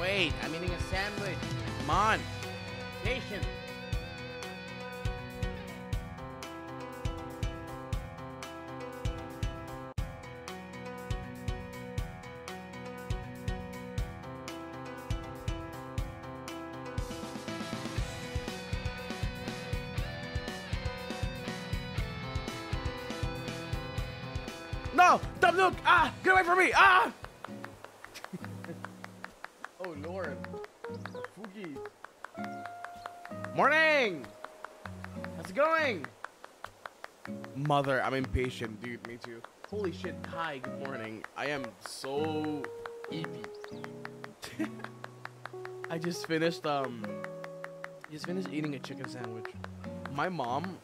Wait, I'm eating a sandwich. Come on. Patient. No! Dumb Nook! Ah! Get away from me! Ah! Mother, I'm impatient, dude. Me too. Holy shit. Hi, good morning. I am so eepy. I just finished, um, just finished eating a chicken sandwich. My mom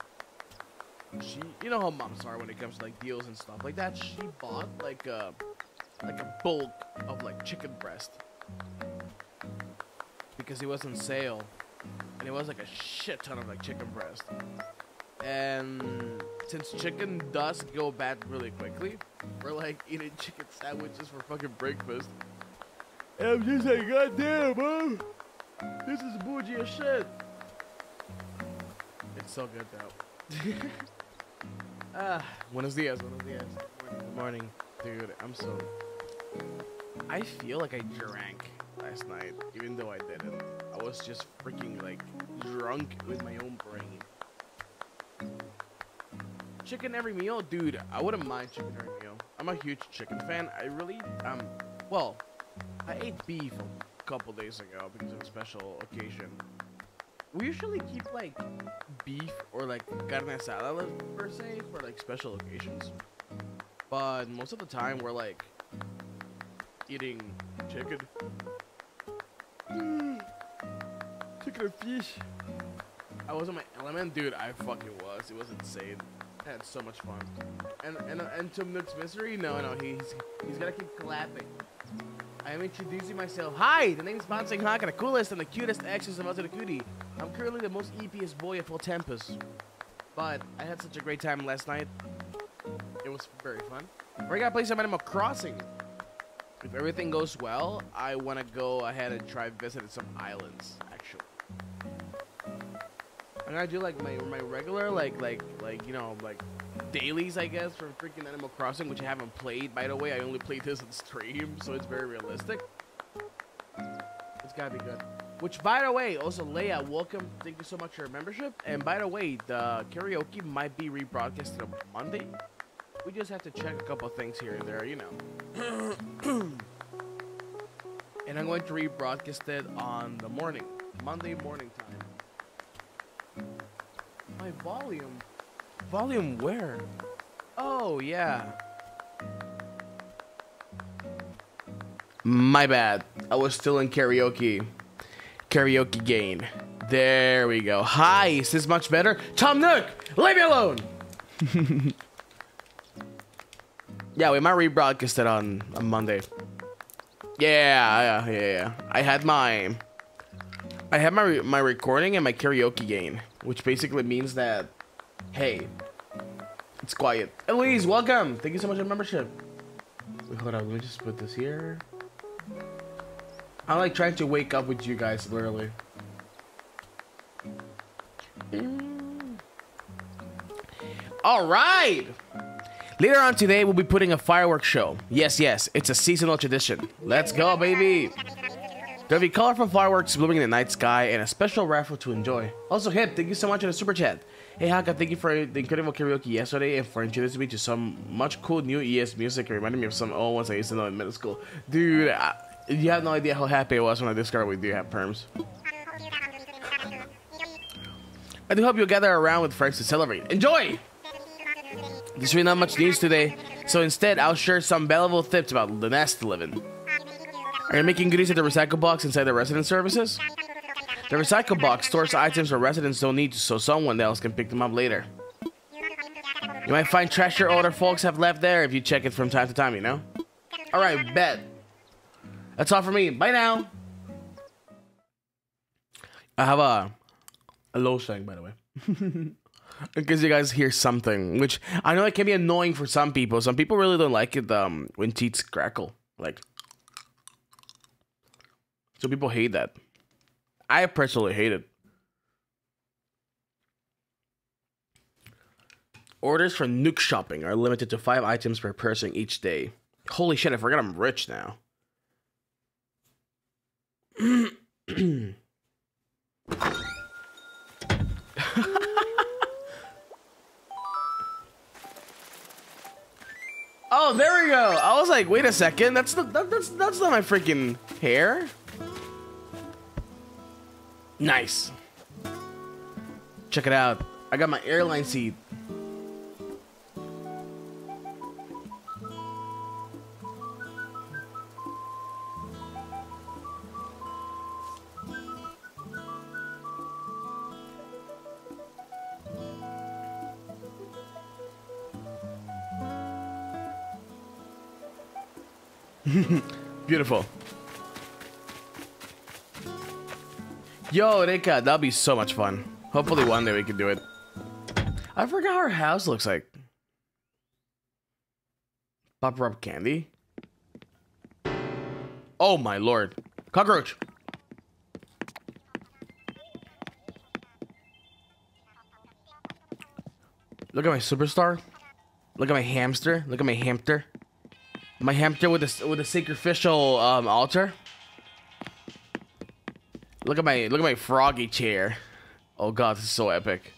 she you know how moms are when it comes to like deals and stuff like that she bought like a like a bulk of like chicken breast because it was on sale and it was like a shit ton of like chicken breast and since chicken does go bad really quickly we're like eating chicken sandwiches for fucking breakfast and i'm just like god damn mom this is bougie as shit it's so good though Ah, buenos dias, buenos dias. Good morning, dude. I'm so. I feel like I drank last night, even though I didn't. I was just freaking like drunk with my own. Chicken every meal, dude. I wouldn't mind chicken every meal. I'm a huge chicken fan. I really um. Well, I ate beef a couple days ago because of a special occasion we usually keep like beef or like carne asada per se for like special occasions. But most of the time we're like eating chicken. chicken and fish. I was in my element, dude. I fucking was. It was insane. Had so much fun. And and and to Nook's mystery, no, no, he's he's gonna keep clapping. I am introducing myself. Hi, the name is Banzoin Hakka, the coolest and the cutest exes of the Cootie. I'm currently the most eepiest boy of all TEMPUS. But I had such a great time last night. It was very fun. We're gonna play some Animal Crossing. If everything goes well, I want to go ahead and try visiting some islands, I'm gonna do like my my regular like like like you know like dailies I guess for freaking Animal Crossing, which I haven't played by the way. I only played this on stream, so it's very realistic. It's gotta be good. Which, by the way, also Leia, welcome. Thank you so much for your membership. And by the way, the karaoke might be rebroadcasted on Monday. We just have to check a couple things here and there, you know. and I'm going to rebroadcast it on the morning, Monday morning time. My volume, volume where? Oh yeah. My bad. I was still in karaoke karaoke gain. There we go. Hi, is this much better? Tom Nook, leave me alone. yeah, we might rebroadcast it on, on Monday. Yeah, yeah, yeah, yeah. I had my, I have my my recording and my karaoke gain, which basically means that, hey, it's quiet. Elise, welcome. Thank you so much for membership. Wait, hold on. Let me just put this here. I like trying to wake up with you guys literally. All right. Later on today, we'll be putting a fireworks show. Yes, yes, it's a seasonal tradition. Let's go, baby. There'll be colorful fireworks blooming in the night sky and a special raffle to enjoy. Also, Hip, thank you so much for the super chat. Hey Haka, thank you for the incredible karaoke yesterday and for introducing me to some much cool new ES music. It reminded me of some old ones I used to know in middle school. Dude, I you have no idea how happy I was when I discovered we do have perms. I do hope you'll gather around with friends to celebrate. Enjoy! There's really not much news today, so instead I'll share some valuable tips about the nest to live in. Are you making goodies at the recycle box inside the resident services? The recycle box stores items where residents don't need so someone else can pick them up later. You might find treasure older folks have left there if you check it from time to time, you know? Alright, bet. That's all for me. Bye now. I have a a low saying, by the way. because you guys hear something, which I know it can be annoying for some people. Some people really don't like it um, when teeth crackle. Like, So people hate that. I personally hate it. Orders for Nook Shopping are limited to five items per person each day. Holy shit, I forgot I'm rich now. oh, there we go. I was like, wait a second. That's the, that, that's that's not my freaking hair. Nice. Check it out. I got my airline seat. Beautiful. Yo, Rika, that'll be so much fun. Hopefully one day we can do it. I forgot our house looks like. Pop rub candy? Oh my lord. Cockroach! Look at my superstar. Look at my hamster. Look at my hamster. My hamster with a with a sacrificial um, altar. Look at my look at my froggy chair. Oh god, this is so epic.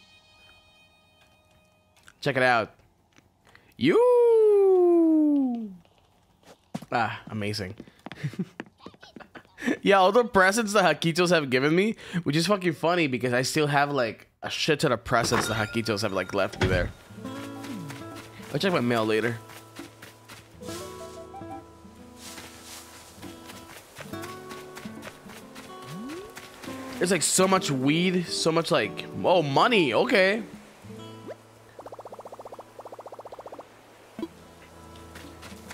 Check it out. You. Ah, amazing. yeah, all the presents the Hakitos have given me, which is fucking funny because I still have like a shit ton of presents the Hakitos have like left me there. I'll check my mail later. There's like so much weed, so much like, oh, money, okay.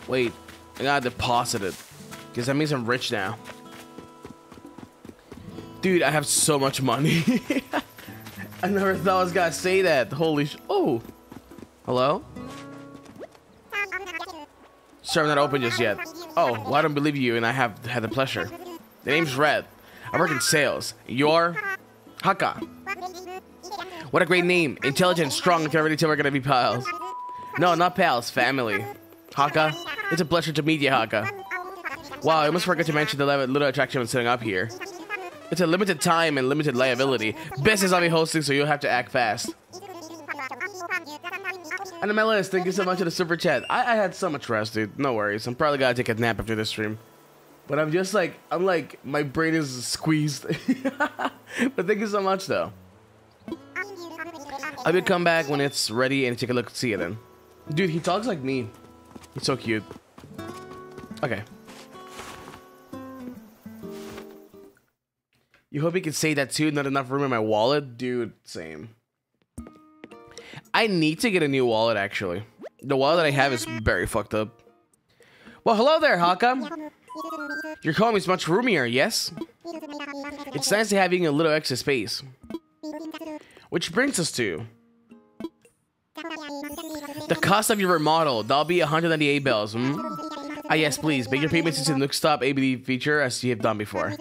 Wait, I gotta deposit it. Because that means I'm rich now. Dude, I have so much money. I never thought I was gonna say that. Holy sh- Oh. Hello? Sorry, I'm not open just yet. Oh, well, I don't believe you, and I have had the pleasure. The name's Redd. I work in sales. You're Hakka. What a great name. Intelligent, strong, if you're ready to we're gonna be pals. No, not pals, family. Hakka, it's a pleasure to meet you, Hakka. Wow, I almost forgot to mention the little attraction I'm setting up here. It's a limited time and limited liability. Business I'll be hosting, so you'll have to act fast. And list, thank you so much for the super chat. I, I had so much rest, dude. No worries. I'm probably gonna take a nap after this stream. But I'm just like, I'm like, my brain is squeezed. but thank you so much, though. I will be come back when it's ready and take a look. See you then. Dude, he talks like me. He's so cute. Okay. You hope you can say that too? Not enough room in my wallet? Dude, same. I need to get a new wallet, actually. The wallet that I have is very fucked up. Well, hello there, Hakka. Your home is much roomier, yes? It's nice to having a little extra space. Which brings us to... The cost of your remodel. That'll be 198 bells. Hmm? Ah, yes, please. Make your payments using the Nook Stop ABD feature as you have done before.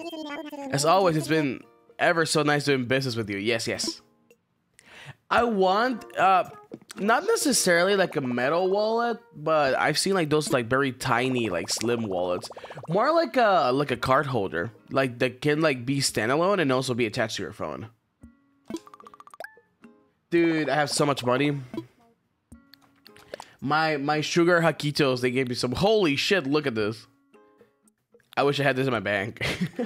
As always, it's been ever so nice doing business with you. Yes, yes. I want... Uh, not necessarily like a metal wallet, but I've seen like those like very tiny like slim wallets. More like a like a card holder, like that can like be standalone and also be attached to your phone. Dude, I have so much money. My my sugar hakitos, they gave me some. Holy shit! Look at this. I wish I had this in my bank.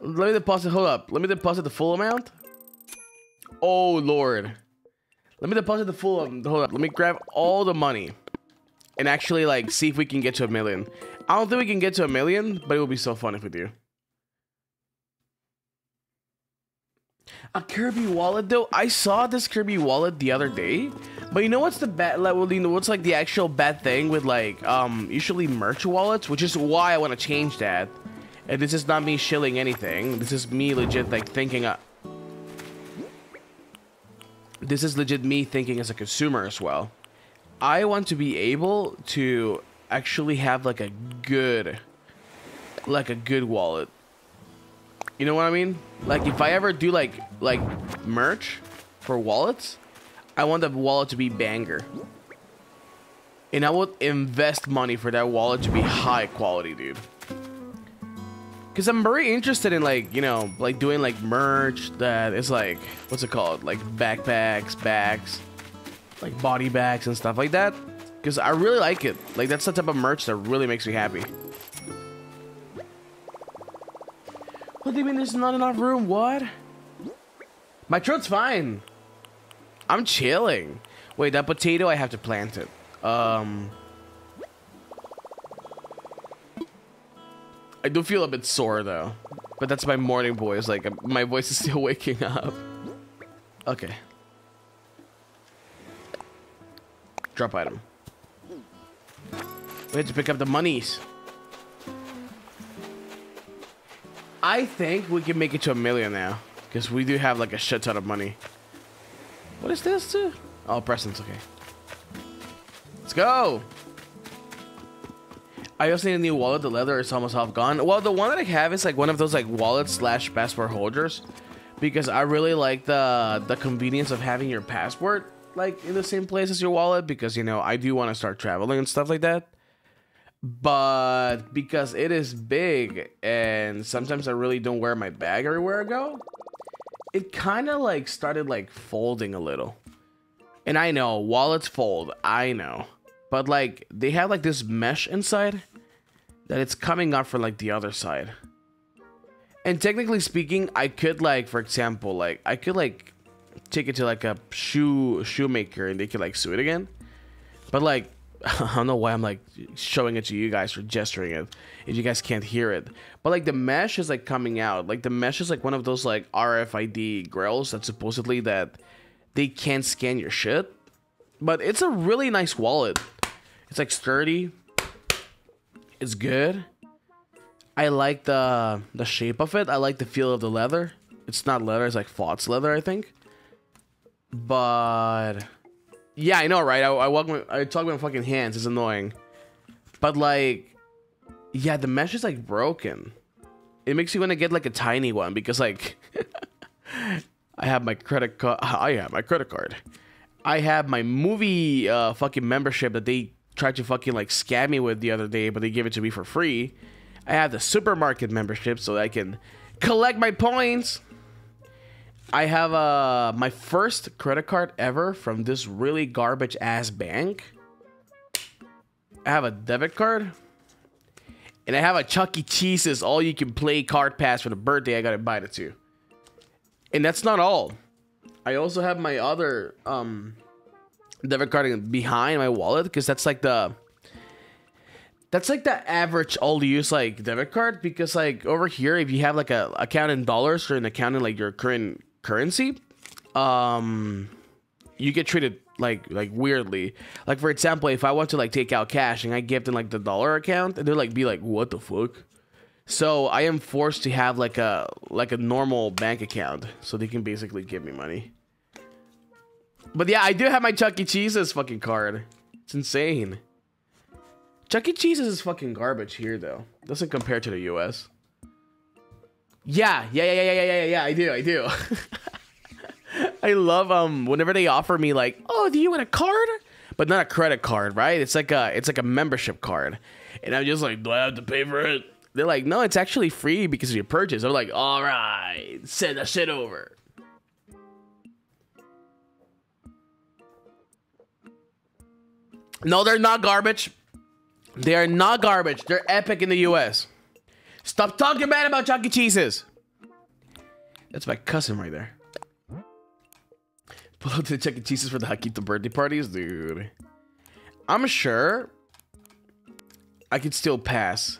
Let me deposit. Hold up. Let me deposit the full amount. Oh lord. Let me deposit the full of hold up. Let me grab all the money and actually like see if we can get to a million. I don't think we can get to a million, but it would be so fun if we do. A Kirby wallet though, I saw this Kirby wallet the other day, but you know what's the bad like well, you know what's like the actual bad thing with like um usually merch wallets, which is why I want to change that. And this is not me shilling anything. This is me legit like thinking uh, this is legit me thinking as a consumer as well. I want to be able to actually have like a good like a good wallet. You know what I mean? Like if I ever do like like merch for wallets, I want the wallet to be banger. And I would invest money for that wallet to be high quality, dude. Cause I'm very interested in like, you know, like doing like merch that is like what's it called? Like backpacks, bags, like body bags and stuff like that. Cause I really like it. Like that's the type of merch that really makes me happy. What do you mean there's not enough room? What? My throat's fine. I'm chilling. Wait, that potato, I have to plant it. Um... I do feel a bit sore, though. But that's my morning voice. Like, my voice is still waking up. Okay. Drop item. We have to pick up the monies. I think we can make it to a million now. Because we do have like a shit ton of money. What is this too? Oh, presents, okay. Let's go! I also need a new wallet. The leather is almost half gone. Well, the one that I have is like one of those like wallet slash passport holders. Because I really like the the convenience of having your passport like in the same place as your wallet. Because, you know, I do want to start traveling and stuff like that but because it is big and sometimes I really don't wear my bag everywhere I go, it kind of like started like folding a little. And I know wallets fold, I know, but like they have like this mesh inside that it's coming up from like the other side. And technically speaking, I could like, for example, like I could like take it to like a shoe shoemaker and they could like sew it again. But like I don't know why I'm like showing it to you guys or gesturing it if you guys can't hear it. But like the mesh is like coming out. Like the mesh is like one of those like RFID grills that supposedly that they can't scan your shit. But it's a really nice wallet. It's like sturdy. It's good. I like the the shape of it. I like the feel of the leather. It's not leather, it's like faux leather, I think. But yeah, I know, right? I, I walk, my, I talk with my fucking hands. It's annoying, but like, yeah, the mesh is like broken. It makes you want to get like a tiny one because like, I have my credit card. I have my credit card. I have my movie uh, fucking membership that they tried to fucking like scam me with the other day, but they gave it to me for free. I have the supermarket membership so I can collect my points. I have uh, my first credit card ever from this really garbage ass bank. I have a debit card. And I have a Chuck E. Cheese's all you can play card pass for the birthday I got invited to. And that's not all. I also have my other um, debit card behind my wallet because that's like the that's like the average all use like debit card because like over here if you have like a account in dollars or an account in like your current currency, um, you get treated like like weirdly. Like for example, if I want to like take out cash and I give them like the dollar account, they're like be like, what the fuck? So I am forced to have like a like a normal bank account so they can basically give me money. But yeah, I do have my Chuck E. Cheese's fucking card. It's insane. Chuck E. Cheese's is fucking garbage here though. Doesn't compare to the US. Yeah, yeah, yeah, yeah, yeah, yeah, yeah. I do, I do. I love um whenever they offer me like, oh, do you want a card? But not a credit card, right? It's like a it's like a membership card, and I'm just like, do I have to pay for it? They're like, no, it's actually free because of your purchase. I'm like, all right, send that shit over. No, they're not garbage. They are not garbage. They're epic in the US. Stop talking bad about Chuck E. Cheese's. That's my cousin right there. Pull up to Chuck E. Cheese's for the Hakito birthday parties, dude. I'm sure I could still pass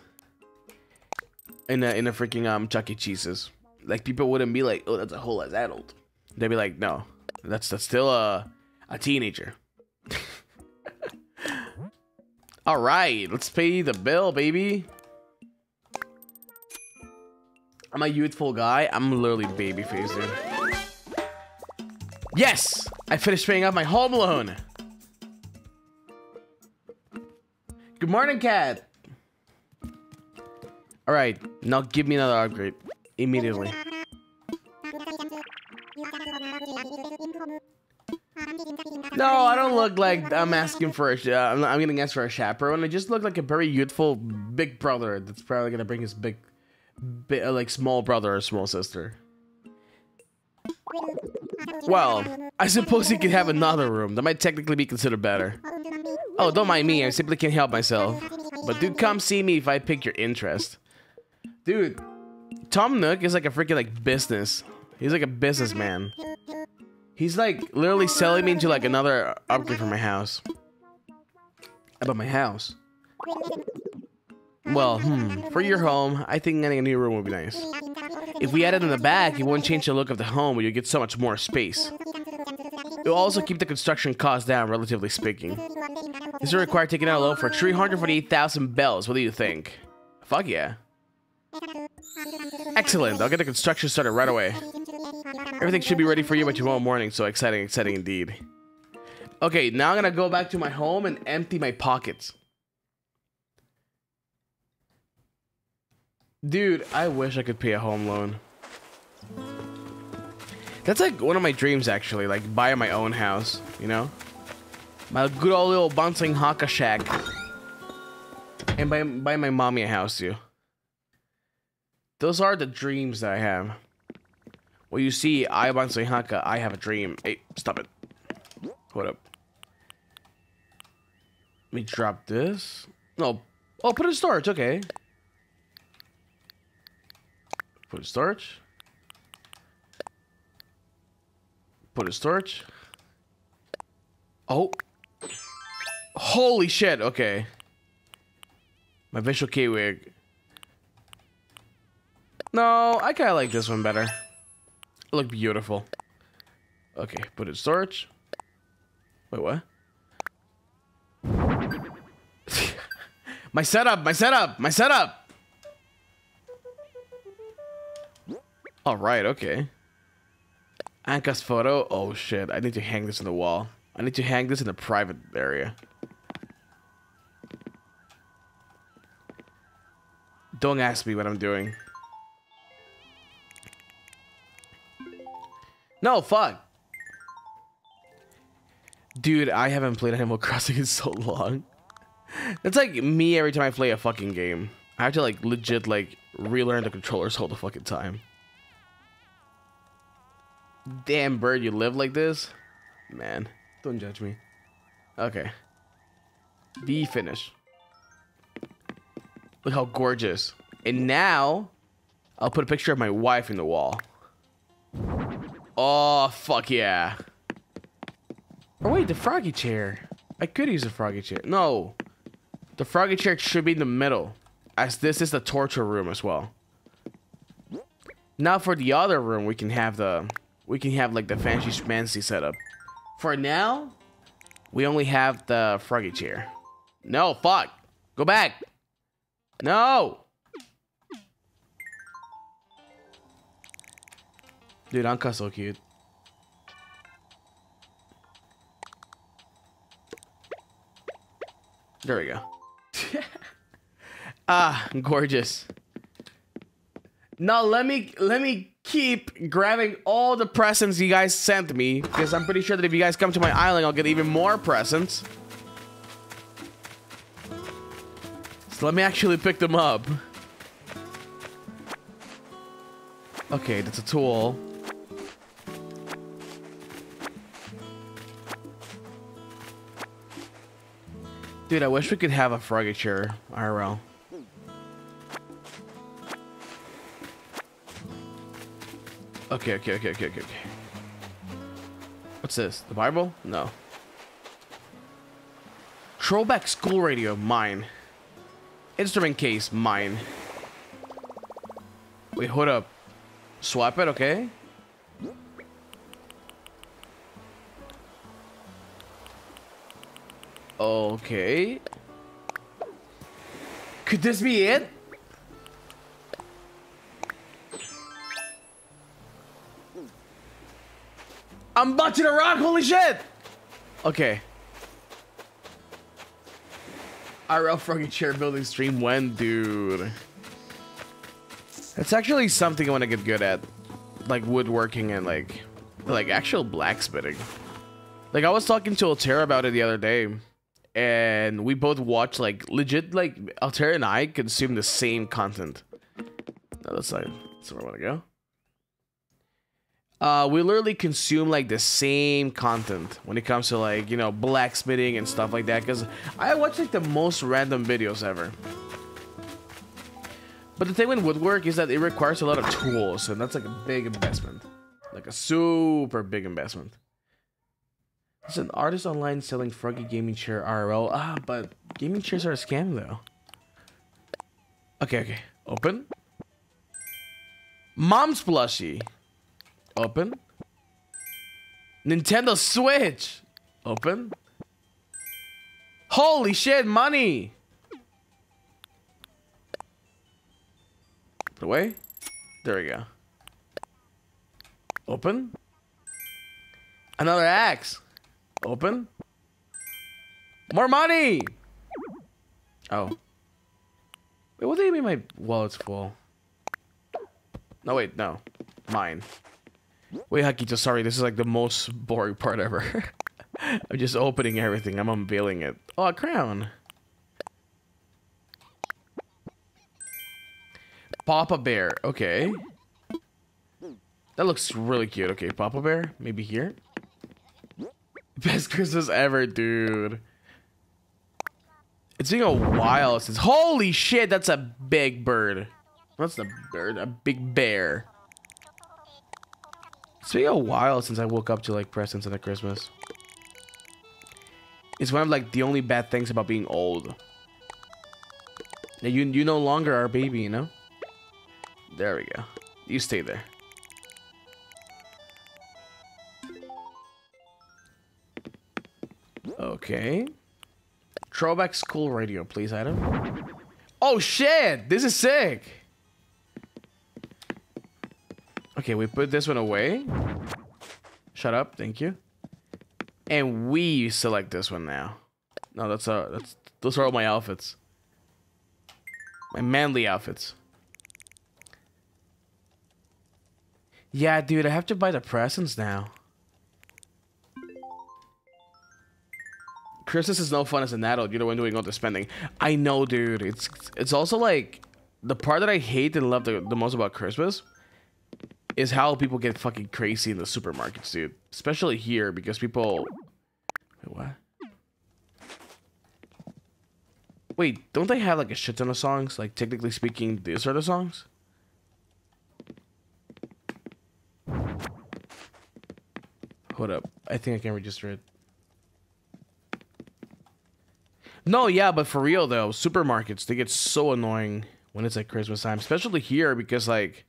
in a in a freaking um Chuck E. Cheese's. Like people wouldn't be like, oh, that's a whole ass adult. They'd be like, no, that's that's still a a teenager. All right, let's pay the bill, baby. I'm a youthful guy. I'm literally babyface, dude. Yes! I finished paying off my home loan. Good morning, cat. All right, now give me another upgrade immediately. No, I don't look like I'm asking for a. Uh, I'm, I'm getting asked for a chaperone. I just look like a very youthful big brother that's probably gonna bring his big, big uh, like small brother or small sister. Well, I suppose he could have another room. That might technically be considered better. Oh, don't mind me. I simply can't help myself. But do come see me if I pick your interest. Dude, Tom Nook is like a freaking like business. He's like a businessman. He's like literally selling me into like another upgrade for my house. About my house. Well, hmm, for your home, I think getting a new room would be nice. If we add it in the back, it won't change the look of the home, but you get so much more space. It will also keep the construction costs down, relatively speaking. This will require taking out a loan for 348,000 bells. What do you think? Fuck yeah. Excellent. I'll get the construction started right away. Everything should be ready for you by tomorrow morning, so exciting, exciting indeed. Okay, now I'm gonna go back to my home and empty my pockets. Dude, I wish I could pay a home loan. That's like one of my dreams, actually. Like, buy my own house, you know? My good old little Banzoin Hakka shack. And buy, buy my mommy a house, too. Those are the dreams that I have. Well, you see, I want Hakka, I have a dream. Hey, stop it. Hold up. Let me drop this. No. Oh, put it in storage. Okay. Put in storage. Put in storage. Oh. Holy shit. Okay. My visual kei wig. No, I kind of like this one better. Look beautiful. Okay, put it in storage. Wait, what? my setup, my setup, my setup! All right, okay. Anka's photo. Oh shit, I need to hang this on the wall. I need to hang this in a private area. Don't ask me what I'm doing. No, fuck. Dude, I haven't played Animal Crossing in so long. That's like me every time I play a fucking game. I have to like legit like relearn the controllers all the fucking time. Damn bird, you live like this? Man, don't judge me. Okay. The finish. Look how gorgeous. And now, I'll put a picture of my wife in the wall. Oh, fuck yeah. Oh, wait, the froggy chair. I could use a froggy chair. No. The froggy chair should be in the middle, as this is the torture room as well. Now for the other room, we can have the we can have like the fancy schmancy setup. For now, we only have the froggy chair. No, fuck. Go back. No. Dude, Anka's so cute. There we go. ah, gorgeous. Now let me let me keep grabbing all the presents you guys sent me because I'm pretty sure that if you guys come to my island, I'll get even more presents. So let me actually pick them up. Okay, that's a tool. Dude, I wish we could have a chair IRL. Okay, okay, okay, okay, okay, okay. What's this? The Bible? No. Trollback school radio, mine. Instrument case, mine. Wait, hold up. Swap it, okay? Okay. Could this be it? I'm butching a rock, holy shit! Okay. IRL fucking chair building stream when, dude? It's actually something I want to get good at, like woodworking and like, like actual blacksmithing. Like I was talking to Altare about it the other day, and we both watch like legit like Altare and I consume the same content. No, that's not that's where I want to go. Uh, we literally consume like the same content when it comes to like you know blacksmithing and stuff like that. Because I watch like the most random videos ever. But the thing with woodwork is that it requires a lot of tools, and that's like a big investment, like a super big investment. There's an artist online selling Froggy gaming chair RL. Ah, but gaming chairs are a scam though. Okay, okay. Open. Mom's plushie. Open. Nintendo Switch. Open. Holy shit, money. Put away. There we go. Open. Another axe. Open. More money! Oh. Wait, what do you mean my wallet's full? No, wait, no. Mine. Wait, Hakito, sorry, this is like the most boring part ever. I'm just opening everything. I'm unveiling it. Oh, a crown. Papa Bear. Okay. That looks really cute. Okay, Papa Bear. Maybe here. Best Christmas ever, dude. It's been a while since. Holy shit, that's a big bird. What's the bird? A big bear. It's been a while since I woke up to like presents at Christmas. It's one of like the only bad things about being old. You you no longer are a baby, you know? There we go. You stay there. Okay. Throwback school radio, please, Adam. Oh shit! This is sick! Okay, we put this one away. Shut up, thank you. And we select this one now. No, that's uh that's those are all my outfits. My manly outfits. Yeah, dude, I have to buy the presents now. Christmas is no fun as an adult. You're the one doing all the spending. I know, dude. It's it's also like the part that I hate and love the, the most about Christmas is how people get fucking crazy in the supermarkets, dude. Especially here because people. Wait, what? Wait, don't they have like a shit ton of songs? Like technically speaking, these are the songs. Hold up. I think I can register it. No, yeah, but for real though, supermarkets they get so annoying when it's like Christmas time, especially here because like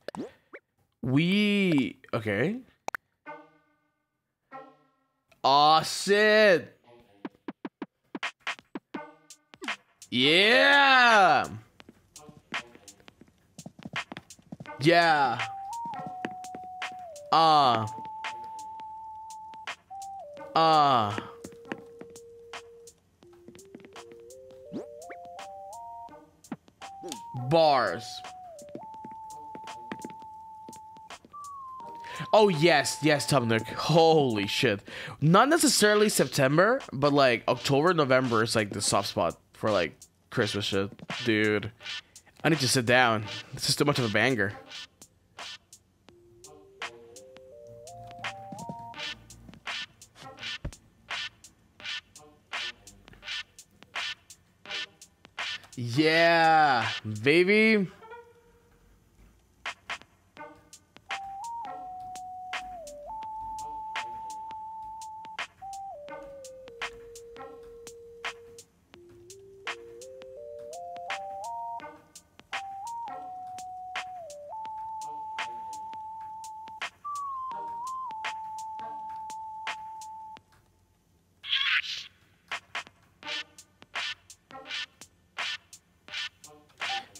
we okay. Aw, Sid. Yeah. Yeah. Ah. Uh. Ah. Uh. Bars. Oh yes, yes, Tom Nook. Holy shit. Not necessarily September, but like October, November is like the soft spot for like Christmas shit. Dude. I need to sit down. This is too much of a banger. Yeah, baby.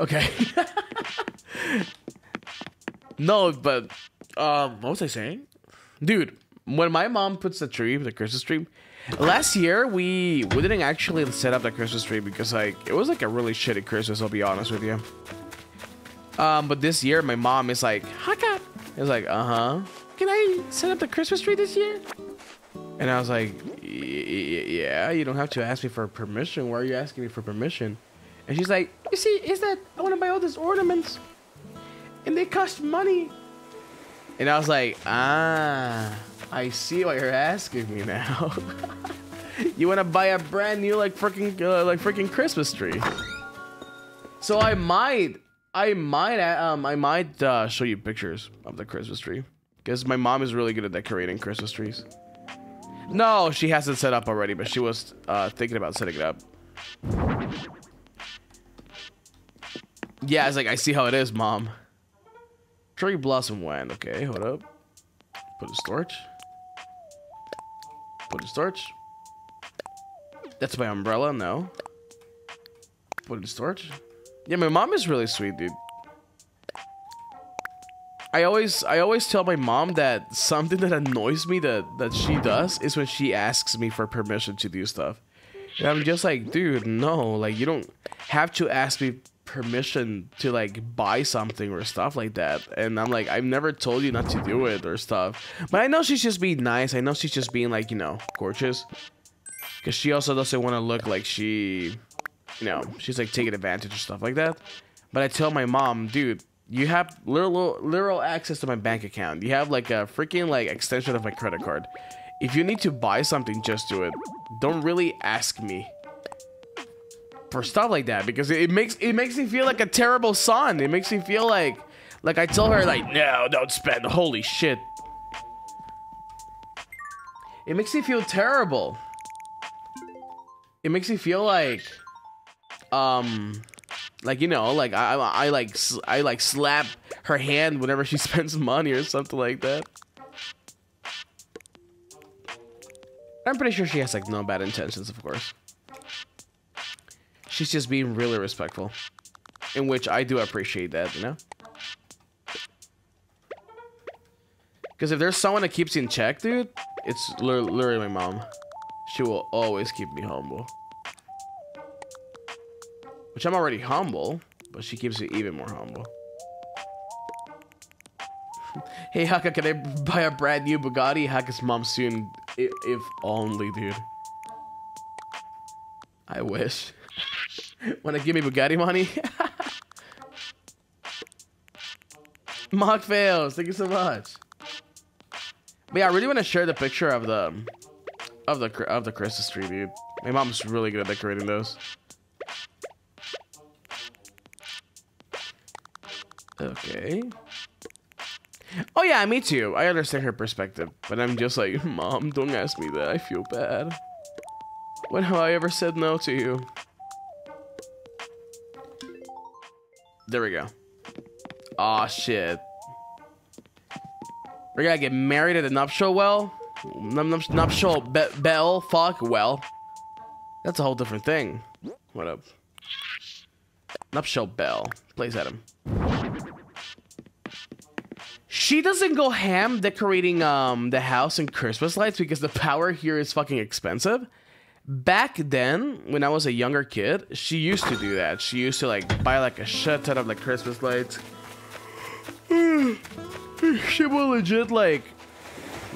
Okay. no, but um, what was I saying, dude? When my mom puts the tree, the Christmas tree, last year we we didn't actually set up the Christmas tree because like it was like a really shitty Christmas. I'll be honest with you. Um, but this year, my mom is like, Hakka. It's like, uh huh. Can I set up the Christmas tree this year? And I was like, yeah, you don't have to ask me for permission. Why are you asking me for permission? And she's like, you see, is that I want to buy all these ornaments, and they cost money. And I was like, ah, I see why you're asking me now. you want to buy a brand new like freaking uh, like freaking Christmas tree. So I might, I might, um, I might uh, show you pictures of the Christmas tree because my mom is really good at decorating Christmas trees. No, she has it set up already, but she was uh, thinking about setting it up. Yeah, it's like, I see how it is, mom. Cherry blossom when? Okay, hold up. Put in storage. Put in storage. That's my umbrella, no. Put in storage. Yeah, my mom is really sweet, dude. I always I always tell my mom that something that annoys me that that she does is when she asks me for permission to do stuff. And I'm just like, dude, no, like you don't have to ask me permission to like buy something or stuff like that. And I'm like, I've never told you not to do it or stuff. But I know she's just being nice. I know she's just being like, you know, gorgeous. Cause she also doesn't want to look like she, you know, she's like taking advantage of stuff like that. But I tell my mom, dude, you have literal literal access to my bank account. You have like a freaking like extension of my credit card. If you need to buy something, just do it. Don't really ask me for stuff like that because it makes it makes me feel like a terrible son. It makes me feel like like I tell her like no, don't spend. Holy shit. It makes me feel terrible. It makes me feel like um like you know, like I, I, I like I like slap her hand whenever she spends money or something like that. I'm pretty sure she has like no bad intentions, of course. She's just being really respectful, in which I do appreciate that, you know. Because if there's someone that keeps you in check, dude, it's literally my mom. She will always keep me humble. Which I'm already humble, but she keeps me even more humble. hey, Hakka, can I buy a brand new Bugatti? Hakka's mom soon. If, if only, dude. I wish. Wanna give me Bugatti money? Mock fails. Thank you so much. But yeah, I really want to share the picture of the of the of the Christmas tree, dude. My mom's really good at decorating those. Okay. Oh yeah, me too. I understand her perspective, but I'm just like, Mom, don't ask me that. I feel bad. When have I ever said no to you? There we go. Aw, shit. We're gonna get married at the nuptial well? Nuptial be bell? Fuck, well. That's a whole different thing. What up? Nuptial bell. Plays at him. She doesn't go ham decorating um the house and Christmas lights because the power here is fucking expensive. Back then, when I was a younger kid, she used to do that. She used to like buy like a shit ton of like Christmas lights. she will legit like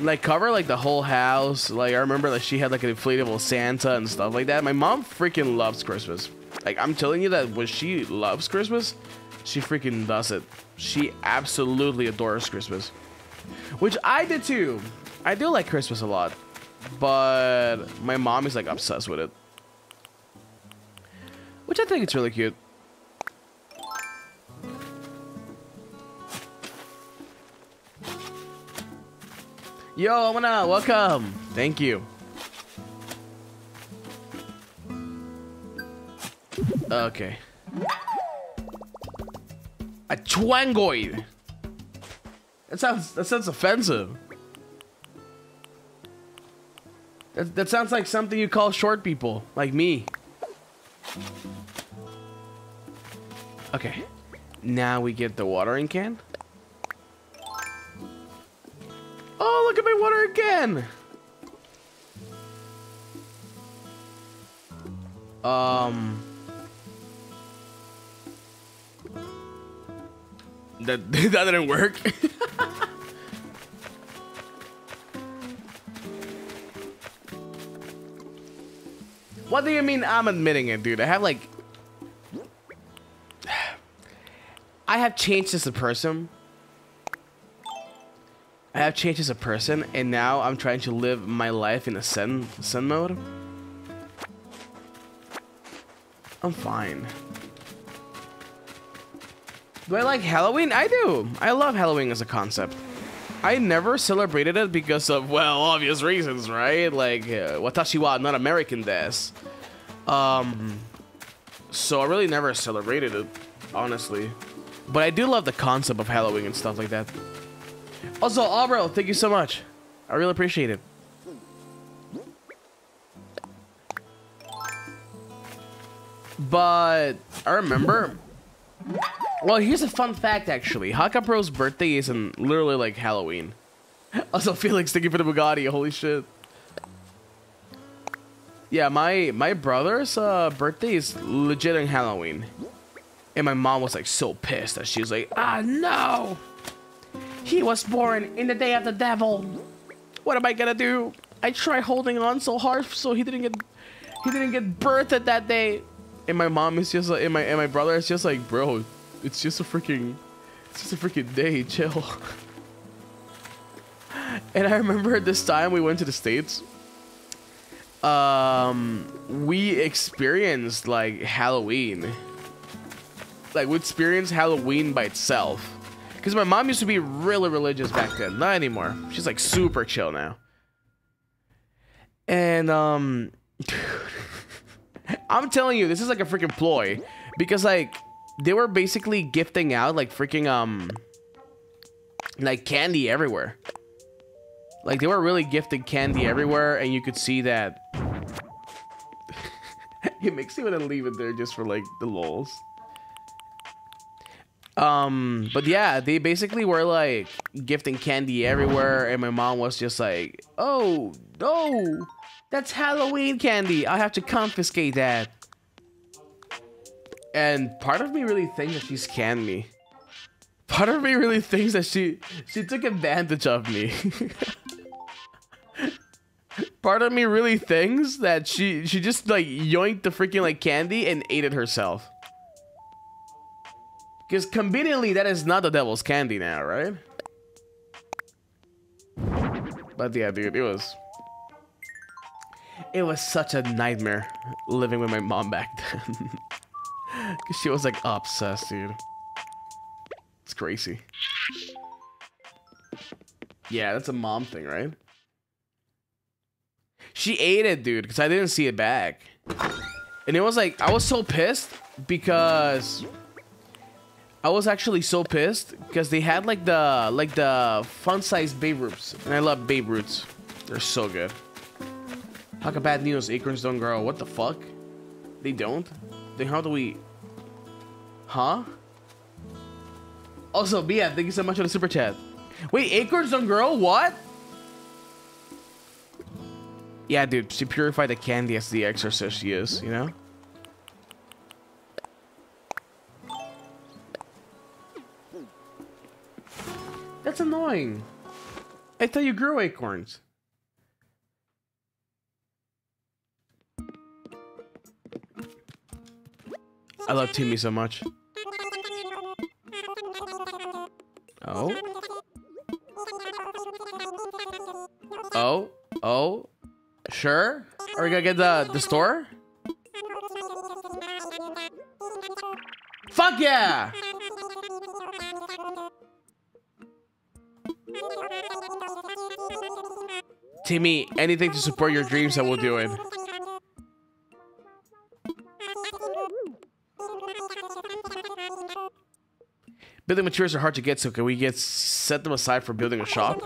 like cover like the whole house. Like I remember that like, she had like an inflatable Santa and stuff like that. My mom freaking loves Christmas. Like I'm telling you that when she loves Christmas, she freaking does it. She absolutely adores Christmas. Which I did too. I do like Christmas a lot. But my mom is like obsessed with it. Which I think it's really cute. Yo, Amana, welcome. Thank you. Okay. A twangoid. That sounds that sounds offensive. That, that sounds like something you call short people, like me. Okay. Now we get the watering can. Oh, look at my watering can! Um... That that didn't work. what do you mean I'm admitting it, dude? I have like I have changed as a person. I have changed as a person, and now I'm trying to live my life in a sun sun mode. I'm fine. Do I like Halloween? I do. I love Halloween as a concept. I never celebrated it because of, well, obvious reasons, right? Like, uh, watashi wa not American des. Um, so I really never celebrated it, honestly. But I do love the concept of Halloween and stuff like that. Also, Albro, thank you so much. I really appreciate it. But I remember. Well, here's a fun fact actually. Hakapro's birthday is in literally like Halloween. Also, Felix, thank you for the Bugatti. Holy shit. Yeah, my my brother's uh, birthday is legit in Halloween. And my mom was like so pissed that she was like, ah no! He was born in the day of the devil. What am I gonna do? I tried holding on so hard so he didn't get he didn't get birthed that day. And my mom is just like and my and my brother is just like, bro, it's just a freaking it's just a freaking day, chill. and I remember this time we went to the States. Um we experienced like Halloween. Like we experienced Halloween by itself. Because my mom used to be really religious back then. Not anymore. She's like super chill now. And, um... I'm telling you, this is like a freaking ploy. Because, like, they were basically gifting out, like, freaking, um... Like, candy everywhere. Like, they were really gifting candy everywhere, and you could see that... it makes me want to leave it there just for, like, the lols. Um, but yeah, they basically were like gifting candy everywhere, and my mom was just like, "Oh no, that's Halloween candy! I have to confiscate that." And part of me really thinks that she scanned me. Part of me really thinks that she she took advantage of me. part of me really thinks that she she just like yoinked the freaking like candy and ate it herself. Because conveniently, that is not the devil's candy now, right? But yeah, dude, it was... It was such a nightmare living with my mom back then. Because she was like obsessed, dude. It's crazy. Yeah, that's a mom thing, right? She ate it, dude, because I didn't see it back. And it was like, I was so pissed because I was actually so pissed because they had like the like the fun size Babe Ruths, and I love Babe Ruths. They're so good. How come bad news? Acorns don't grow. What the fuck? They don't? Then how do we? Huh? Also, Bia, thank you so much for the super chat. Wait, acorns don't grow? What? Yeah, dude, she purified the candy as the exorcist she is, you know? That's annoying. I thought you grew acorns. I love Timmy so much. Oh. Oh. Oh. Sure. Are we gonna get the the store? Fuck yeah! Timmy, anything to support your dreams, I will do it. Building materials are hard to get, so can we get set them aside for building a shop?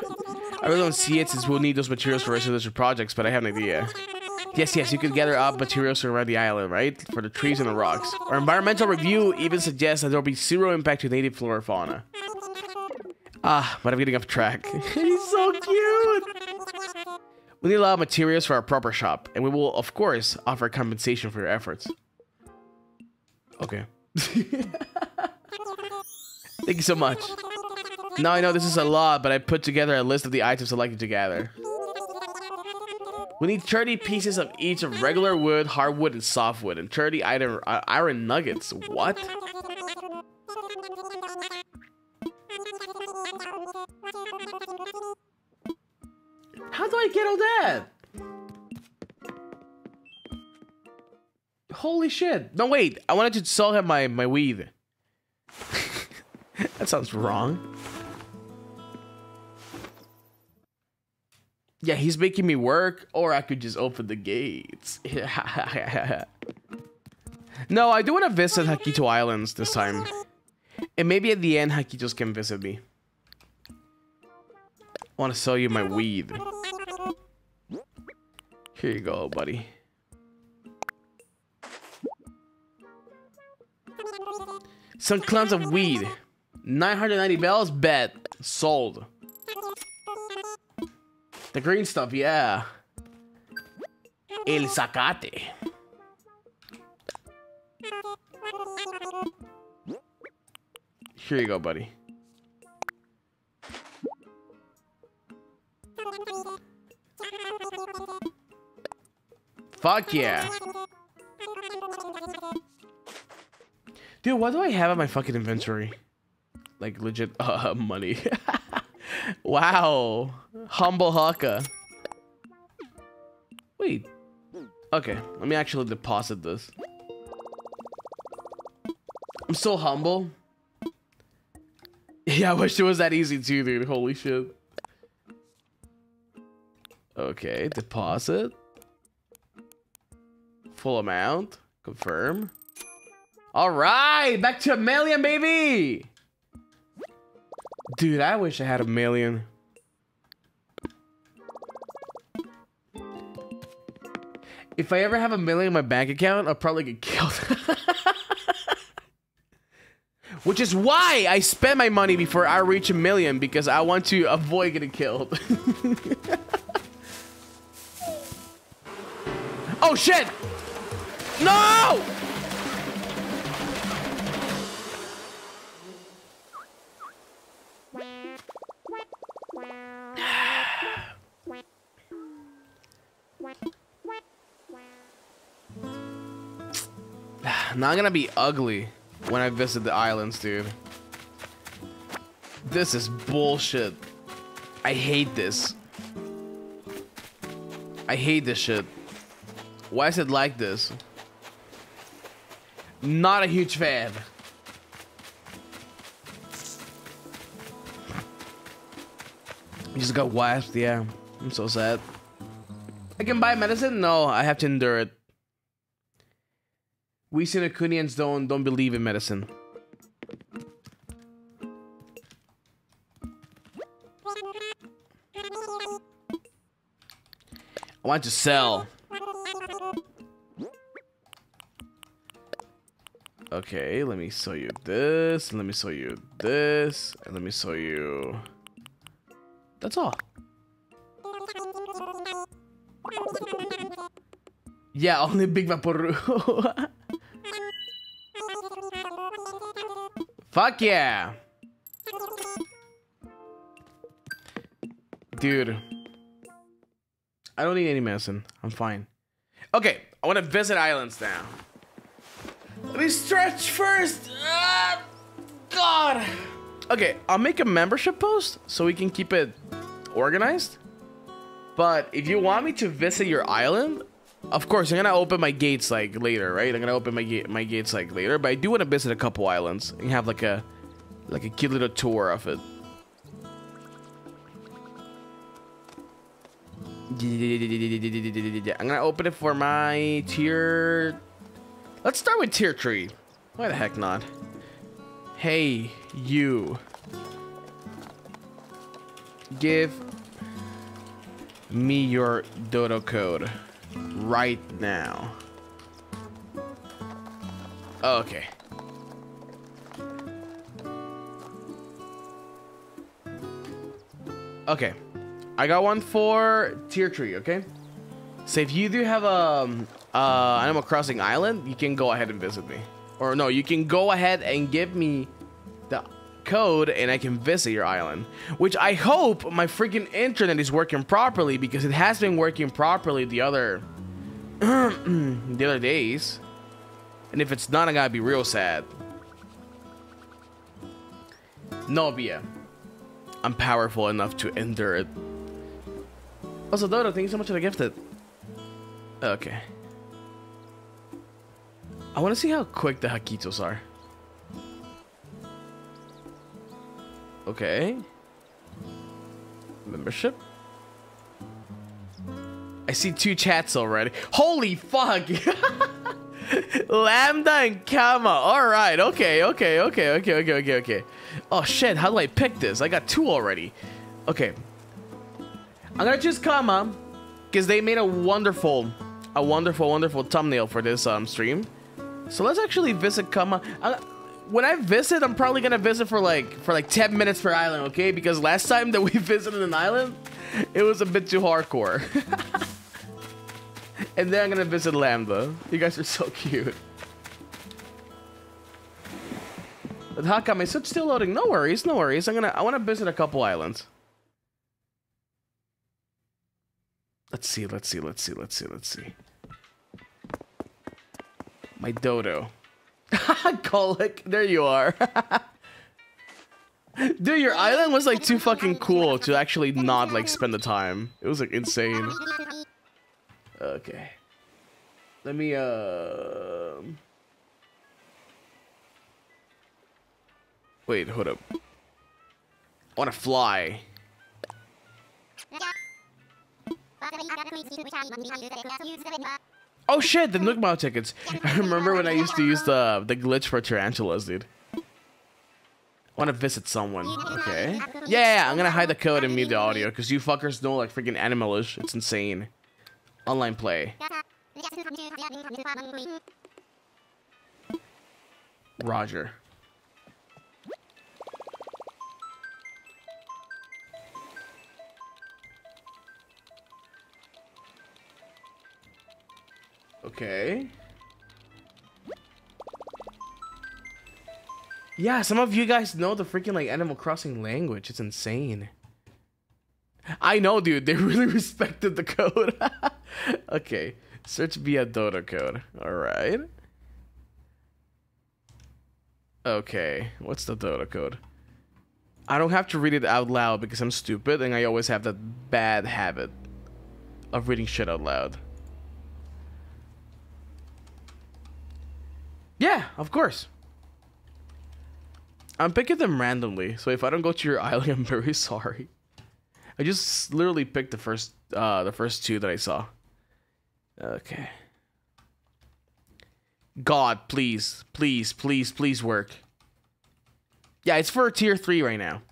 I really don't see it since we'll need those materials for residential projects, but I have an idea. Yes, yes, you could gather up materials from around the island, right? For the trees and the rocks. Our environmental review even suggests that there will be zero impact to native flora and fauna. Ah, but I'm getting off track. He's so cute! We need a lot of materials for our proper shop, and we will, of course, offer compensation for your efforts. Okay. Thank you so much. Now I know this is a lot, but I put together a list of the items I'd like to gather. We need 30 pieces of each of regular wood, hardwood, and softwood, and 30 item, uh, iron nuggets. What? How do I get all that? Holy shit. No, wait. I wanted to sell him my, my weed. that sounds wrong. Yeah, he's making me work, or I could just open the gates. no, I do want to visit Hakito Islands this time. And maybe at the end, Hakitos can visit me. I want to sell you my weed. Here you go, buddy. Some clones of weed. 990 bells, bet. Sold. The green stuff, yeah. El zacate. Here you go, buddy. Fuck yeah. Dude, what do I have in my fucking inventory? Like legit uh, money. wow. Humble Hakka. Wait. Okay, let me actually deposit this. I'm so humble. Yeah, I wish it was that easy too, dude. Holy shit. Okay, deposit. Full amount. Confirm. All right, back to a million, baby. Dude, I wish I had a million. If I ever have a million in my bank account, I'll probably get killed. Which is why I spend my money before I reach a million because I want to avoid getting killed. oh shit! No! I'm gonna be ugly when I visit the islands, dude. This is bullshit. I hate this. I hate this shit. Why is it like this? Not a huge fan. You just got wiped, yeah. I'm so sad. I can buy medicine? No, I have to endure it. We Sinakunians don't don't believe in medicine. I want to sell. Okay, let me show you this, let me show you this, and let me show you... That's all. Yeah, only Big Vaporu. Fuck yeah. Dude. I don't need any medicine. I'm fine. Okay, I want to visit islands now. Let me stretch first. Ah, God. Okay, I'll make a membership post so we can keep it organized. But if you want me to visit your island, of course, I'm gonna open my gates like later, right? I'm gonna open my my gates like later, but I do want to visit a couple islands and have like a like a cute little tour of it. I'm gonna open it for my tier. Let's start with tier three. Why the heck not? Hey, you. Give me your dodo code right now. Okay. Okay. I got one for tier tree, okay? So if you do have a um, uh, Animal Crossing island, you can go ahead and visit me. Or no, you can go ahead and give me the code and I can visit your island. Which I hope my freaking internet is working properly because it has been working properly the other the other days. And if it's not, I gotta be real sad. Novia. I'm powerful enough to endure it. Also, Dodo, thank you so much for the gifted. Okay. I want to see how quick the Hakitos are. Okay. Membership? I see two chats already. Holy fuck! Lambda and Kama. Alright, okay, okay, okay, okay, okay, okay, okay. Oh shit, how do I pick this? I got two already. Okay. I'm gonna choose Kama because they made a wonderful, a wonderful, wonderful thumbnail for this um, stream. So let's actually visit Kama. Uh, when I visit, I'm probably gonna visit for like for like 10 minutes per island, okay? Because last time that we visited an island, it was a bit too hardcore. and then I'm gonna visit Lambda. You guys are so cute. But how come still loading? No worries, no worries. I'm gonna I wanna visit a couple islands. Let's see, let's see, let's see, let's see, let's see. My dodo. Colic, there you are. Dude, your island was like too fucking cool to actually not like spend the time. It was like insane. Okay. Let me uh Wait, hold up. I wanna fly. Oh shit, the Nookmao tickets. I remember when I used to use the the glitch for tarantulas, dude. Want to visit someone. Okay. Yeah, I'm gonna hide the code and mute the audio because you fuckers know like freaking animalish. It's insane. Online play. Roger. Okay. Yeah, some of you guys know the freaking like Animal Crossing language. It's insane. I know, dude. They really respected the code. okay. Search via dodo code. Alright. Okay. What's the dodo code? I don't have to read it out loud because I'm stupid and I always have that bad habit of reading shit out loud. Yeah, of course. I'm picking them randomly, so if I don't go to your island, I'm very sorry. I just literally picked the first uh the first two that I saw. Okay. God, please, please, please, please work. Yeah, it's for a tier 3 right now.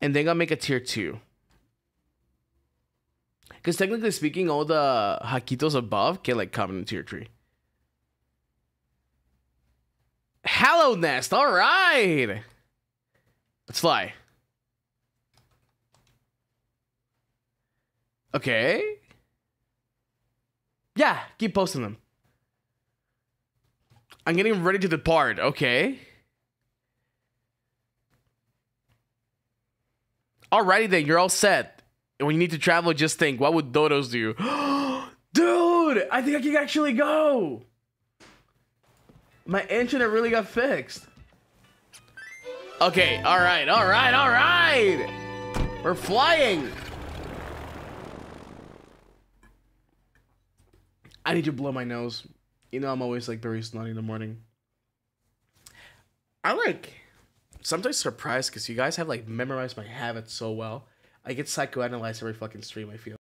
And then I'll make a tier 2. Because technically speaking, all the Hakitos above can like come in tier 3. Hallow Nest, alright! Let's fly. Okay. Yeah, keep posting them. I'm getting ready to depart, okay. Alrighty then, you're all set. And when you need to travel, just think, what would dodos do? Dude, I think I can actually go. My internet really got fixed. Okay, alright, alright, alright! We're flying! I need to blow my nose. You know I'm always like very snotty in the morning. I like sometimes surprised because you guys have like memorized my habits so well. I get psychoanalyzed every fucking stream, I feel.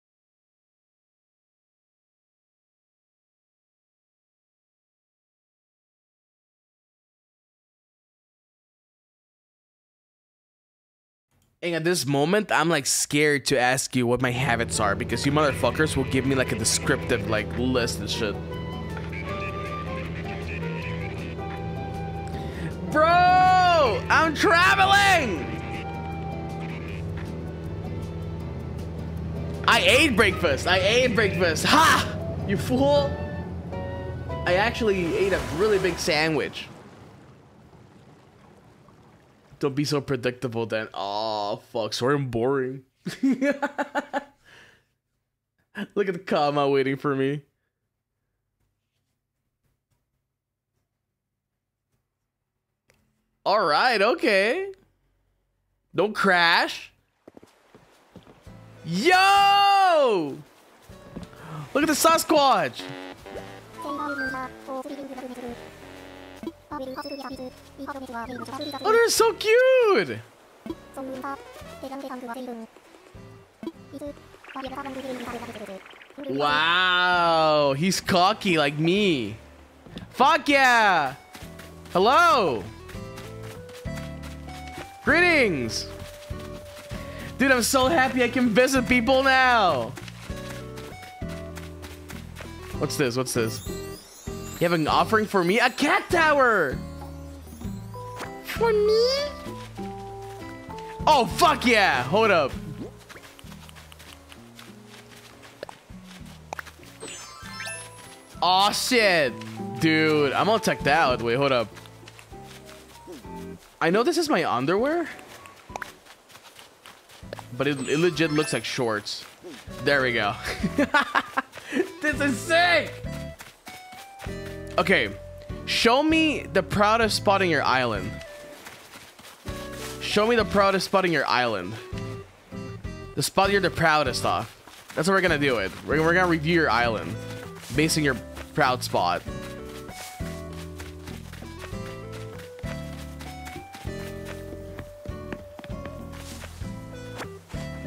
And at this moment, I'm like scared to ask you what my habits are because you motherfuckers will give me like a descriptive like list and shit. Bro, I'm traveling. I ate breakfast. I ate breakfast. Ha! You fool. I actually ate a really big sandwich. Don't be so predictable then. Oh, fuck. Sorry, I'm boring. Look at the Kama waiting for me. All right, okay. Don't crash. Yo! Look at the Sasquatch. Oh, they're so cute. Wow, he's cocky like me. Fuck yeah. Hello. Greetings. Dude, I'm so happy I can visit people now. What's this? What's this? You have an offering for me? A cat tower! For me? Oh, fuck yeah! Hold up. Oh shit! Dude, I'm gonna check that out. Wait, hold up. I know this is my underwear. But it, it legit looks like shorts. There we go. this is sick! Okay. Show me the proudest spot in your island. Show me the proudest spot in your island. The spot you're the proudest of. That's what we're gonna do it. We're, we're gonna review your island. Basing your proud spot.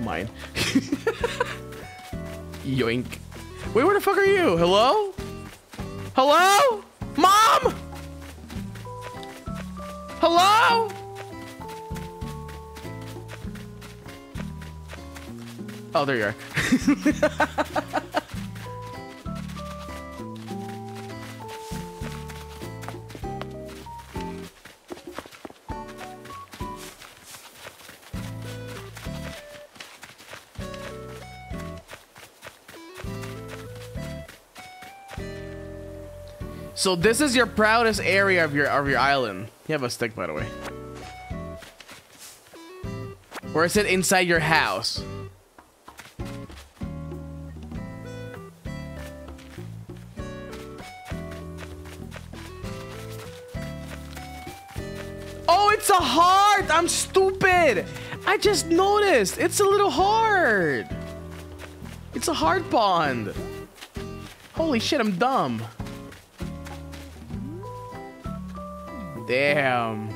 Mine. Yoink. Wait, where the fuck are you? Hello? Hello? Mom? Hello? Oh, there you are. So this is your proudest area of your of your island. You have a stick, by the way. Or is it inside your house? It's a heart! I'm stupid! I just noticed! It's a little heart! It's a heart bond. Holy shit, I'm dumb. Damn.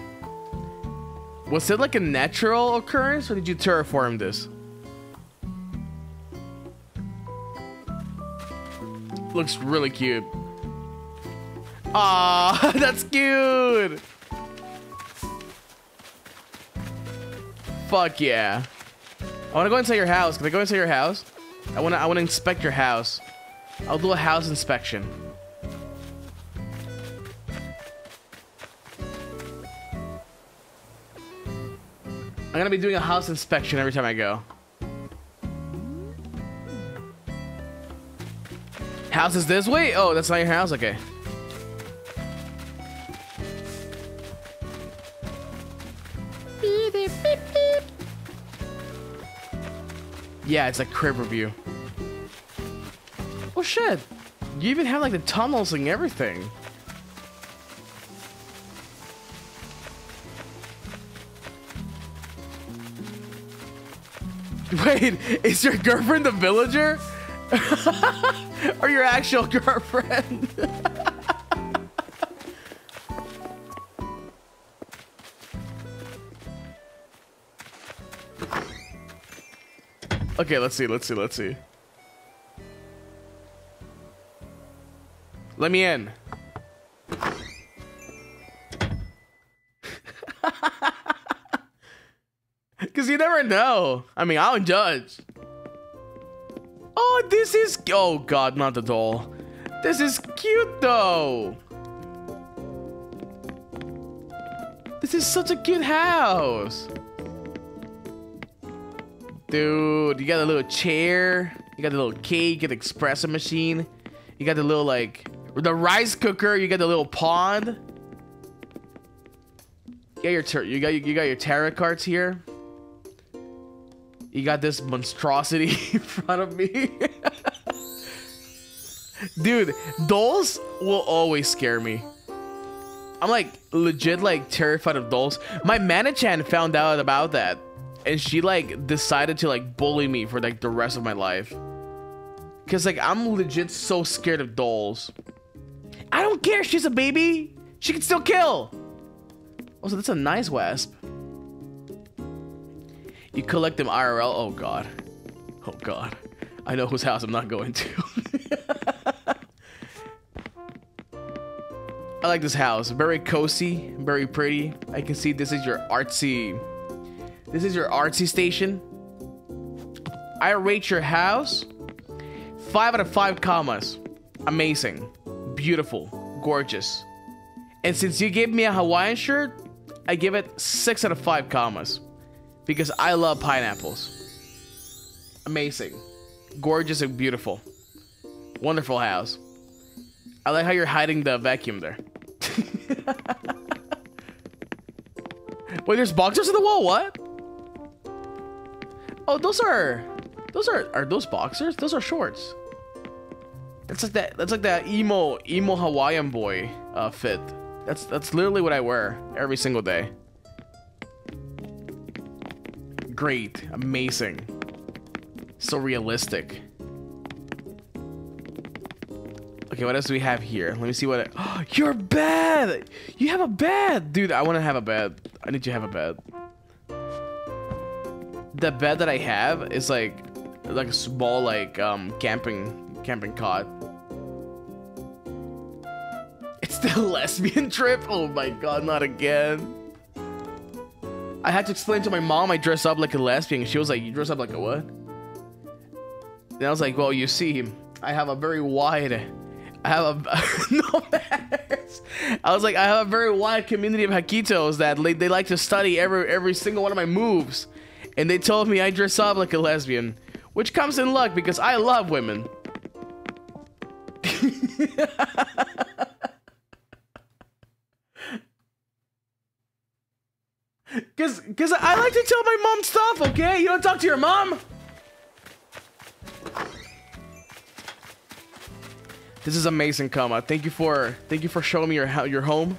Was it like a natural occurrence or did you terraform this? Looks really cute. Ah, that's cute. Fuck yeah. I want to go inside your house. Can I go inside your house? I want to I want to inspect your house. I'll do a house inspection. I'm gonna be doing a house inspection every time I go. House is this way? Oh, that's not your house? Okay. Yeah, it's like crib review. Oh shit. You even have like the tunnels and everything. Wait, is your girlfriend the villager? or your actual girlfriend? okay, let's see, let's see, let's see. Let me in. Because you never know. I mean, I don't judge. Oh, this is... Oh, God, not the doll. This is cute, though. This is such a cute house. Dude, you got a little chair. You got a little cake. You got the espresso machine. You got the little, like... The rice cooker. You got the little pond. You got your you got you got your tarot cards here. You got this monstrosity in front of me. Dude, dolls will always scare me. I'm like legit like terrified of dolls. My manachan found out about that and she like decided to like bully me for like the rest of my life. Cause like I'm legit so scared of dolls. I don't care, she's a baby. She can still kill. Also, that's a nice wasp. You collect them IRL. Oh god. Oh god. I know whose house I'm not going to. I like this house. Very cozy, very pretty. I can see this is your artsy. This is your artsy station. I rate your house five out of five commas. Amazing, beautiful, gorgeous. And since you gave me a Hawaiian shirt, I give it six out of five commas because I love pineapples. Amazing, gorgeous, and beautiful. Wonderful house. I like how you're hiding the vacuum there. Wait, there's boxers in the wall. What? Oh, those are, those are, are those boxers? Those are shorts. That's like that. That's like that emo, emo Hawaiian boy uh, fit. That's that's literally what I wear every single day. Great, amazing, so realistic. Okay, what else do we have here? Let me see what. Oh, your bed. You have a bed, dude. I want to have a bed. I need to have a bed. The bed that I have is like, like a small like um camping camping cot. It's the lesbian trip. Oh my god, not again. I had to explain to my mom I dress up like a lesbian. She was like, "You dress up like a what?" And I was like, "Well, you see, I have a very wide." I have a no. I was like, I have a very wide community of Hakitos that they, they like to study every every single one of my moves, and they told me I dress up like a lesbian, which comes in luck because I love women. Cause, cause I like to tell my mom stuff, okay? You don't talk to your mom. This is amazing, Kama. Thank you for thank you for showing me your your home.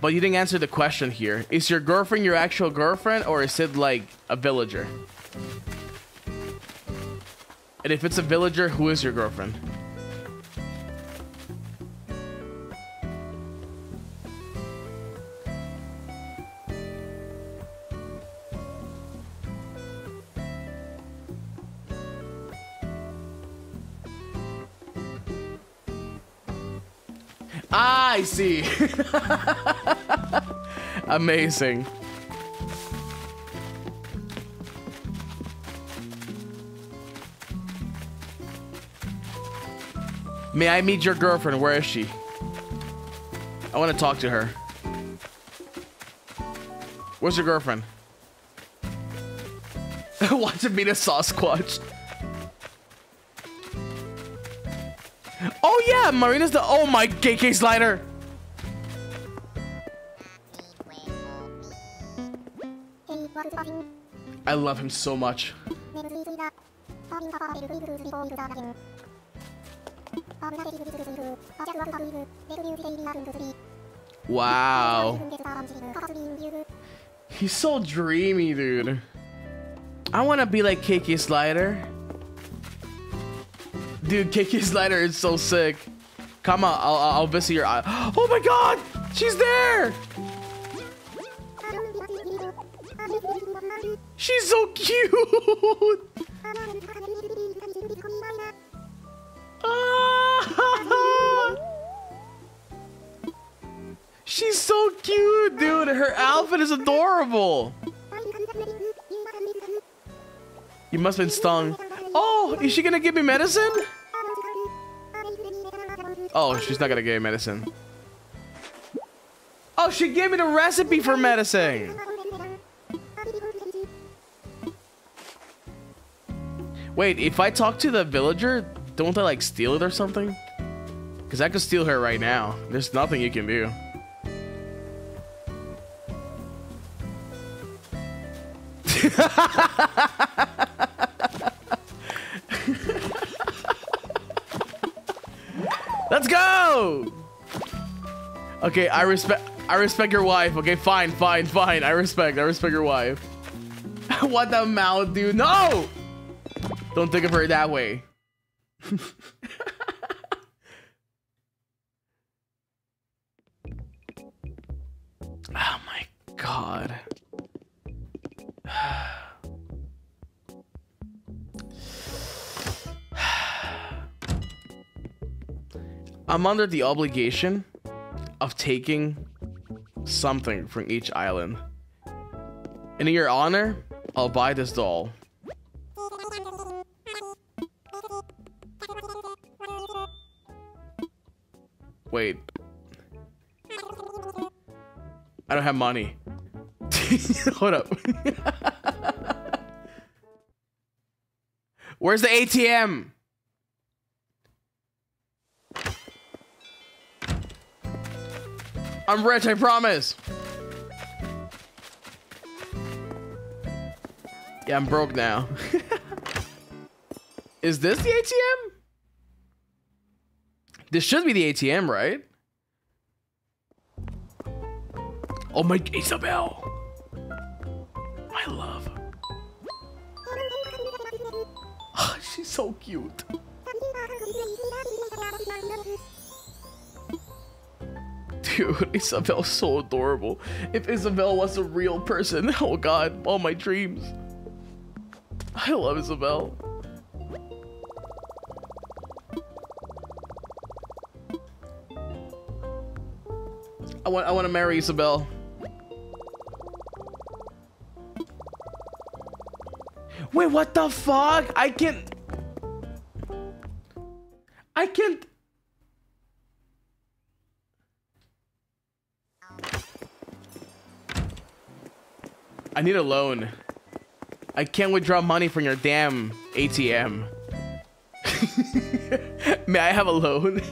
But you didn't answer the question here. Is your girlfriend your actual girlfriend or is it like a villager? And if it's a villager, who is your girlfriend? I see. Amazing. May I meet your girlfriend? Where is she? I want to talk to her. Where's your girlfriend? Want to meet a Sasquatch? Oh yeah, Marina's the oh my KK slider. I love him so much. Wow. He's so dreamy, dude. I want to be like KK Slider. Dude, KK Slider is so sick. Come on, I'll, I'll visit your eye. Oh my god! She's there! She's so cute! She's so cute, dude. Her outfit is adorable. You must have been stung. Oh, is she gonna give me medicine? Oh, she's not gonna give me medicine. Oh, she gave me the recipe for medicine. Wait, if I talk to the villager, don't I like steal it or something? Because I could steal her right now. There's nothing you can do. Let's go! Okay, I respect I respect your wife. Okay, fine, fine, fine. I respect. I respect your wife. what the mouth, dude? No! Don't think of her that way. oh my god. I'm under the obligation of taking something from each island. And in your honor, I'll buy this doll. Wait. I don't have money. Hold up. Where's the ATM? I'm rich, I promise. Yeah, I'm broke now. Is this the ATM? This should be the ATM, right? Oh my, Isabelle. My love. She's so cute. Dude, Isabelle's so adorable. If Isabelle was a real person, oh god, all my dreams. I love Isabelle. I want I want to marry Isabelle. Wait, what the fuck? I can't I can't I need a loan. I can't withdraw money from your damn ATM. May I have a loan?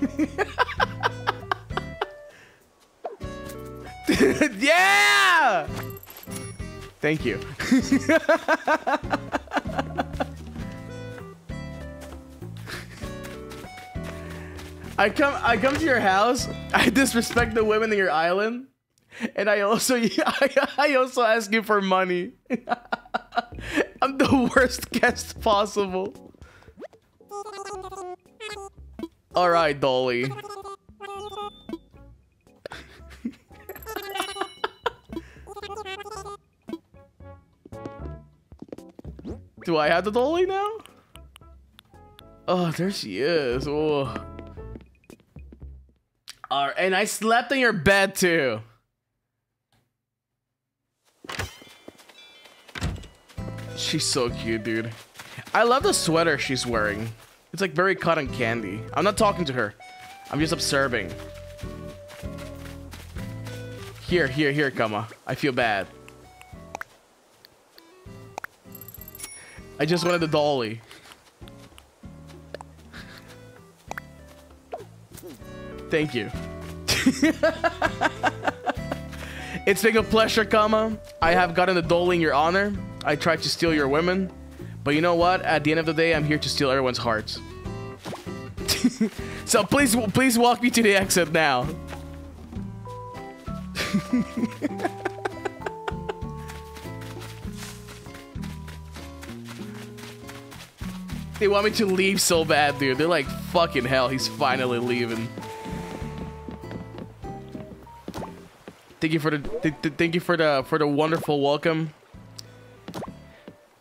yeah! Thank you. I come I come to your house, I disrespect the women in your island, and I also I, I also ask you for money. I'm the worst guest possible. All right, Dolly. Do I have the dolly now? Oh, there she is. Oh. All right, and I slept in your bed too. She's so cute, dude. I love the sweater she's wearing. It's like very cotton candy. I'm not talking to her. I'm just observing. Here, here, here, Kama. I feel bad. I just wanted the dolly. Thank you. it's been a pleasure, Kama. I have gotten the dolly in your honor. I tried to steal your women. But you know what? At the end of the day, I'm here to steal everyone's hearts. so please, please walk me to the exit now. they want me to leave so bad, dude. They're like, fucking hell, he's finally leaving. Thank you for the th th thank you for the for the wonderful welcome.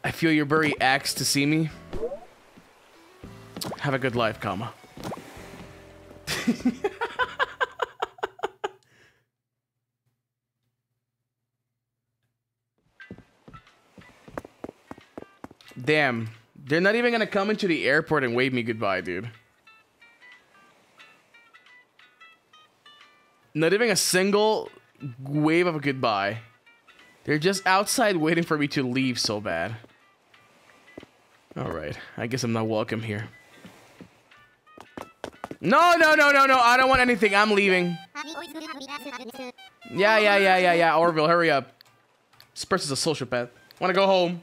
I feel you're very axed to see me. Have a good life, Kama. Damn. They're not even gonna come into the airport and wave me goodbye, dude. Not even a single wave of a goodbye. They're just outside waiting for me to leave so bad. Alright, I guess I'm not welcome here. No, no, no, no, no, I don't want anything. I'm leaving. Yeah, yeah, yeah, yeah, yeah. Orville, hurry up. This person's a sociopath. Wanna go home.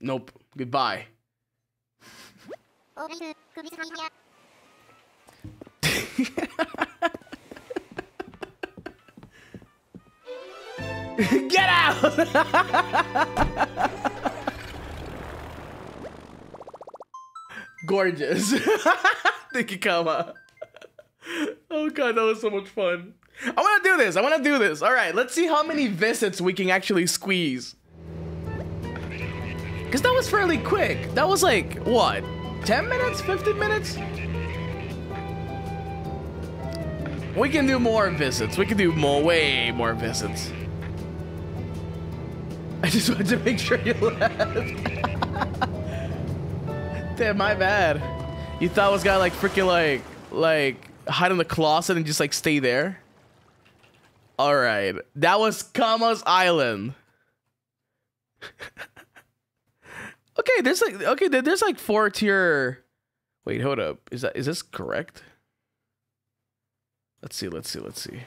Nope. Goodbye. Get out! Gorgeous. Thank you, Kama. Oh god, that was so much fun. I want to do this. I want to do this. All right, let's see how many visits we can actually squeeze. Because that was fairly quick. That was like, what? 10 minutes? 15 minutes? We can do more visits. We can do more, way more visits. I just wanted to make sure you left. Damn, my bad. You thought I was gonna like freaking like, like hide in the closet and just like stay there? All right, that was Kama's Island. okay, there's like okay, there's like four tier. Wait, hold up. Is that is this correct? Let's see. Let's see. Let's see.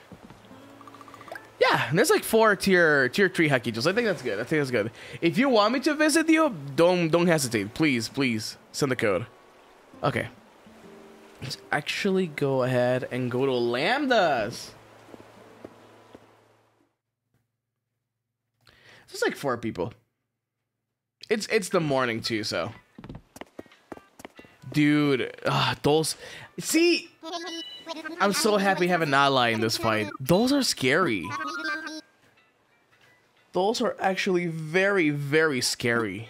Yeah, there's like four tier tier three Hakijos. I think that's good. I think that's good. If you want me to visit you, don't don't hesitate. Please, please send the code. Okay. Let's actually go ahead and go to Lambdas. There's like four people. It's it's the morning too, so. Dude, uh, those. See, I'm so happy having Nala in this fight. Those are scary. Those are actually very, very scary.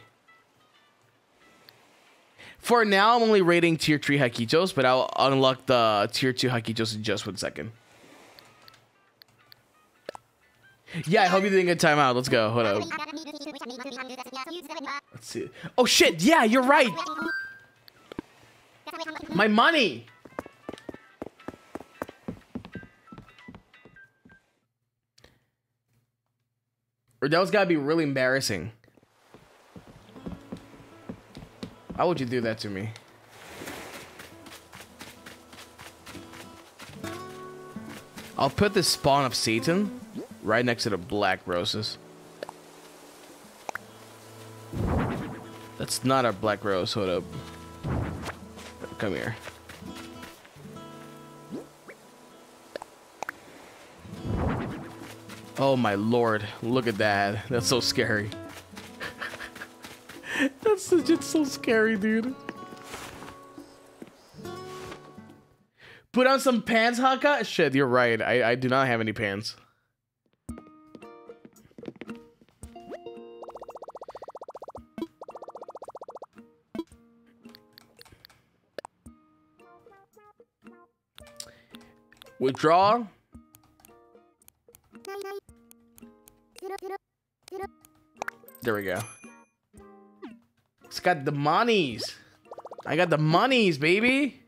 For now, I'm only rating tier 3 Hakijos, but I'll unlock the tier 2 Hakijos in just one second. Yeah, I hope you didn't get time out. Let's go. Hold up. Let's see. Oh shit! Yeah, you're right. My money. That was gotta be really embarrassing. Why would you do that to me? I'll put the spawn of Satan right next to the black roses. That's not a black rose. Hold up. Come here. Oh my lord. Look at that. That's so scary. That's legit so scary, dude. Put on some pants, Hakka? Shit, you're right. I, I do not have any pants. Withdraw. There we go. It's got the monies. I got the monies, baby.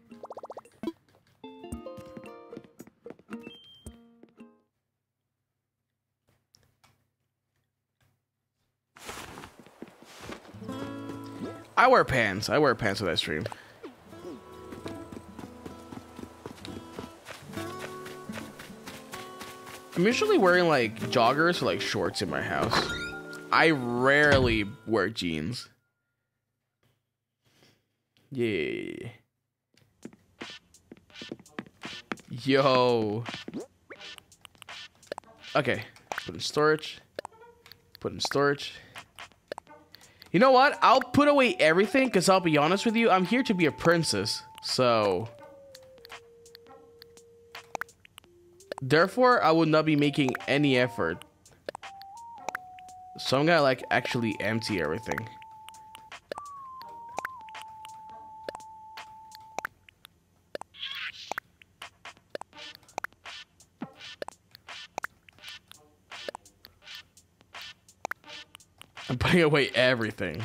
I wear pants. I wear pants when I stream. I'm usually wearing like joggers or like shorts in my house. I rarely wear jeans. Yeah. Yo. Okay. Put in storage. Put in storage. You know what? I'll put away everything because I'll be honest with you. I'm here to be a princess. So. Therefore, I will not be making any effort. So I'm gonna like actually empty everything. I'm putting away everything.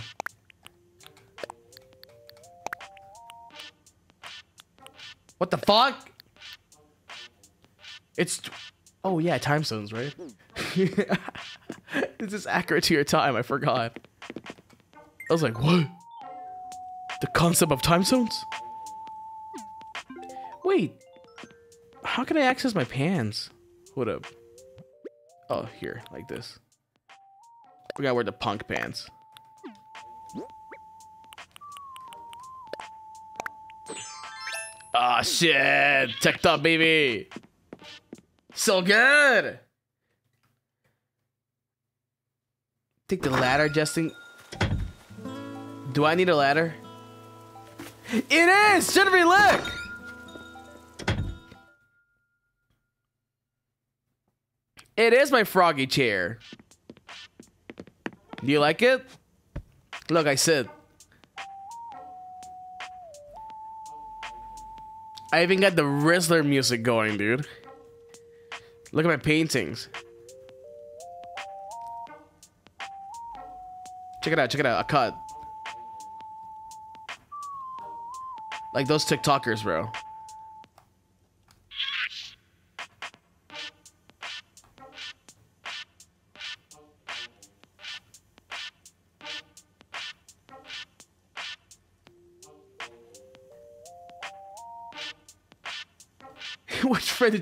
What the fuck? It's... Oh, yeah, time zones, right? this is accurate to your time. I forgot. I was like, what? The concept of time zones? Wait. How can I access my pants? Hold up. Oh, here, like this. We gotta wear the punk pants. Ah, oh, shit. Checked up, baby. So good. Take the ladder, Justin. Do I need a ladder? It is! Should we look! It is my froggy chair. Do you like it? Look, I said. I even got the Rizzler music going, dude. Look at my paintings. Check it out, check it out. A cut. Like those TikTokers, bro.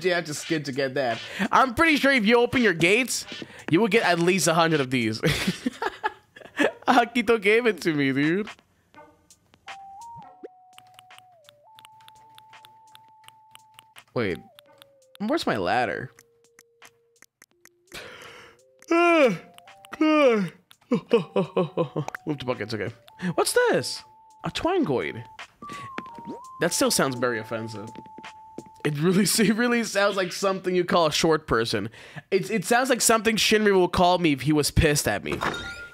You have to skid to get that? I'm pretty sure if you open your gates, you will get at least a hundred of these. Akito gave it to me, dude. Wait, where's my ladder? Move the buckets, okay. What's this? A twangoid. That still sounds very offensive. It really, it really sounds like something you call a short person. It, it sounds like something Shinri will call me if he was pissed at me.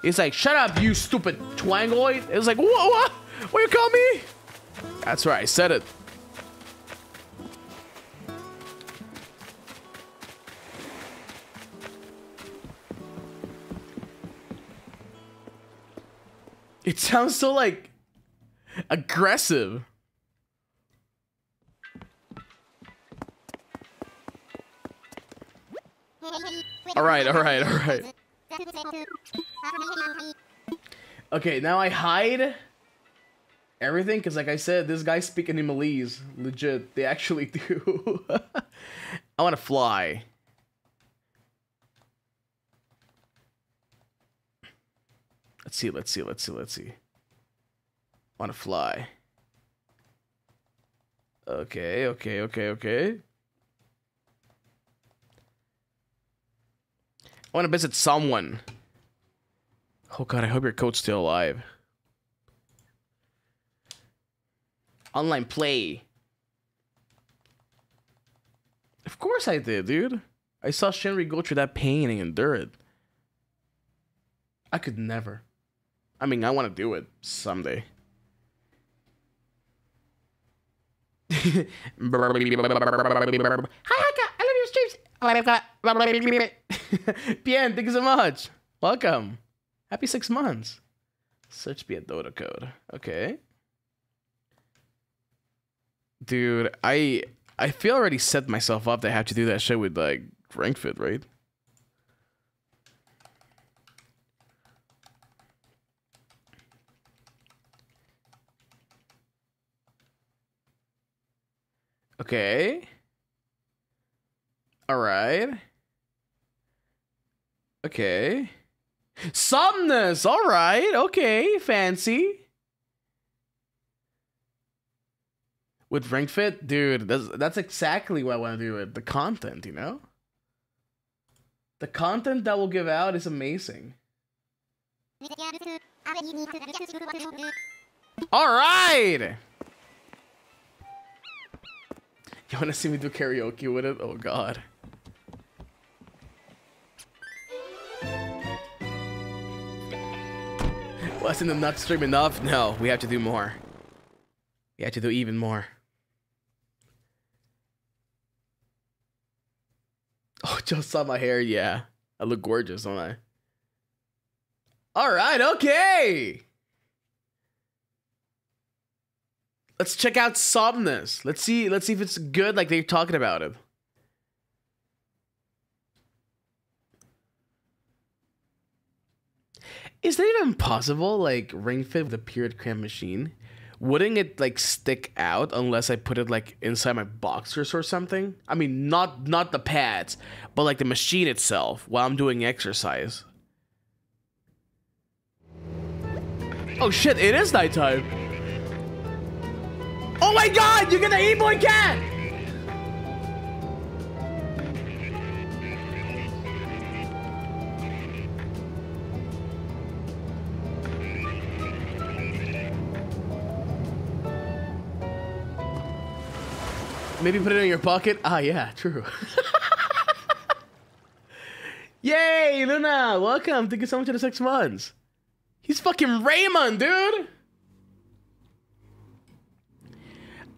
It's like, shut up, you stupid twangoid. It was like, what, what? What you call me? That's right, I said it. It sounds so like aggressive. All right, all right, all right. Okay, now I hide everything because, like I said, this guy's speaking in Malese. Legit, they actually do. I want to fly. Let's see, let's see, let's see, let's see. I Want to fly. Okay, okay, okay, okay. I want to visit someone. Oh god, I hope your code's still alive. Online play. Of course I did, dude. I saw Shinri go through that pain and endure it. I could never. I mean, I want to do it someday. Hi, Hakka. I love your streams. Bien, thank you so much. Welcome. Happy six months. Search be a Dodo code. Okay. Dude, I I feel already set myself up to have to do that shit with like Ring Fit, right? Okay. All right. Okay. Somnus. All right. Okay. Fancy. With Ring Fit, dude, that's that's exactly what I want to do with the content, you know? The content that we'll give out is amazing. All right. You want to see me do karaoke with it? Oh, God. Wasn't the nut stream enough? No, we have to do more. We have to do even more. Oh, just saw my hair. Yeah. I look gorgeous, don't I? All right, okay. Let's check out Somnus. Let's see. Let's see if it's good, like they're talking about it. Is that even possible? Like Ring Fit with a period cram machine, wouldn't it like stick out unless I put it like inside my boxers or something? I mean, not not the pads, but like the machine itself while I'm doing exercise. Oh shit, it is nighttime. Oh my god, you're gonna eat boy cat! Maybe put it in your pocket. Ah, yeah, true. Yay, Luna! Welcome. Thank you so much for the six months. He's fucking Raymond, dude.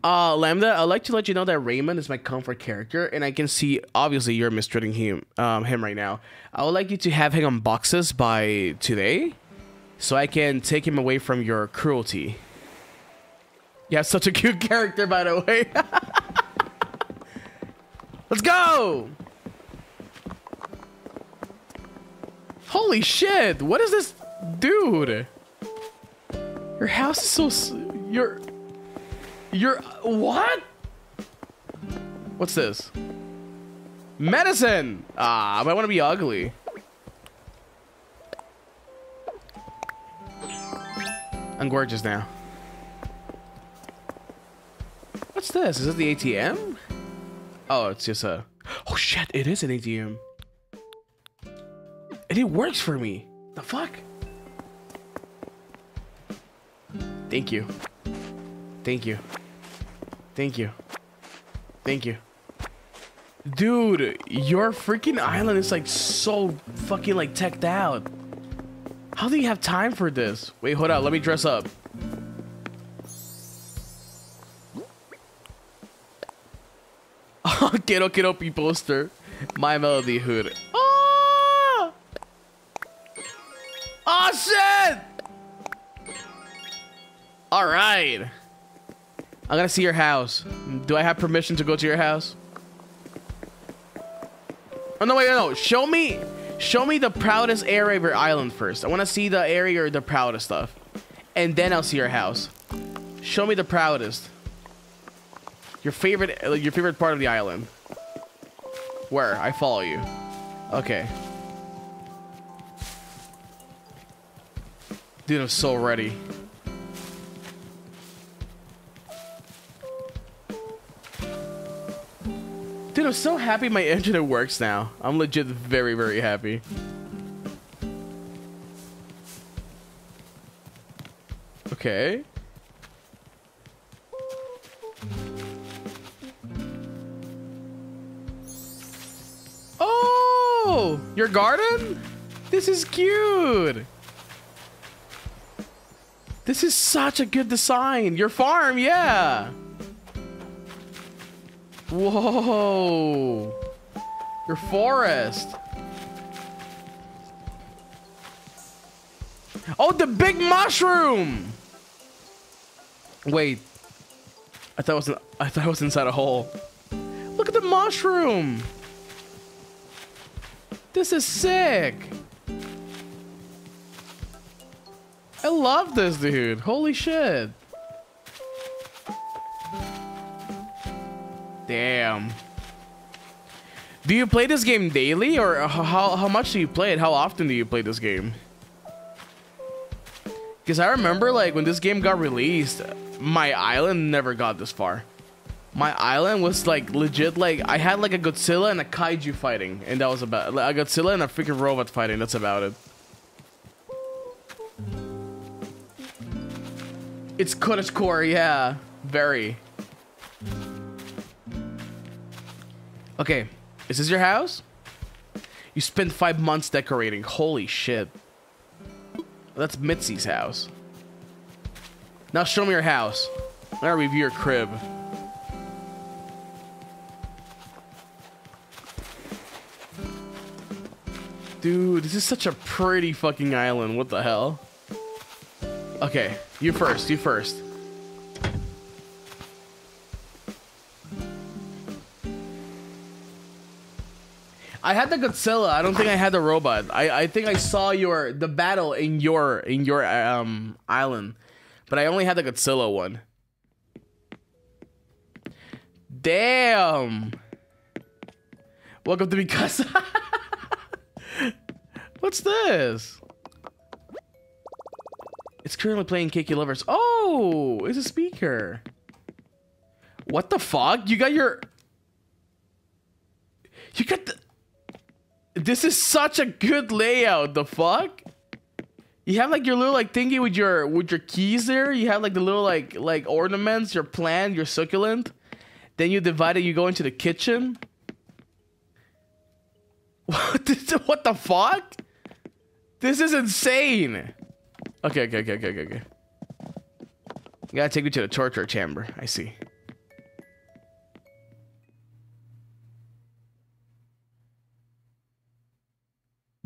Uh, Lambda, I'd like to let you know that Raymond is my comfort character, and I can see obviously you're mistreating him, um, him right now. I would like you to have him on boxes by today, so I can take him away from your cruelty. You have such a cute character, by the way. Let's go! Holy shit! What is this, dude? Your house is so. Your. Your. What? What's this? Medicine! Ah, but I want to be ugly. I'm gorgeous now. What's this? Is it the ATM? Oh, it's just a. Oh shit! It is an ATM. And it works for me. The fuck? Thank you. Thank you. Thank you. Thank you. Dude, your freaking island is like so fucking like teched out. How do you have time for this? Wait, hold on. Let me dress up. quiero quiero pi poster. My melody hood. Oh! Oh shit! All right. I'm gonna see your house. Do I have permission to go to your house? Oh no, wait, no, no. Show me, show me the proudest area of your island first. I want to see the area or the proudest stuff, and then I'll see your house. Show me the proudest. Your favorite, your favorite part of the island. Where? I follow you. Okay. Dude, I'm so ready. Dude, I'm so happy my internet works now. I'm legit very, very happy. Okay. Oh, your garden? This is cute. This is such a good design. Your farm, yeah. Whoa. Your forest. Oh, the big mushroom. Wait. I thought it was I thought it was inside a hole. Look at the mushroom. This is sick. I love this dude. Holy shit. Damn. Do you play this game daily or how, how much do you play it? How often do you play this game? Because I remember like when this game got released, my island never got this far. My island was like legit like I had like a Godzilla and a kaiju fighting and that was about a Godzilla and a freaking robot fighting. That's about it. It's cottage core, yeah. Very. Okay, is this your house? You spent five months decorating. Holy shit. That's Mitzi's house. Now show me your house. Gonna review your crib. Dude, this is such a pretty fucking island. What the hell? Okay, you first, you first. I had the Godzilla. I don't think I had the robot. I, I think I saw your the battle in your in your um island, but I only had the Godzilla one. Damn. Welcome to Mikasa. What's this? It's currently playing K.K. Lovers. Oh, it's a speaker. What the fuck? You got your... You got the... This is such a good layout. The fuck? You have like your little like thingy with your with your keys there. You have like the little like like ornaments, your plant, your succulent. Then you divide it. You go into the kitchen. What? What the fuck? This is insane. Okay, okay, okay, okay, okay. You gotta take me to the torture chamber. I see.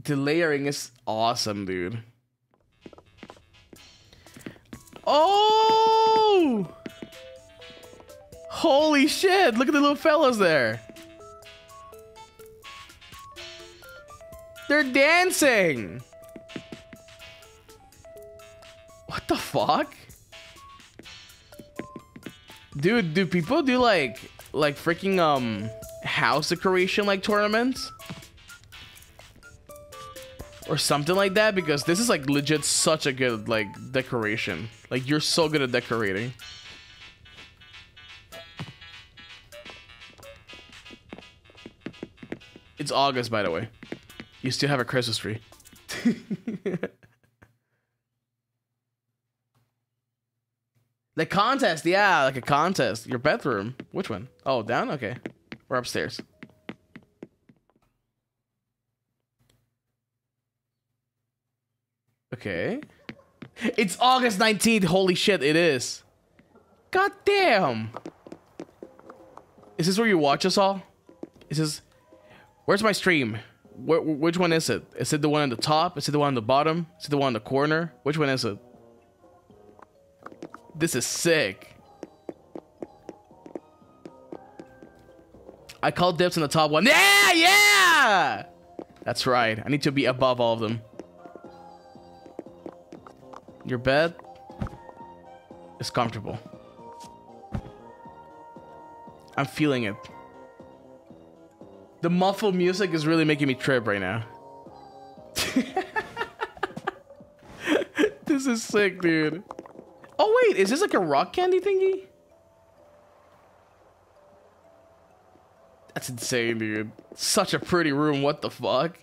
The layering is awesome, dude. Oh! Holy shit! Look at the little fellas there. They're dancing! The fuck? Dude, do people do like like freaking um house decoration like tournaments? Or something like that because this is like legit such a good like decoration. Like you're so good at decorating. It's August by the way. You still have a Christmas tree. The contest, yeah, like a contest. Your bedroom. Which one? Oh, down? Okay. We're upstairs. Okay. It's August 19th. Holy shit, it is. God damn. Is this where you watch us all? Is this... Where's my stream? Wh which one is it? Is it the one on the top? Is it the one on the bottom? Is it the one on the corner? Which one is it? This is sick. I called dips in the top one. Yeah, yeah! That's right. I need to be above all of them. Your bed is comfortable. I'm feeling it. The muffled music is really making me trip right now. this is sick, dude. Oh, wait, is this like a rock candy thingy? That's insane, dude. Such a pretty room, what the fuck?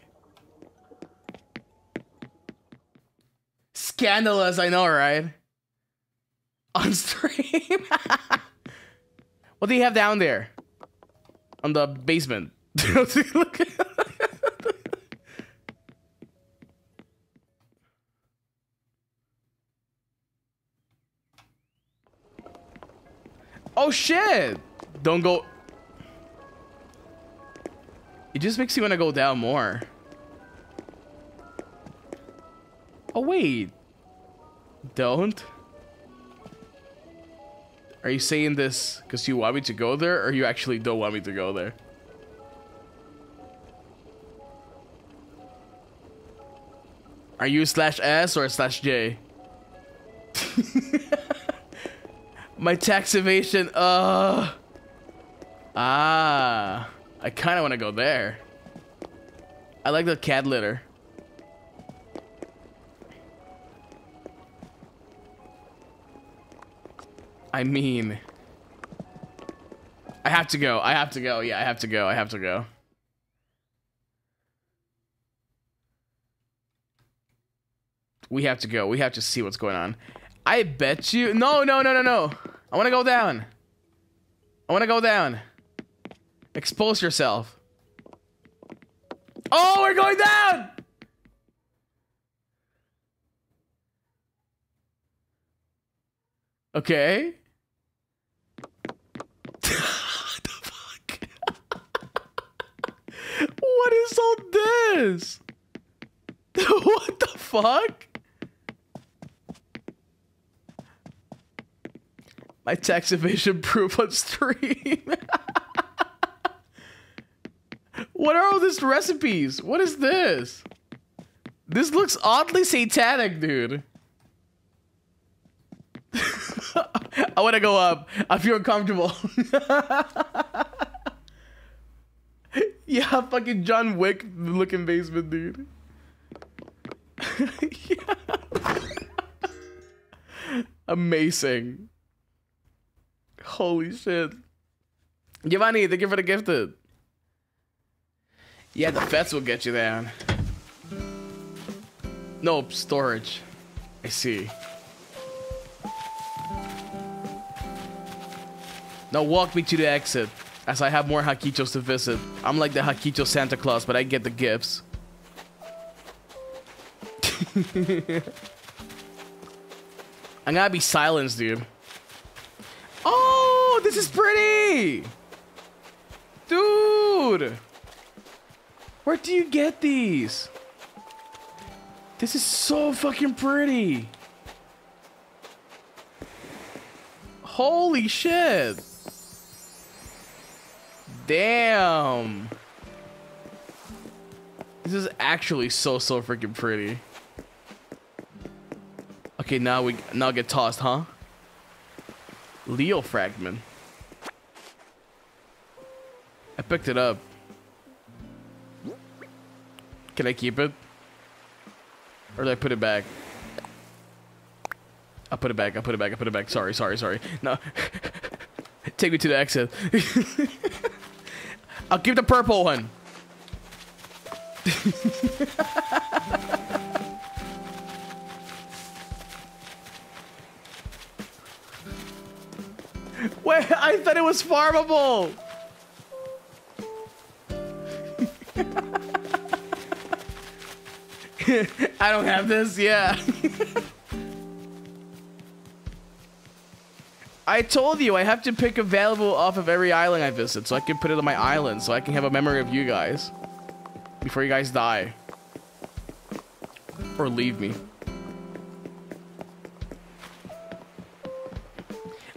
Scandalous, I know, right? On stream? what do you have down there? On the basement? Look Oh shit! Don't go. It just makes you want to go down more. Oh wait. Don't? Are you saying this because you want me to go there or you actually don't want me to go there? Are you slash S or slash J? My tax evasion. Uh. Ah. I kind of want to go there. I like the cat litter. I mean. I have to go. I have to go. Yeah, I have to go. I have to go. We have to go. We have to see what's going on. I bet you. No, no, no, no, no. I want to go down. I want to go down. Expose yourself. Oh, we're going down! Okay. what the fuck? what is all this? what the fuck? My tax evasion proof on stream. what are all these recipes? What is this? This looks oddly satanic, dude. I want to go up. I feel uncomfortable. yeah, fucking John Wick looking basement, dude. yeah. Amazing. Holy shit. Giovanni, thank you for the gifted. Yeah, the fets will get you there. Nope, storage. I see. Now walk me to the exit, as I have more Hakichos to visit. I'm like the Hakicho Santa Claus, but I get the gifts. I'm gonna be silenced, dude. Oh, this is pretty! Dude! Where do you get these? This is so fucking pretty. Holy shit. Damn. This is actually so, so freaking pretty. Okay, now we now get tossed, huh? Leo fragment. I picked it up. Can I keep it? Or did I put it back? I put it back, I put it back, I put it back. Sorry, sorry, sorry. No. Take me to the exit. I'll keep the purple one. Wait, I thought it was farmable. I don't have this, yeah. I told you I have to pick a valuable off of every island I visit so I can put it on my island so I can have a memory of you guys. Before you guys die. Or leave me.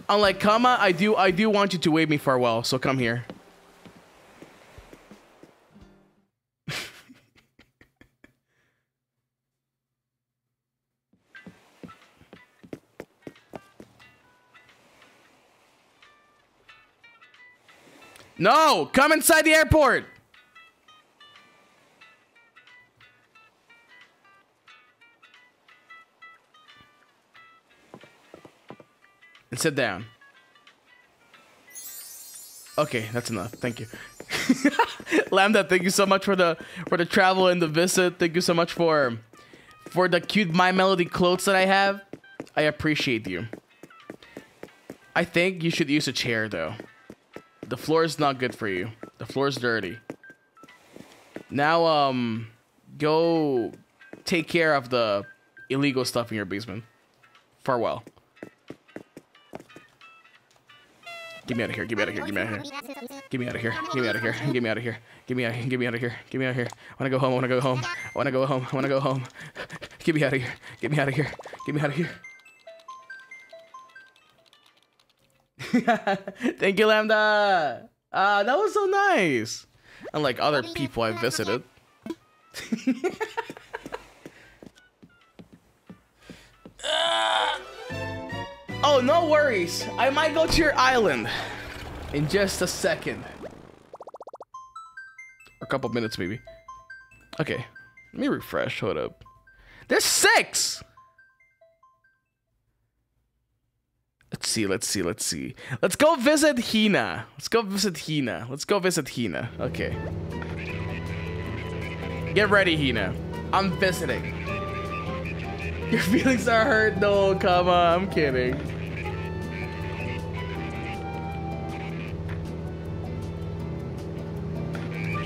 Unlike Kama, I do I do want you to wave me farewell, so come here. No! Come inside the airport! And sit down. Okay, that's enough. Thank you. Lambda, thank you so much for the for the travel and the visit. Thank you so much for for the cute My Melody clothes that I have. I appreciate you. I think you should use a chair though. The floor is not good for you. The floor is dirty. Now, um, go take care of the illegal stuff in your basement. Farewell. Get me out of here. Get me out of here. Get me out of here. Get me out of here. Get me out of here. Get me out of here. Get me out of here. Get me out of here. Get me out of here. I wanna go home. I wanna go home. I wanna go home. I wanna go home. Get me out of here. Get me out of here. Get me out of here. Thank you, Lambda. Ah, uh, that was so nice. Unlike other people I visited. uh, oh, no worries. I might go to your island in just a second. A couple minutes, maybe. Okay. Let me refresh. Hold up. There's six! Let's see, let's see, let's see. Let's go visit Hina. Let's go visit Hina. Let's go visit Hina. Okay. Get ready, Hina. I'm visiting. Your feelings are hurt? No, come on. I'm kidding.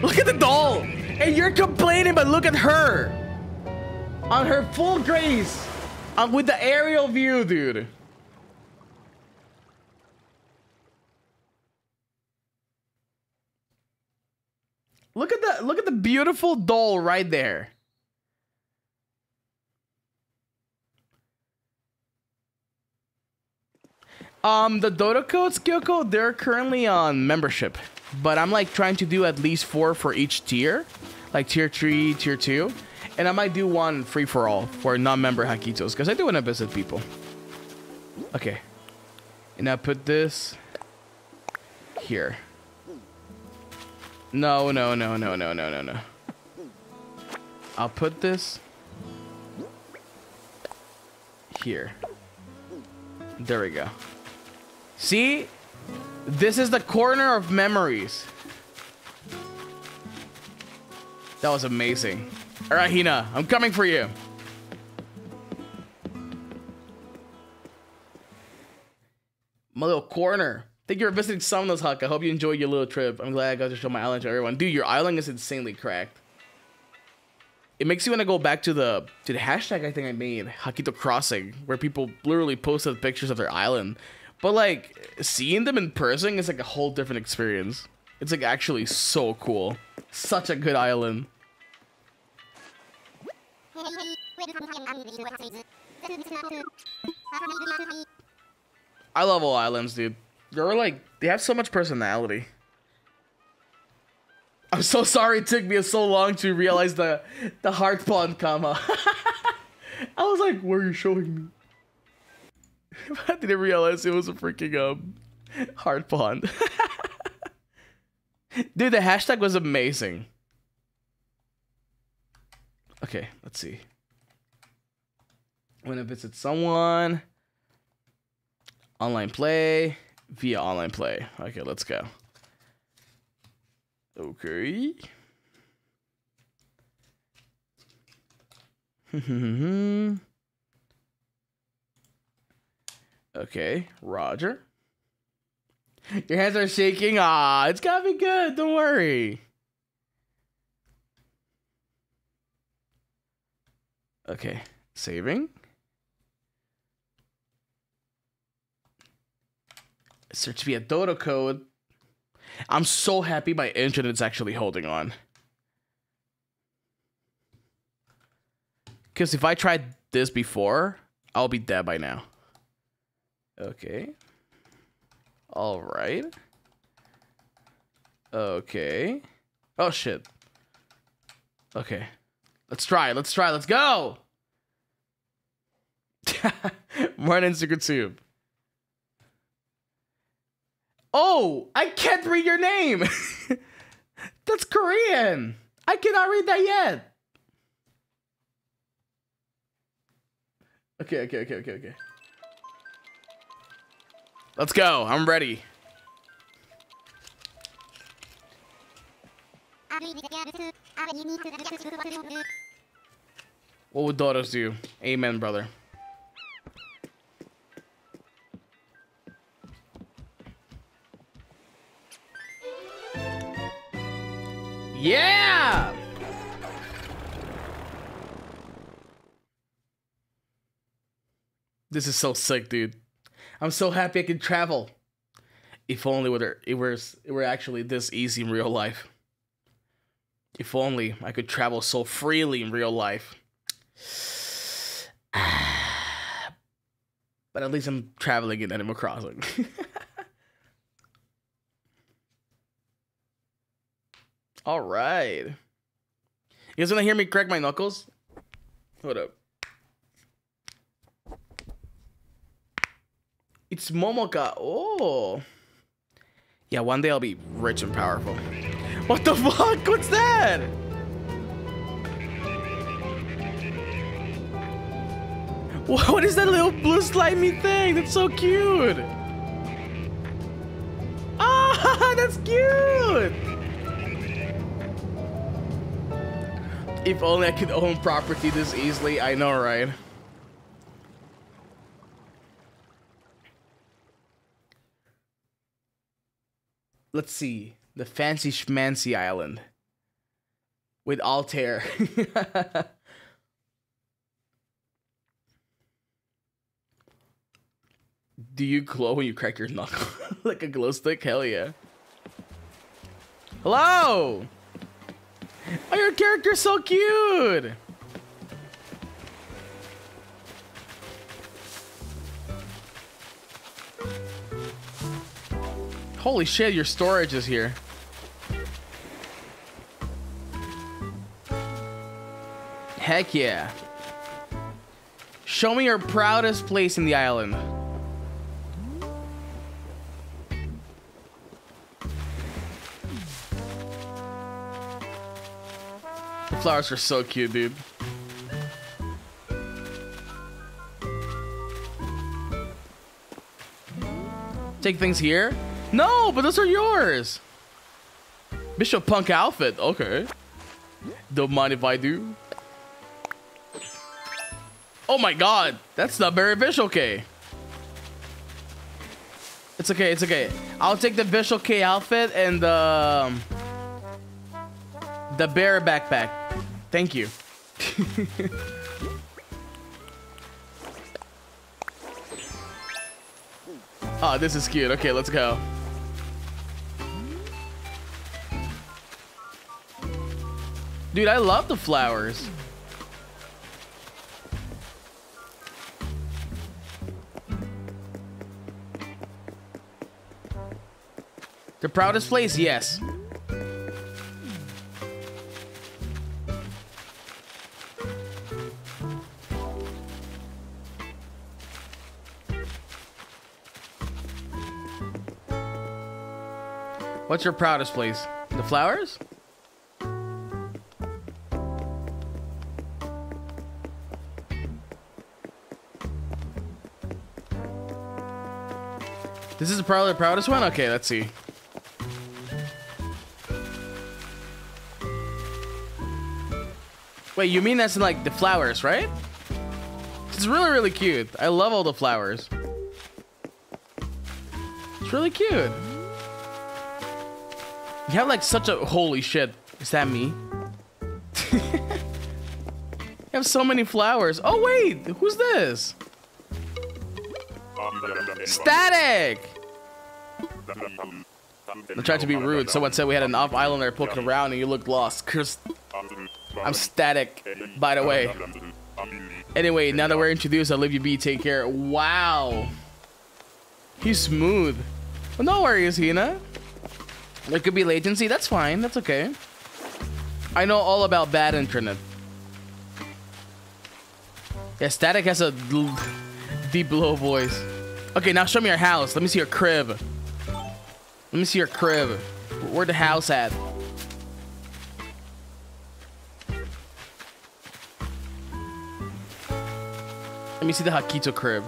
Look at the doll! And you're complaining, but look at her! On her full grace! Um, with the aerial view, dude. Look at the look at the beautiful doll right there. Um, the Dodo codes, Kyoko, they're currently on membership, but I'm like trying to do at least four for each tier, like tier three, tier two, and I might do one free for all for non-member Hakitos because I do want to visit people. Okay. And I put this here. No, no, no, no, no, no, no, no. I'll put this here. There we go. See? This is the corner of memories. That was amazing. All right, Hina, I'm coming for you. My little corner. Thank you for visiting Summoners Huck. I hope you enjoyed your little trip. I'm glad I got to show my island to everyone. Dude, your island is insanely cracked. It makes you want to go back to the to the hashtag I think I made, Hakito Crossing, where people literally posted pictures of their island. But like seeing them in person is like a whole different experience. It's like actually so cool. Such a good island. I love all islands, dude. They're like they have so much personality. I'm so sorry it took me so long to realize the the heart pond Kama. I was like, "What are you showing me?" I didn't realize it was a freaking um heart pond. Dude, the hashtag was amazing. Okay, let's see. When I visit someone, online play via online play. Okay, let's go. Okay. Hmm, hmm, hmm, okay, Roger. Your hands are shaking. Ah, it's gotta be good. Don't worry. Okay, saving. Search via Dodo code. I'm so happy my internet's actually holding on. Because if I tried this before, I'll be dead by now. Okay. All right. Okay. Oh, shit. Okay. Let's try. Let's try. Let's go. Morning, Secret Soup. Oh, I can't read your name. That's Korean. I cannot read that yet. Okay, okay, okay, okay, okay. Let's go. I'm ready. What would daughters do? Amen, brother. Yeah! This is so sick, dude. I'm so happy I can travel. If only it was it were actually this easy in real life. If only I could travel so freely in real life. but at least I'm traveling in Animal Crossing. All right. You guys want to hear me crack my knuckles? Hold up. It's Momoka. Oh. Yeah, one day I'll be rich and powerful. What the fuck? What's that? What is that little blue slimy thing? That's so cute. Ah, that's cute. If only I could own property this easily. I know, right? Let's see, the fancy schmancy island with Altare. Do you glow when you crack your knuckle? like a glow stick? Hell yeah. Hello! Oh, your character's so cute! Holy shit, your storage is here. Heck yeah. Show me your proudest place in the island. The flowers are so cute, dude. Take things here. No, but those are yours. Bishop Punk outfit. Okay. Don't mind if I do. Oh my god. That's not very Visual Kei. It's okay, it's okay. I'll take the Visual Kei outfit and the... Um, the bear backpack. Thank you. oh, this is cute. Okay, let's go. Dude, I love the flowers. The proudest place? Yes. What's your proudest place? The flowers? This is probably the proudest one? Okay, let's see. Wait, you mean that's in, like the flowers, right? It's really, really cute. I love all the flowers. It's really cute. You have like such a holy shit. Is that me? you have so many flowers. Oh wait, who's this? Static! I tried to be rude. Someone said we had an off islander poking around and you looked lost. Cause I'm static, by the way. Anyway, now that we're introduced, I'll leave you be. Take care. Wow. He's smooth. Well, no worries, Hina. There could be latency. That's fine. That's okay. I know all about bad internet. Yeah, Static has a deep, low voice. Okay, now show me your house. Let me see your crib. Let me see your crib. Where the house at? Let me see the Hakito crib.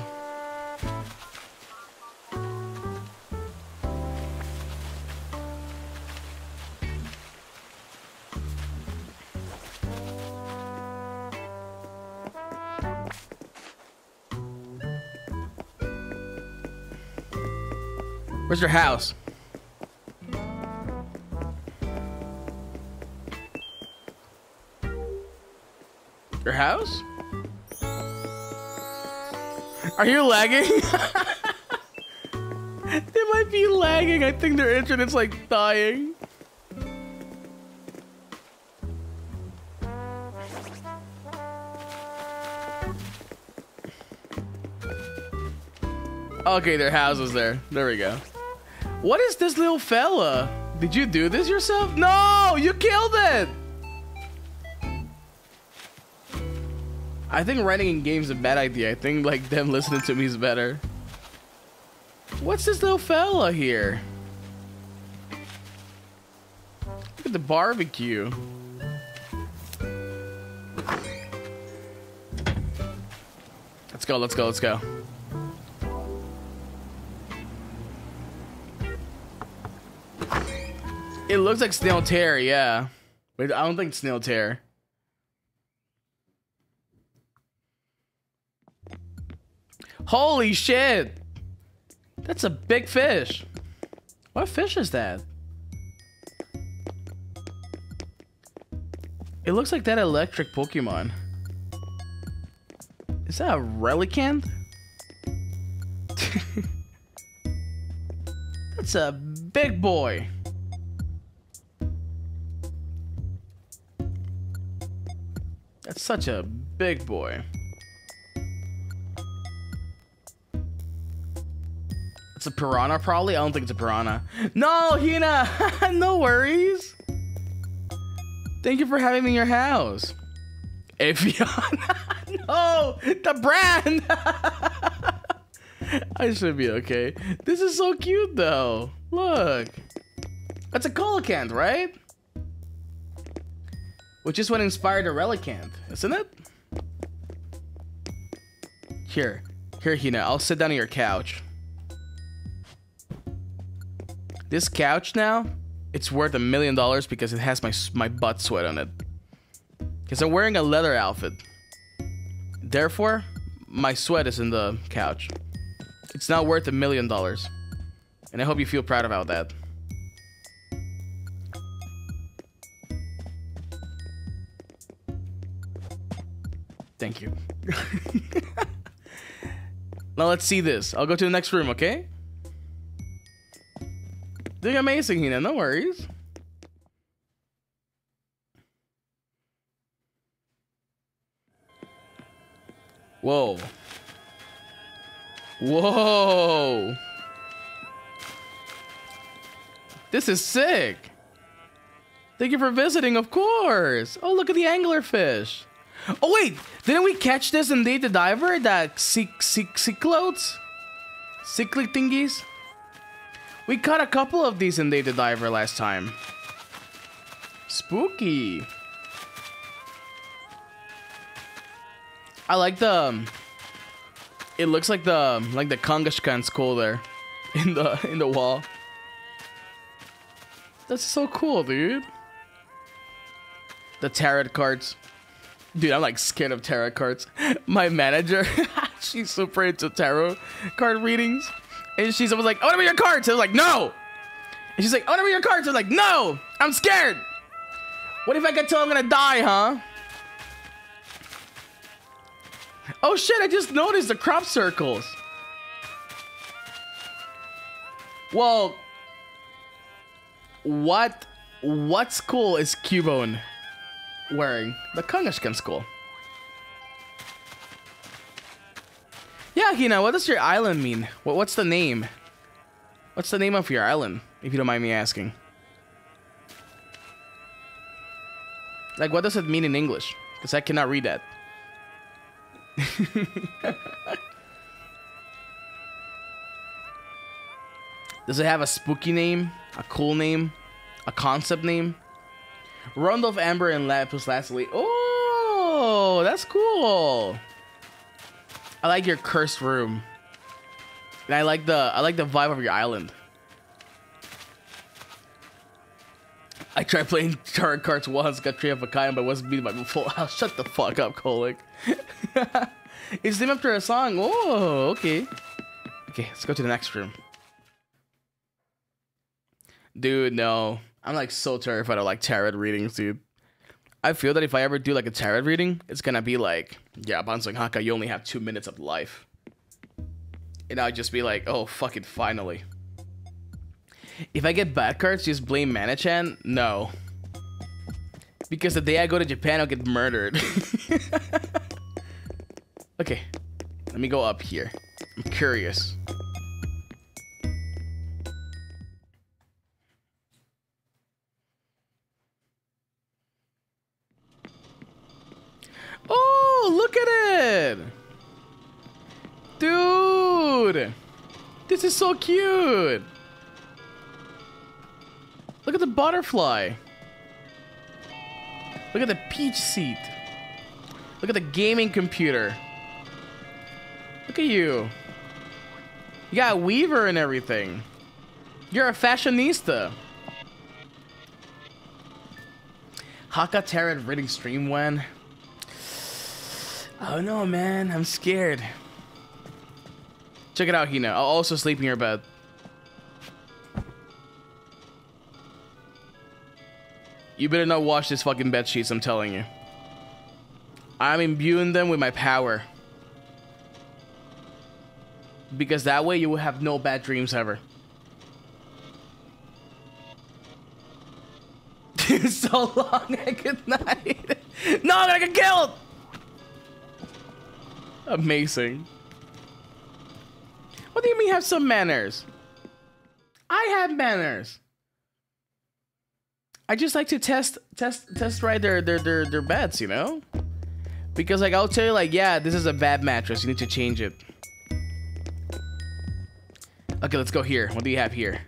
Where's your house? Your house? Are you lagging? they might be lagging. I think their internet's like dying. Okay, their house is there. There we go. What is this little fella? Did you do this yourself? No, you killed it. I think writing in games is a bad idea. I think like them listening to me is better. What's this little fella here? Look at the barbecue. Let's go, let's go, let's go. It looks like snail tear, yeah. But I don't think snail tear. Holy shit! That's a big fish. What fish is that? It looks like that electric Pokemon. Is that a Relicanth? That's a big boy. That's such a big boy. It's a piranha, probably? I don't think it's a piranha. No, Hina! no worries. Thank you for having me in your house. Evian. no! The brand! I should be okay. This is so cute, though. Look. That's a Coelacanth, right? Which is what inspired a Relicanth, isn't it? Here. Here, Hina, I'll sit down on your couch. This couch now, it's worth a million dollars because it has my my butt sweat on it. Because I'm wearing a leather outfit. Therefore, my sweat is in the couch. It's now worth a million dollars. And I hope you feel proud about that. Thank you. now let's see this. I'll go to the next room, okay? Doing amazing, Hina. No worries. Whoa. Whoa. This is sick. Thank you for visiting, of course. Oh, look at the anglerfish. Oh, wait. Didn't we catch this in Dave the Diver? That cyc cyc cyclodes? Cyclic thingies? We caught a couple of these in the Diver last time. Spooky. I like the... Um, it looks like the like the Kangaskhan skull there in the in the wall. That's so cool, dude. The tarot cards. Dude, I'm like scared of tarot cards. My manager, she's super into tarot card readings. And she's always like, I want to read your cards. I was like, no. And she's like, I want to read your cards. I was like, no, I'm scared. What if I get told I'm going to die, huh? Oh shit, I just noticed the crop circles. Well, what what's cool is Cubone wearing the Kangaskhan skull. Yeah, Hina, what does your island mean? What, what's the name? What's the name of your island, if you don't mind me asking? Like, what does it mean in English? Because I cannot read that. Does it have a spooky name? A cool name? A concept name? Rundolph Amber and Lapis Lazuli. Oh, that's cool. I like your cursed room. And I like the I like the vibe of your island. I tried playing tarot cards once, got three of a kind, but wasn't beaten by full house. Shut the fuck up, Kolik. it's named after a song. Oh, okay. Okay, let's go to the next room. Dude, no. I'm like so terrified of like tarot readings, dude. I feel that if I ever do like a tarot reading, it's gonna be like, yeah, Banzoin Hakka, you only have two minutes of life. And I'll just be like, oh, fucking finally. If I get bad cards, just blame Mana-chan? No. Because the day I go to Japan, I'll get murdered. okay. Let me go up here. I'm curious. Oh, look at it! Dude! This is so cute! Look at the butterfly. Look at the peach seat. Look at the gaming computer. Look at you. You got weaver and everything. You're a fashionista. Hakka Tarot reading stream when? Oh no, man. I'm scared. Check it out, Hina. I'll also sleep in your bed. You better not wash this fucking bed sheets, I'm telling you. I'm imbuing them with my power. Because that way you will have no bad dreams ever. so long good night. No, gonna get killed! Amazing. What do you mean have some manners? I have manners. I just like to test test test ride their their their their beds, you know? Because like I'll tell you like, yeah, this is a bad mattress. You need to change it. Okay, let's go here. What do you have here?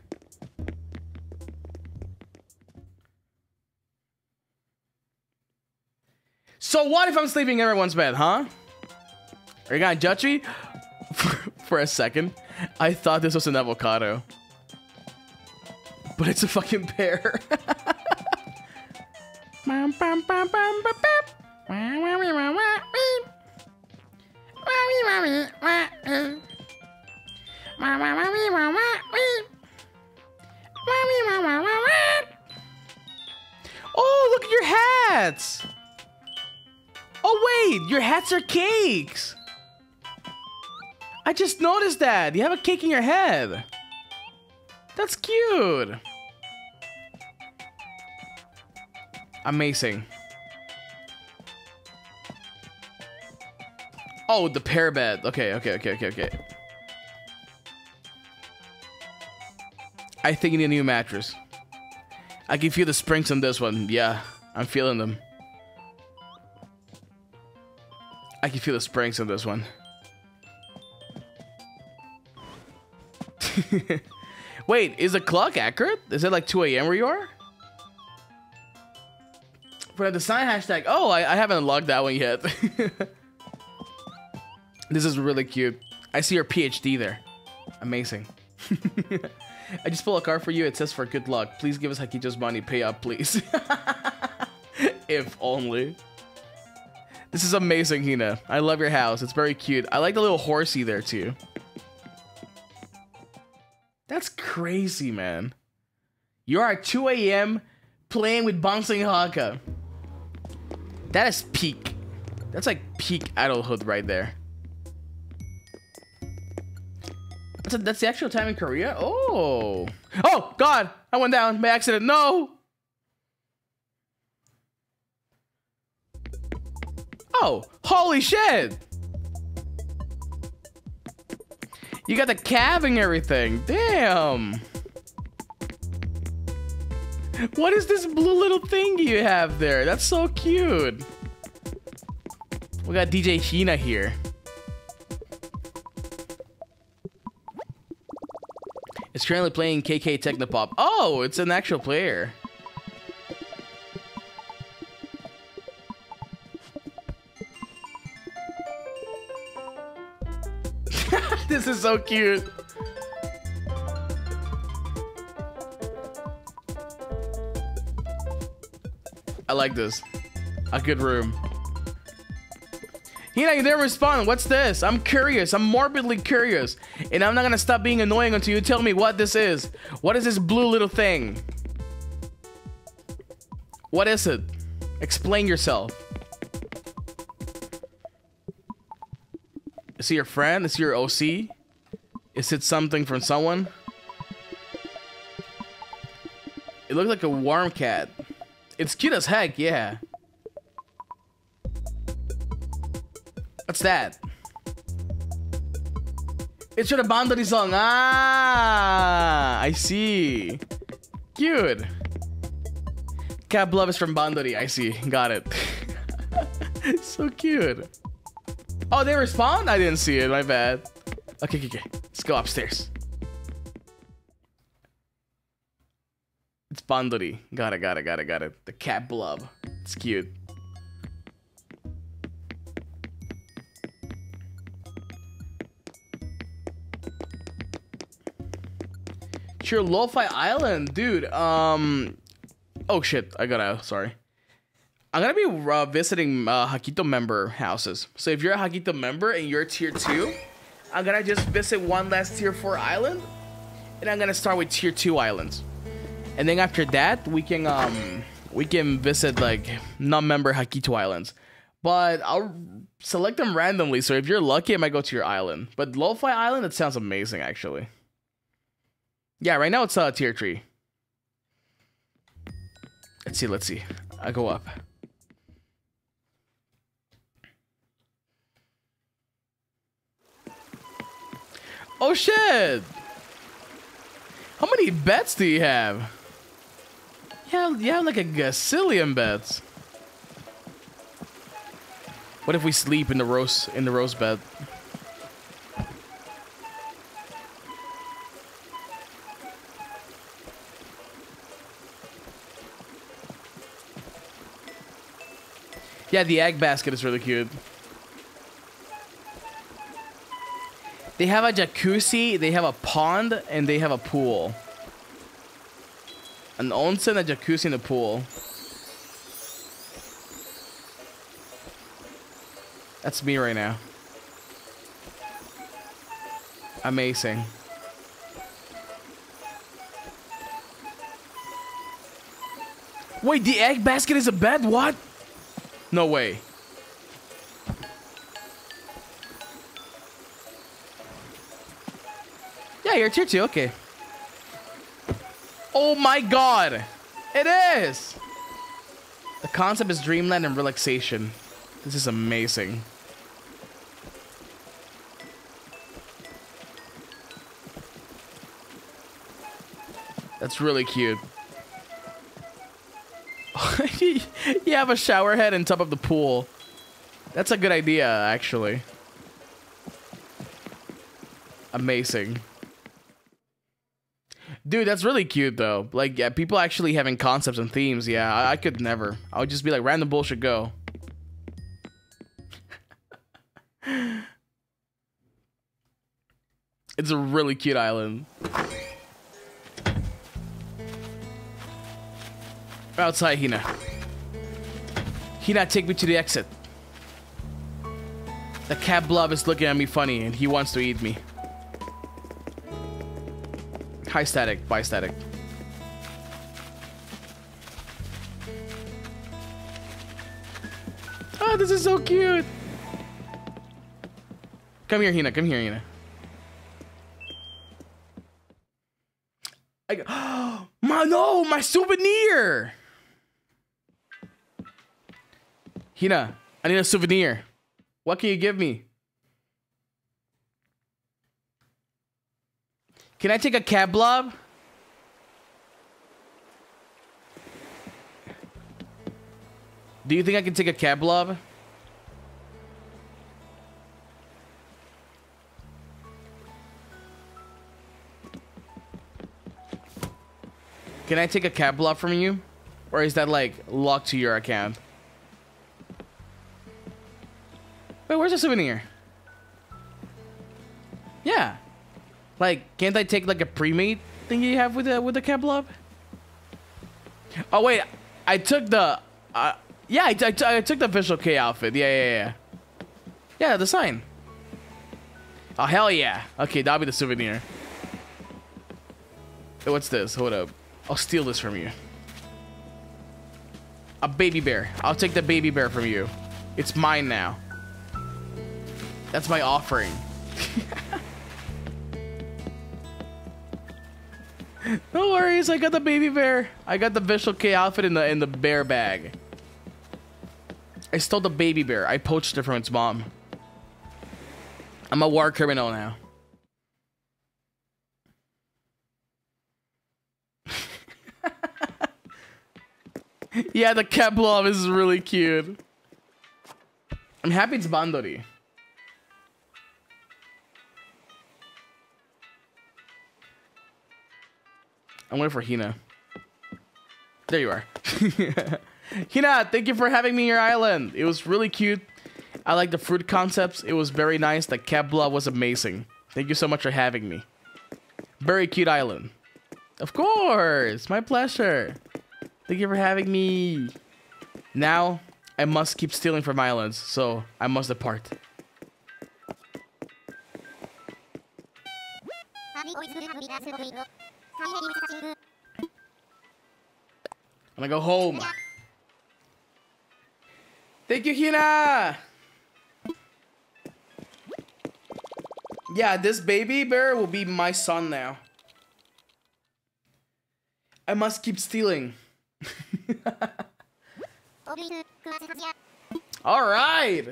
So what if I'm sleeping in everyone's bed, huh? Judge me? For, for a second, I thought this was an avocado. But it's a fucking pear. Oh, look at your hats! Oh, wait, your hats are cakes! I just noticed that. You have a cake in your head. That's cute. Amazing. Oh, the pear bed. Okay, okay, okay, okay, okay. I think you need a new mattress. I can feel the springs on this one. Yeah, I'm feeling them. I can feel the springs on this one. Wait, is the clock accurate? Is it like 2 a.m. where you are? For the sign hashtag, oh, I, I haven't unlocked that one yet. this is really cute. I see your PhD there. Amazing. I just pulled a card for you. It says for good luck. Please give us Hakito's money. Pay up, please. if only. This is amazing, Hina. I love your house. It's very cute. I like the little horsey there, too. That's crazy, man. You are at 2 a.m. playing with Banzoin Hakka. That is peak. That's like peak adulthood right there. That's, a, that's the actual time in Korea? Oh. Oh, God. I went down by accident. No. Oh, holy shit. You got the calving everything. Damn. What is this blue little thing you have there? That's so cute. We got DJ Hina here. It's currently playing K.K. Technopop. Oh, it's an actual player. This is so cute. I like this. A good room. Hina, you didn't respond. What's this? I'm curious. I'm morbidly curious. And I'm not gonna stop being annoying until you tell me what this is. What is this blue little thing? What is it? Explain yourself. Is he your friend? Is he your OC? Is it something from someone? It looks like a warm cat. It's cute as heck, yeah. What's that? It's the Bandori song. Ah, I see. Cute. Cat Love is from Bandori. I see. Got it. so cute. Oh, they respond? I didn't see it. My bad. Okay, okay, okay. Let's go upstairs. It's Bandori. Got it, got it, got it, got it. The cat blob. It's cute. Sure, Lo-Fi Island, dude. Um, oh shit, I gotta. Sorry. I'm gonna be uh, visiting uh, Hakito member houses. So if you're a Hakito member and you're tier two, I'm gonna just visit one last tier four island, and I'm gonna start with tier two islands, and then after that we can um we can visit like non-member Hakito islands, but I'll select them randomly. So if you're lucky, I might go to your island. But Lo-Fi Island, it sounds amazing actually. Yeah, right now it's uh, tier three. Let's see, let's see. I go up. Oh shit! How many bets do you have? Yeah, you have like a gazillion bets. What if we sleep in the rose in the rose bed? Yeah, the egg basket is really cute. They have a jacuzzi, they have a pond, and they have a pool. An onsen, a jacuzzi, and a pool. That's me right now. Amazing. Wait, the egg basket is a bed? What? No way. Yeah, you're tier 2, okay. Oh my god! It is! The concept is dreamland and relaxation. This is amazing. That's really cute. you have a shower head on top of the pool. That's a good idea, actually. Amazing. Dude, that's really cute, though. Like, yeah, people actually having concepts and themes. Yeah, I, I could never. I would just be like, random bullshit, go. it's a really cute island. Outside, Hina. Hina, take me to the exit. The cat blob is looking at me funny and he wants to eat me. High static, bye static. Oh, this is so cute. Come here, Hina. Come here, Hina. I, got, oh, my no, my souvenir. Hina, I need a souvenir. What can you give me? Can I take a cat blob? Do you think I can take a cat blob? Can I take a cat blob from you? Or is that like locked to your account? Wait, where's the souvenir? Yeah. Like, can't I take like a pre-made thing you have with the with the cat? Oh wait, I took the. Uh, yeah, I, I, took the visual kei outfit. Yeah, yeah, yeah. Yeah, the sign. Oh hell yeah. Okay, that'll be the souvenir. Hey, what's this? Hold up. I'll steal this from you. A baby bear. I'll take the baby bear from you. It's mine now. That's my offering. no worries, I got the baby bear. I got the Visual Kei outfit in the in the bear bag. I stole the baby bear. I poached it from its mom. I'm a war criminal now. yeah, the blob is really cute. I'm happy it's Bandori. I'm waiting for Hina. There you are. Hina, thank you for having me in your island. It was really cute. I like the fruit concepts. It was very nice. The blob was amazing. Thank you so much for having me. Very cute island. Of course. My pleasure. Thank you for having me. Now, I must keep stealing from islands, so I must depart. I'm gonna go home. Thank you, Hina! Yeah, this baby bear will be my son now. I must keep stealing. All right.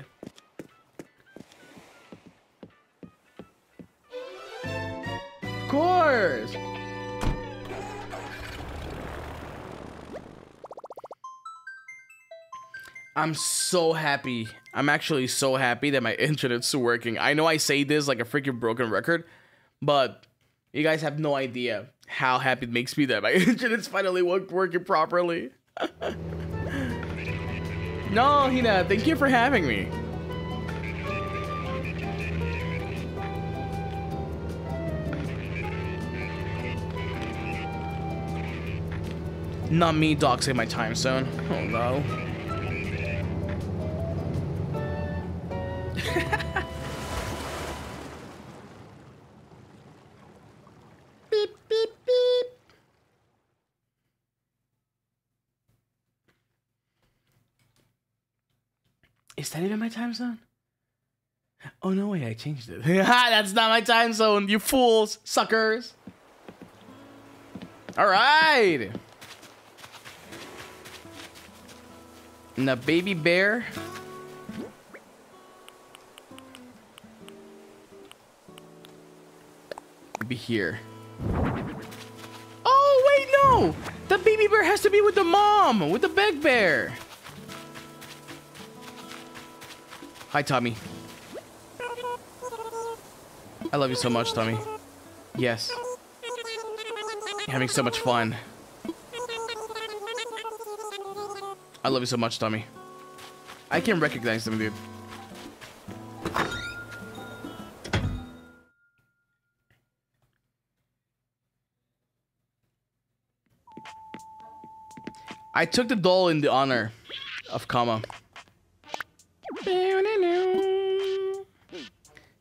Of course. I'm so happy. I'm actually so happy that my internet's working. I know I say this like a freaking broken record, but you guys have no idea how happy it makes me that my internet's finally working properly. No, Hina, thank you for having me. Not me doxing my time zone. Oh no. Is that even my time zone? Oh no way, I changed it. Ah, that's not my time zone, you fools, suckers. All right. And the baby bear. Be here. Oh, wait, no! The baby bear has to be with the mom, with the big bear. Hi, Tommy. I love you so much, Tommy. Yes. Having so much fun. I love you so much, Tommy. I can recognize them, dude. I took the doll in the honor of Kama.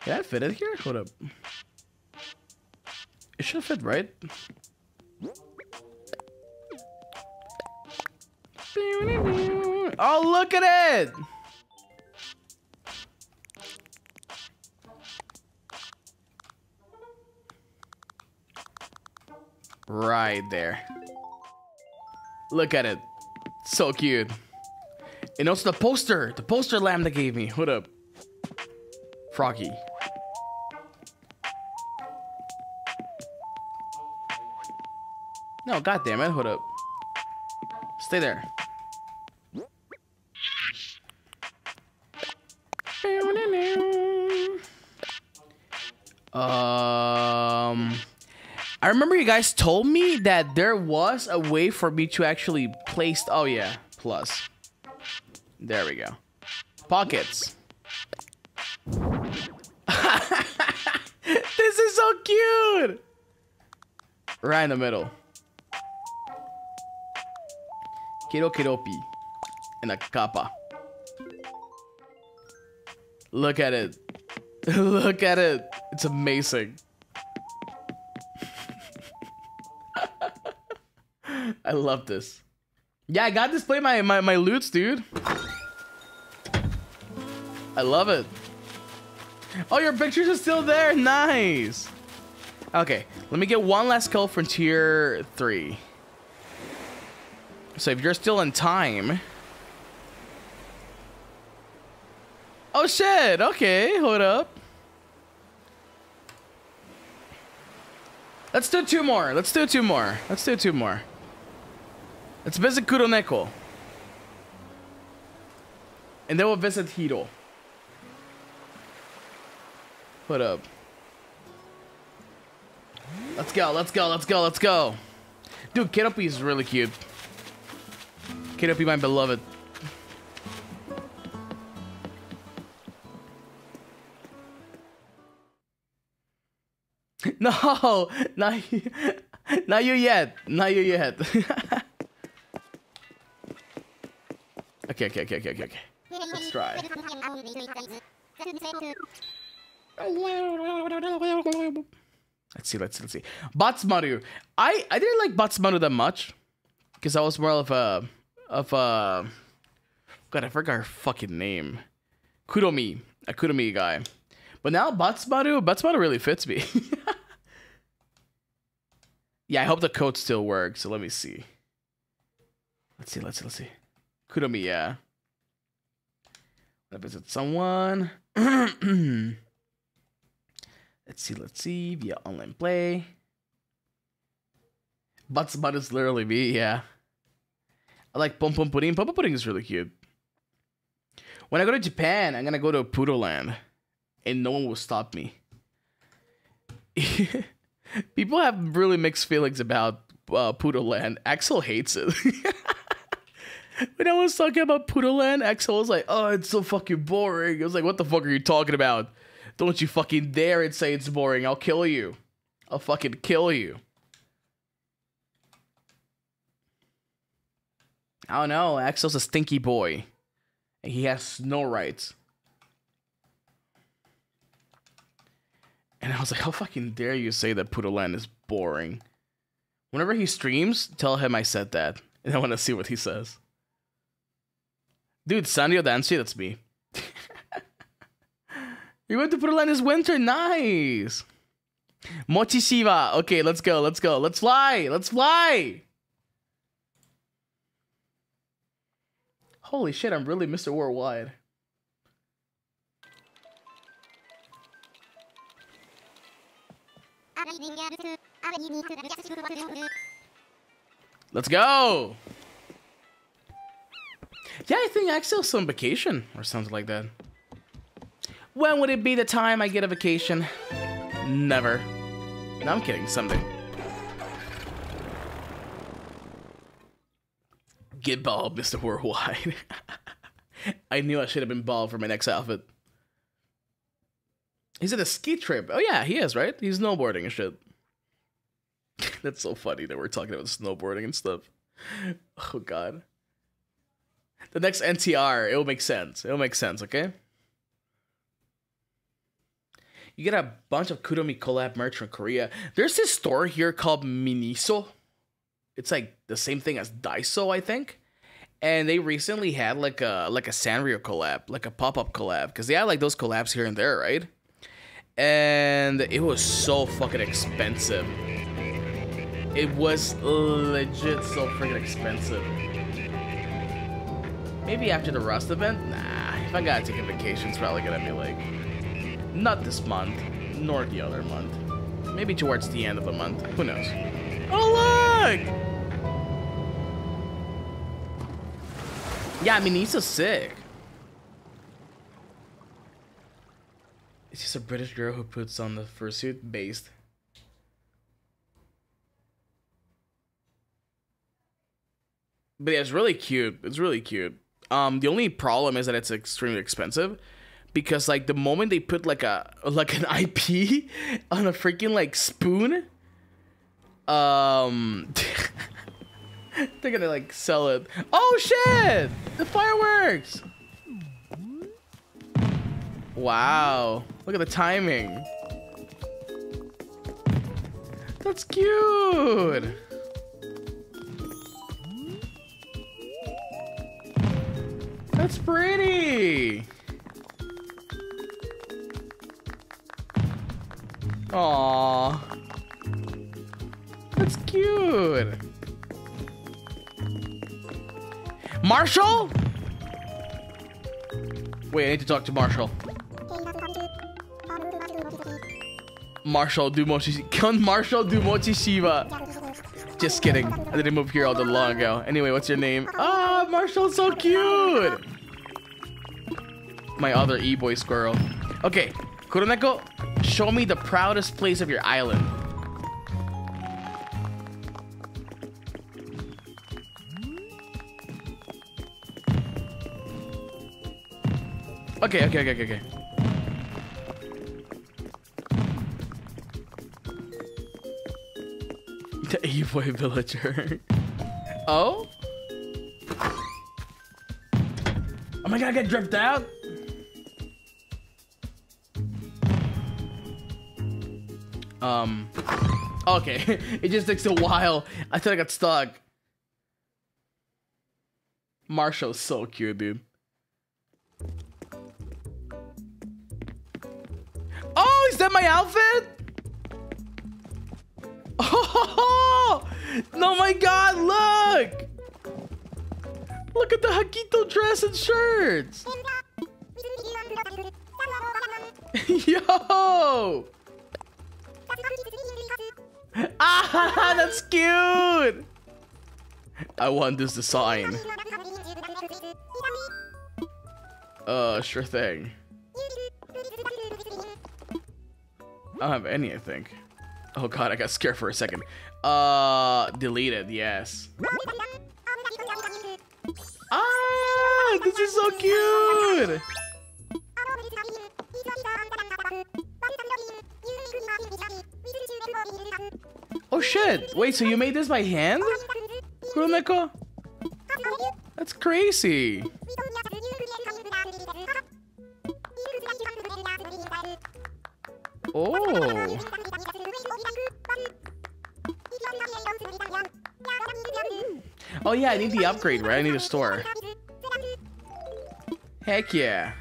I fit it here? Hold up. It should fit, right? Oh, look at it! Right there. Look at it. So cute. And also the poster. The poster lamb they gave me. Hold up. Froggy. No, god damn it. Hold up. Stay there. Um, I remember you guys told me that there was a way for me to actually place. Oh yeah, plus. There we go. Pockets. this is so cute. Right in the middle. Kero Keroppi. And a kappa. Look at it. Look at it. It's amazing. I love this. Yeah, I got to display my, my, my loots, dude. I love it. Oh, your pictures are still there. Nice. Okay, let me get one last kill from tier 3. So if you're still in time... Oh shit, okay, hold up. Let's do two more. Let's do two more. Let's do two more. Let's visit Kuroneko. And then we'll visit Hiro. Hold up. Let's go, let's go, let's go, let's go. Dude, Keroppi is really cute. Keroppi, my beloved. No, not you, not you yet, not you yet. okay, okay, okay, okay, okay, okay. Let's try. Let's see, let's see, let's see. Badtz-Maru. I I didn't like Badtz-Maru that much because I was more of a of uh, God, I forgot her fucking name. Kuromi, a Kuromi guy. But now Badtz-Maru, Badtz-Maru really fits me. yeah, I hope the code still works. So let me see. Let's see, let's see, let's see. Kuromi, yeah. Let visit someone. let's see, let's see. Via online play. Badtz-Maru is literally me, yeah. I like Pompompurin. Pom Pom Pudding is really cute. When I go to Japan, I'm gonna go to Puroland and no one will stop me. People have really mixed feelings about uh, Puroland. Axel hates it. when I was talking about Poodle Land, Axel was like, "Oh, it's so fucking boring." I was like, "What the fuck are you talking about? Don't you fucking dare and say it's boring. I'll kill you. I'll fucking kill you." I don't know. Axel's a stinky boy. He has no rights. And I was like, how fucking dare you say that Puroland is boring? Whenever he streams, tell him I said that. And I want to see what he says. Dude, Sanrio Danshi, that's me. you went to Puroland this winter? Nice! Mochi Shiva. Okay, let's go, let's go. Let's fly! Let's fly! Holy shit, I'm really Mr. Worldwide. Let's go! Yeah, I think I Axel's some vacation or something like that. When would it be the time I get a vacation? Never. No, I'm kidding, someday. Get bald, Mr. Worldwide. I knew I should have been bald for my next outfit. He's at a ski trip. Oh yeah, he is, right? He's snowboarding and shit. That's so funny that we're talking about snowboarding and stuff. Oh god. The next NTR, it'll make sense. It'll make sense, okay? You get a bunch of Kuromi collab merch from Korea. There's this store here called Miniso. It's like the same thing as Daiso, I think. And they recently had like a like a Sanrio collab, like a pop-up collab, because they had like those collabs here and there, right? And it was so fucking expensive. It was legit so freaking expensive. Maybe after the Rust event? Nah, if I gotta take a vacation, it's probably gonna be like, not this month, nor the other month. Maybe towards the end of the month, who knows. Oh look! Yeah, I mean, he's so sick. It's just a British girl who puts on the fursuit based. But yeah, it's really cute. It's really cute. Um, the only problem is that it's extremely expensive because like the moment they put like a like an IP on a freaking like spoon, um, they're gonna like sell it. Oh shit! The fireworks! Wow, look at the timing. That's cute. That's pretty. Aww. That's cute. Marshall? Wait, I need to talk to Marshall. Marshall do mochi. Can Marshall do mochi Shiva? Just kidding. I didn't move here all that long ago. Anyway, what's your name? Ah, Marshall's so cute. My other e-boy squirrel. Okay, Kuroneko, show me the proudest place of your island. Okay, okay, okay, okay. The E-boy villager. oh? Oh my god, I got dripped out? Um, okay. it just takes a while. I thought I got stuck. Marshall's so cute, dude. Oh, is that my outfit? Oh, no, my God, look. Look at the Hakito dress and shirts. Yo. Ah, that's cute. I want this design. Uh, sure thing. I don't have any, I think. Oh god, I got scared for a second. Uh, deleted, yes. Ah, this is so cute. Oh shit! Wait, so you made this by hand? Kuroneko? That's crazy. Oh. Oh yeah, I need the upgrade, right? I need a store. Heck yeah.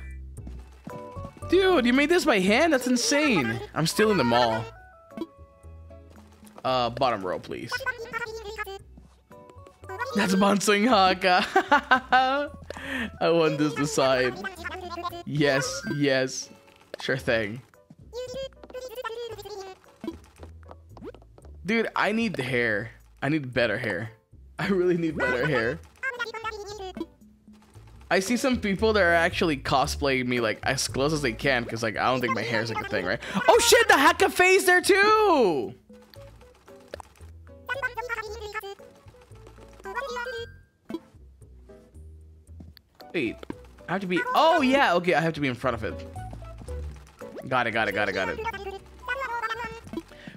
Dude, you made this by hand? That's insane. I'm still in the mall. Uh, bottom row, please. That's Banzoin Hakka. I want this to side. Yes, yes. Sure thing. Dude, I need the hair. I need better hair. I really need better hair. I see some people that are actually cosplaying me like as close as they can because like I don't think my hair is like a thing, right? Oh shit, the Hakka face there too! Wait, I have to be, oh yeah, okay, I have to be in front of it. Got it, got it, got it, got it.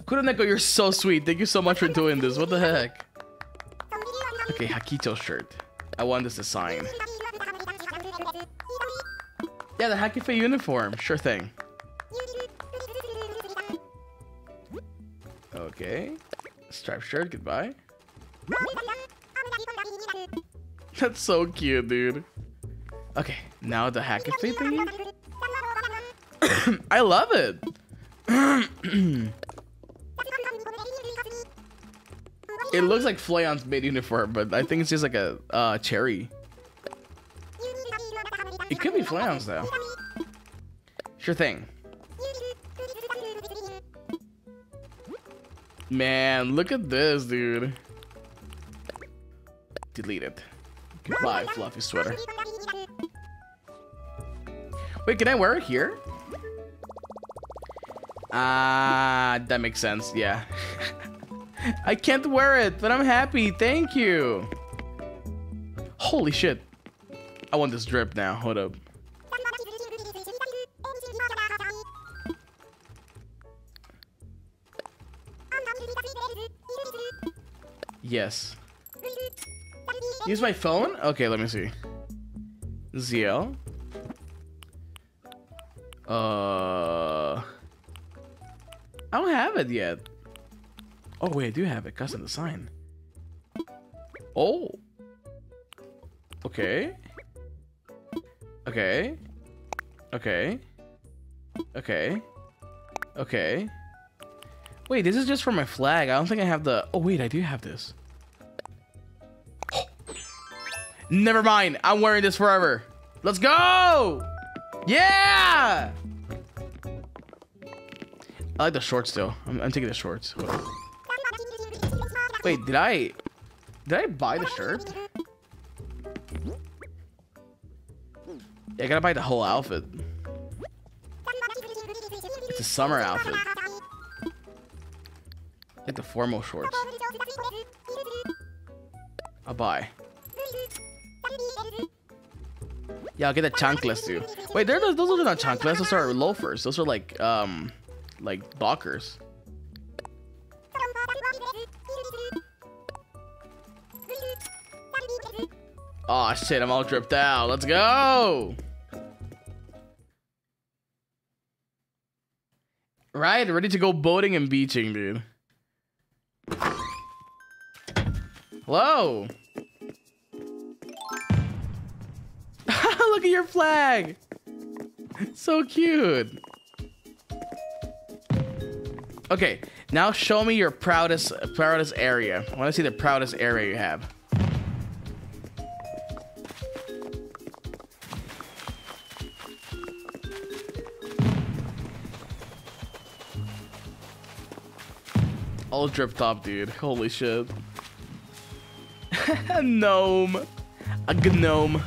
Kuroneko, you're so sweet. Thank you so much for doing this. What the heck? Okay, Hakito shirt. I want this to sign. Yeah, the Hakife uniform. Sure thing. Okay. Striped shirt, goodbye. That's so cute, dude. Okay, now the Hakife thingy. I love it. it looks like Flayon's made uniform, but I think it's just like a uh, cherry. It could be Flayon's though. Sure thing. Man, look at this, dude. Delete it. Goodbye, fluffy sweater. Wait, can I wear it here? Ah, uh, that makes sense, yeah. I can't wear it, but I'm happy, thank you. Holy shit. I want this drip now, hold up. Yes. Use my phone? Okay, let me see. ZL. Uh, I don't have it yet. Oh wait, I do have it. Custom design. Oh. Okay. Okay. Okay. Okay. Okay. Wait, this is just for my flag. I don't think I have the... Oh, wait, I do have this. Never mind. I'm wearing this forever. Let's go! Yeah! I like the shorts still. I'm, I'm taking the shorts. Wait, did I... Did I buy the shirt? Yeah, I gotta buy the whole outfit. It's a summer outfit. Like the formal shorts. I'll buy. Yeah, I'll get the chanclas too. Wait, they're, those are not chanclas. Those are loafers. Those are like, um, like dockers. Oh shit, I'm all dripped out. Let's go! Right, ready to go boating and beaching, dude. Hello. Look at your flag. So cute. Okay, now show me your proudest proudest area. I want to see the proudest area you have. All dripped up, dude. Holy shit. a gnome. A gnome.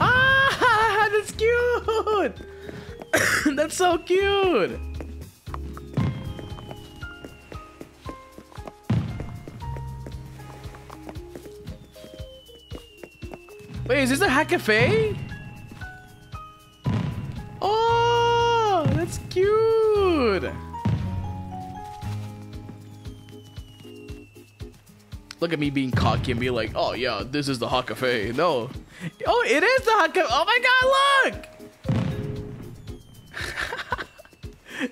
Ah, that's cute. that's so cute. Wait, is this a hack cafe? Oh, that's cute. Look at me being cocky and be like, oh yeah, this is the hot cafe. No. Oh, it is the hot cafe. Oh my god, look!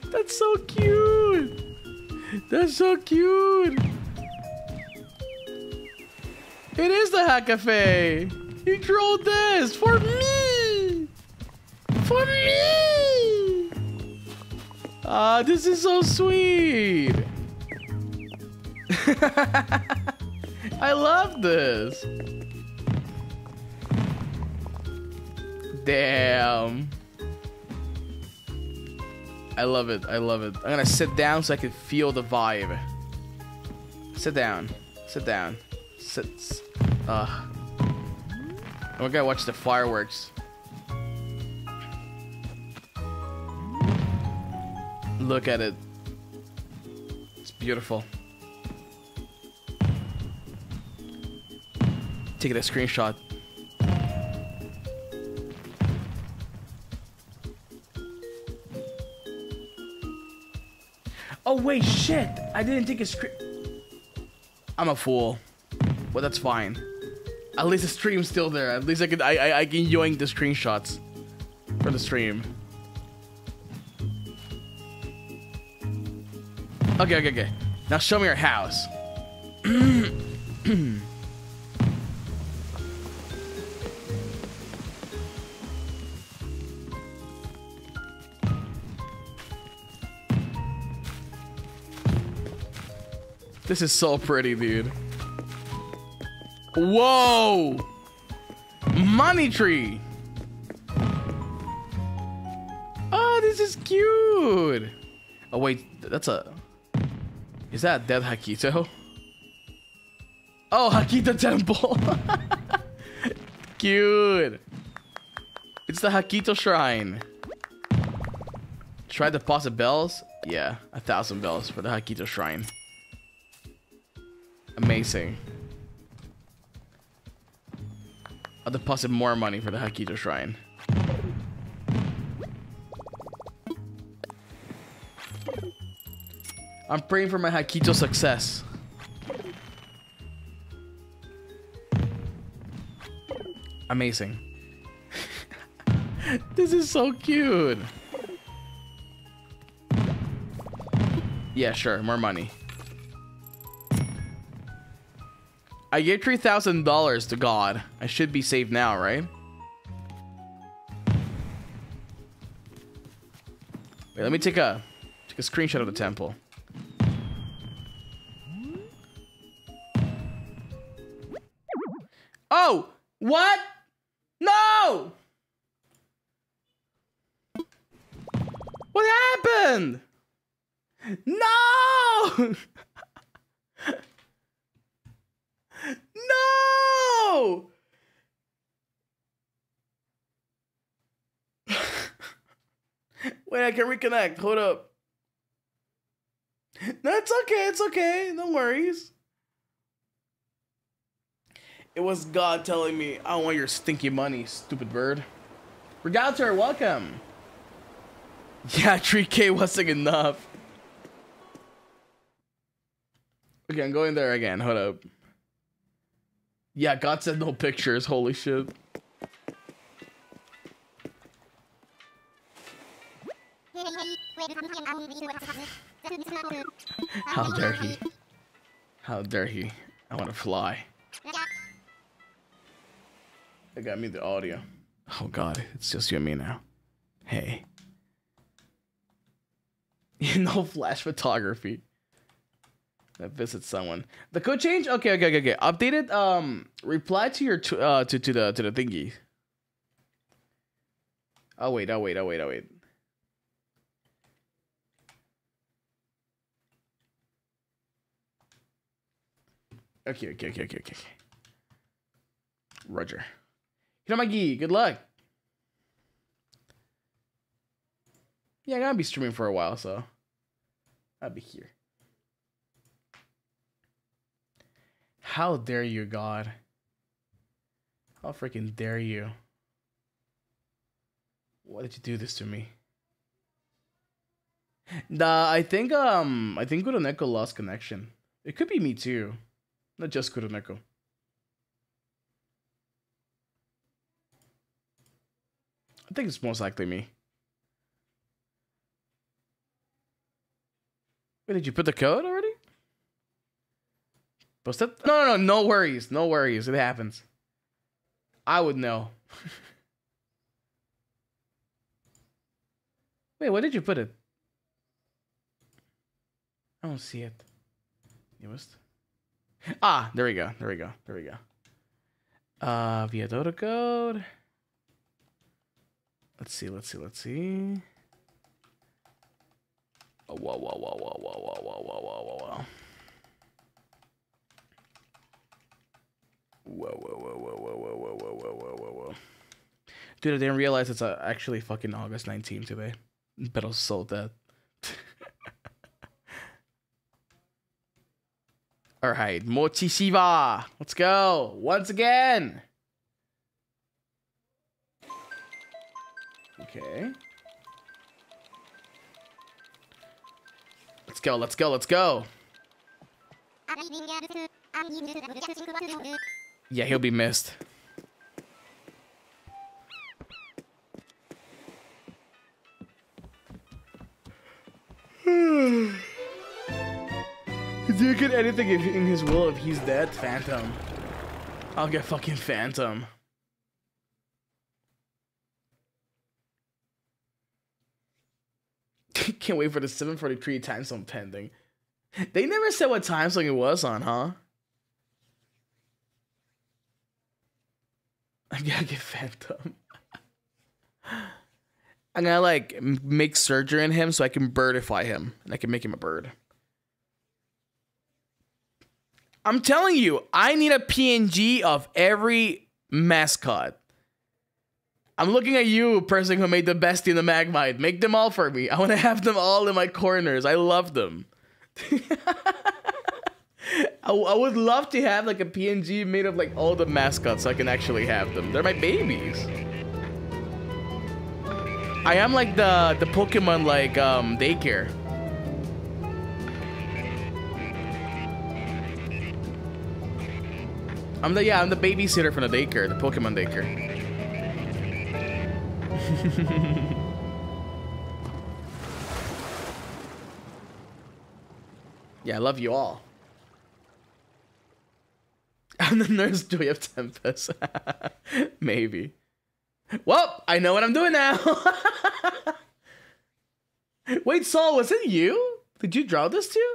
That's so cute. That's so cute. It is the Hack Cafe. He drew this for me. For me. Ah, this is so sweet. I love this. Damn. I love it. I love it. I'm gonna sit down so I can feel the vibe. Sit down. Sit down. Sit. Uh. We're gonna watch the fireworks. Look at it. It's beautiful. Taking a screenshot. Oh wait, shit! I didn't take a screen. I'm a fool, but that's fine. At least the stream's still there. At least I can I I, I can yoink the screenshots for the stream. Okay, okay, okay. Now show me your house. This is so pretty, dude. Whoa! Money tree! Oh, this is cute! Oh, wait, that's a... Is that dead Hakito? Oh, Hakito Temple! cute! It's the Hakito Shrine. Try to deposit bells? Yeah, a thousand bells for the Hakito Shrine. Amazing. I'll deposit more money for the Hakito Shrine. I'm praying for my Hakito success. Amazing. this is so cute. Yeah, sure, more money. I gave $3,000 to God. I should be safe now, right? Wait, let me take a take a screenshot of the temple. Oh! What? No! What happened? No! No! Wait, I can reconnect. Hold up. No, it's okay. It's okay. No worries. It was God telling me, I want your stinky money, stupid bird. Regalter, welcome. Yeah, 3K wasn't enough. Okay, I'm going there again. Hold up. Yeah, God said no pictures. Holy shit. How dare he? How dare he? I want to fly. They got me the audio. Oh god, it's just you and me now. Hey. no flash photography that visits someone. The code change? Okay, okay, okay, okay. Updated. Um, reply to your t- uh to to the to the thingy. Oh wait, oh wait, oh wait, oh wait. Okay, okay, okay, okay, okay. Roger. Hiramagi, good luck. Yeah, I'm gonna be streaming for a while, so I'll be here. How dare you, God? How freaking dare you? Why did you do this to me? Nah, I think um I think Kuroneko lost connection. It could be me too. Not just Kuroneko. I think it's most likely me. Wait, did you put the code Post? No, no, no, no worries. No worries. It happens. I would know. Wait, where did you put it? I don't see it. Newest. Ah, there we go. There we go. There we go. Uh, via Dodo code. Let's see. Let's see. Let's see. Oh, whoa, whoa, whoa, whoa, whoa, whoa, whoa, whoa, whoa, whoa, whoa. Whoa, whoa, whoa, whoa, whoa, whoa, whoa, whoa, whoa, whoa, whoa, whoa. Dude, I didn't realize it's uh, actually fucking August 19th today. But I was so dead. Alright, Mochi Shiva. Let's go. Once again. Okay. Let's go, let's go, let's go. Yeah, he'll be missed. He'll get anything in his will if he's dead. Phantom. I'll get fucking Phantom. Can't wait for the 743 time zone pending. They never said what time zone it was on, huh? I gotta get Phantom. I'm gonna like make surgery in him so I can birdify him and I can make him a bird. I'm telling you, I need a PNG of every mascot. I'm looking at you, person who made the bestie in the Magmite. Make them all for me. I want to have them all in my corners. I love them. I, I would love to have like a PNG made of like all the mascots so I can actually have them. They're my babies. I am like the the Pokemon like um daycare. I'm the yeah, I'm the babysitter from the daycare, the Pokemon daycare. yeah, I love you all. I'm the nurse Joy of TEMPUS. Maybe. Well, I know what I'm doing now. Wait, Saul, was it you? Did you draw this too?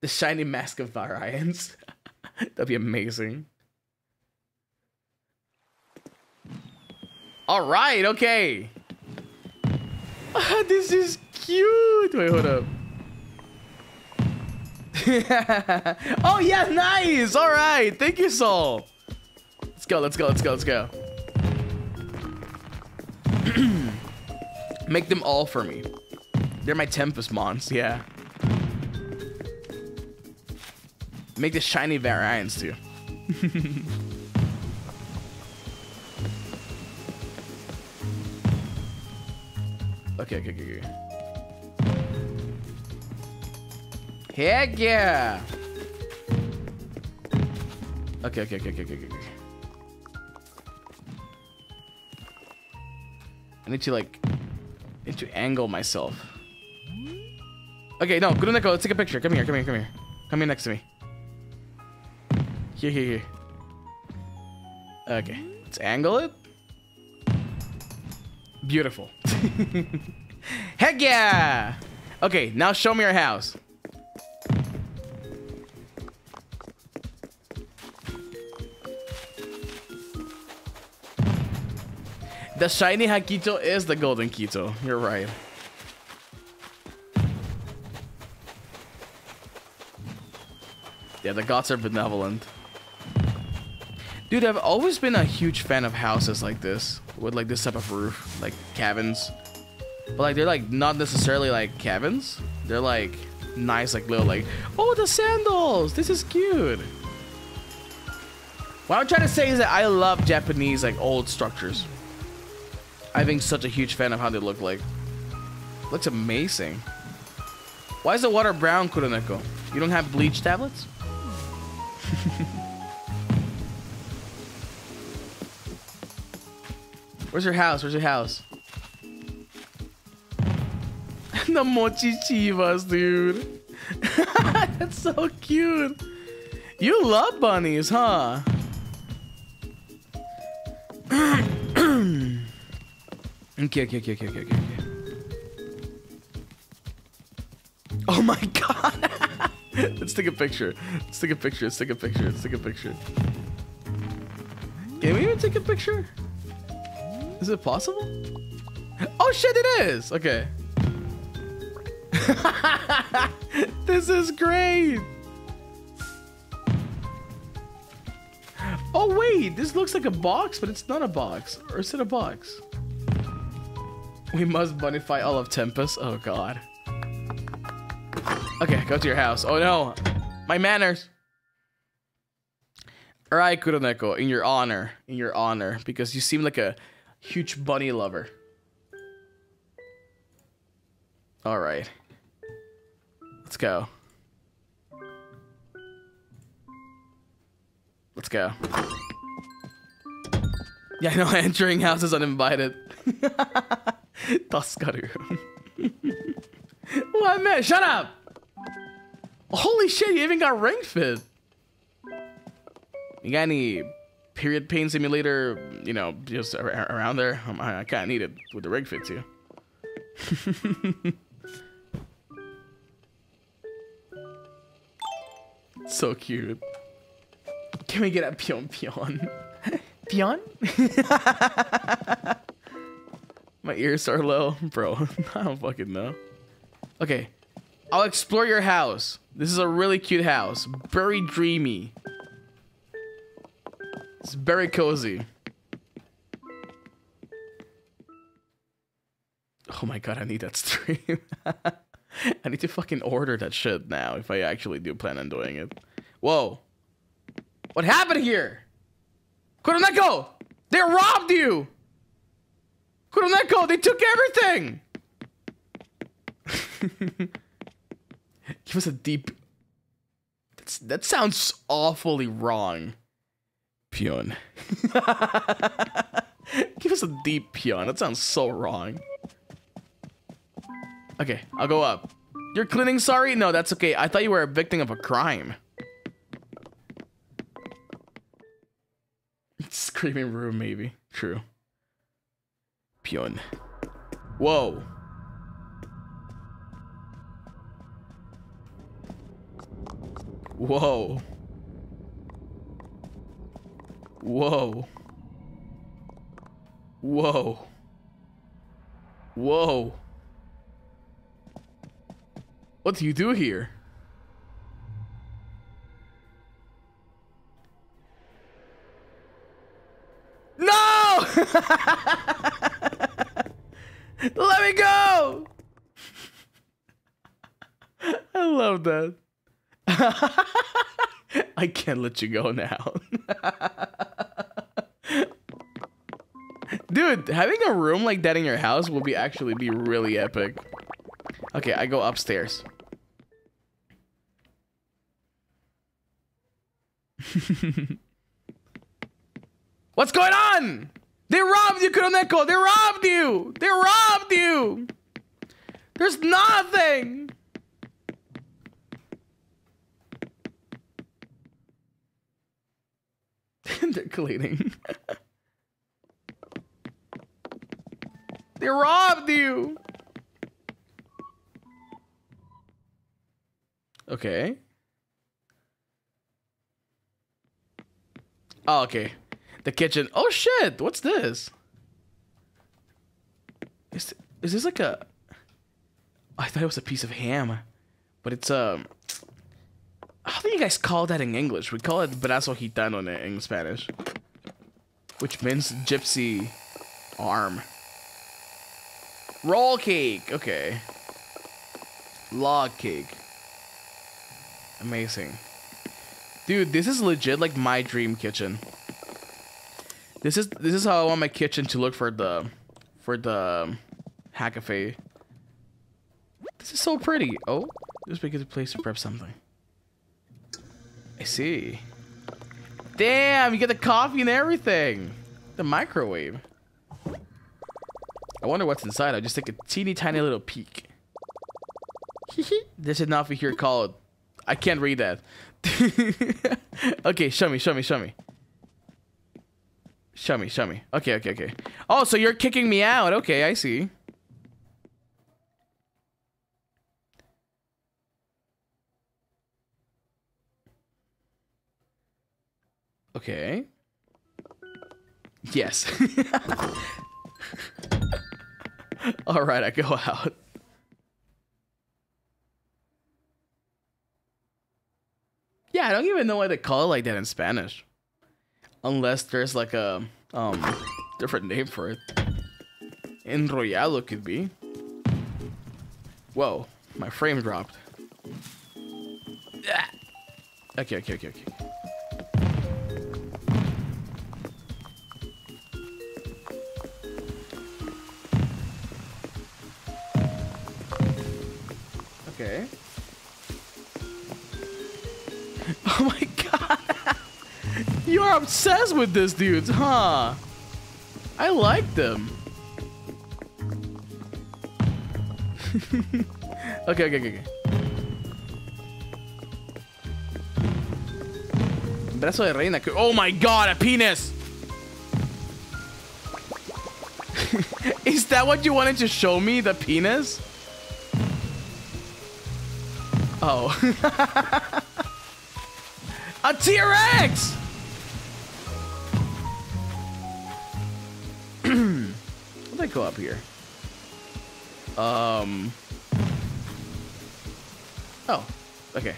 The shiny mask of Variance. That'd be amazing. All right, okay. this is cute. Wait, hold up. oh yeah, nice. All right, thank you, Saul. Let's go. Let's go. Let's go. Let's go. Make them all for me. They're my TEMPUS mons. Yeah. Make the shiny variants too. okay, okay, okay, okay. Heck yeah! Okay, okay, okay, okay, okay, okay. I need to like, I need to angle myself. Okay, no, to Let's take a picture. Come here, come here, come here. Come here next to me. Here, here, here. Okay, let's angle it. Beautiful. Heck yeah! Okay, now show me your house. The shiny Hakito is the golden Kito. You're right. Yeah, the gods are benevolent. Dude, I've always been a huge fan of houses like this. With like this type of roof. Like cabins. But like they're like not necessarily like cabins. They're like nice like little like oh the sandals! This is cute. What I'm trying to say is that I love Japanese like old structures. I think such a huge fan of how they look like. Looks amazing. Why is the water brown, Kuroneko? You don't have bleach tablets? Where's your house? Where's your house? the mochi chivas, dude. That's so cute. You love bunnies, huh? okay, okay, okay, okay, okay, okay. Oh my god. Let's take a picture. Let's take a picture. Let's take a picture. Let's take a picture. Can we even take a picture? Is it possible? Oh shit, it is. Okay. this is great. Oh wait, this looks like a box, but it's not a box. Or is it a box? We must bonify all of TEMPUS. Oh god. Okay, go to your house. Oh no, my manners. Alright, Kuroneko, in your honor, in your honor, because you seem like a huge bunny lover. Alright. Let's go. Let's go. Yeah, I know, entering houses uninvited. Taskaru. what, man? Shut up! Holy shit, you even got ring fit. You got any period pain simulator, you know, just around there? Um, I kind of need it with the rig fit too. so cute. Can we get a pion pion? pion? My ears are low. Bro, I don't fucking know. Okay. I'll explore your house. This is a really cute house. Very dreamy. It's very cozy. Oh my god, I need that stream. I need to fucking order that shit now if I actually do plan on doing it. Whoa. What happened here? Kuroneko! They robbed you! Kuroneko, they took everything! Give us a deep... That's, that sounds awfully wrong. Pion. Give us a deep pion. That sounds so wrong. Okay, I'll go up. You're cleaning sorry? No, that's okay. I thought you were a victim of a crime. Screaming room, maybe. True. Whoa. Whoa. Whoa. Whoa. Whoa. What do you do here? No! Let me go! I love that. I can't let you go now. Dude, having a room like that in your house will be actually be really epic. Okay, I go upstairs. What's going on? They robbed you, Kuroneko! They robbed you! They robbed you! There's nothing! They're cleaning. they robbed you! Okay. Oh, okay. The kitchen. Oh shit! What's this? Is is this like a? I thought it was a piece of ham, but it's um. How do you guys call that in English? We call it brazo gitano in Spanish, which means gypsy arm. Roll cake. Okay. Log cake. Amazing. Dude, this is legit like my dream kitchen. This is this is how I want my kitchen to look for the for the um, Hackafe. This is so pretty. Oh, this would be a place to prep something. I see. Damn, you get the coffee and everything. The microwave. I wonder what's inside. I'll just take a teeny tiny little peek. This There's an outfit here called. I can't read that. okay, show me, show me, show me. Show me, show me. Okay, okay, okay. Oh, so you're kicking me out. Okay, I see. Okay. Yes. All right, I go out. Yeah, I don't even know why they call it like that in Spanish. Unless there's like a um different name for it. Enrollado could be. Whoa, my frame dropped. Ah. Okay, okay, okay, okay. Okay. You are obsessed with this dude, huh? I like them. okay, okay, okay, okay. Brazo de reina. Oh my god, a penis! Is that what you wanted to show me, the penis? Oh. A T-Rex! Let me go up here. Um. Oh, okay.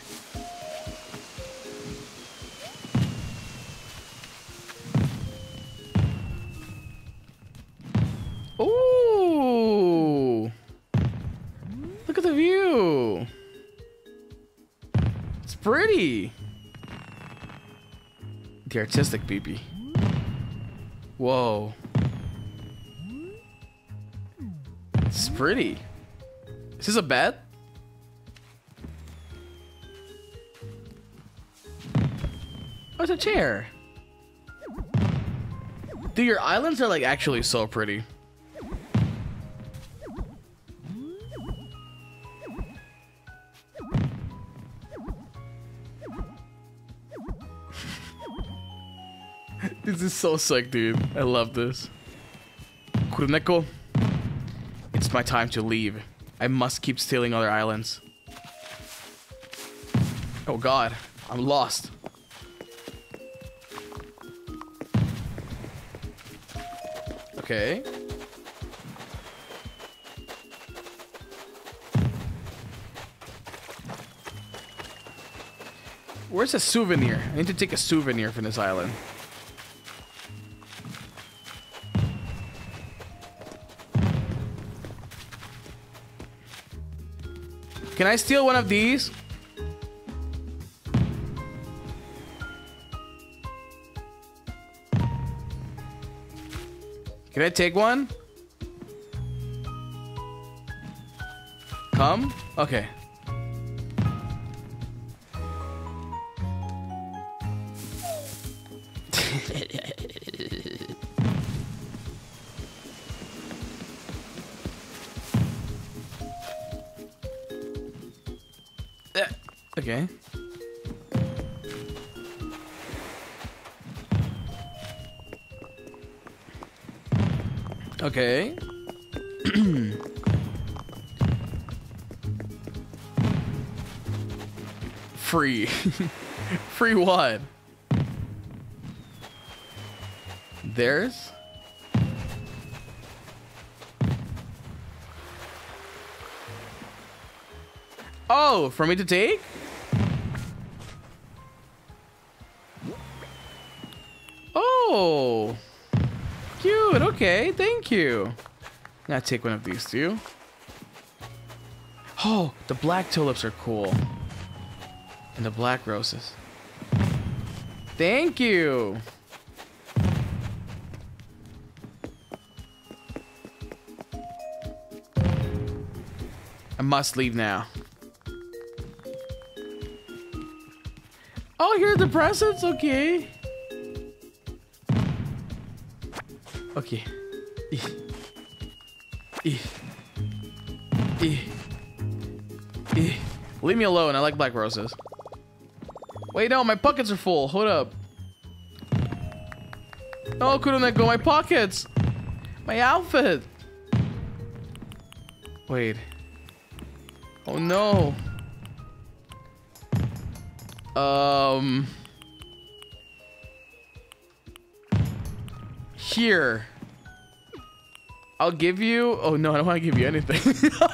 Ooh! Look at the view. It's pretty. The artistic BB. Whoa. It's pretty. Is this a bed? Oh, it's a chair. Dude, your islands are like actually so pretty. this is so sick, dude. I love this. Kuroneko, it's my time to leave. I must keep stealing other islands. Oh god, I'm lost. Okay. Where's a souvenir? I need to take a souvenir from this island. Can I steal one of these? Can I take one? Come? Okay. Okay. Okay. Free. Free what? Theirs? Oh, for me to take? Thank you. Now take one of these too. Oh, the black tulips are cool. And the black roses. Thank you. I must leave now. Oh, here are the presents? Okay. Okay. Leave me alone. I like black roses. Wait, no, my pockets are full. Hold up. Oh, couldn't let go my pockets. My outfit. Wait. Oh no. Um. Here. I'll give you. Oh no, I don't want to give you anything.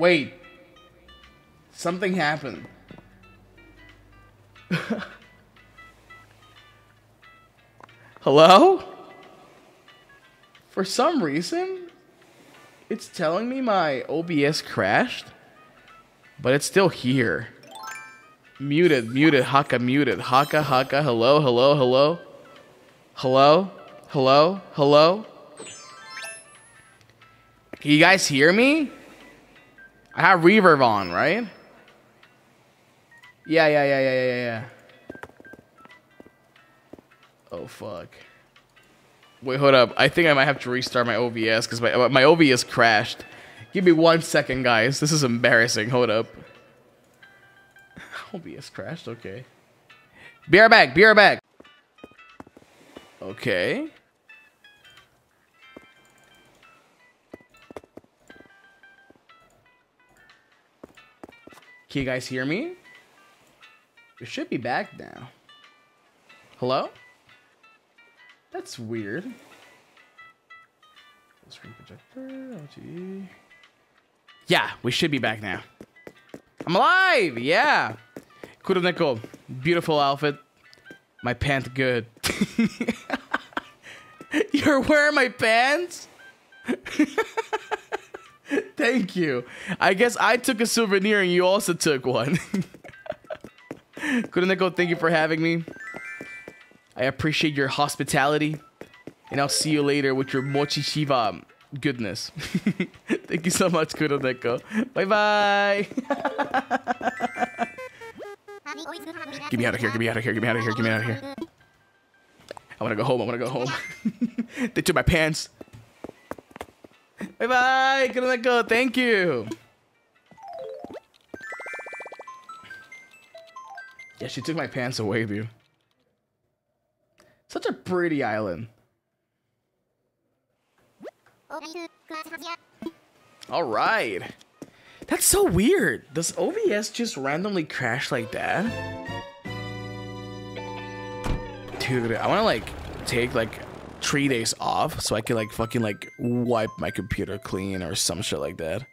Wait. Something happened. Hello? For some reason, it's telling me my OBS crashed, but it's still here. Muted, muted, Hakka muted. Hakka, Hakka, hello, hello, hello. Hello? Hello? Hello? Can you guys hear me? I have reverb on, right? Yeah, yeah, yeah, yeah, yeah, yeah. Oh, fuck. Wait, hold up. I think I might have to restart my OBS because my, my OBS crashed. Give me one second, guys. This is embarrassing. Hold up. OBS crashed? Okay. Be right back. Be right back. Okay. Can you guys hear me? We should be back now. Hello? That's weird. Screen projector, OG. Yeah, we should be back now. I'm alive! Yeah! Kuroneko, beautiful outfit. My pants good. You're wearing my pants? Thank you. I guess I took a souvenir and you also took one. Kuroneko, thank you for having me. I appreciate your hospitality. And I'll see you later with your Mochi Shiva goodness. thank you so much, Kuroneko. Bye-bye. get me out of here, get me out of here, get me out of here, get me out of here. I wanna go home, I wanna go home. they took my pants. Bye bye. Good go. Thank you. Yeah, she took my pants away, dude. Such a pretty island. All right. That's so weird. Does OBS just randomly crash like that? Dude, I want to like take like three days off so I can like fucking like wipe my computer clean or some shit like that.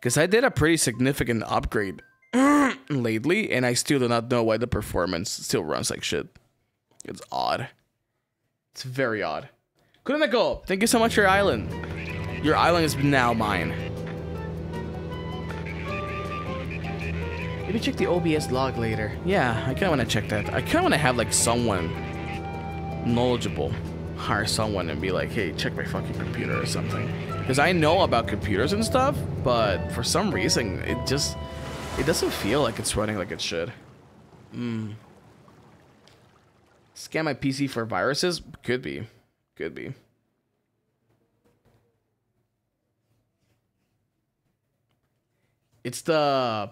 Cause I did a pretty significant upgrade lately, and I still do not know why the performance still runs like shit. It's odd. It's very odd. Kuroneko, thank you so much for your island. Your island is now mine. Maybe check the OBS log later. Yeah, I kinda wanna check that. I kinda wanna have like someone knowledgeable hire someone and be like, hey, check my fucking computer or something. Because I know about computers and stuff, but for some reason, it just, it doesn't feel like it's running like it should. Hmm. Scan my PC for viruses? Could be. Could be. It's the...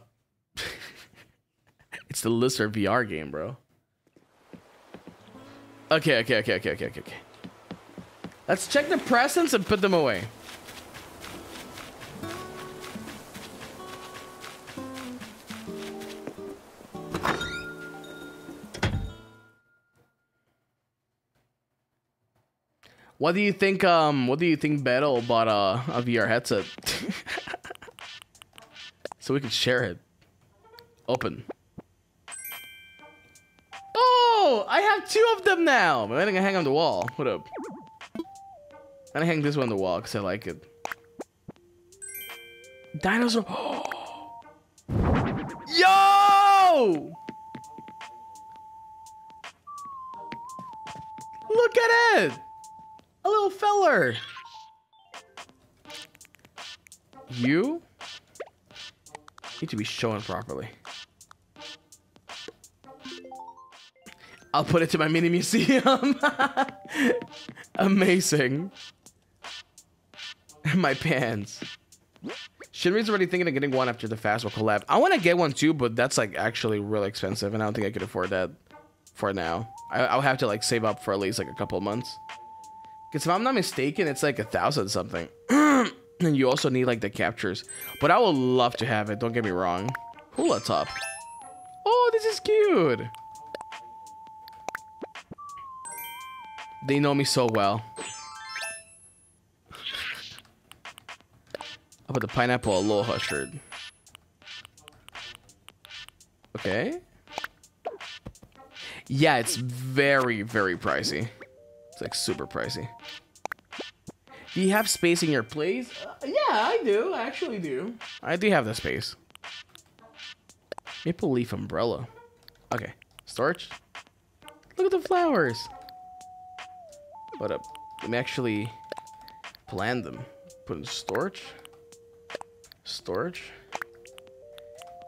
it's the Lister VR game, bro. Okay, okay, okay, okay, okay, okay. Let's check the presents and put them away. What do you think, um, what do you think Beto bought a, a VR headset? so we can share it. Open. Oh, I have two of them now. I'm gonna hang on the wall. What up? I'm gonna hang this one on the wall because I like it. Dinosaur. Yo! Look at it! A little feller. You need to be shown properly. I'll put it to my mini museum. Amazing. my pants. Shinri's already thinking of getting one after the Fastball collab. I want to get one too, but that's like actually really expensive, and I don't think I could afford that for now. I, will have to like save up for at least like a couple months. Because if I'm not mistaken, it's like a thousand something. and you also need like the captures. But I would love to have it, don't get me wrong. Hula top. Oh, this is cute. They know me so well. How about the pineapple aloha shirt? Okay. Yeah, it's very, very pricey. It's like super pricey. Do you have space in your place? Uh, yeah, I do. I actually do. I do have the space. Maple leaf umbrella. Okay. Storage. Look at the flowers. What up? Uh, let me actually plan them. Put in storage. Storage.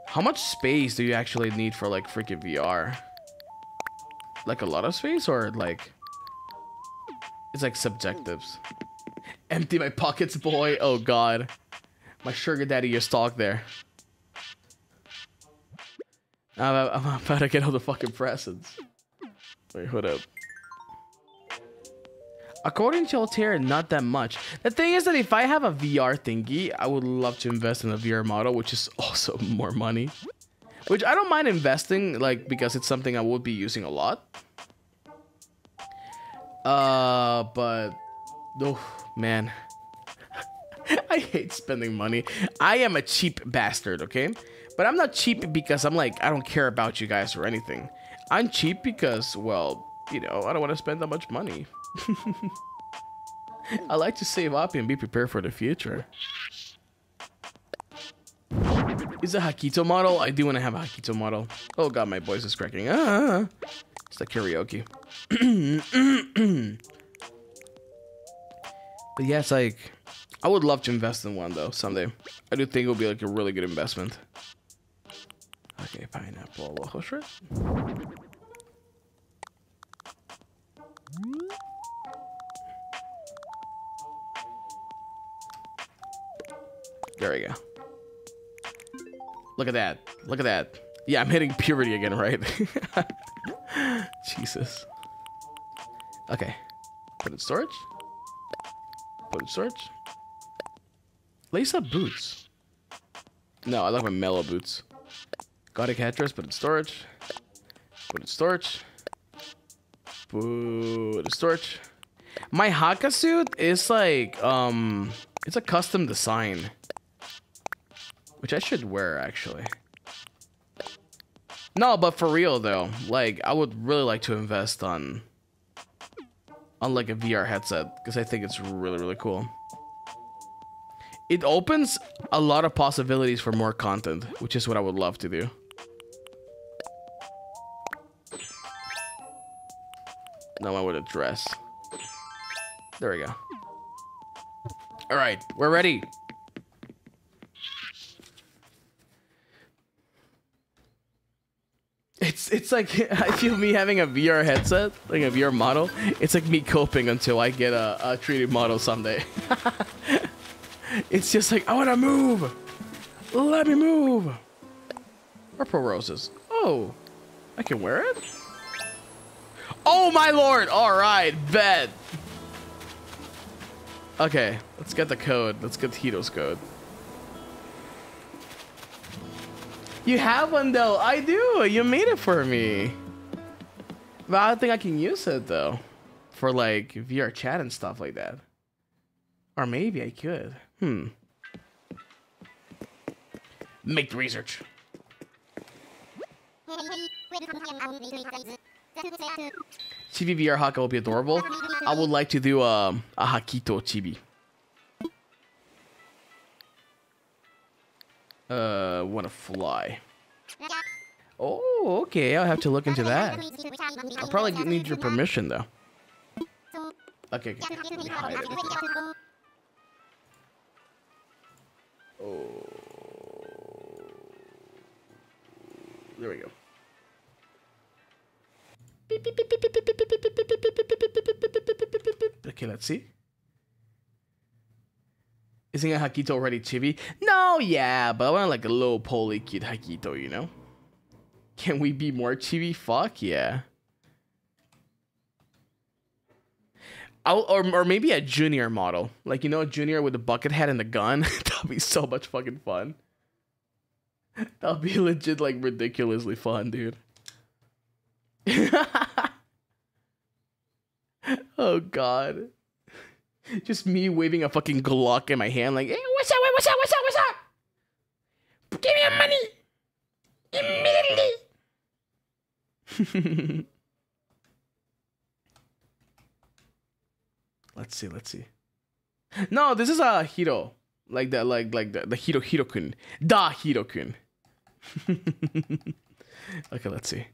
How much space do you actually need for like freaking VR? Like a lot of space or like it's like subjectives. Empty my pockets, boy. Oh god. My sugar daddy just talked there. I'm, I'm about to get all the fucking presents. Wait, hold up. According to Altare, not that much. The thing is that if I have a VR thingy, I would love to invest in a VR model, which is also more money. Which I don't mind investing, like, because it's something I would be using a lot. Uh, but... Oh, man. I hate spending money. I am a cheap bastard, okay? But I'm not cheap because I'm like, I don't care about you guys or anything. I'm cheap because, well, you know, I don't want to spend that much money. I like to save up and be prepared for the future. Is a Hakito model? I do want to have a Hakito model. Oh god, my voice is cracking. Ah, it's the karaoke. but yeah, it's like I would love to invest in one though someday. I do think it would be like a really good investment. Okay, pineapple There we go. Look at that. Look at that. Yeah, I'm hitting puberty again, right? Jesus. Okay. Put in storage. Put in storage. Lace up boots. No, I like my mellow boots. Got a Gothic dress. put in storage. Put in storage. Put in storage. My Hakka suit is like um it's a custom design. Which I should wear actually. No, but for real though, like I would really like to invest on on like a VR headset because I think it's really really cool. It opens a lot of possibilities for more content, which is what I would love to do. Now I would address. There we go. All right, we're ready. It's it's like I feel me having a VR headset, like a VR model. It's like me coping until I get a, a 3D model someday. it's just like I want to move. Let me move. Purple roses. Oh, I can wear it. Oh my lord! All right, bet. Okay, let's get the code. Let's get Hito's code. You have one though. I do. You made it for me. But I don't think I can use it though. For like VR chat and stuff like that. Or maybe I could. Hmm. Make the research. Chibi VR Hakka will be adorable. I would like to do um, a Hakito Chibi. Uh, wanna fly. Oh, okay. I'll have to look into that. I'll probably need your permission though. Okay, okay. Oh. There we go. Okay, let's see. Isn't a Hakito already chibi? No, yeah, but I want like a little poly cute Hakito, you know? Can we be more chibi? Fuck yeah. I'll, or, or maybe a junior model. Like, you know, a junior with a bucket hat and the gun. That'll be so much fucking fun. That'll be legit, like, ridiculously fun, dude. oh, God. Just me waving a fucking Glock in my hand, like, hey, what's up, what's up, what's up, what's up? Give me your money immediately. let's see, let's see. No, this is a hero, like that, like like the the Hiro Hiro-kun, da Hiro-kun. okay, let's see.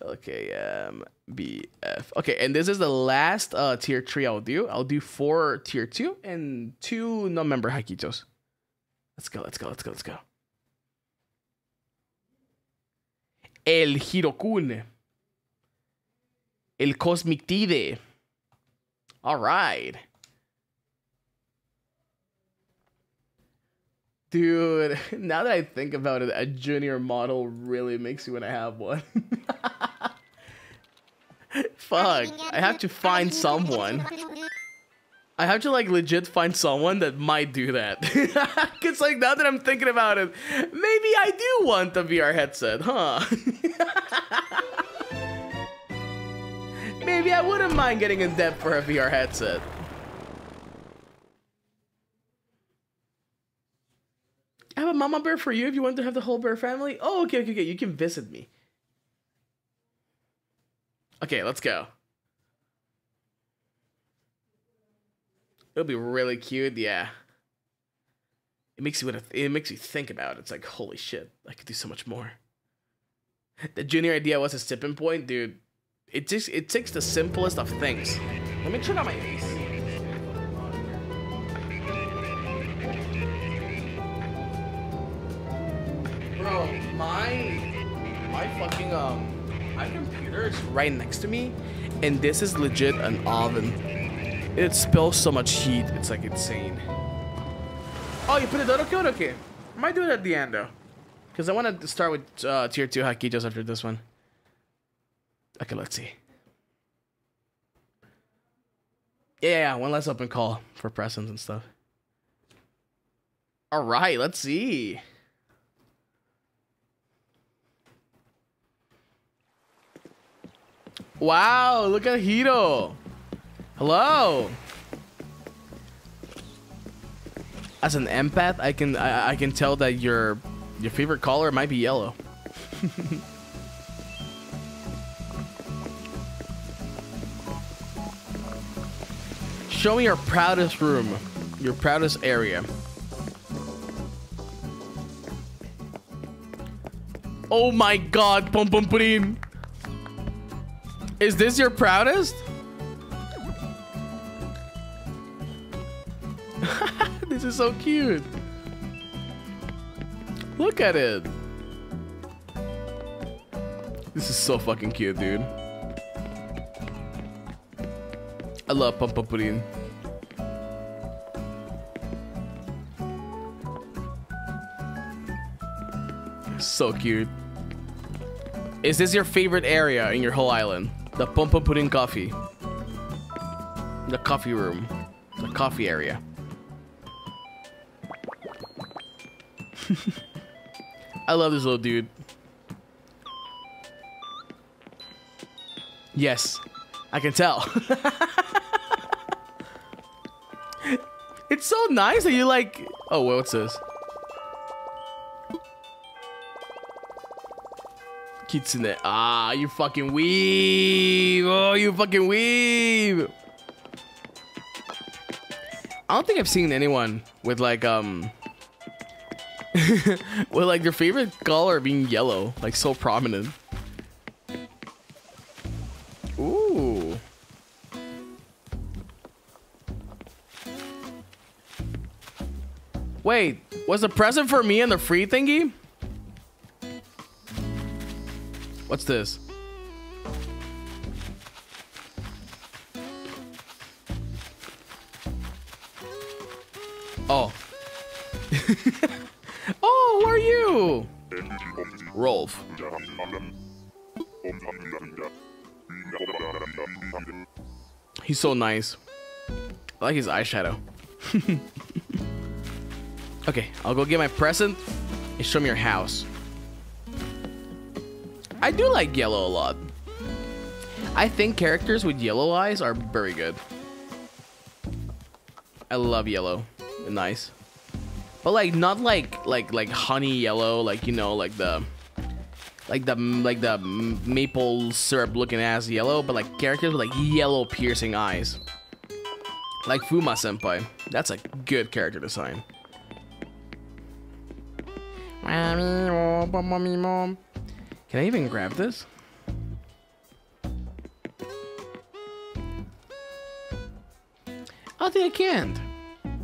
Okay, um, BF. Okay, and this is the last uh tier three I'll do. I'll do four tier two and two non-member Hakitos. Let's go, let's go, let's go, let's go. El Hirokun. El Cosmic Tide. All right. Dude, now that I think about it, a junior model really makes you want to have one. Fuck. I have to find someone. I have to like legit find someone that might do that. Cause like now that I'm thinking about it, maybe I do want a VR headset, huh? maybe I wouldn't mind getting in debt for a VR headset. I have a mama bear for you if you want to have the whole bear family. Oh, okay, okay, okay. You can visit me. Okay, let's go. It'll be really cute, yeah. It makes you it makes you think about it. It's like holy shit, I could do so much more. The junior idea was a tipping point, dude. It just it takes the simplest of things. Let me turn on my fucking um my computer is right next to me, and this is legit an oven. It spills so much heat, it's like insane. Oh, you put a dodo code? Okay. I might do it at the end though. Because I want to start with uh, tier 2 haki just after this one. Okay, let's see. Yeah, yeah, one less open call for presents and stuff. All right, let's see. Wow, look at Hito. Hello. As an empath, I can I, I can tell that your your favorite color might be yellow. Show me your proudest room, your proudest area. Oh my god, Pompompurin. Is this your proudest? this is so cute. Look at it. This is so fucking cute, dude. I love Pompompurin. So cute. Is this your favorite area in your whole island? The Pom Pudding coffee. The coffee room. The coffee area. I love this little dude. Yes, I can tell. it's so nice that you like. Oh, what's this? Kitsune. Ah, you fucking weave. Oh, you fucking weave. I don't think I've seen anyone with like um with like their favorite color being yellow, like so prominent. Ooh. Wait, was the present for me and the free thingy? What's this? Oh. oh, who are you? Rolf. He's so nice. I like his eyeshadow. okay, I'll go get my present and show me your house. I do like yellow a lot. I think characters with yellow eyes are very good. I love yellow. Nice. But like not like like like honey yellow, like you know, like the like the like the maple syrup looking ass yellow, but like characters with like yellow piercing eyes. Like Fuma Senpai. That's a good character design. Can I even grab this? I think I can't.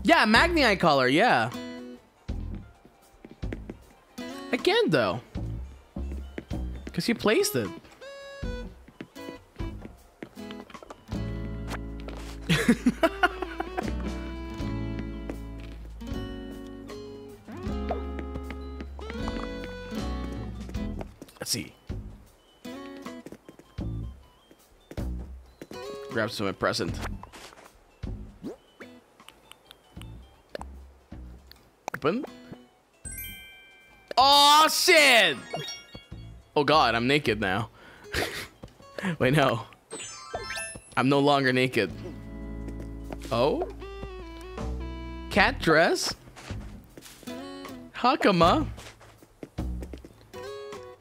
Yeah, Magni collar, yeah. I can't though. Because you placed it. Let's see. Grab some present. Open. Oh shit! Oh god, I'm naked now. Wait, no. I'm no longer naked. Oh? Cat dress? Hakama?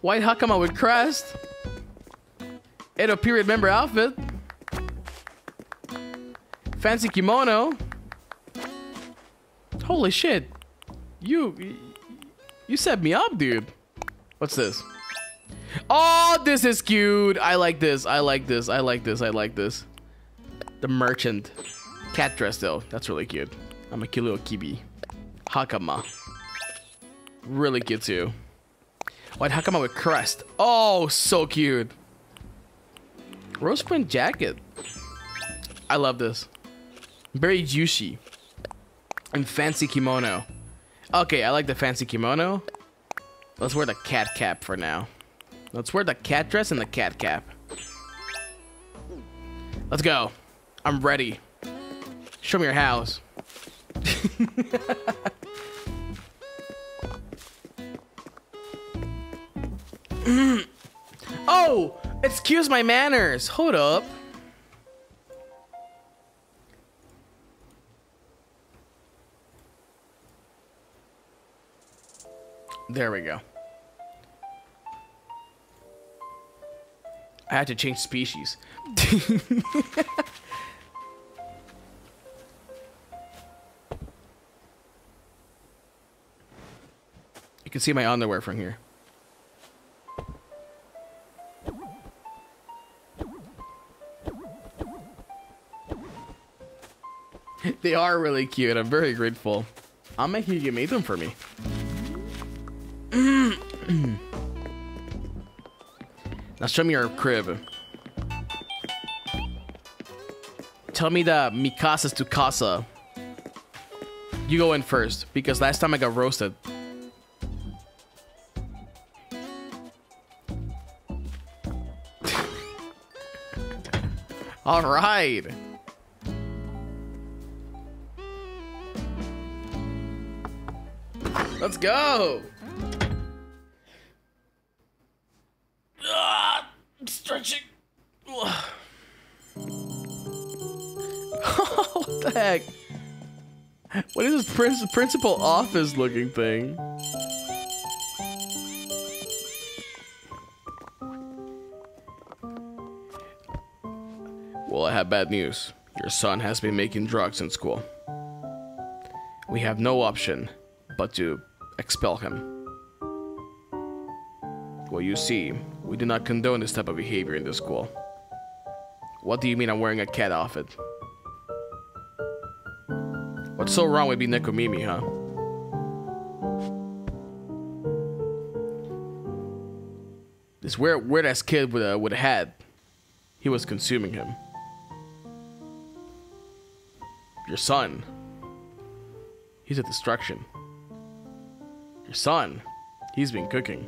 White Hakama with crest. Edo period member outfit. Fancy kimono. Holy shit. You you set me up, dude. What's this? Oh, this is cute. I like this. I like this. I like this. I like this. The merchant. Cat dress though. That's really cute. I'm a Kilo Kibi. Hakama. Really cute too. White Hakama with crest. Oh, so cute. Rose print jacket. I love this. Very juicy. And fancy kimono. Okay, I like the fancy kimono. Let's wear the cat cap for now. Let's wear the cat dress and the cat cap. Let's go. I'm ready. Show me your house. Mm. oh, excuse my manners. Hold up. There we go. I had to change species. you can see my underwear from here. they are really cute. I'm very grateful. I'm making you make them for me. now show me your crib. Tell me the Mikasa's to casa. You go in first, because last time I got roasted. All right. Let's go. Ah, I'm stretching. what the heck? What is this prin- principal office looking thing? Well, I have bad news. Your son has been making drugs in school. We have no option but to expel him. Well, you see, we do not condone this type of behavior in the school. What do you mean I'm wearing a cat outfit? What's so wrong with being Nekomimi, huh? This weird, weird ass kid with a with a hat. He was consuming him. Your son. He's a destruction. Your son. He's been cooking.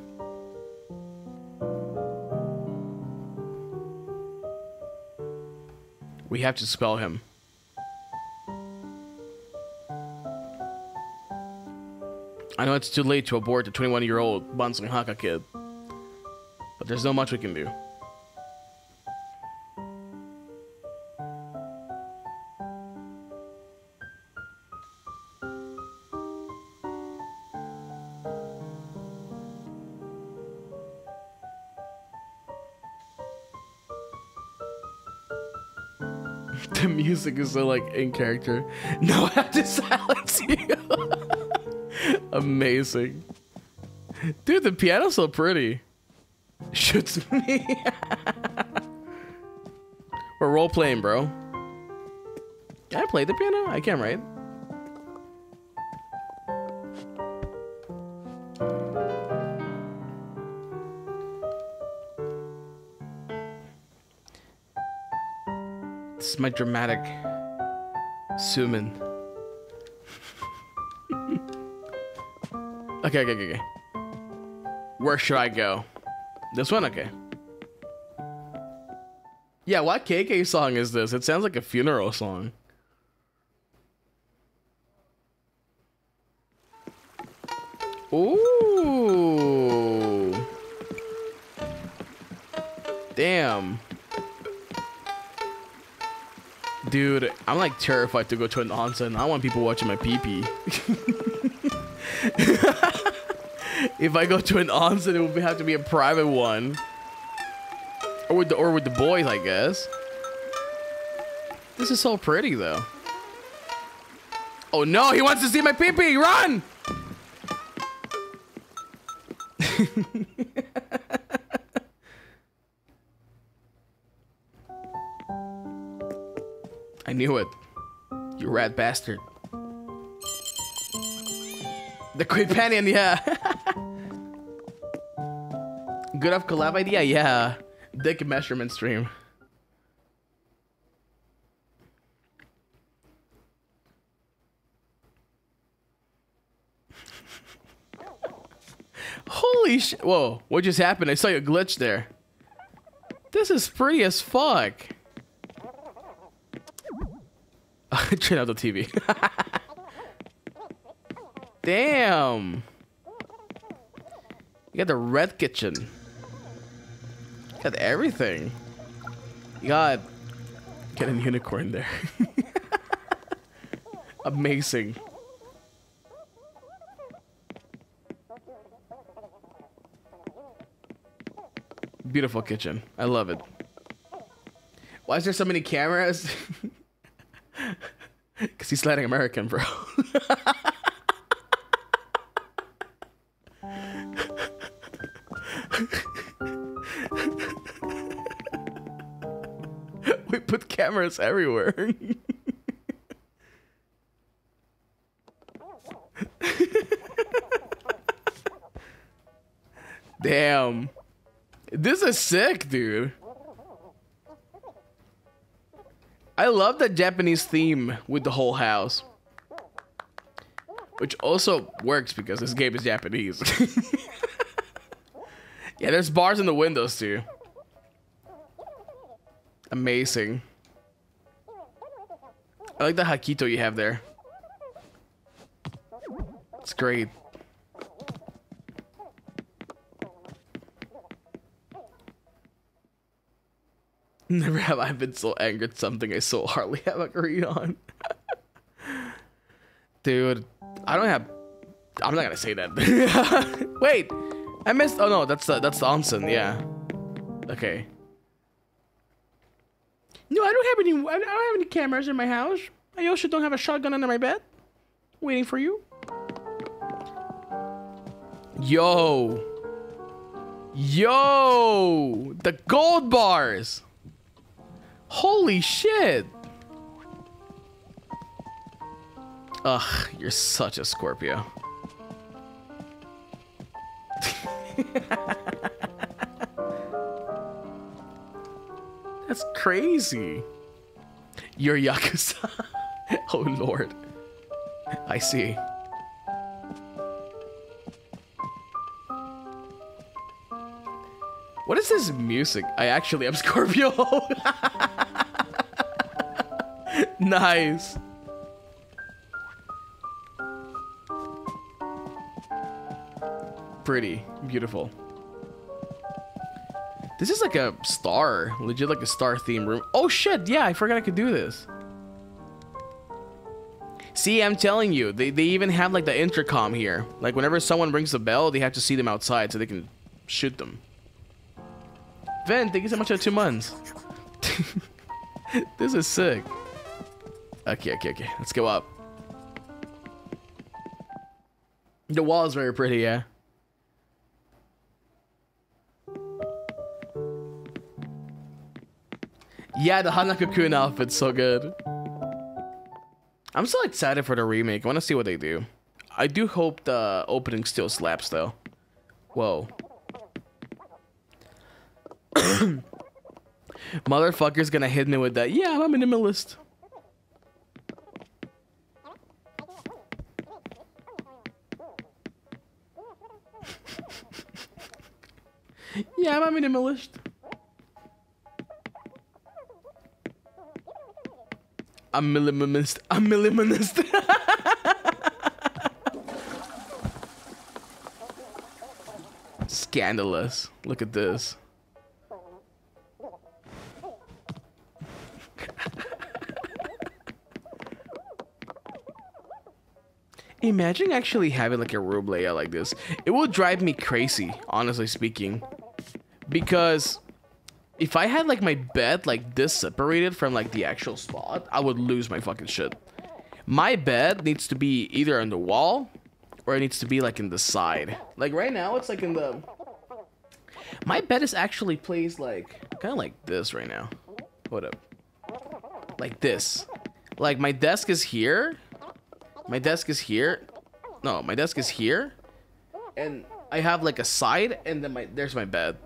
We have to spell him. I know it's too late to abort the 21 year old Banzoin Hakka kid, but there's no much we can do. Music is so like in character. No, I have to silence you. Amazing. Dude, the piano's so pretty. Shoots me. We're role playing, bro. Can I play the piano? I can, right? My dramatic summon. okay, okay, okay, okay. Where should I go? This one? Okay. Yeah, what KK song is this? It sounds like a funeral song. Ooh. Damn. Dude, I'm like terrified to go to an onsen. I don't want people watching my pee pee. if I go to an onsen, it will have to be a private one. Or with the or with the boys, I guess. This is so pretty though. Oh no, he wants to see my pee pee! Run! I knew it. You rat bastard. The Companion, yeah. Good enough collab idea? Yeah. Dick measurement stream. Holy shit. Whoa, what just happened? I saw you glitch there. This is pretty as fuck. Turn out the TV. Damn. You got the red kitchen. You got everything. You got get a unicorn there. Amazing. Beautiful kitchen. I love it. Why is there so many cameras? Because he's Latin American, bro. we put cameras everywhere. Damn. This is sick, dude. I love the Japanese theme with the whole house. Which also works because this game is Japanese. yeah, there's bars in the windows too. Amazing. I like the Hakito you have there. It's great. Never have I been so angry at something I so hardly have agreed on. Dude, I don't have. I'm not gonna say that. Wait, I missed. Oh no, that's the that's the onsen. Yeah. Okay. No, I don't have any. I don't have any cameras in my house. I also don't have a shotgun under my bed, waiting for you. Yo. Yo, the gold bars. Holy shit! Ugh, you're such a Scorpio. That's crazy. You're Yakuza. oh lord. I see. What is this music? I actually am Scorpio. nice. Pretty. Beautiful. This is like a star. Legit like a star theme room. Oh shit, yeah, I forgot I could do this. See, I'm telling you, they, they even have like the intercom here. Like whenever someone rings the bell, they have to see them outside so they can shoot them. Ven, thank you so much for two months. this is sick. Okay, okay, okay. Let's go up. The wall is very pretty, yeah. Yeah, the Hana Cocoon outfit's so good. I'm so excited for the remake. I want to see what they do. I do hope the opening still slaps, though. Whoa. Motherfucker's gonna hit me with that. Yeah, I'm a minimalist. Yeah, I'm a minimalist. I'm minimalist. I'm minimalist. Scandalous. Look at this. Imagine actually having like a room layout like this. It will drive me crazy, honestly speaking. Because if I had like my bed like this separated from like the actual spot, I would lose my fucking shit. My bed needs to be either on the wall or it needs to be like in the side. Like right now, it's like in the. My bed is actually placed like kind of like this right now. Hold up. Like this. Like my desk is here. My desk is here. No, my desk is here. And I have like a side and then my there's my bed.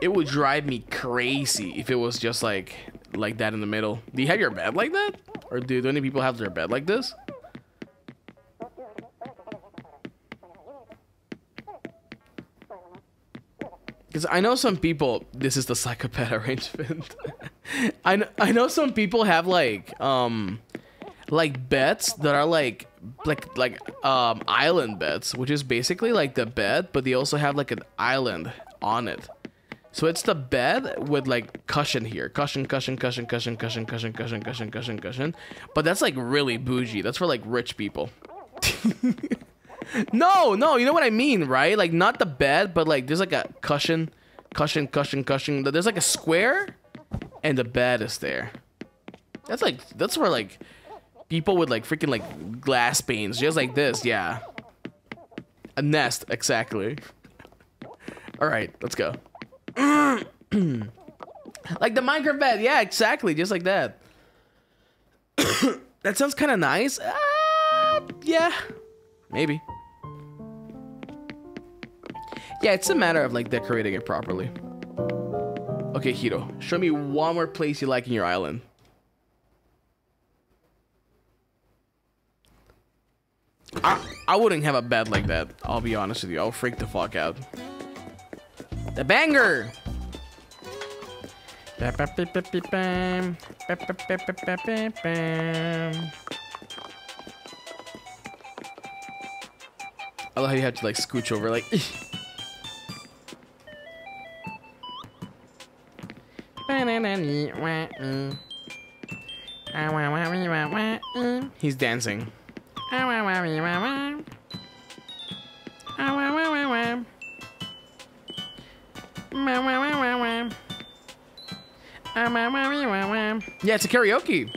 It would drive me crazy if it was just like like that in the middle. Do you have your bed like that? Or do, do any people have their bed like this? Because I know some people, this is the psychopath arrangement. I, I know some people have like, um, like beds that are like, like, like, um, island beds, which is basically like the bed, but they also have like an island on it. So it's the bed with like cushion here. Cushion, cushion, cushion, cushion, cushion, cushion, cushion, cushion, cushion, cushion. But that's like really bougie. That's for like rich people. no, no, you know what I mean, right? Like not the bed, but like there's like a cushion, cushion, cushion, cushion. There's like a square, and the bed is there. That's like that's where like people with like freaking like glass panes, just like this, yeah. A nest, exactly. All right, let's go. like the Minecraft bed, yeah, exactly, just like that. that sounds kind of nice. Uh, yeah, maybe. Yeah, it's a matter of like decorating it properly. Okay, Hiro, show me one more place you like in your island. I, I wouldn't have a bed like that. I'll be honest with you. I'll freak the fuck out. The banger! I love how you have to like scooch over like He's dancing. Yeah, it's a karaoke.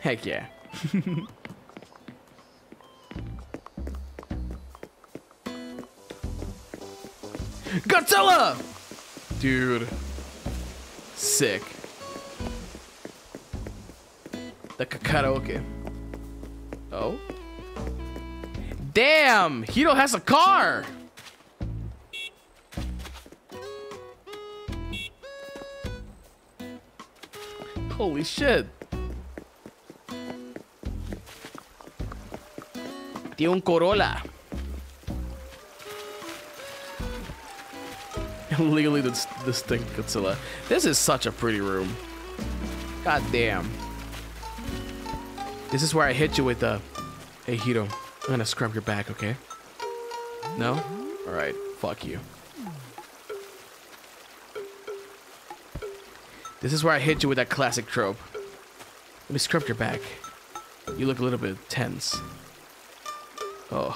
Heck yeah. Godzilla! Dude. Sick. The karaoke. Oh? Damn! Hiro has a car! Holy shit. Tiene un Corolla. Legally dis distinct Godzilla. This is such a pretty room. God damn. This is where I hit you with the... Hey, Hito, I'm gonna scrub your back, okay? No? Alright. Fuck you. This is where I hit you with that classic trope. Let me scrub your back. You look a little bit tense. Oh.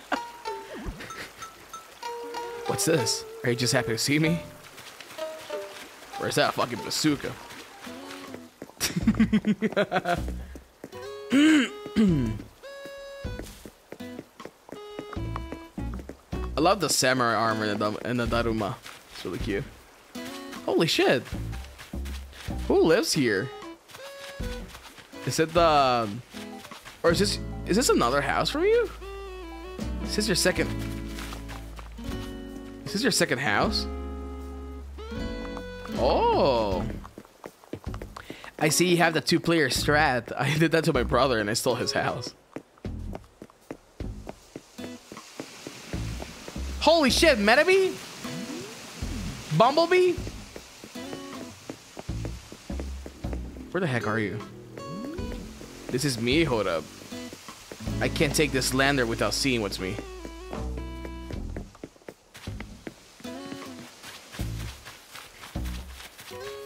What's this? Are you just happy to see me? Where's that fucking bazooka? I love the samurai armor in the, in the Daruma. It's really cute. Holy shit. Who lives here? Is it the... Or is this... Is this another house for you? Is this your second... Is this your second house? Oh. I see you have the two-player strat. I did that to my brother and I stole his house. Holy shit, Metabee? Bumblebee? Where the heck are you? This is me, hold up. I can't take this lander without seeing what's me.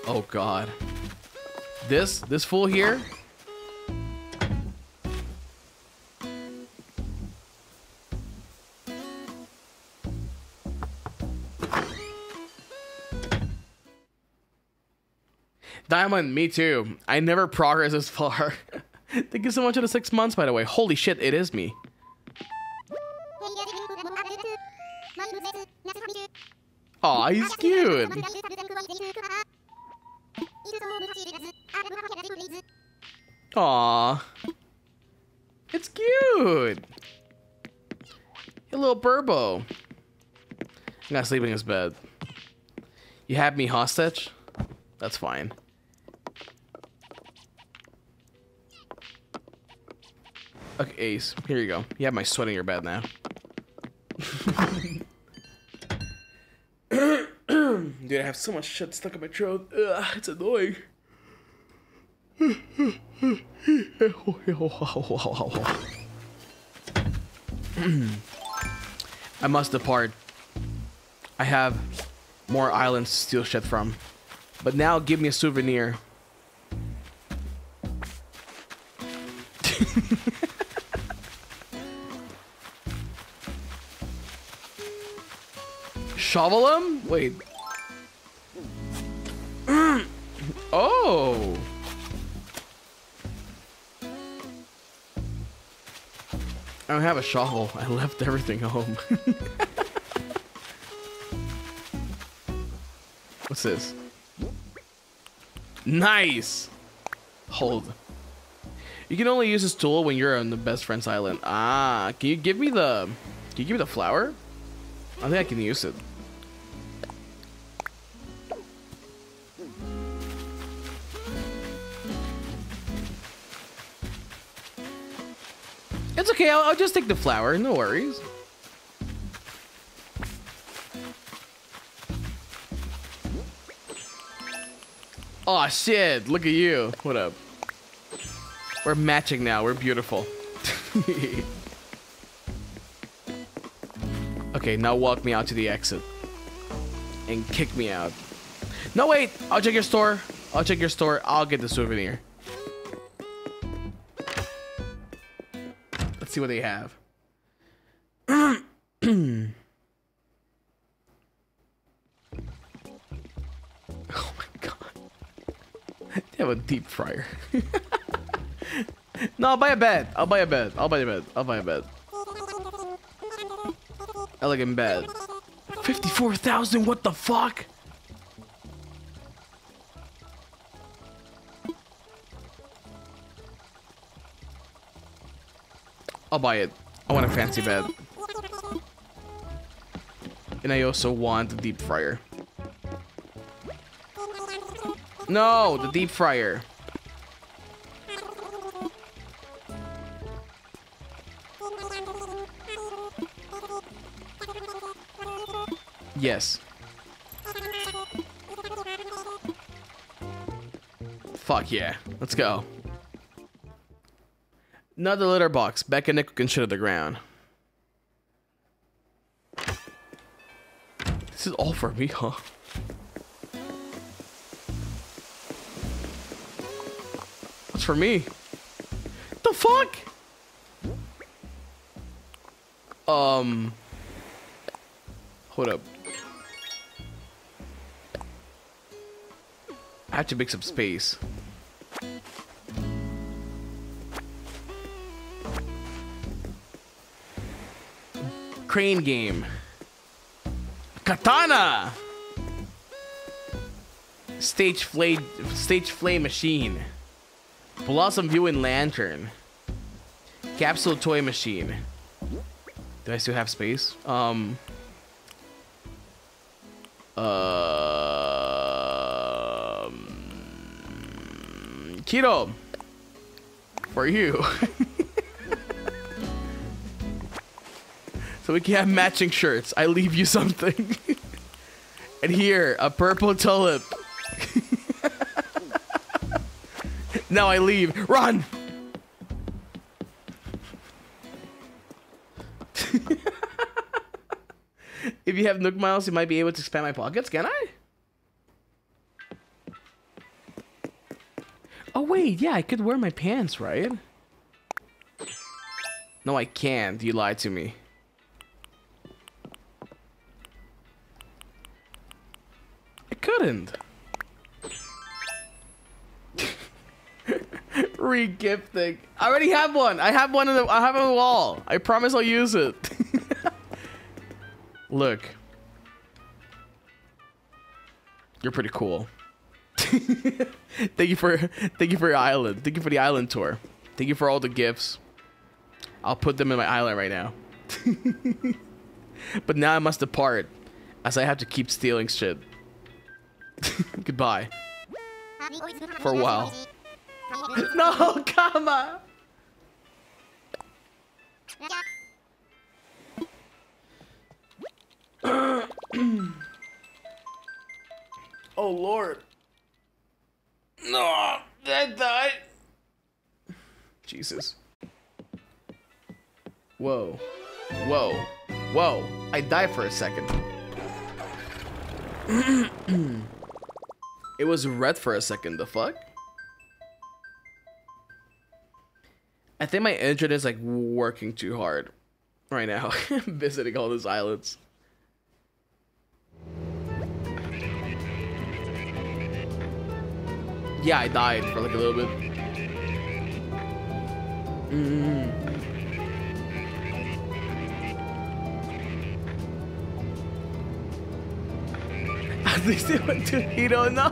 Oh god. This, this fool here? Diamond, me too. I never progress this far. Thank you so much for the six months, by the way. Holy shit, it is me. Aw, he's cute. Aw. It's cute. Hey, little Burbo. I'm not sleeping in his bed. You have me hostage? That's fine. Okay, Ace. Here you go. You have my sweat in your bed now. Dude, I have so much shit stuck in my throat. Ugh, it's annoying. I must depart. I have more islands to steal shit from. But now give me a souvenir. Shovel him? Wait. Oh. I don't have a shovel. I left everything home. What's this? Nice. Hold. You can only use this tool when you're on the best friend's island. Ah, can you give me the? Can you give me the flower? I think I can use it. Okay. I'll, I'll just take the flower. No worries. Oh shit! Look at you. What up? We're matching now. We're beautiful. okay, now walk me out to the exit. And kick me out. No, wait! I'll check your store. I'll check your store. I'll get the souvenir. See what they have. oh my god. They have a deep fryer. no, I'll buy a bed. I'll buy a bed. I'll buy a bed. I'll buy a bed. Elegant bed. 54,000? What the fuck? I'll buy it. I want a fancy bed. And I also want the deep fryer. No, the deep fryer. Yes. Fuck yeah. Let's go. Another litter box. Becca Nickel can shit at the ground. This is all for me, huh? What's for me? The fuck? Um. Hold up. I have to make some space. Crane game. Katana! Stage flame, stage flame machine. Blossom viewing lantern. Capsule toy machine. Do I still have space? Um. Um. Keto. For you. so we can have matching shirts. I leave you something. and here, a purple tulip. now I leave. Run! if you have Nook Miles, you might be able to expand my pockets, can I? Oh wait, yeah, I could wear my pants, right? No, I can't. You lied to me. Couldn't. Re-gifting. I already have one. I have one in the I have on the wall. I promise I'll use it. Look. You're pretty cool. thank you for thank you for your island. Thank you for the island tour. Thank you for all the gifts. I'll put them in my island right now. but now I must depart as I have to keep stealing shit. Goodbye. For a while. No, come on. Oh lord. No, that died. Jesus. Whoa. Whoa. Whoa. I died for a second. it was red for a second. The fuck? I think my internet is like working too hard right now. Visiting all these islands. Yeah, I died for like a little bit. Mm. At least it went to Hito. No!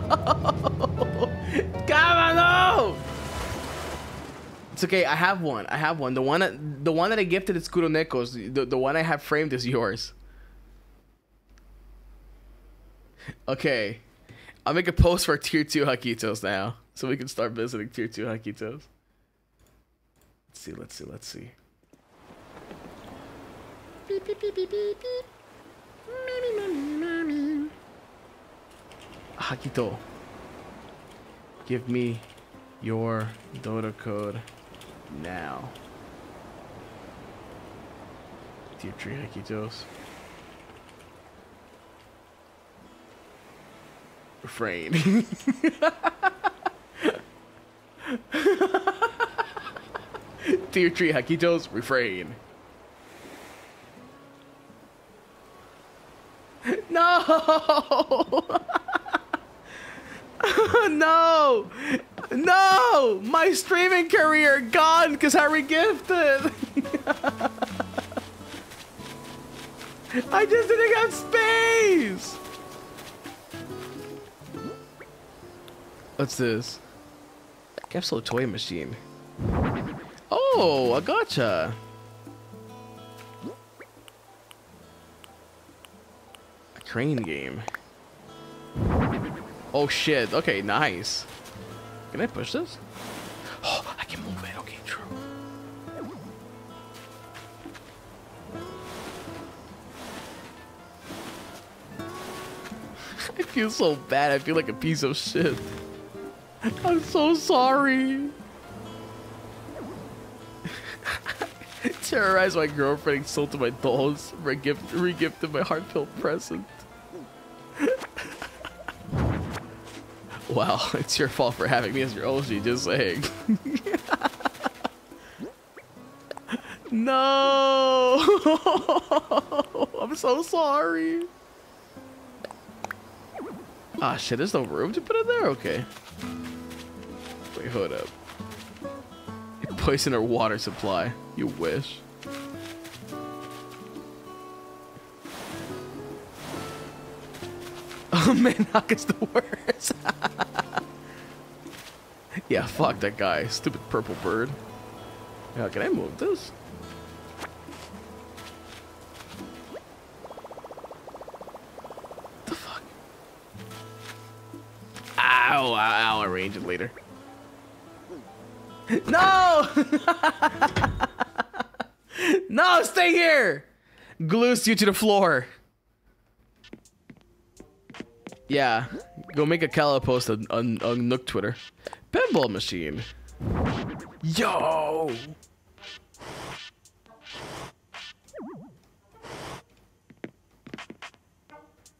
No! It's okay. I have one. I have one. The one that the one that I gifted is Kuroneko's. The the one I have framed is yours. Okay. I'll make a post for tier 2 Hakitos now. So we can start visiting tier 2 Hakitos. Let's see, let's see, let's see. Beep, beep, beep, beep, beep, beep. Meow, meow, meow. Hakito. Give me your Dodo code now. Tier 3 Hakitos. refrain. Tier 3 Hakitos, refrain. No! no! No! My streaming career gone because I regifted! I just didn't have space! What's this? Capsule toy machine. Oh, a gotcha. A crane game. Oh shit. Okay, nice. Can I push this? Oh, I can move it. Okay, true. I feel so bad. I feel like a piece of shit. I'm so sorry. Terrorize my girlfriend, insulted my dolls, regift, regifted my heartfelt present. wow, it's your fault for having me as your OG, just saying. no! I'm so sorry. Ah, shit, there's no room to put it there? Okay. Wait, hold up. You poison our water supply. You wish. Oh man, is the worst. yeah, fuck that guy. Stupid purple bird. Yeah, can I move this? the fuck? Ow, ow, I'll arrange it later. No! no, stay here! Glues you to the floor. Yeah, go make a Kala post on, on, on Nook Twitter. Pinball machine. Yo!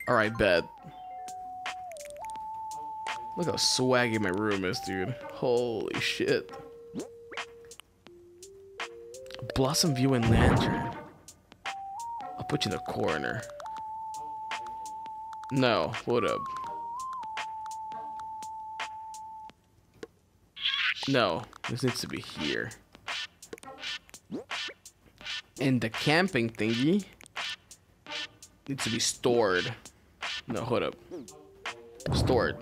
Alright, bet. Look how swaggy my room is, dude. Holy shit. Blossom View and Lantern. I'll put you in the corner. No, what up? No, this needs to be here. And the camping thingy needs to be stored. No, hold up. Stored.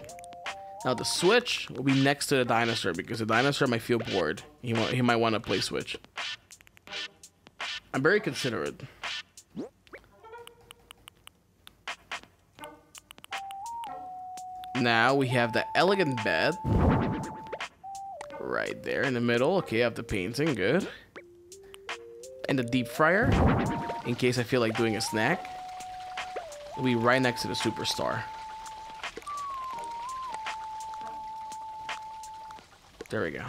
Now the switch will be next to the dinosaur because the dinosaur might feel bored. He, he might want to play switch. I'm very considerate. Now we have the elegant bed. Right there in the middle. Okay, I have the painting, good. And the deep fryer, in case I feel like doing a snack. It'll be right next to the superstar. There we go.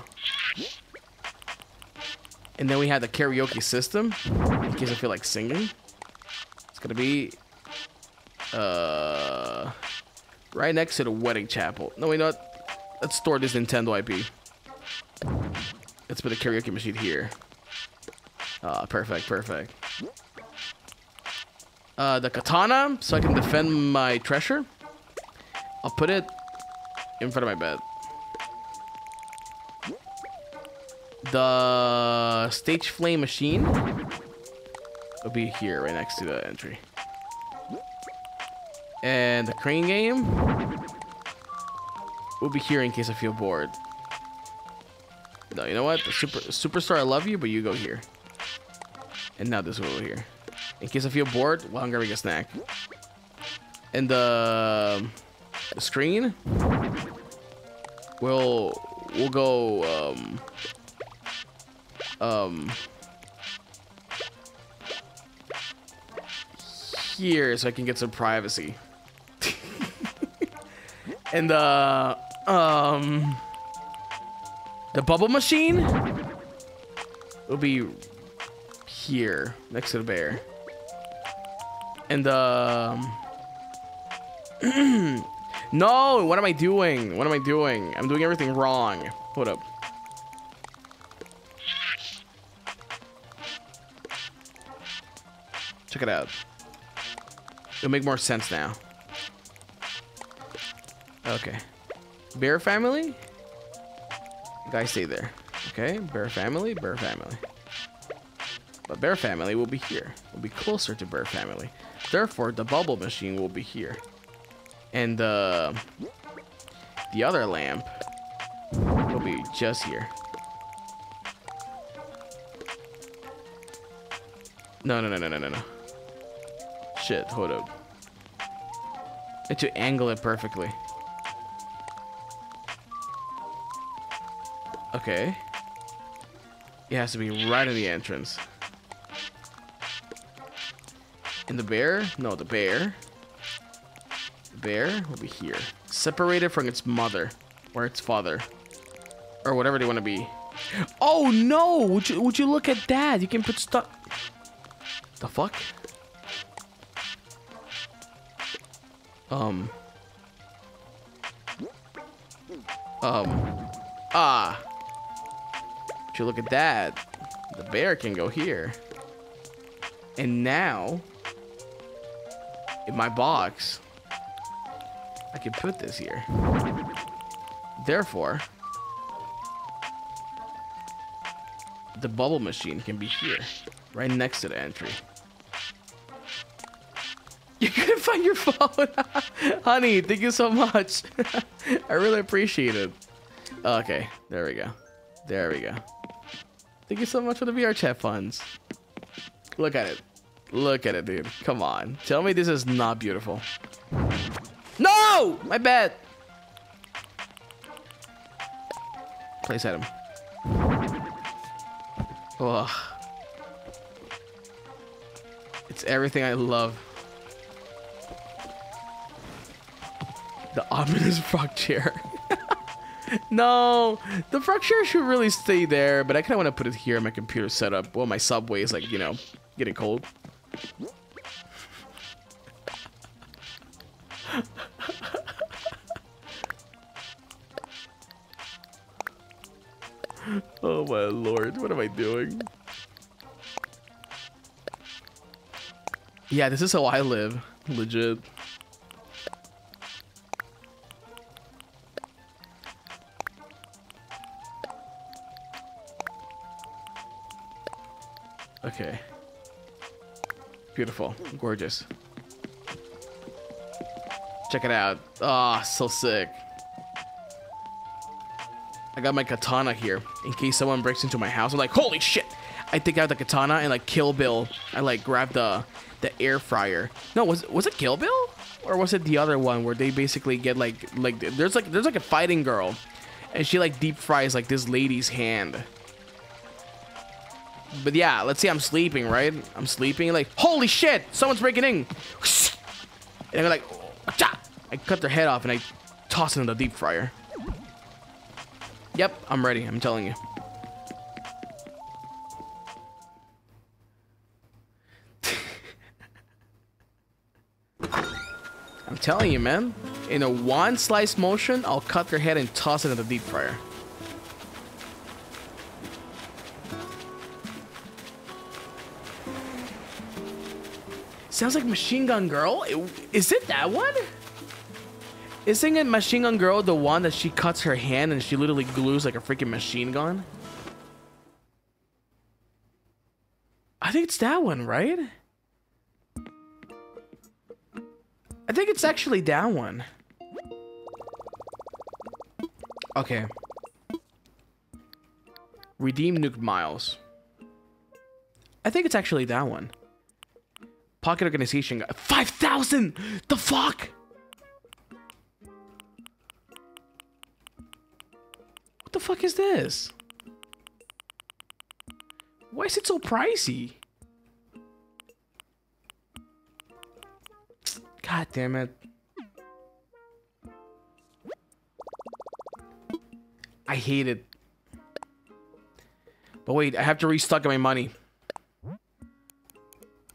And then we have the karaoke system, in case I feel like singing. It's gonna be... Uh right next to the wedding chapel. No, wait, know what? Let's store this Nintendo IP. Let's put a karaoke machine here. Ah, perfect, perfect. Uh, the katana, so I can defend my treasure. I'll put it in front of my bed. The stage flame machine will be here, right next to the entry. And the crane game will be here in case I feel bored. No, you know what? The super superstar, I love you, but you go here. And now this one over here. In case I feel bored, while I'm grabbing a snack. And the, the screen will will go um um here so I can get some privacy. And the um the bubble machine will be here next to the bear. And um No, what am I doing? What am I doing? I'm doing everything wrong. Hold up. Check it out. It'll make more sense now. Okay. Bear family? Guys stay there. Okay, bear family, bear family. But bear family will be here. Will be closer to bear family. Therefore, the bubble machine will be here. And uh, the other lamp will be just here. No, no, no, no, no, no, no. Shit, hold up. And to angle it perfectly. Okay. It has to be right in the entrance. And the bear? No, the bear. The bear will be here. Separated from its mother. Or its father. Or whatever they want to be. Oh no! Would you would you look at that? You can put stuff. The fuck? Um. Um. Ah. You look at that? The bear can go here. And now, in my box, I can put this here. Therefore, the bubble machine can be here, right next to the entry. You couldn't find your phone, honey. Thank you so much. I really appreciate it. Okay, there we go. There we go. Thank you so much for the VR chat funds. Look at it. Look at it, dude. Come on. Tell me this is not beautiful. No! My bad. Place item. Ugh. It's everything I love. The ominous frog chair. no, the fracture should really stay there, but I kind of want to put it here in my computer setup. Well, my subway is like, you know, getting cold. oh my lord, what am I doing? Yeah, this is how I live. Legit. Beautiful. Gorgeous. Check it out. Ah, oh, so sick. I got my katana here in case someone breaks into my house. I'm like, holy shit! I take out the katana and like Kill Bill. I like grab the the air fryer. No, was was it Kill Bill or was it the other one where they basically get like like there's like there's like a fighting girl, and she like deep fries like this lady's hand. But yeah, let's see. I'm sleeping, right? I'm sleeping, like, holy shit, someone's breaking in. And I'm like, I cut their head off and I toss it in the deep fryer. Yep, I'm ready. I'm telling you. I'm telling you, man. In a one slice motion, I'll cut their head and toss it in the deep fryer. Sounds like Machine Gun Girl. Is it that one? Isn't it Machine Gun Girl the one that she cuts her hand and she literally glues like a freaking machine gun? I think it's that one, right? I think it's actually that one. Okay. Redeem Nook Miles. I think it's actually that one. Pocket Organization. 5,000! The fuck? What the fuck is this? Why is it so pricey? God damn it. I hate it. But wait, I have to restock my money.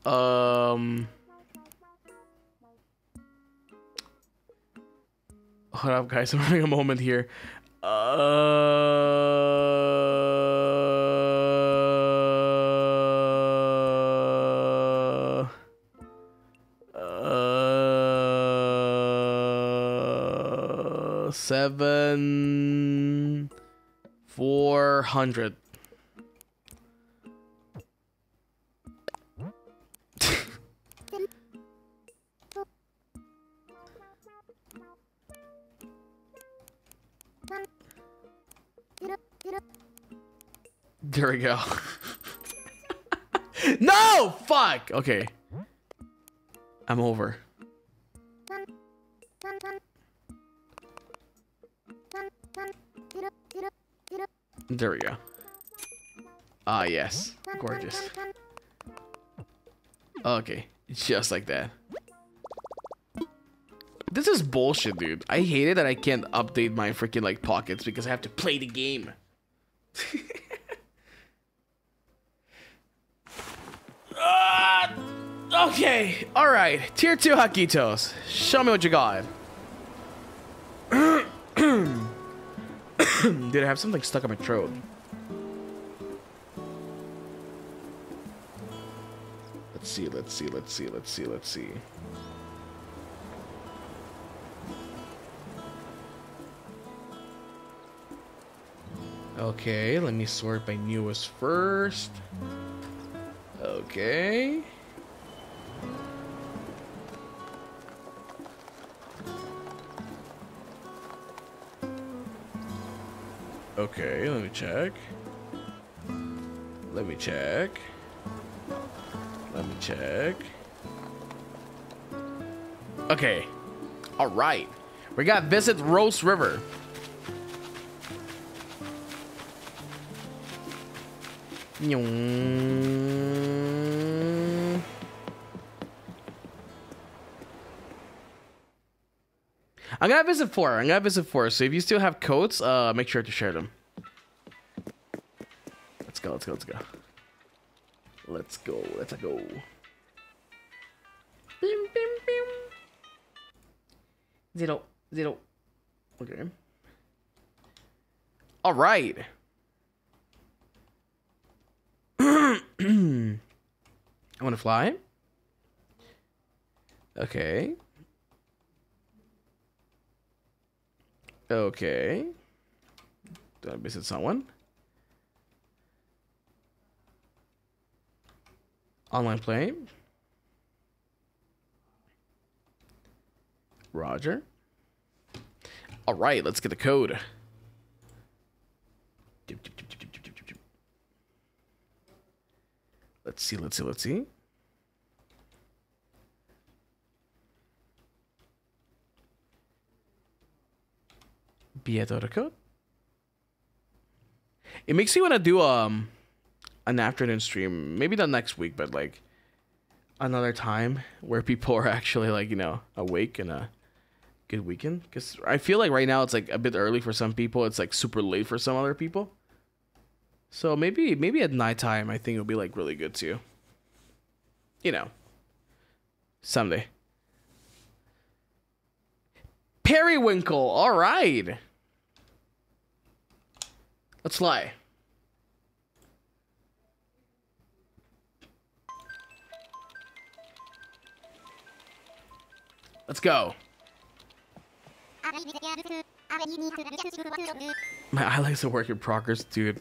Um. Hold up, guys. I'm having a moment here. Uh. Uh. Seven. Four hundred. There we go. no! Fuck! Okay. I'm over. There we go. Ah, yes. Gorgeous. Okay. Just like that. This is bullshit, dude. I hate it that I can't update my freaking like pockets because I have to play the game. Ah, okay. All right. Tier 2 Hakitos. Show me what you got. Did I have something stuck in my throat? Let's see, let's see, let's see, let's see, let's see. Okay, let me sort by newest first. Okay. Okay, let me check. Let me check. Let me check. Okay. All right. We got visit Rose River. Nyong. I'm gonna visit four. I'm gonna visit four. So if you still have codes, uh, make sure to share them. Let's go. Let's go. Let's go. Let's go. Let's go. Bim, bim, bim. Zero. Zero. Okay. All right. I want to fly. Okay. Okay. Did I visit someone? Online play. Roger. All right, let's get the code. Let's see, let's see, let's see. Code. It makes me want to do um an afternoon stream, maybe not next week, but like another time where people are actually like you know awake and a good weekend because I feel like right now it's like a bit early for some people. It's like super late for some other people. So maybe maybe at nighttime I think it'll be like really good too. You know, someday. Periwinkle. All right. Let's fly. Let's go. My eyelines are work in progress, dude.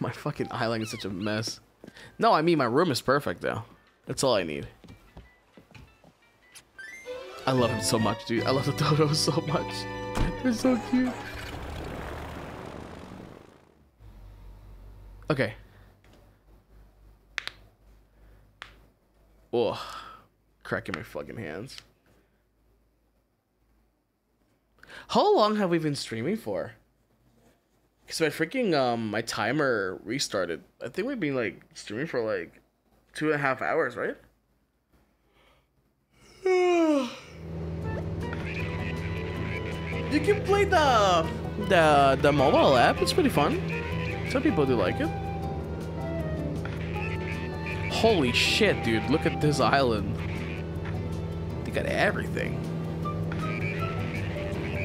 My fucking eyeline is such a mess. No, I mean my room is perfect though. That's all I need. I love him so much, dude. I love the dodos so much. They're so cute. Okay. Oh, cracking my fucking hands. How long have we been streaming for? Cause my freaking um my timer restarted. I think we've been like streaming for like two and a half hours, right? you can play the the the mobile app. It's pretty fun. Some people do like it. Holy shit, dude! Look at this island. They got everything.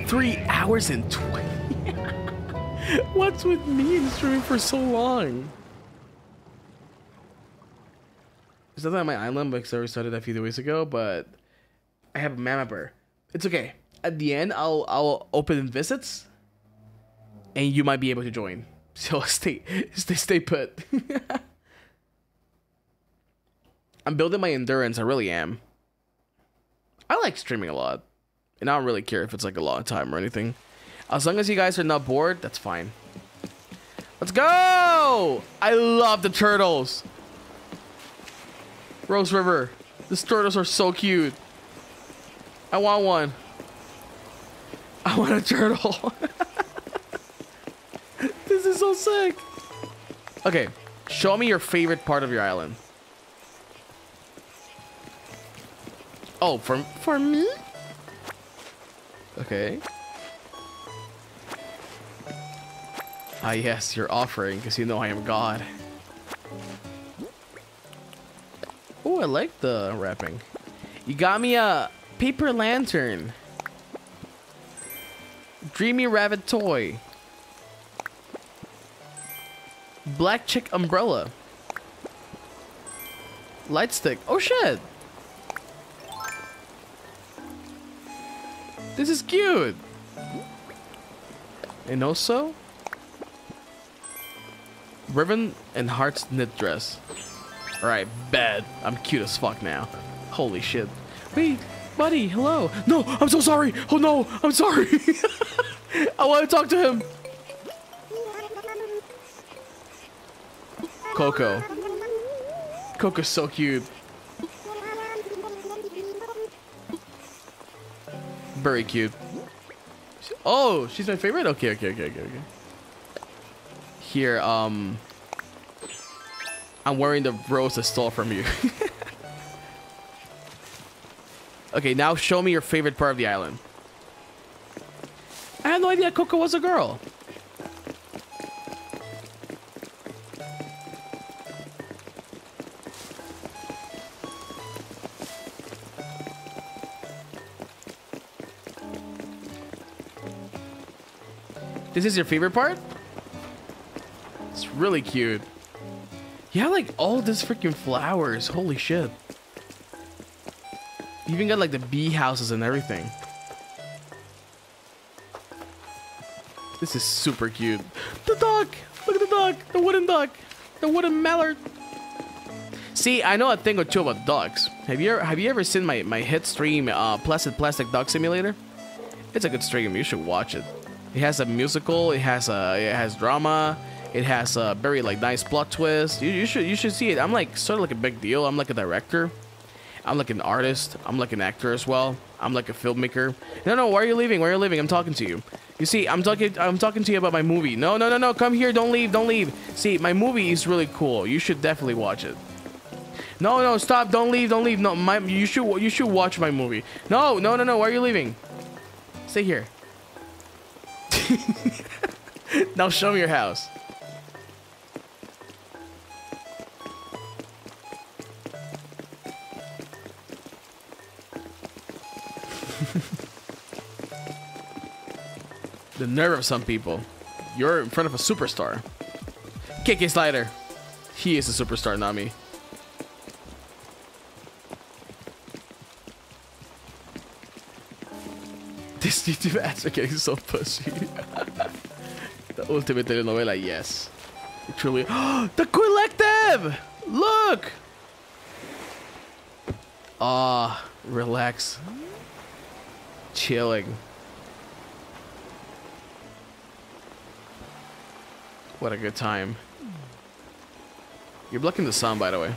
Three hours and twenty. What's with me and streaming for so long? It's not on my island because I started a few days ago, but I have a mapper. It's okay. At the end, I'll I'll open visits, and you might be able to join. So stay stay stay put. I'm building my endurance. I really am. I like streaming a lot, and I don't really care if it's like a long time or anything. As long as you guys are not bored, that's fine. Let's go! I love the turtles. Rose River. These turtles are so cute. I want one. I want a turtle. This is so sick. Okay, show me your favorite part of your island. Oh, for for me? Okay. Ah, yes, you're offering because you know I am God. Oh, I like the wrapping. You got me a paper lantern. Dreamy rabbit toy. Black chick umbrella. Light stick. Oh shit. This is cute. And also, ribbon and hearts knit dress. Alright, bad. I'm cute as fuck now. Holy shit. Wait, buddy, hello. No, I'm so sorry. Oh no, I'm sorry. I want to talk to him. Coco. Coco's so cute. Very cute. Oh, she's my favorite? Okay, okay, okay, okay, okay. Here, um... I'm wearing the rose I stole from you. okay, now show me your favorite part of the island. I had no idea Coco was a girl. This is your favorite part? It's really cute. You have like all these freaking flowers. Holy shit. You even got like the bee houses and everything. This is super cute. The duck! Look at the duck! The wooden duck! The wooden mallard! See, I know a thing or two about ducks. Have you ever, have you ever seen my, my hit stream, uh, Placid Plastic Duck Simulator? It's a good stream. You should watch it. It has a musical. It has a it has drama. It has a very like nice plot twist. You, you should you should see it. I'm like sort of like a big deal. I'm like a director. I'm like an artist. I'm like an actor as well. I'm like a filmmaker. No, no. Why are you leaving? Why are you leaving? I'm talking to you. You see, I'm talking. I'm talking to you about my movie. No, no, no, no. Come here. Don't leave. Don't leave. See, my movie is really cool. You should definitely watch it. No, no. Stop. Don't leave. Don't leave. No, my. You should. You should watch my movie. No, no, no, no. Why are you leaving? Stay here. now show me your house. the nerve of some people. You're in front of a superstar. K.K. Slider. He is a superstar, not me. This YouTube ads are getting so pushy. the ultimate telenovela, yes. It truly. the collective! Look! Ah, relax. Chilling. What a good time. You're blocking the sun, by the way.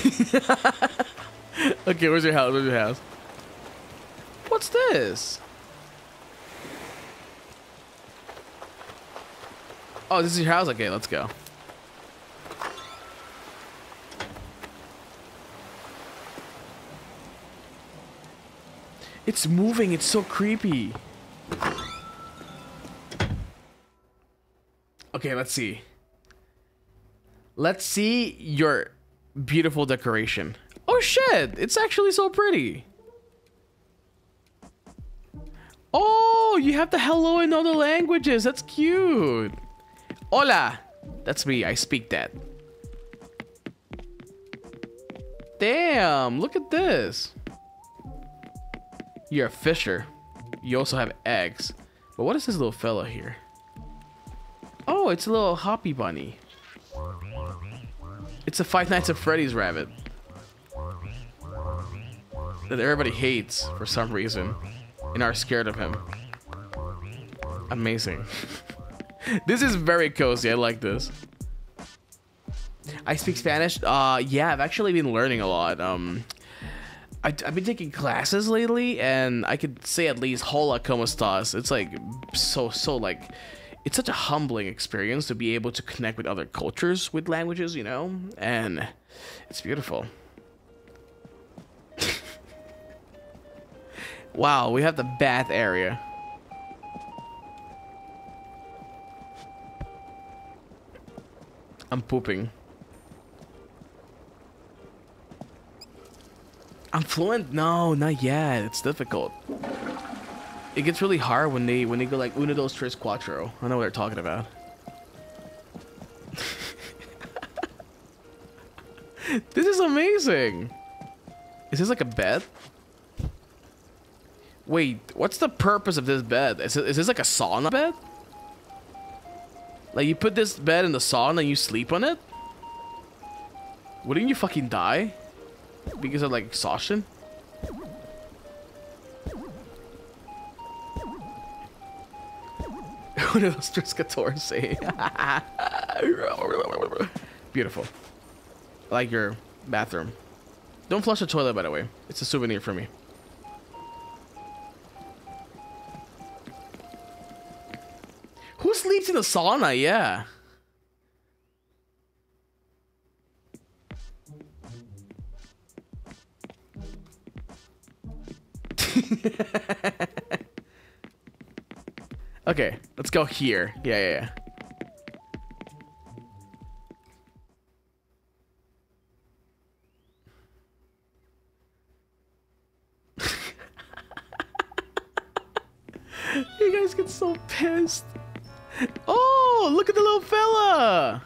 okay, where's your house? Where's your house? What's this? Oh, this is your house? Okay, let's go. It's moving. It's so creepy. Okay, let's see. Let's see your beautiful decoration. Oh shit, it's actually so pretty. Oh, you have the hello in other languages. That's cute. Hola. That's me. I speak that. Damn, look at this. You're a fisher. You also have eggs. But what is this little fella here? Oh, it's a little hoppy bunny. It's a Five Nights at Freddy's rabbit. That everybody hates for some reason and are scared of him. Amazing. this is very cozy. I like this. I speak Spanish. Uh, yeah, I've actually been learning a lot. Um, I, have been taking classes lately, and I could say at least "Hola, cómo estás." It's like so, so like it's such a humbling experience to be able to connect with other cultures with languages, you know? And it's beautiful. wow, we have the bath area. I'm pooping. I'm fluent? No, not yet. It's difficult. It gets really hard when they when they go like uno dos tres cuatro. I know what they're talking about. this is amazing. Is this like a bed? Wait, what's the purpose of this bed? Is, it, is this like a sauna bed? Like you put this bed in the sauna and you sleep on it? Wouldn't you fucking die? Because of like exhaustion? One of those Triscators say. Beautiful. I like your bathroom. Don't flush the toilet, by the way. It's a souvenir for me. Who sleeps in the sauna? Yeah. Okay, let's go here. Yeah, yeah, yeah. you guys get so pissed. Oh, look at the little fella.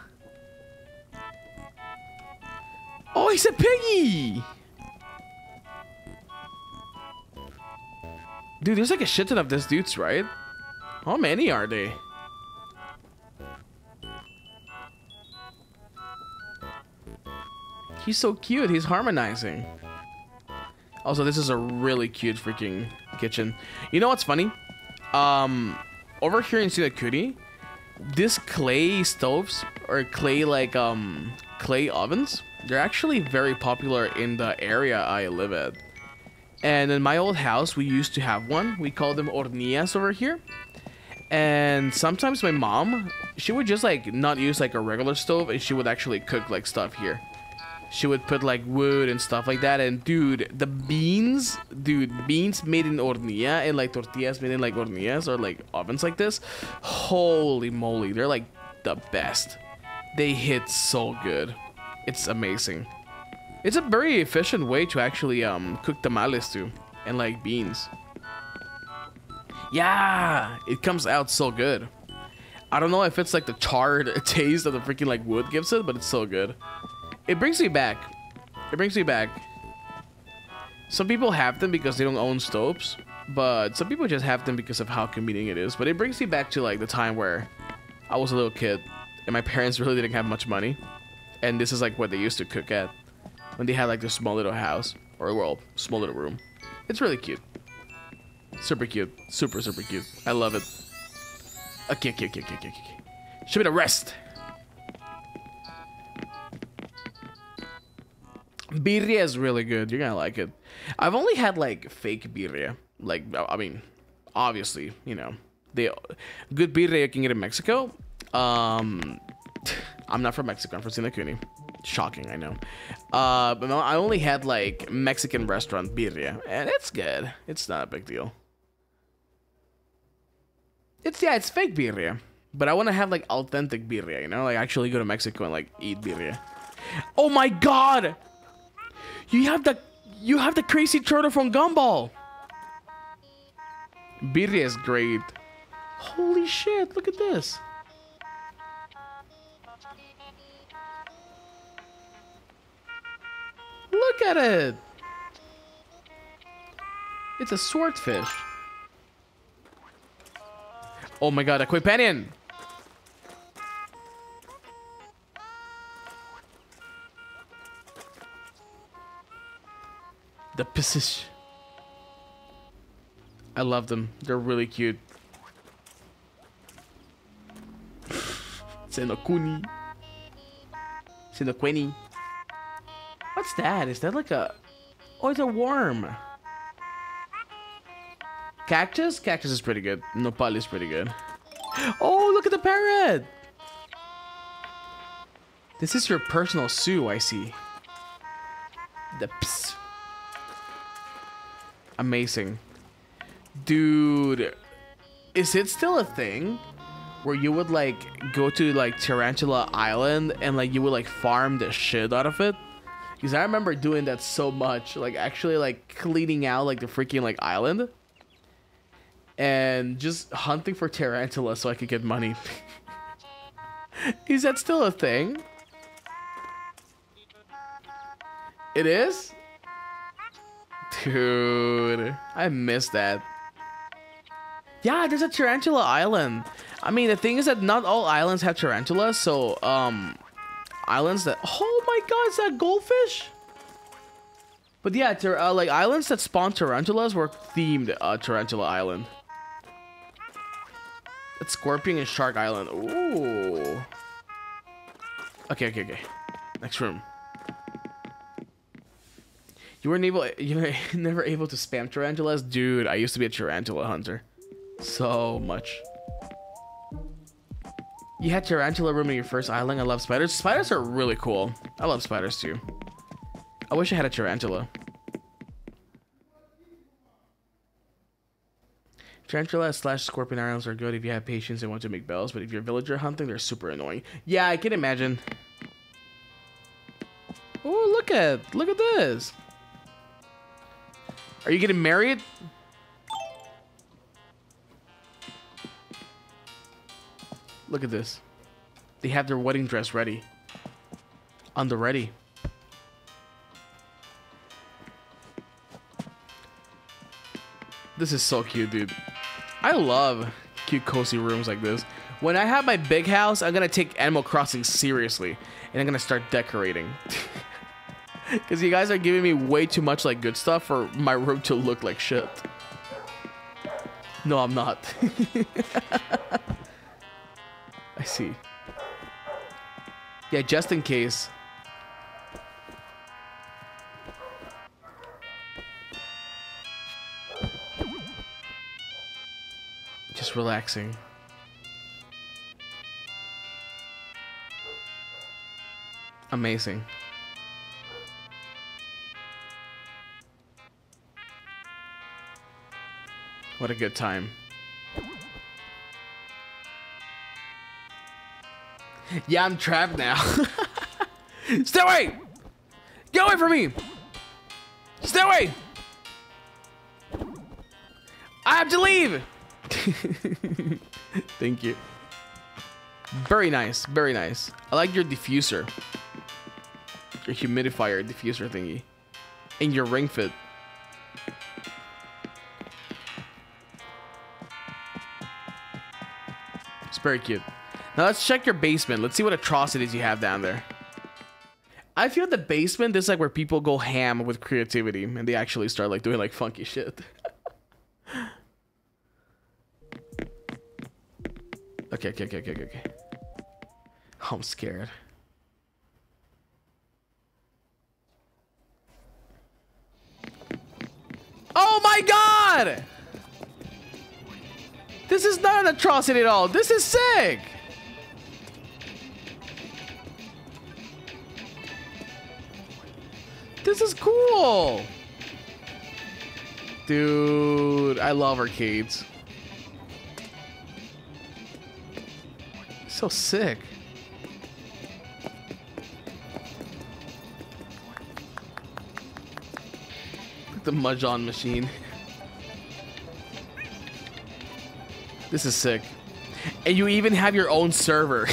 Oh, he's a piggy. Dude, there's like a shit ton of this dudes, right? How many are they? He's so cute. He's harmonizing. Also, this is a really cute freaking kitchen. You know what's funny? Um, over here in Sidakuri, this clay stoves or clay like um clay ovens, they're actually very popular in the area I live at. And in my old house, we used to have one. We call them hornillas over here. And sometimes my mom, she would just like not use like a regular stove and she would actually cook like stuff here. she would put like wood and stuff like that. And dude, the beans, dude, beans made in hornilla and like tortillas made in like hornillas or like ovens like this. Holy moly, they're like the best. They hit so good. It's amazing. It's a very efficient way to actually um cook tamales too and like beans. Yeah, it comes out so good. I don't know if it's like the charred taste that the freaking like wood gives it, but it's so good. It brings me back. It brings me back. Some people have them because they don't own stoves, but some people just have them because of how convenient it is. But it brings me back to like the time where I was a little kid and my parents really didn't have much money, and this is like what they used to cook at when they had like this small little house or well, small little room. It's really cute. Super cute. Super, super cute. I love it. Okay, okay, okay, okay, okay, okay. Show me the rest. Birria is really good. You're gonna like it. I've only had like fake birria. Like, I mean, obviously, you know, the good birria you can get in Mexico. Um, I'm not from Mexico. I'm from Sinacuni. Shocking, I know. Uh, but I only had like Mexican restaurant birria, and it's good. It's not a big deal. It's yeah, it's fake birria, but I want to have like authentic birria. You know, like actually go to Mexico and like eat birria. Oh my god! You have the you have the crazy turtle from Gumball. Birria is great. Holy shit! Look at this. Look at it. It's a swordfish. Oh my god, a companion! The Pisish. I love them. They're really cute. Senokuni. Senokweni. What's that? Is that like a... Oh, it's a worm. Cactus? Cactus is pretty good. Nopal is pretty good. Oh, look at the parrot! This is your personal zoo, I see. The ps. Amazing. Dude, is it still a thing? Where you would like go to like Tarantula Island and like you would like farm the shit out of it? Because I remember doing that so much. Like actually like cleaning out like the freaking like island and just hunting for tarantula so I could get money. is that still a thing? It is? Dude, I miss that. Yeah, there's a tarantula island. I mean, the thing is that not all islands have tarantulas, so, um, islands that... Oh my god, is that goldfish? But yeah, uh, like, islands that spawn tarantulas were themed uh, Tarantula Island. It's Scorpion and Shark Island. Ooh. Okay, okay, okay. Next room. You weren't able, you were never able to spam tarantulas? Dude, I used to be a tarantula hunter. So much. You had tarantula room in your first island. I love spiders. Spiders are really cool. I love spiders too. I wish I had a tarantula. Tarantula slash scorpion islands are good if you have patience and want to make bells, but if you're villager hunting, they're super annoying. Yeah, I can imagine. Oh, look at look at this. Are you getting married? Look at this. They have their wedding dress ready. On the ready. This is so cute, dude. I love cute cozy rooms like this. When I have my big house, I'm gonna take Animal Crossing seriously, and I'm gonna start decorating. Because you guys are giving me way too much like good stuff for my room to look like shit. No, I'm not. I see. Yeah, just in case. relaxing. Amazing. What a good time. Yeah, I'm trapped now. Stay away! Get away from me! Stay away! I have to leave! Thank you. Very nice, very nice. I like your diffuser. Your humidifier diffuser thingy. And your ring fit. It's very cute. Now let's check your basement. Let's see what atrocities you have down there. I feel the basement this is like where people go ham with creativity and they actually start like doing like funky shit. okay, okay, okay, okay, okay. I'm scared. Oh my god! This is not an atrocity at all. This is sick. This is cool. Dude, I love arcades. So sick. The Mahjong machine. This is sick. And you even have your own server.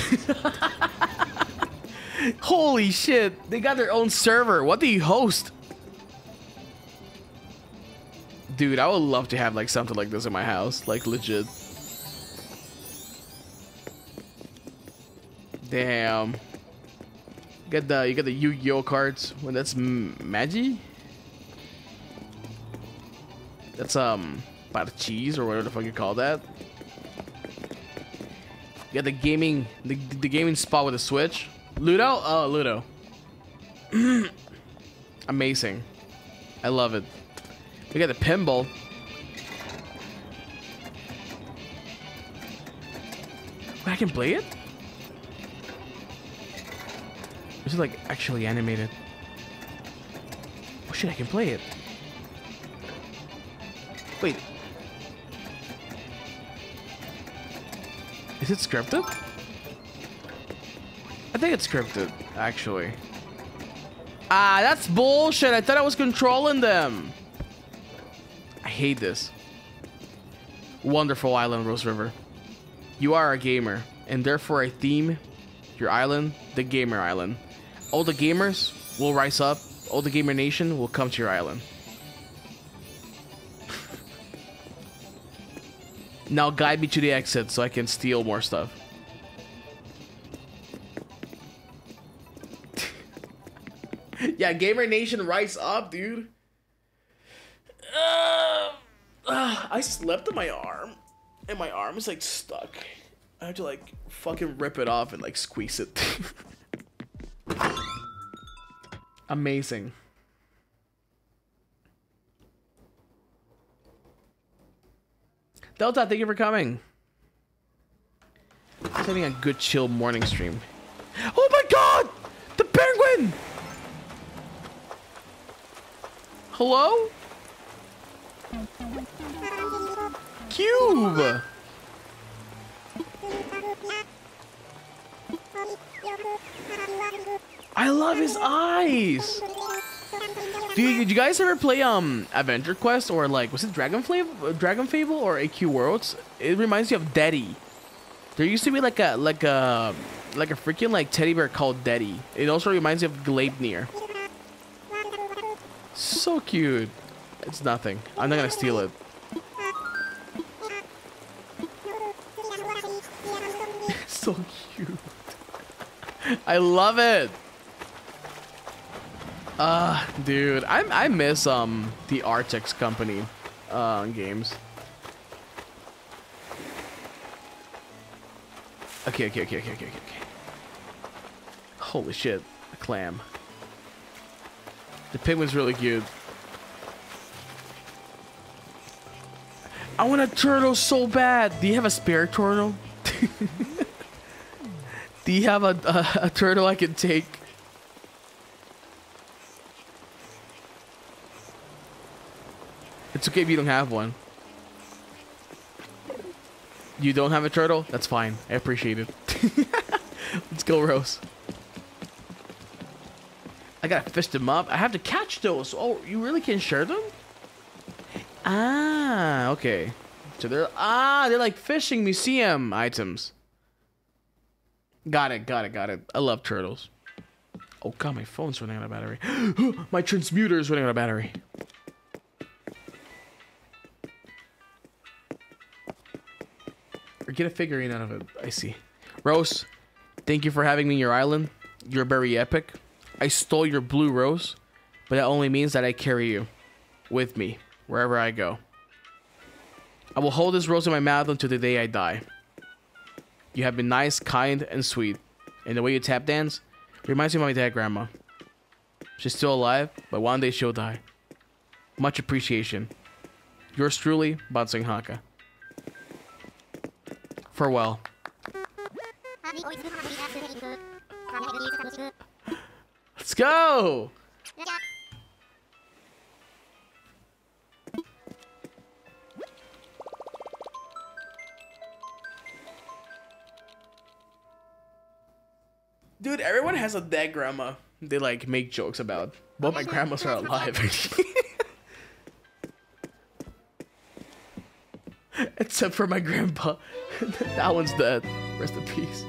Holy shit. They got their own server. What do you host? Dude, I would love to have like something like this in my house. Like legit. Damn. You get the you get the Yu-Gi-Oh cards when that's Magi. That's um cheese or whatever the fuck you call that. You got the gaming the, the gaming spot with the Switch. Ludo? Oh, Ludo. Amazing. I love it. We got the pinball. I can play it? Is it like actually animated? Oh shit, I can play it. Wait. Is it scripted? I think it's scripted, actually. Ah, that's bullshit. I thought I was controlling them. I hate this. Wonderful island, Rose River. You are a gamer, and therefore I theme your island the Gamer Island. All the gamers will rise up. All the gamer nation will come to your island. now guide me to the exit so I can steal more stuff. yeah, Gamer Nation, rise up, dude. Uh, uh, I slept on my arm, and my arm is like stuck. I have to like fucking rip it off and like squeeze it. Amazing. Delta, thank you for coming. Having a good chill morning stream. Oh my god! The penguin! Hello? Cube! I love his eyes! Dude, did you guys ever play um Adventure Quest or like was it Dragon Fable, Dragon Fable or AQ Worlds? It reminds me of Daddy. There used to be like a like a like a freaking like teddy bear called Daddy. It also reminds me of Gleipnir. So cute. It's nothing. I'm not gonna steal it. so. I love it. Uh, dude, I I miss um the Artix company uh games. Okay, okay, okay, okay, okay, okay. Holy shit, a clam. The penguin's really cute. I want a turtle so bad. Do you have a spare turtle? Do you have a, a, a turtle I can take? It's okay if you don't have one. You don't have a turtle? That's fine. I appreciate it. Let's go, Rose. I gotta fish them up. I have to catch those. Oh, you really can share them? Ah, okay. So they're ah, they're like fishing museum items. Got it, got it, got it. I love turtles. Oh god, my phone's running out of battery. my transmuter is running out of battery. Or get a figurine out of it. I see. Rose, thank you for having me your island. You're very epic. I stole your blue rose, but that only means that I carry you with me wherever I go. I will hold this rose in my mouth until the day I die. You have been nice, kind, and sweet. And the way you tap dance reminds me of my dad grandma. She's still alive, but one day she'll die. Much appreciation. Yours truly, Banzoin Hakka. Farewell. Let's go! Dude, everyone has a dead grandma they like make jokes about. But my grandmas are alive. Except for my grandpa. that one's dead. Rest in peace.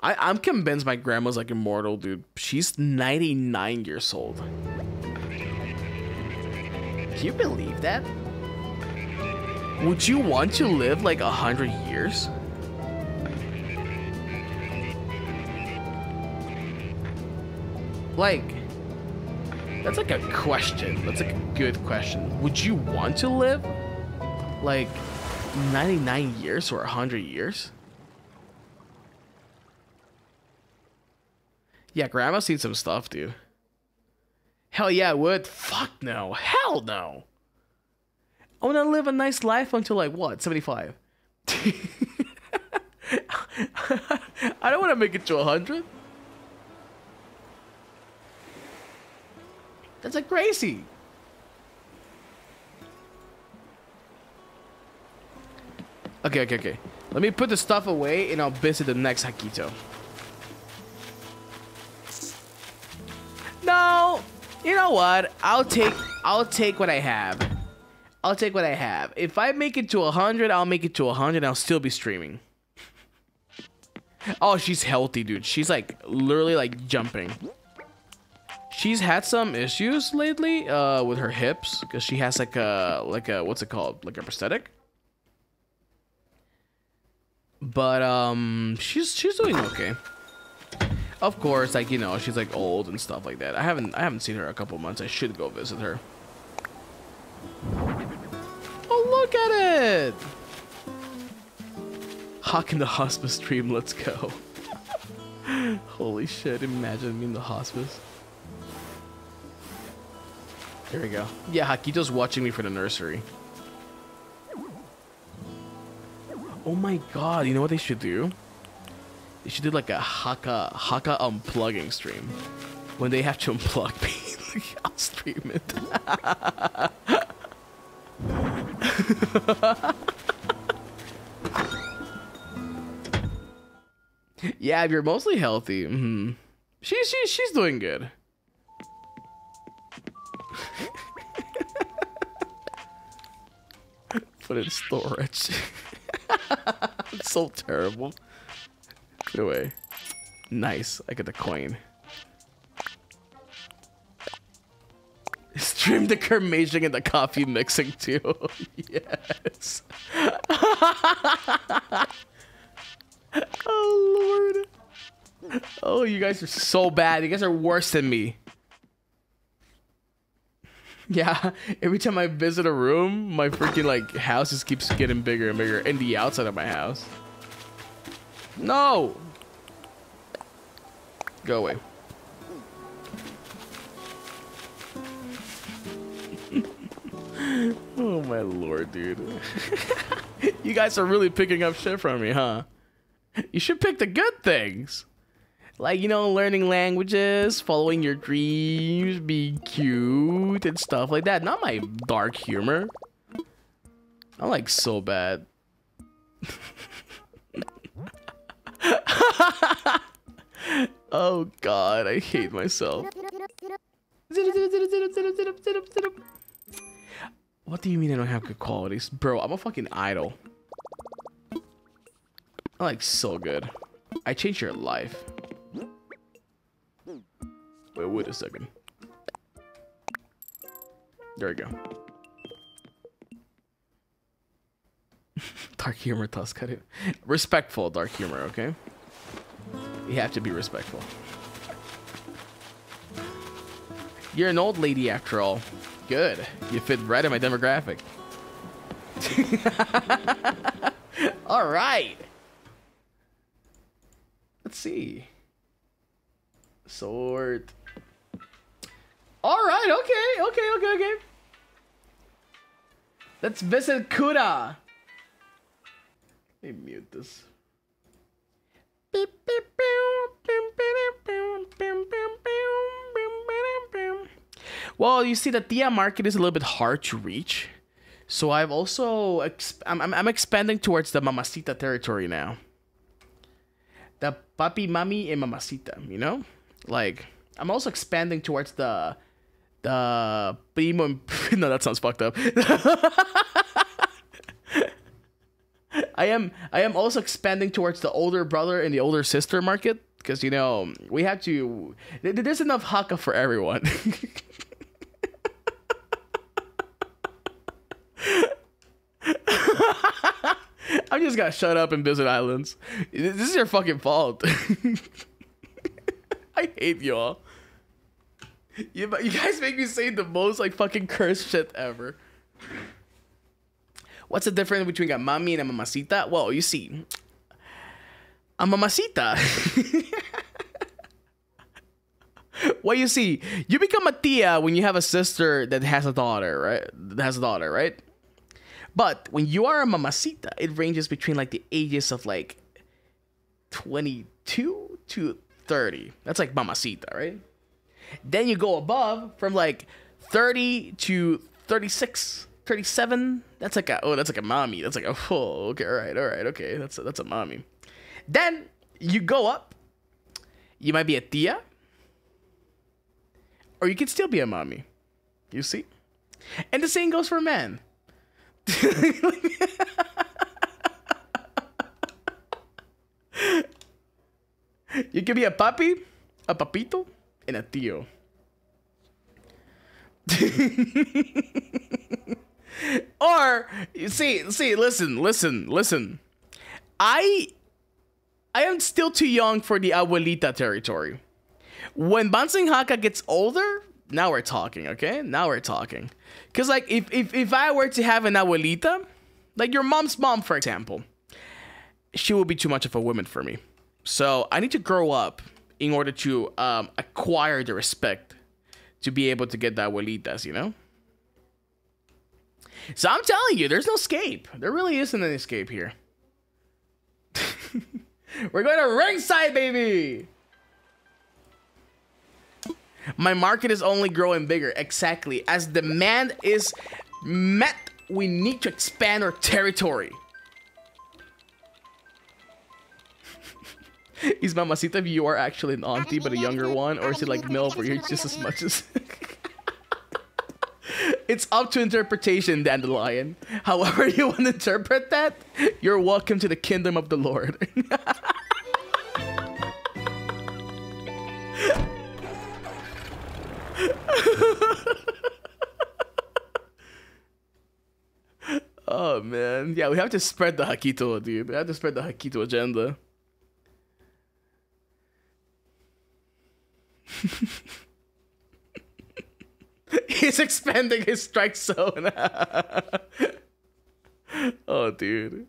I, I'm convinced my grandma's like immortal, dude. She's 99 years old. Can you believe that? Would you want to live like a hundred years? Like, that's like a question. That's like a good question. Would you want to live like 99 years or 100 years? Yeah, grandma's seen some stuff, dude. Hell yeah, I would. Fuck no. Hell no. I want to live a nice life until like what, 75? I don't want to make it to 100. That's like crazy. Okay, okay, okay. Let me put the stuff away and I'll visit the next Hakito. No! You know what? I'll take I'll take what I have. I'll take what I have. If I make it to 100, I'll make it to 100 I'll still be streaming. oh, she's healthy, dude. She's like literally like jumping. She's had some issues lately uh, with her hips because she has like a like a what's it called? Like a prosthetic. But um she's she's doing okay. Of course, like you know, she's like old and stuff like that. I haven't I haven't seen her a couple months. I should go visit her. Oh, look at it! Hawk in the hospice stream. Let's go. Holy shit! Imagine me in the hospice. Here we go. Yeah, Hakito's watching me for the nursery. Oh my god, you know what they should do? They did like a Hakka Hakka unplugging stream. When they have to unplug me, I'll stream it. yeah, if you're mostly healthy, mm -hmm. she, she, she's doing good. Put in storage. it's so terrible. Put away. Nice. I get the coin. Stream the kermaging and the coffee mixing too. yes. oh lord. Oh, you guys are so bad. You guys are worse than me. Yeah, every time I visit a room, my freaking like house just keeps getting bigger and bigger. And the outside of my house. No! Go away. oh my lord, dude. you guys are really picking up shit from me, huh? You should pick the good things. Like, you know, learning languages, following your dreams, being cute and stuff like that. Not my dark humor. I'm like so bad. oh god, I hate myself. What do you mean I don't have good qualities? Bro, I'm a fucking idol. I'm like so good. I changed your life. Wait, wait a second. There we go. dark humor, Tuscany. Respectful dark humor, okay? You have to be respectful. You're an old lady after all. Good. You fit right in my demographic. all right. Let's see. Sword. All right. Okay. Okay. Okay. Okay. Let's visit Kuda. Let me mute this. Well, you see, the Tia market is a little bit hard to reach. So I've also, exp- I'm, I'm, I'm expanding towards the Mamacita territory now. The Papi, Mami, and Mamacita, you know? Like, I'm also expanding towards the, the no, that sounds fucked up. I am I am also expanding towards the older brother and the older sister market because you know we have to. There's enough Hakka for everyone. I'm just gonna shut up and visit islands. This is your fucking fault. I hate y'all. You, you guys make me say the most like fucking cursed shit ever. What's the difference between a mami and a mamacita? Well, you see, a mamacita. well, you see, you become a tia when you have a sister that has a daughter, right? That has a daughter, right? But when you are a mamacita, it ranges between like the ages of like 22 to 30. That's like mamacita, right? Then you go above from like 30 to 36. 37 that's like a oh that's like a mommy. That's like a oh okay all right all right okay. That's a, that's a mommy. Then you go up. You might be a tia or you could still be a mommy. You see? And the same goes for men. You could be a papi a papito and a tío or see, see, listen, listen, listen. I I am still too young for the abuelita territory. When Banzoin Hakka gets older, now we're talking, okay? Now we're talking. Cause like if if if I were to have an abuelita, like your mom's mom, for example, she would be too much of a woman for me. So I need to grow up in order to um, acquire the respect to be able to get the abuelitas, you know? So I'm telling you, there's no escape. There really isn't an escape here. We're going to ringside, baby. My market is only growing bigger. Exactly. As demand is met, we need to expand our territory. is Mamacita you are actually an auntie but a younger one? Or is it like MILF where you're just as much as... it's up to interpretation, Dandelion. However you want to interpret that, you're welcome to the kingdom of the Lord. oh man, yeah, we have to spread the Hakito, dude. We have to spread the Hakito agenda. He's expanding his strike zone. oh, dude.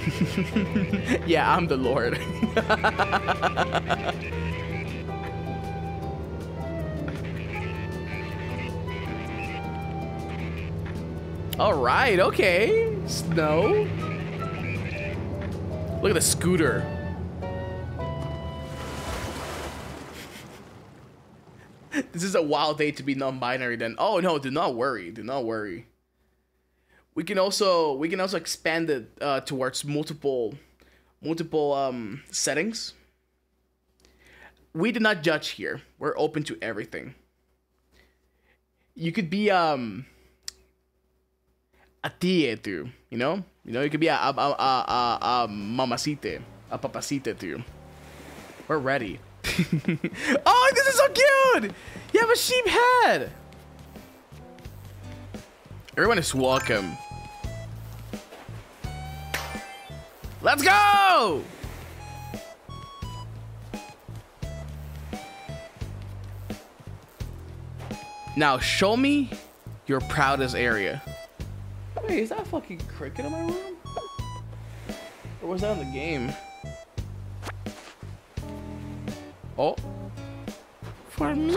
yeah, I'm the Lord. All right, okay. Snow. Look at the scooter. this is a wild day to be non-binary then. Oh no, do not worry. Do not worry. We can also we can also expand it uh, towards multiple multiple um settings. We do not judge here. We're open to everything. You could be um a tieto, you know? You know, you could be a a a a, a mamacite, a papacite too. We're ready. oh, this is so cute! You have a sheep head! Everyone is welcome. Let's go! Now, show me your proudest area. Wait, is that fucking cricket in my room? Or was that in the game? Oh. For me?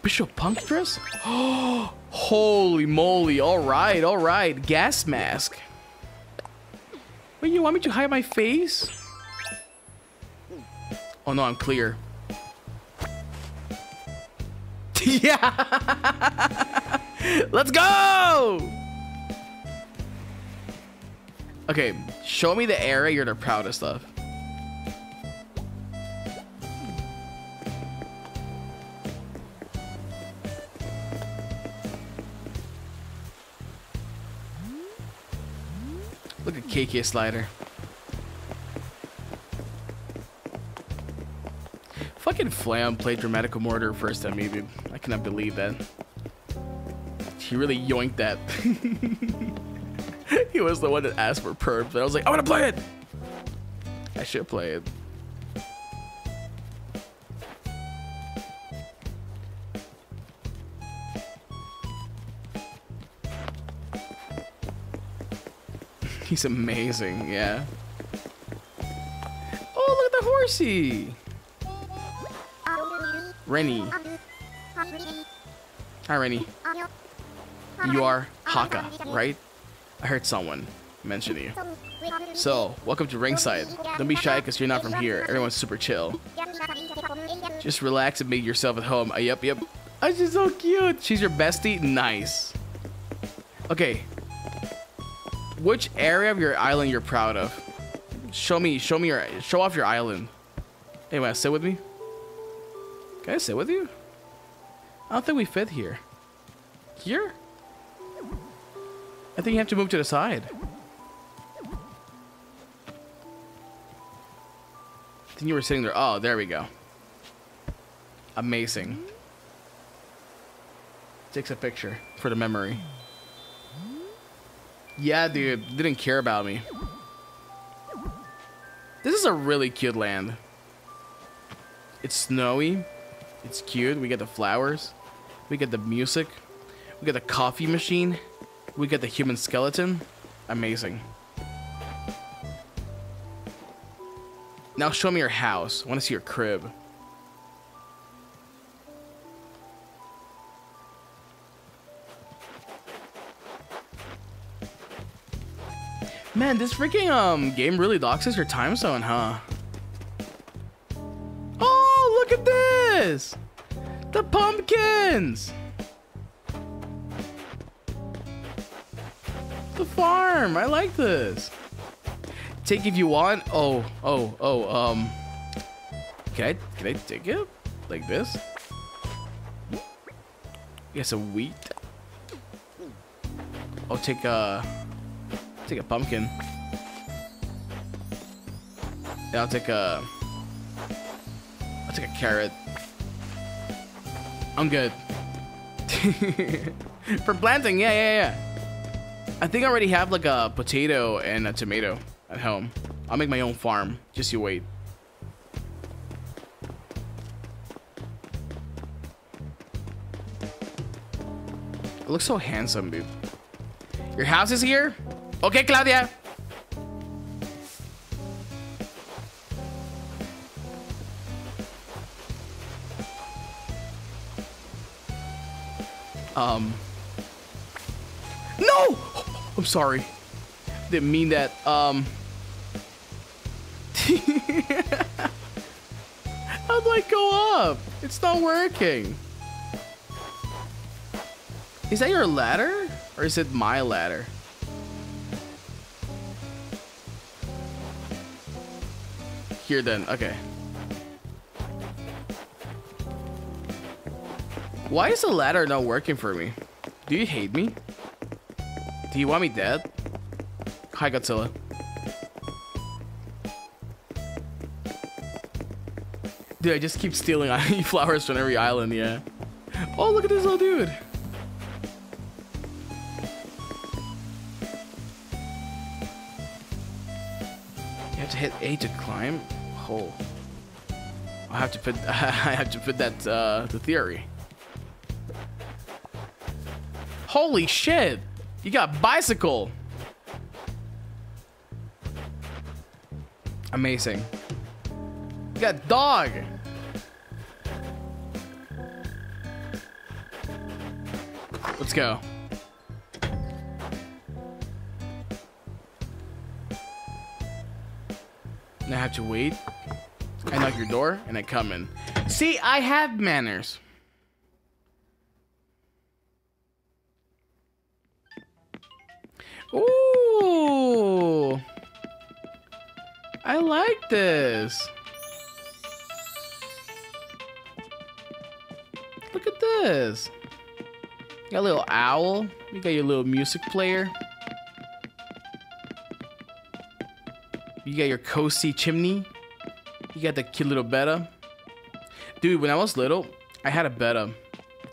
Bishop Punk dress? Oh, holy moly. All right, all right. Gas mask. Wait, you want me to hide my face? Oh no, I'm clear. yeah! Let's go! Okay, show me the area you're the proudest of. K.K. Slider. Fucking Flam played Dramatical Murder first time, dude. I cannot believe that. He really yoinked that. he was the one that asked for perp, but I was like, I wanna play it! I should play it. He's amazing, yeah. Oh, look at the horsey! Rennie. Hi, Rennie. You are Hakka, right? I heard someone mention you. So, welcome to Ringside. Don't be shy because you're not from here. Everyone's super chill. Just relax and make yourself at home. Uh, yep, yep. Oh, she's so cute. She's your bestie? Nice. Okay. Which area of your island you're proud of? Show me, show me your, show off your island. Hey, sit with me? Can I sit with you? I don't think we fit here. Here? I think you have to move to the side. I think you were sitting there. Oh, there we go. Amazing. Takes a picture for the memory. Yeah, dude. Didn't care about me. This is a really cute land. It's snowy. It's cute. We get the flowers. We get the music. We get the coffee machine. We get the human skeleton. Amazing. Now show me your house. I want to see your crib. Man, this freaking um game really doxes your time zone, huh? Oh, look at this! The pumpkins! The farm! I like this. Take if you want. Oh, oh, oh, um. Can I, can I take it? Like this? Yes, a wheat. I'll take a, take a pumpkin. And I'll take a, I'll take a carrot. I'm good. For planting, yeah, yeah, yeah. I think I already have like a potato and a tomato at home. I'll make my own farm. Just you wait. It looks so handsome, dude. Your house is here? Okay, Claudia. Um. No! I'm sorry. Didn't mean that. Um. How do I go up? It's not working. Is that your ladder? Or is it my ladder? Here then, okay. Why is the ladder not working for me? Do you hate me? Do you want me dead? Hi, Godzilla. Dude, I just keep stealing flowers from every island, yeah. Oh, look at this little dude. You have to hit A to climb? Oh. I have to put I have to put that uh the theory. Holy shit! You got bicycle! Amazing. You got dog! Let's go. Have to wait. I knock your door and I come in. See, I have manners. Ooh. I like this. Look at this. You got a little owl. You got your little music player. You got your cozy chimney. You got the cute little betta. Dude, when I was little, I had a betta.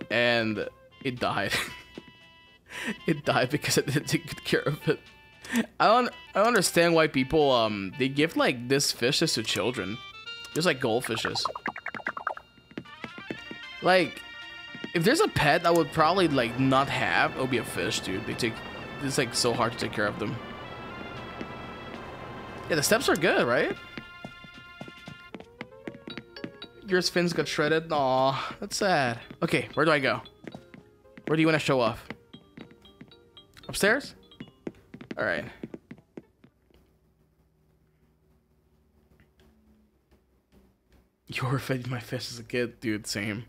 And it died. it died because I didn't take good care of it. I don't I don't understand why people um they give like this fishes to children. Just like goldfishes. Like if there's a pet I would probably like not have, it would be a fish, dude. They take it's like so hard to take care of them. Yeah, the steps are good, right? Yours fins got shredded. Aw, that's sad. Okay, where do I go? Where do you want to show off? Upstairs? All right. You were fed my fish as a kid, dude. Same.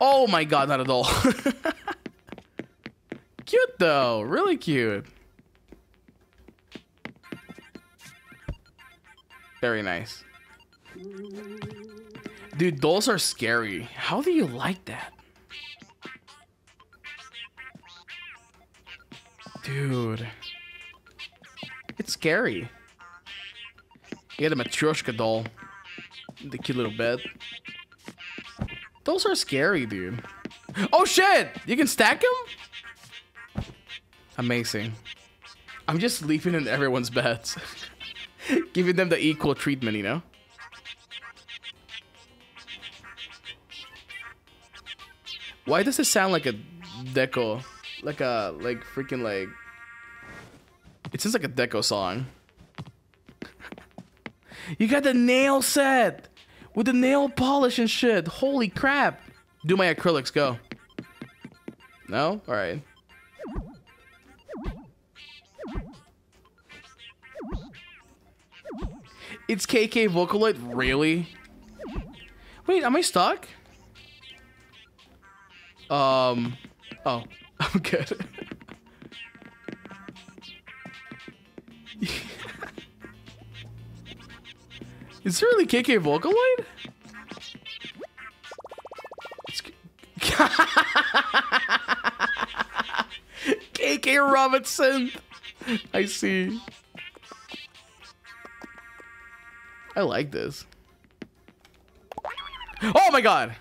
Oh my god, not at all. cute though, really cute. Very nice. Dude, those are scary. How do you like that? Dude. It's scary. You got a Matryoshka doll. The cute little bed. Those are scary, dude. Oh shit! You can stack them? Amazing. I'm just sleeping in everyone's beds. Giving them the equal treatment, you know? Why does it sound like a deco? Like a, like freaking like... It sounds like a deco song. you got the nail set! With the nail polish and shit. Holy crap. Do my acrylics, go. No? Alright. It's KK Vocaloid? Really? Wait, am I stuck? Um, oh, I'm good. Is it really KK Vocaloid? KK Robinson. I see. I like this. Oh my god!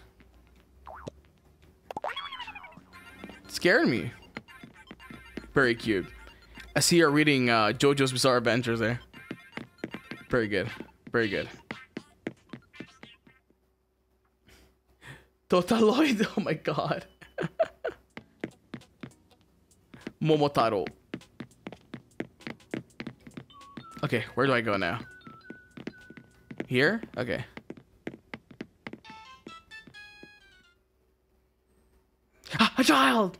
Scared me. Very cute. I see you're reading uh, JoJo's Bizarre Adventures there. Very good. Very good. Totaloid. Oh my god. Momotaro. Okay, where do I go now? Here? Okay. Ah, a child!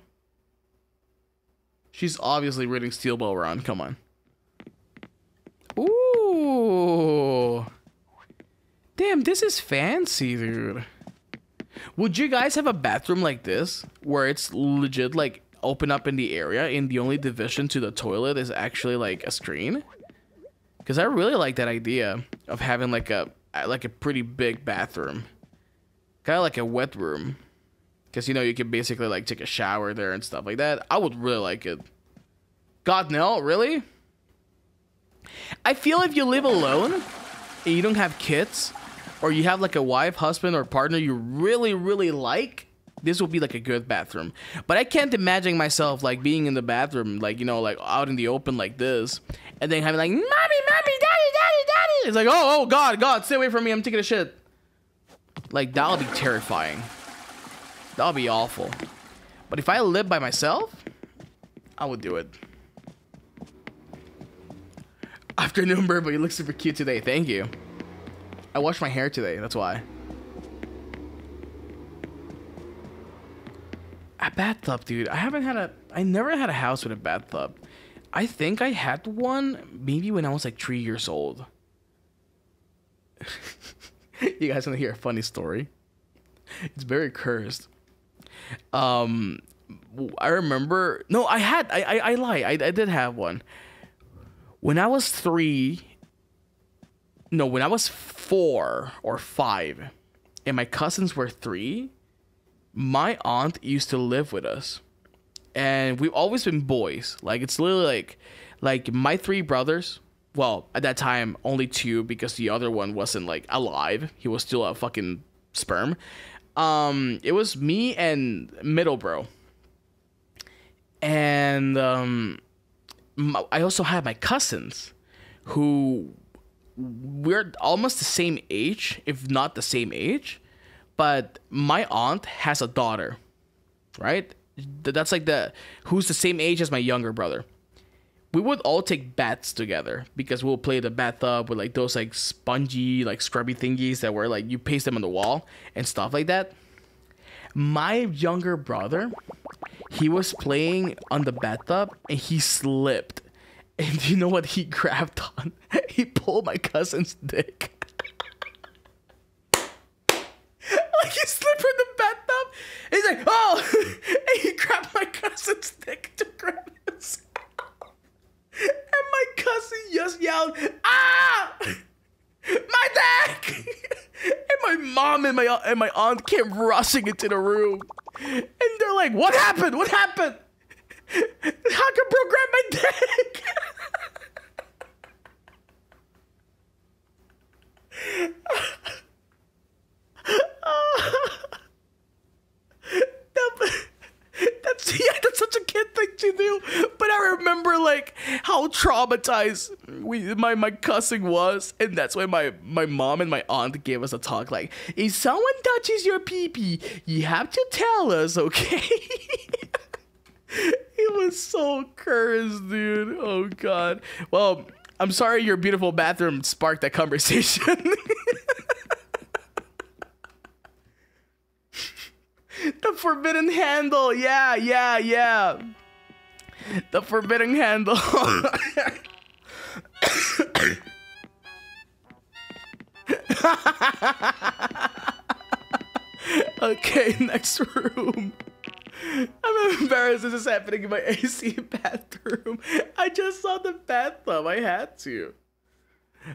She's obviously reading Steel Ball Run. Come on. Ooh. Damn, this is fancy, dude. Would you guys have a bathroom like this where it's legit like open up in the area and the only division to the toilet is actually like a screen? Cuz I really like that idea of having like a uh, like a pretty big bathroom. Kind of like a wet room. Cuz you know you can basically like take a shower there and stuff like that. I would really like it. God no, really? I feel if you live alone and you don't have kids, or you have like a wife, husband, or partner you really, really like, this will be like a good bathroom. But I can't imagine myself like being in the bathroom, like, you know, like out in the open like this, and then having like, Mommy, Mommy, Daddy, Daddy, Daddy. It's like, oh, oh, God, God, stay away from me. I'm taking a shit. Like, that'll be terrifying. That'll be awful. But if I live by myself, I would do it. Afternoon, Burbo. You look super cute today. Thank you. I washed my hair today. That's why. A bathtub, dude. I haven't had a. I never had a house with a bathtub. I think I had one maybe when I was like three years old. you guys want to hear a funny story? It's very cursed. Um, I remember. No, I had. I I, I lie. I I did have one. When I was three. No, when I was four or five, and my cousins were three, my aunt used to live with us, and we've always been boys. Like it's literally like, like my three brothers. Well, at that time, only two because the other one wasn't like alive. He was still a fucking sperm. Um, it was me and middle bro, and um, my, I also had my cousins, who we're almost the same age, if not the same age. But my aunt has a daughter, right? That's like the who's the same age as my younger brother. We would all take baths together because we'll play the bathtub with like those like spongy, like scrubby thingies that were like you paste them on the wall and stuff like that. My younger brother, he was playing on the bathtub and he slipped. And you know what he grabbed on? He pulled my cousin's dick. like he slipped from the bathtub. He's like, oh, and he grabbed my cousin's dick to grab his. And my cousin just yelled, ah, my dick. And my mom and my and my aunt came rushing into the room, and they're like, "What happened? What happened? How come bro grabbed my dick?" That- that's yeah, that's such a kid thing to do. But I remember like how traumatized we my my cussing was, and that's why my my mom and my aunt gave us a talk like, if someone touches your pee pee, you have to tell us, okay? it was so cursed, dude. Oh god. Well, I'm sorry your beautiful bathroom sparked that conversation. The forbidden handle. Yeah, yeah, yeah. The forbidden handle. okay, next room. I'm embarrassed this is happening in my AC bathroom. I just saw the bathtub. I had to.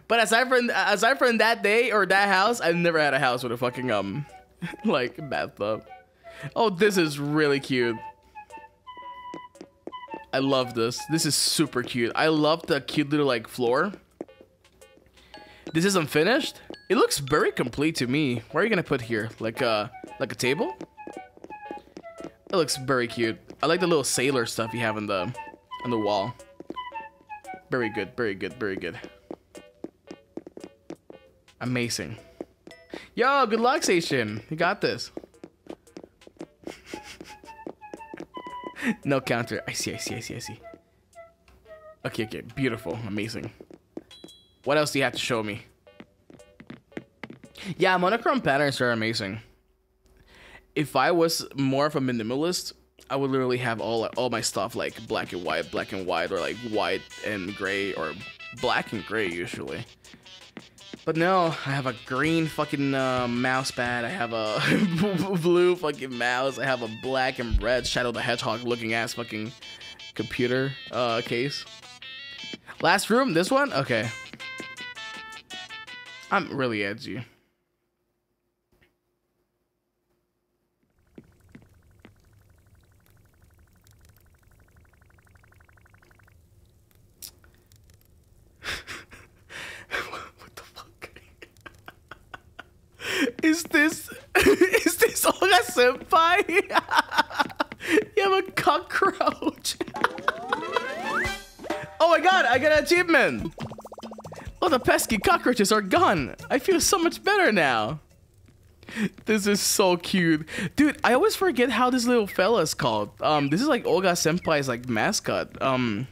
But aside from aside from that day or that house, I've never had a house with a fucking um like bathtub. Oh, this is really cute. I love this. This is super cute. I love the cute little like floor. This isn't finished. It looks very complete to me. What are you gonna put here? Like a like a table? It looks very cute. I like the little sailor stuff you have on the on the wall. Very good. Very good. Very good. Amazing. Yo, good luck, Station. You got this. no counter. I see, I see, I see, I see. Okay, okay. Beautiful. Amazing. What else do you have to show me? Yeah, monochrome patterns are amazing. If I was more of a minimalist, I would literally have all all my stuff like black and white, black and white, or like white and gray, or black and gray usually. But no, I have a green fucking uh, mouse pad. I have a blue fucking mouse. I have a black and red Shadow the Hedgehog looking ass fucking computer uh, case. Last room, this one? Okay. I'm really edgy. Is this is this Olga Senpai? you have a cockroach. oh my god, I got an achievement! Oh, the pesky cockroaches are gone. I feel so much better now. This is so cute. Dude, I always forget how this little fella is called. Um, this is like Olga Senpai's like mascot. Um,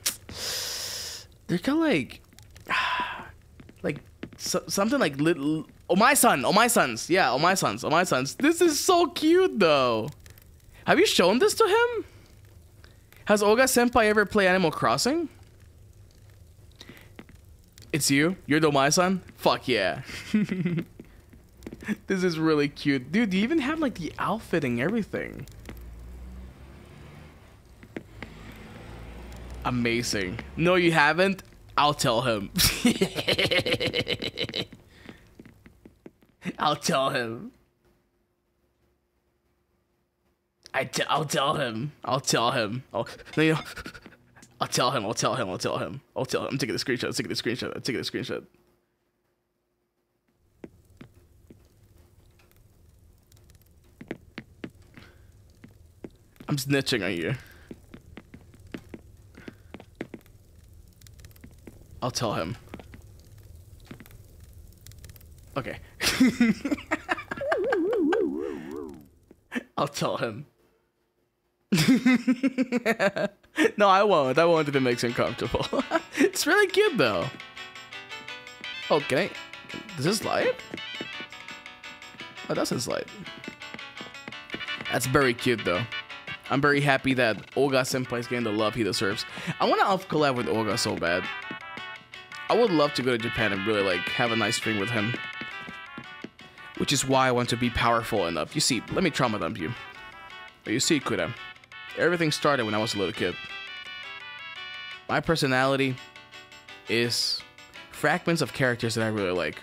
they're kind of like, like so, something like little. Oh my son, oh my sons, yeah, oh my sons, oh my sons. This is so cute though. Have you shown this to him? Has Olga Senpai ever played Animal Crossing? It's you? You're the my son? Fuck yeah. this is really cute. Dude, you even have like the outfit and everything. Amazing. No, you haven't? I'll tell him. I'll tell him. I t- I'll tell him. I'll tell him. I'll, no, you know, I'll tell him. I'll tell him. I'll tell him. I'll tell him. I'm taking the screenshot. I'm taking the screenshot. I'm taking the screenshot. I'm snitching on you. I'll tell him. Okay. I'll tell him. no, I won't. I won't if it makes him comfortable. it's really cute though. Oh, can I? Does this light? Oh, it doesn't slide. That's very cute though. I'm very happy that Olga Senpai is getting the love he deserves. I want to off collab with Olga so bad. I would love to go to Japan and really like have a nice thing with him. Which is why I want to be powerful enough. You see, let me trauma dump you. But you see, Kuda, everything started when I was a little kid. My personality is fragments of characters that I really like.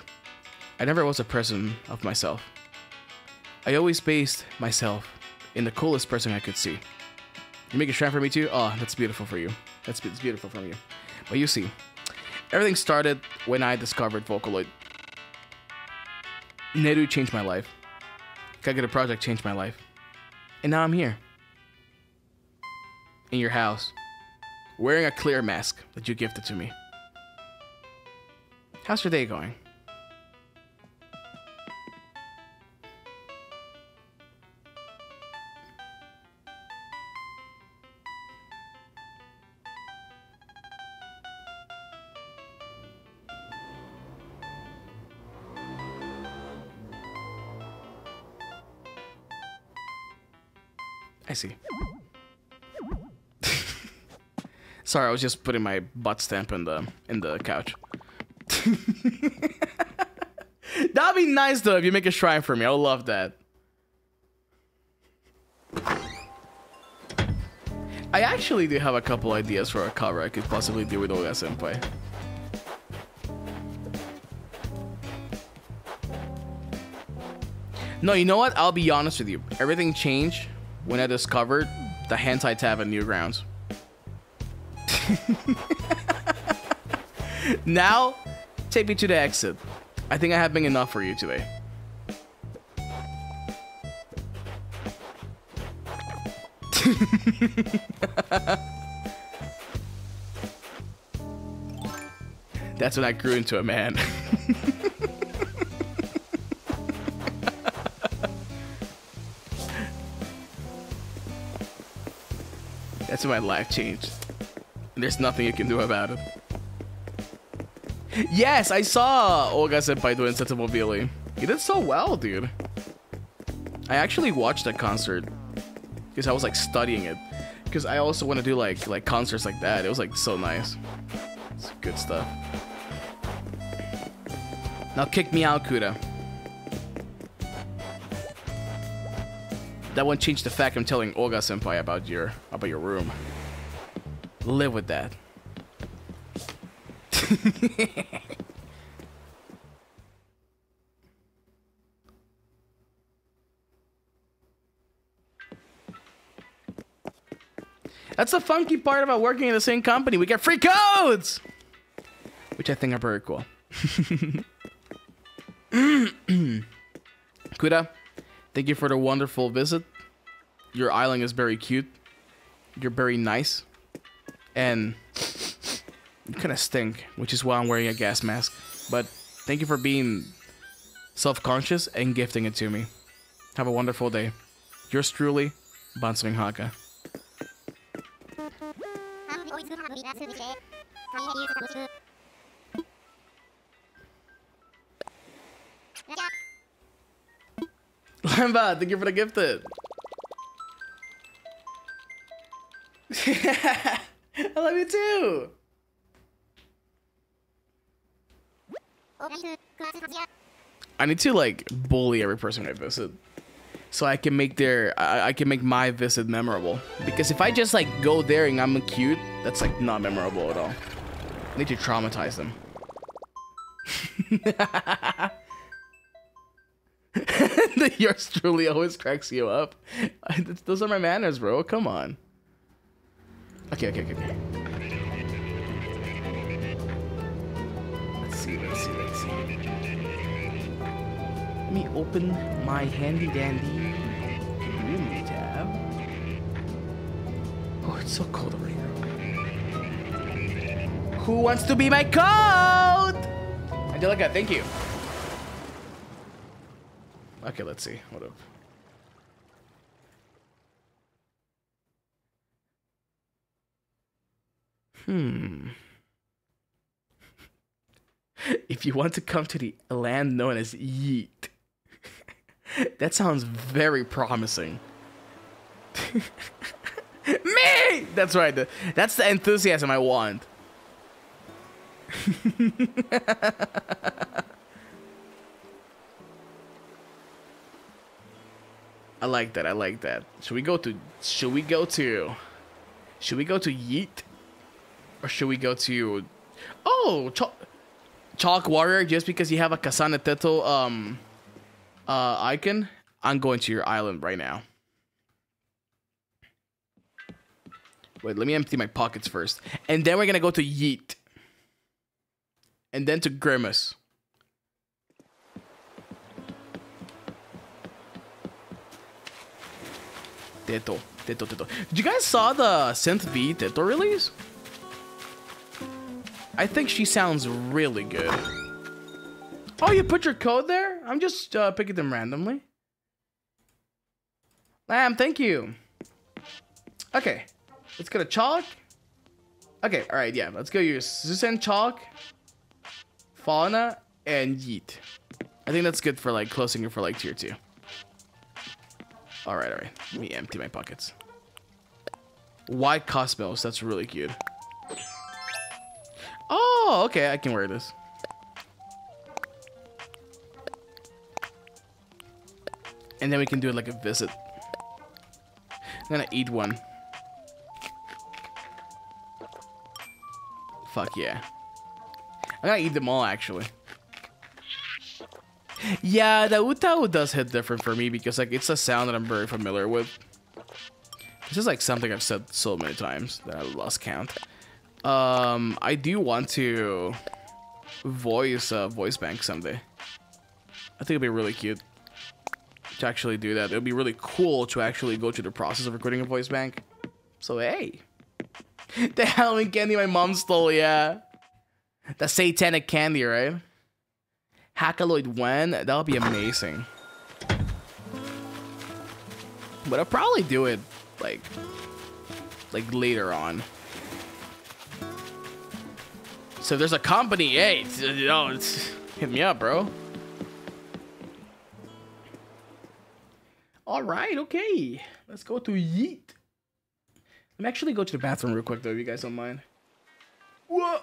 I never was a person of myself. I always based myself in the coolest person I could see. You make a shrine for me too? Oh, that's beautiful for you. That's, that's beautiful from you. But you see, everything started when I discovered Vocaloid. Neru changed my life. Kagura Project changed my life. And now I'm here. In your house. Wearing a clear mask that you gifted to me. How's your day going? See. Sorry, I was just putting my butt stamp in the in the couch. That'd be nice though if you make a shrine for me. I would love that. I actually do have a couple ideas for a cover I could possibly do with Olga Senpai. No, you know what? I'll be honest with you. Everything changed when I discovered the hentai tab at Newgrounds. now, take me to the exit. I think I have been enough for you today. That's when I grew into a man. That's when my life changed. There's nothing you can do about it. Yes, I saw Olga Senpai doing Sensimobili. He did so well, dude. I actually watched that concert. because I was like studying it. Because I also want to do like like concerts like that. It was like so nice. It's good stuff. Now kick me out, Kuda. That won't change the fact I'm telling Olga Senpai about your about your room. Live with that. That's the funky part about working in the same company. We get free codes! Which I think are very cool. Kuda, thank you for the wonderful visit. Your island is very cute. You're very nice. And you kind of stink, which is why I'm wearing a gas mask. But thank you for being self-conscious and gifting it to me. Have a wonderful day. Yours truly, Banzoin Hakka. 半 Lamba, thank you for the gifted. I love you too. I need to like bully every person I visit, so I can make their I, I can make my visit memorable. Because if I just like go there and I'm cute, that's like not memorable at all. I need to traumatize them. the yours truly always cracks you up. Those are my manners, bro. Come on. Okay, okay, okay, okay. Let's see, let's see, let's see. Let me open my handy dandy room tab. Oh, it's so cold over here. Who wants to be my coat? Angelica, thank you. Okay, let's see. What up? Hmm. If you want to come to the land known as Yeet, that sounds very promising. Me! That's right. That's the enthusiasm I want. I like that. I like that. Should we go to should we go to should we go to Yeet? Or should we go to Oh, Chalk, Chalk Warrior just because you have a Kasane Teto um uh icon? I'm going to your island right now. Wait, let me empty my pockets first. And then we're gonna go to Yeet. And then to Grimace. Teto, Teto, Teto. Did you guys saw the Synth V Teto release? I think she sounds really good. Oh, you put your code there? I'm just uh, picking them randomly. Lamb, thank you. Okay, let's go to Chalk. Okay, all right, yeah, let's go use Susan Chalk, Fauna, and Yeet. I think that's good for like closing it for like tier two. All right, all right. Let me empty my pockets. White Cosmos, that's really cute. Oh, okay, I can wear this. And then we can do it like a visit. I'm gonna eat one. Fuck yeah. I'm gonna eat them all actually. Yeah, the UTAU does hit different for me because like it's a sound that I'm very familiar with. This is like something I've said so many times that I lost count. Um, I do want to voice uh, voice bank someday. I think it'd be really cute to actually do that. It would be really cool to actually go through the process of recording a voice bank. So hey, the Halloween candy my mom stole, yeah. The satanic candy, right? Hakkaloid when? That would be amazing. But I'll probably do it like like later on. So there's a company, hey, it's- you know, it's, hit me up, bro. All right, okay. Let's go to Yeet. Let me actually go to the bathroom real quick, though, if you guys don't mind. Whoa!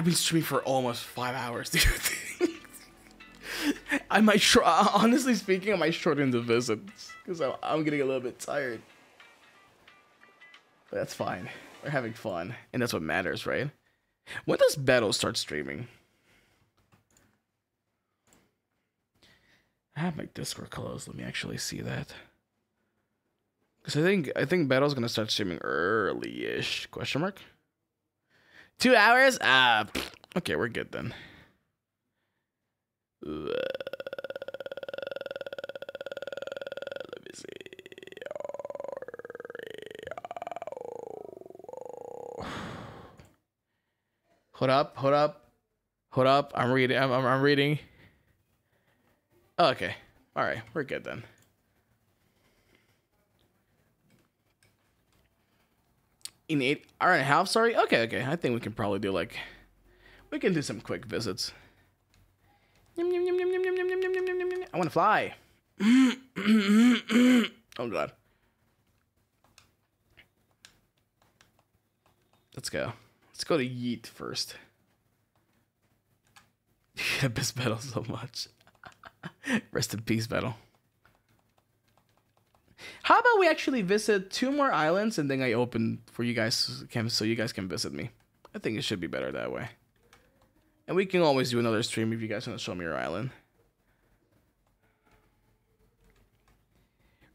I've been streaming for almost five hours, dude. I might, short, uh, honestly speaking, I might shorten the visits because I'm, I'm getting a little bit tired. But that's fine. We're having fun, and that's what matters, right? When does Bettel start streaming? I have my Discord closed. Let me actually see that. Cause I think I think Bettel's gonna start streaming early-ish. Question mark. Two hours? Ah, pfft. okay, we're good then. Uh, Let me see. Hold up, hold up, hold up. I'm reading. I'm, I'm, I'm reading. Oh, okay. All right, we're good then. in eight hour and a half. Sorry. Okay, okay. I think we can probably do like we can do some quick visits. I want to fly. oh god. Let's go. Let's go to Yeet first. I miss Bettel so much. Rest in peace, Bettel. How about we actually visit two more islands and then I open for you guys so you guys can visit me. I think it should be better that way. And we can always do another stream if you guys want to show me your island.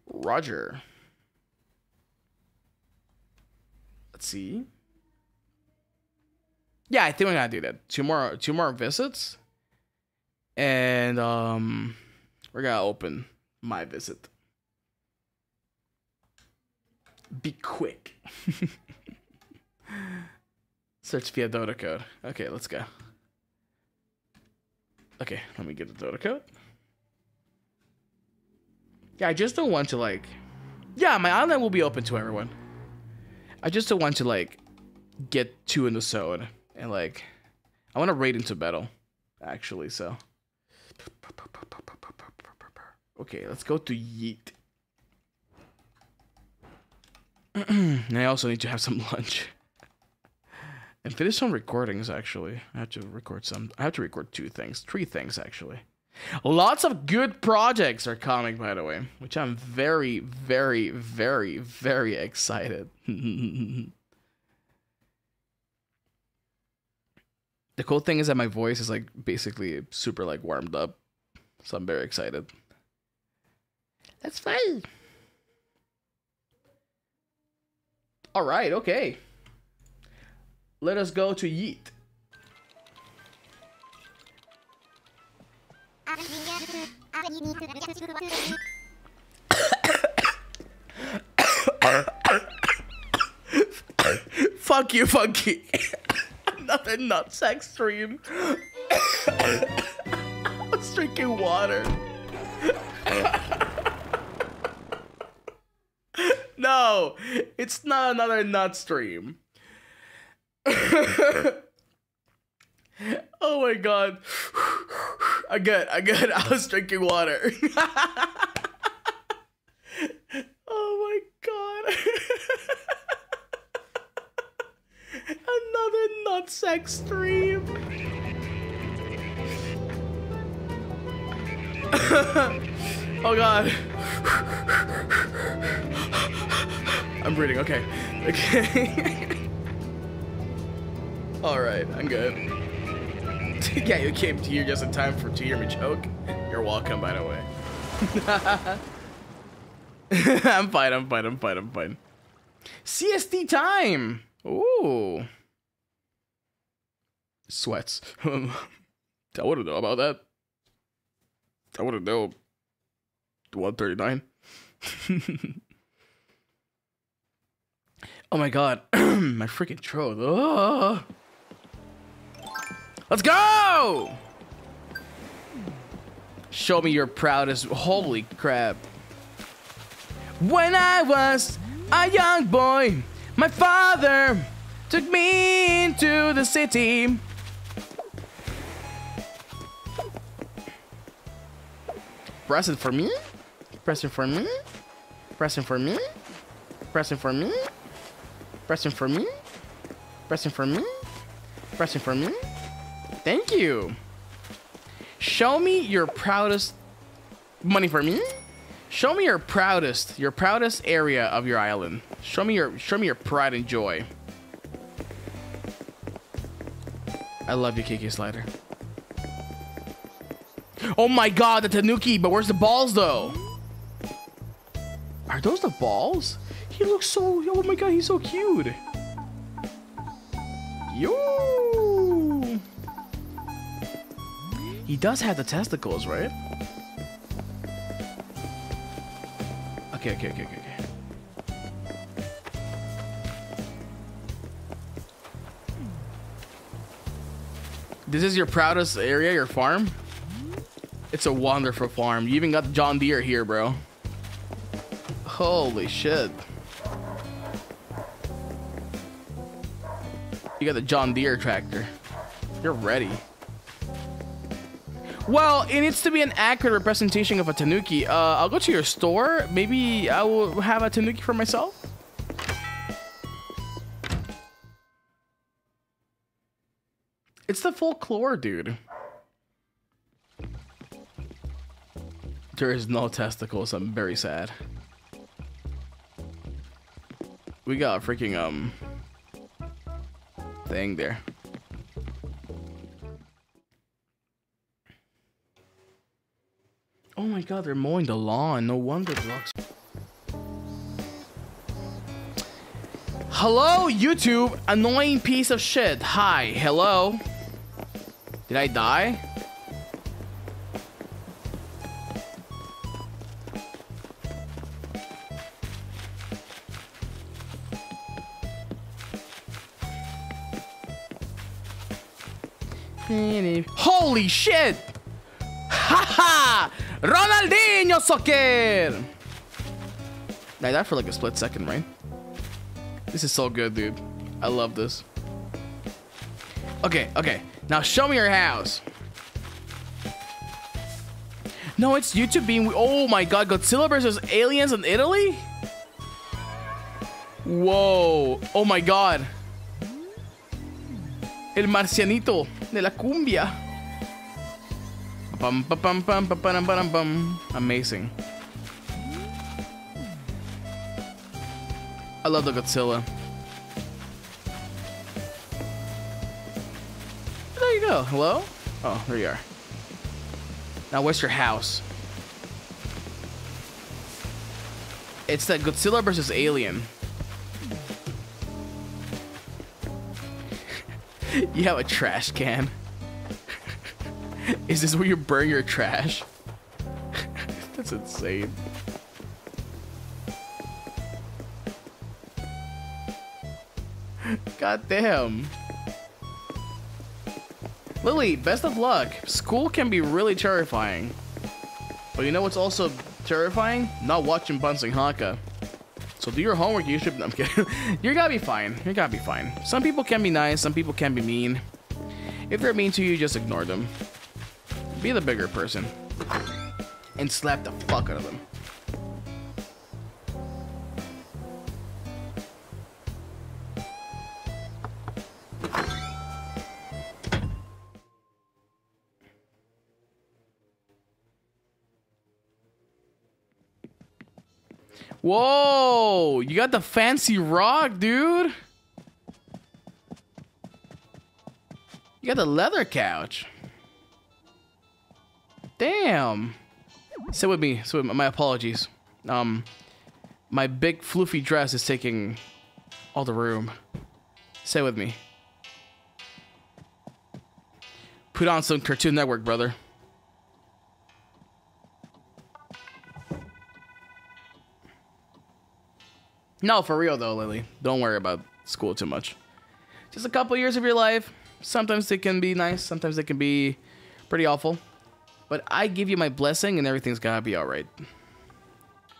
Roger. Let's see. Yeah, I think we're gonna do that. Two more two more visits. And um we're gonna open my visit. Be quick. Search via Dodo code. Okay, let's go. Okay, let me get the Dodo code. Yeah, I just don't want to like. Yeah, my island will be open to everyone. I just don't want to like get too in the zone and like. I want to raid into Bettel, actually. So. Okay, let's go to Yeet. and I also need to have some lunch. and finish some recordings, actually. I have to record some. I have to record two things. Three things, actually. Lots of good projects are coming, by the way, which I'm very, very, very, very excited. the cool thing is that my voice is like basically super like warmed up. So I'm very excited. That's fine. All right, okay. Let us go to Yeet. Fuck you, Funky. Another nutsack stream. I was drinking water. no, it's not another nut stream. oh my god. I good, I good. I was drinking water. oh my god. Another nut sex stream. oh god. I'm breathing. Okay. Okay. All right, I'm good. yeah, you came to here just in time for to hear me choke. You're welcome, by the way. I'm fine. I'm fine. I'm fine. I'm fine. CST time. Ooh. Sweats. I wouldn't know about that. I wouldn't know. 139. Oh my god. my freaking throat. Ugh. Let's go! Show me your proudest. Holy crap. When I was a young boy, my father took me into the city. Pressing for me? Pressing for me? Pressing for me? Pressing for me? Pressing for me? Pressing for me? Pressing for me? Thank you. Show me your proudest money for me. Show me your proudest, your proudest area of your island. Show me your show me your pride and joy. I love you, K.K. Slider. Oh my god, the Tanuki, but where's the balls though? Are those the balls? He looks so oh my god, he's so cute. Yo. He does have the testicles, right? Okay, okay, okay, okay, okay. This is your proudest area, your farm? It's a wonderful farm. You even got John Deere here, bro. Holy shit. You got the John Deere tractor. You're ready. Well, it needs to be an accurate representation of a tanuki. Uh, I'll go to your store. Maybe I will have a tanuki for myself. It's the folklore, dude. There is no testicles. I'm very sad. We got freaking um thing there. Oh my god, they're mowing the lawn. No wonder blocks. Hello, YouTube, annoying piece of shit. Hi, hello. Did I die? Holy shit! Haha! Ronaldinho soccer! I died for like a split second, right? This is so good, dude. I love this. Okay, okay. Now show me your house. No, it's YouTube being. Oh my god, Godzilla versus aliens in Italy? Whoa. Oh my god. El marcianito de la cumbia. Bum, bum, bum, bum. Amazing. I love the Godzilla. There you go. Hello? Oh, there you are. Now, where's your house? It's that Godzilla versus Alien. you have a trash can. Is this where you burn your trash? That's insane. God damn. Lily, best of luck. School can be really terrifying. But you know what's also terrifying? Not watching Banzoin Hakka. So do your homework, you should. I'm kidding. You're gonna be fine. You're gonna be fine. Some people can be nice, some people can be mean. If they're mean to you, just ignore them. Be the bigger person. And slap the fuck out of them. Whoa, you got the fancy rock, dude. You got the leather couch. Damn. Sit with me. Me. My apologies. Um, my big floofy dress is taking all the room. Sit with me. Put on some Cartoon Network, brother. No, for real though, Lily. Don't worry about school too much. Just a couple years of your life. Sometimes it can be nice, sometimes it can be pretty awful. But I give you my blessing and everything's gonna be alright.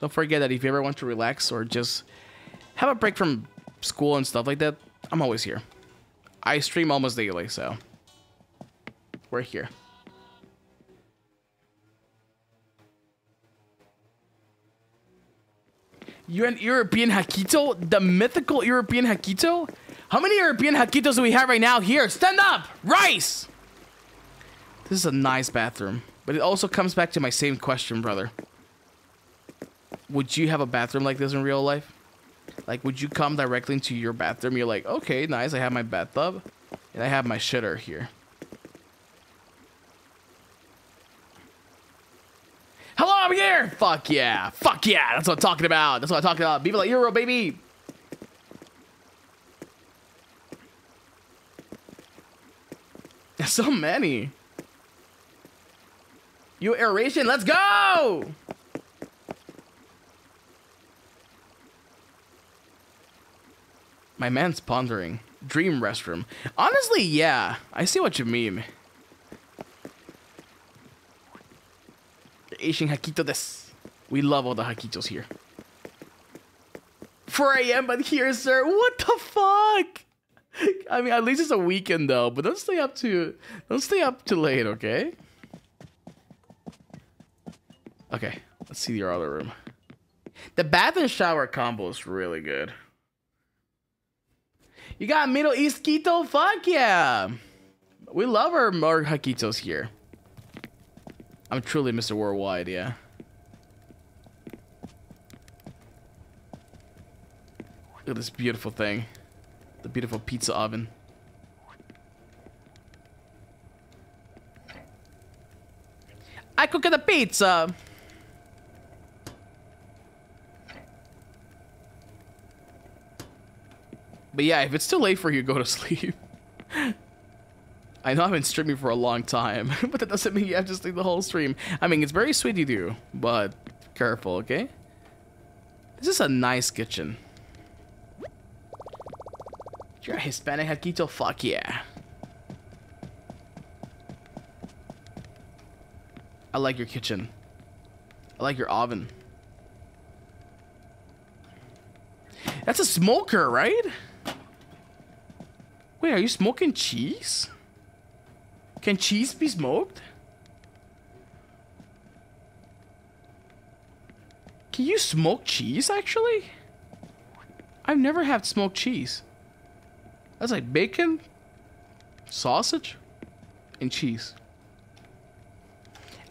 Don't forget that if you ever want to relax or just have a break from school and stuff like that, I'm always here. I stream almost daily, so we're here. You're an European Hakito? The mythical European Hakito? How many European Hakitos do we have right now? Here, stand up! Rice! This is a nice bathroom. But it also comes back to my same question, brother. Would you have a bathroom like this in real life? Like, would you come directly into your bathroom? You're like, okay, nice. I have my bathtub. And I have my shitter here. Hello, I'm here! Fuck yeah. Fuck yeah. That's what I'm talking about. That's what I'm talking about. Viva la Euro, baby! So many. You aeration, let's go! My man's pondering. Dream restroom. Honestly, yeah. I see what you mean. Asian Hakito des. We love all the Hakitos here. 4 a.m. but here, sir. What the fuck? I mean, at least it's a weekend though. But don't stay up too. Don't stay up too late, okay? Okay, let's see your other room. The bath and shower combo is really good. You got Middle East Quito? Fuck yeah! We love our more Hakitos here. I'm truly Mr. Worldwide, yeah. Look at this beautiful thing. The beautiful pizza oven. I cook the pizza! But yeah, if it's too late for you, go to sleep. I know I've been streaming for a long time, but that doesn't mean you have to sleep the whole stream. I mean, it's very sweet you do, but careful, okay? This is a nice kitchen. You're a Hispanic Hakito? Fuck yeah. I like your kitchen. I like your oven. That's a smoker, right? Wait, are you smoking cheese? Can cheese be smoked? Can you smoke cheese, actually? I've never had smoked cheese. That's like bacon, sausage, and cheese.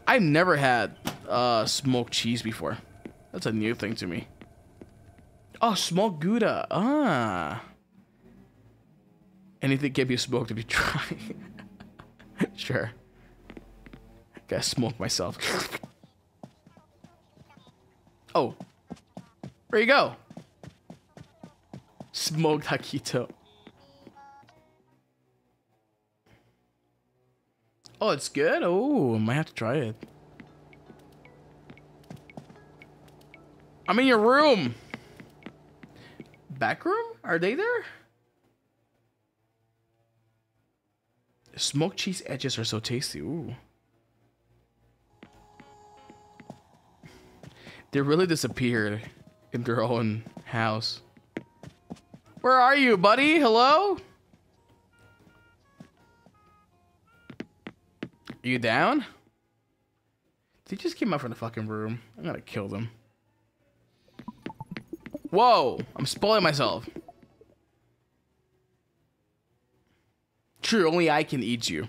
I've never had uh, smoked cheese before. That's a new thing to me. Oh, smoked Gouda. Ah. Anything can be smoked if you try. sure. Gotta smoke myself. oh. Where you go? Smoked Hakito. Oh, it's good? Oh, I might have to try it. I'm in your room. Back room? Are they there? Smoked cheese edges are so tasty. Ooh. They really disappeared in their own house. Where are you, buddy? Hello? Are you down? They just came out from the fucking room. I'm gonna kill them. Whoa! I'm spoiling myself. True, only I can eat you.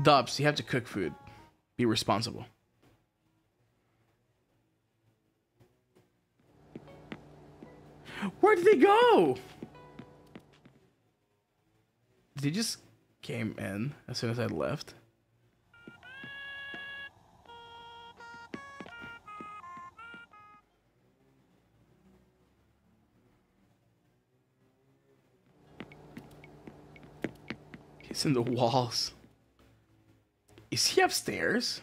Dubs, you have to cook food. Be responsible. Where did they go? They just came in as soon as I left. He's in the walls. Is he upstairs?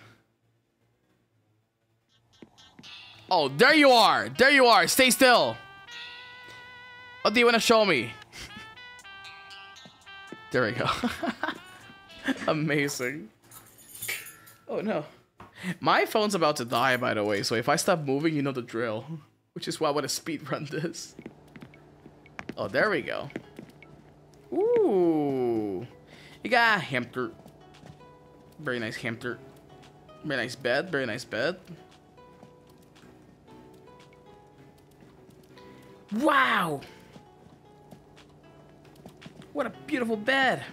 Oh, there you are. There you are. Stay still. What do you want to show me? there we go. Amazing. Oh no. My phone's about to die, by the way, so if I stop moving, you know the drill. Which is why I want to speed run this. Oh, there we go. Ooh. You got hamster. Very nice hamster. Very nice bed. Very nice bed. Wow! What a beautiful bed.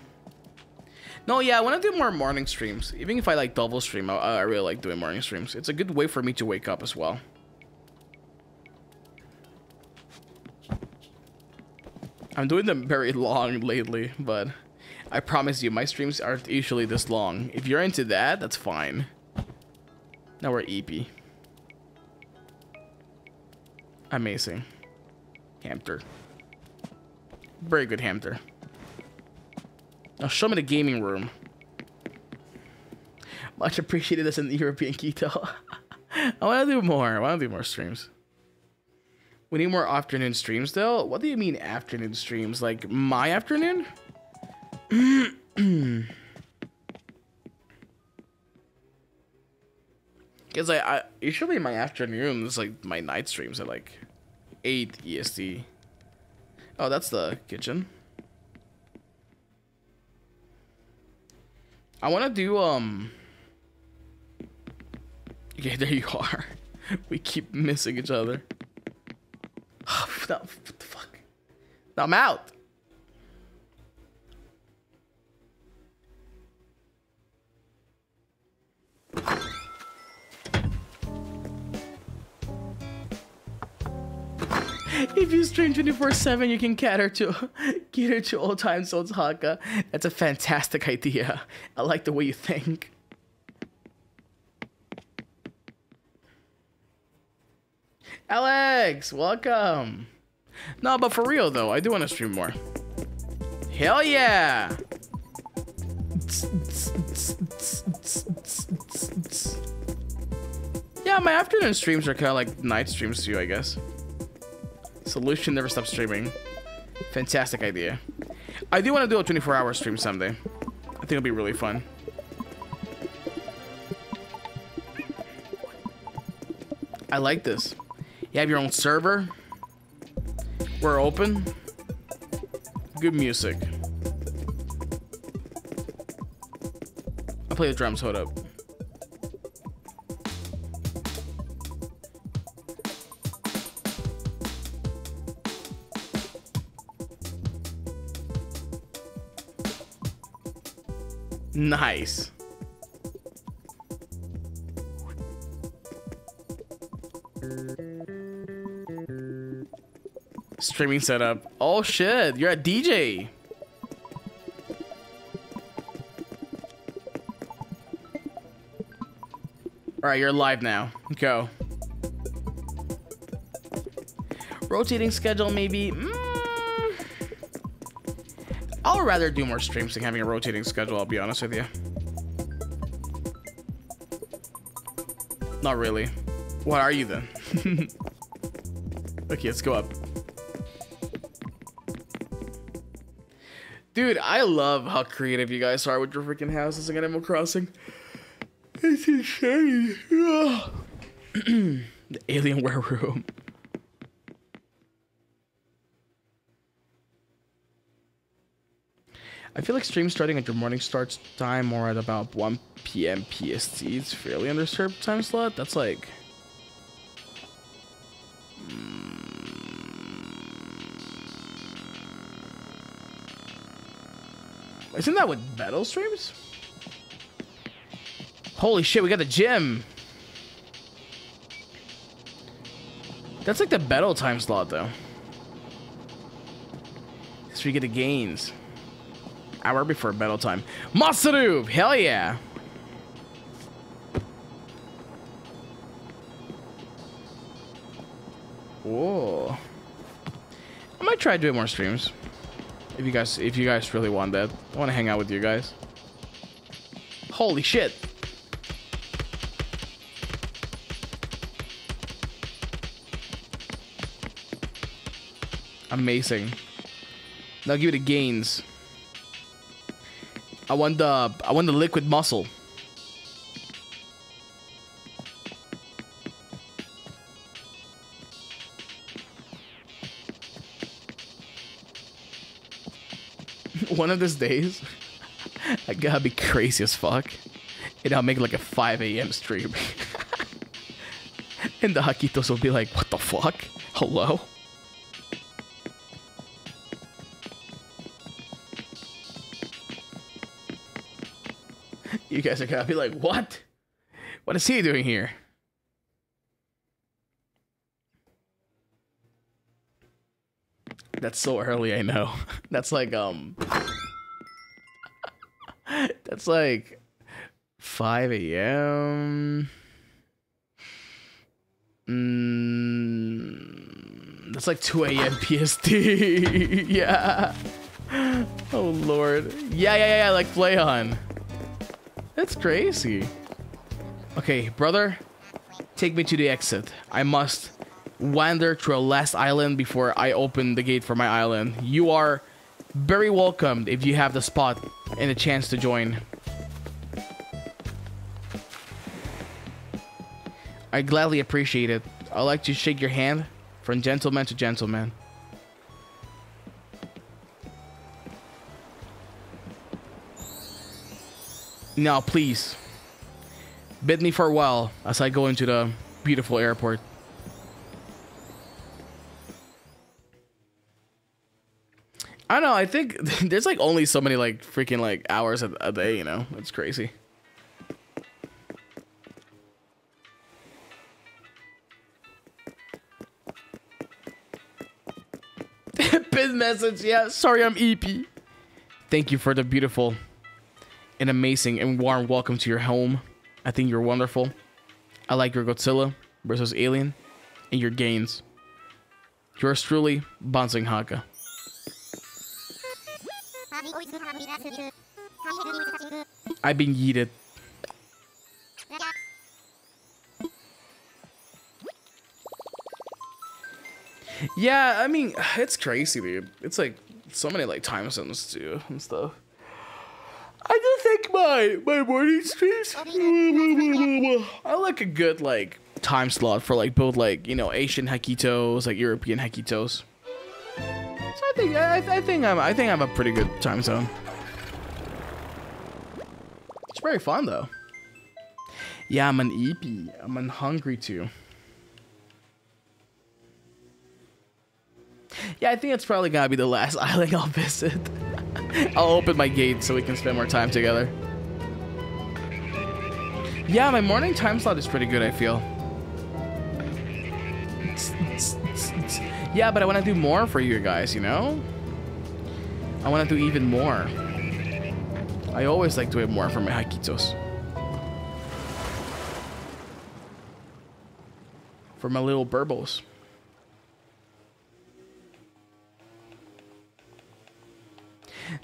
No, yeah, I want to do more morning streams. Even if I like double stream, I, I really like doing morning streams. It's a good way for me to wake up as well. I'm doing them very long lately, but I promise you, my streams aren't usually this long. If you're into that, that's fine. Now we're EP. Amazing. Hamster. Very good hamster. Now show me the gaming room. Much appreciated this in the European keto. I want to do more. I want to do more streams. We need more afternoon streams, though. What do you mean afternoon streams? Like my afternoon? Because I, I usually my afternoons, like my night streams are like 8 EST. Oh, that's the kitchen. I want to do, um... Okay, there you are. we keep missing each other. no, what the fuck? I'm out. If you stream 24-7, you can cater to cater to all time zones, Hakka. That's a fantastic idea. I like the way you think. Alex, welcome. No, but for real though, I do want to stream more. Hell yeah! Yeah, my afternoon streams are kind of like night streams too, I guess. Solution never stop streaming. Fantastic idea. I do want to do a 24 hour stream someday. I think it'll be really fun. I like this. You have your own server. We're open. Good music. I'll play the drums, hold up. Nice. Streaming setup. Oh shit, you're a DJ. All right, you're live now. Go. Rotating schedule, maybe. Mm. I'll rather do more streams than having a rotating schedule, I'll be honest with you. Not really. What are you then? okay, let's go up. Dude, I love how creative you guys are with your freaking houses in Animal Crossing. It's insane. the Alienware room. I feel like stream starting at your morning starts time or at about 1 p.m. PST. It's fairly undisturbed time slot. That's like. Hmm. Isn't that what battle streams? Holy shit, we got the gym. That's like the battle time slot, though. So we get the gains. Hour before battle time. Masaru! Hell yeah! Whoa. I might try doing more streams. If you guys if you guys really want that. I want to hang out with you guys. Holy shit. Amazing. Now give it the gains. I want the I want the liquid muscle. One of these days, I gotta be crazy as fuck. And I'll make like a 5 a.m. stream. and the Hakitos will be like, what the fuck? Hello? Guys are gonna be like, what? What is he doing here? That's so early, I know. That's like, um. That's like 5 a.m. Mm, that's like 2 a.m. PST. yeah. Oh, Lord. Yeah, yeah, yeah, like play on. That's crazy. Okay, brother, take me to the exit. I must wander to a last island before I open the gate for my island. You are very welcomed if you have the spot and a chance to join. I gladly appreciate it. I'd like to shake your hand from gentleman to gentleman. Now, please, bid me farewell as I go into the beautiful airport. I don't know. I think there's like only so many like freaking like hours a, a day. You know, it's crazy. Pin message. Yeah, sorry, I'm EP. Thank you for the beautiful an amazing and warm welcome to your home. I think you're wonderful. I like your Godzilla versus Alien and your gains. Yours truly, Banzoin Hakka. I've been yeeted. Yeah, I mean, it's crazy, dude. It's like so many like time zones too and stuff. I do think my my morning streams. I like a good like time slot for like both like you know Asian Hakitos, like European Hakitos. So I think I, I think I'm I think I'm a pretty good time zone. It's very fun though. Yeah, I'm an EP. I'm an hungry too. Yeah, I think it's probably gonna be the last island I'll visit. I'll open my gate so we can spend more time together. Yeah, my morning time slot is pretty good, I feel. Yeah, but I want to do more for you guys, you know? I want to do even more. I always like doing more for my Hakitos. For my little burbos.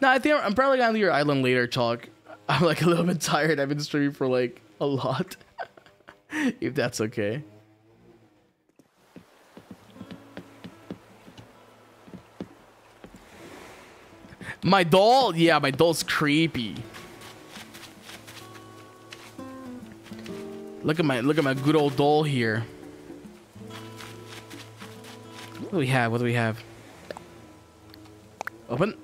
No, I think I'm probably gonna do your island later, Chalk. I'm like a little bit tired. I've been streaming for like a lot. if that's okay. My doll? Yeah, my doll's creepy. Look at my look at my good old doll here. What do we have? What do we have? Open.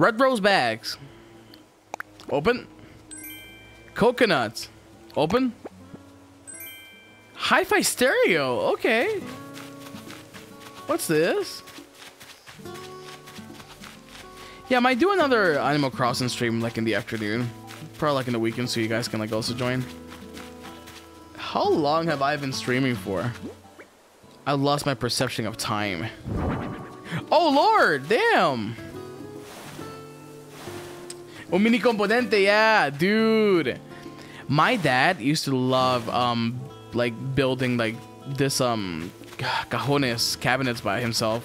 Red rose bags. Open. Coconuts. Open. Hi-fi stereo. Okay. What's this? Yeah, I might do another Animal Crossing stream like in the afternoon. Probably like in the weekend so you guys can like also join. How long have I been streaming for? I lost my perception of time. Oh lord, damn. Mini componente, yeah, dude. My dad used to love um like building like this um cajones cabinets by himself.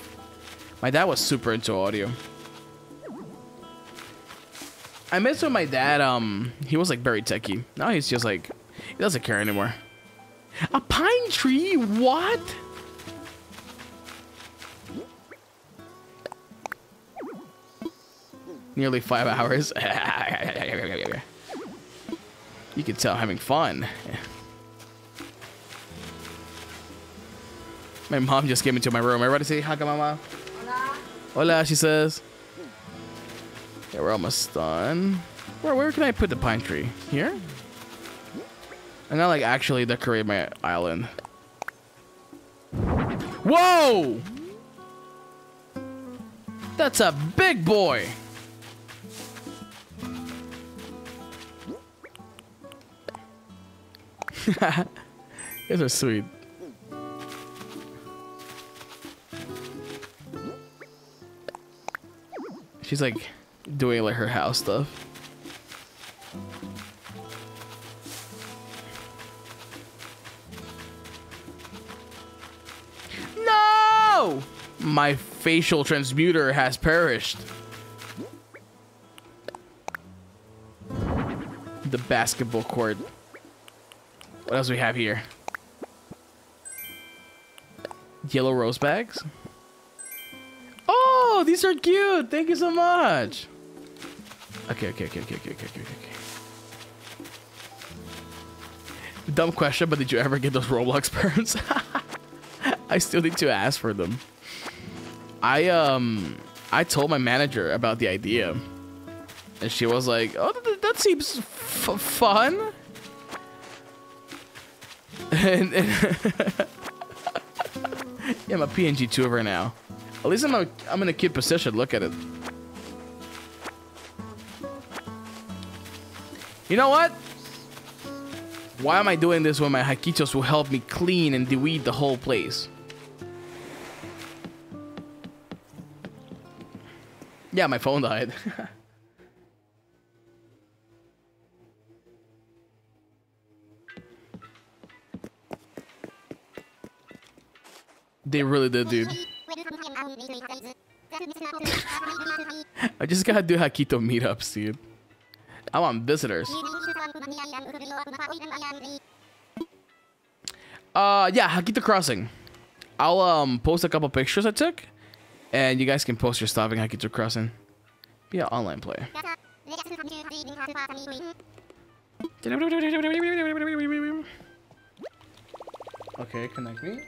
My dad was super into audio. I miss when my dad um he was like very techie. Now he's just like he doesn't care anymore. A pine tree? What? Nearly five hours. you can tell I'm having fun. My mom just came into my room. Everybody say hi, mama. Hola. Hola, she says. Yeah, we're almost done. Where, where can I put the pine tree? Here? I'm gonna like actually decorate my island. Whoa! That's a big boy! These are sweet. She's like doing like her house stuff. No! My facial transmuter has perished. The basketball court. What else we have here? Yellow rose bags. Oh, these are cute. Thank you so much. Okay, okay, okay, okay, okay, okay, okay, okay. Dumb question, but did you ever get those Roblox perms? I still need to ask for them. I um I told my manager about the idea, and she was like, "Oh, that, that seems fun." And, and yeah, I'm a PNG tuber now. At least I'm a, I'm in a kid position. Look at it. You know what? Why am I doing this when my Hakitos will help me clean and deweed the whole place? Yeah, my phone died. they really did, dude. I just gotta do Hakito meetups, dude. I want visitors. Uh, yeah, Hakito Crossing. I'll um post a couple pictures I took, and you guys can post your stuff in Hakito Crossing. Be an online player. Okay, connect me.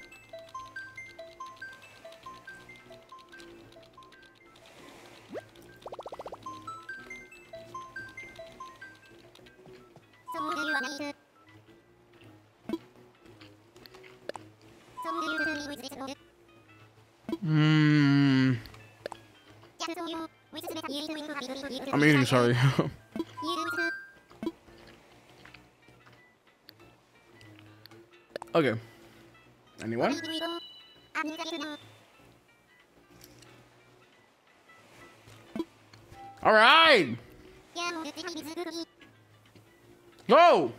Hmm. I'm eating, sorry. okay. Anyone? All right. Go.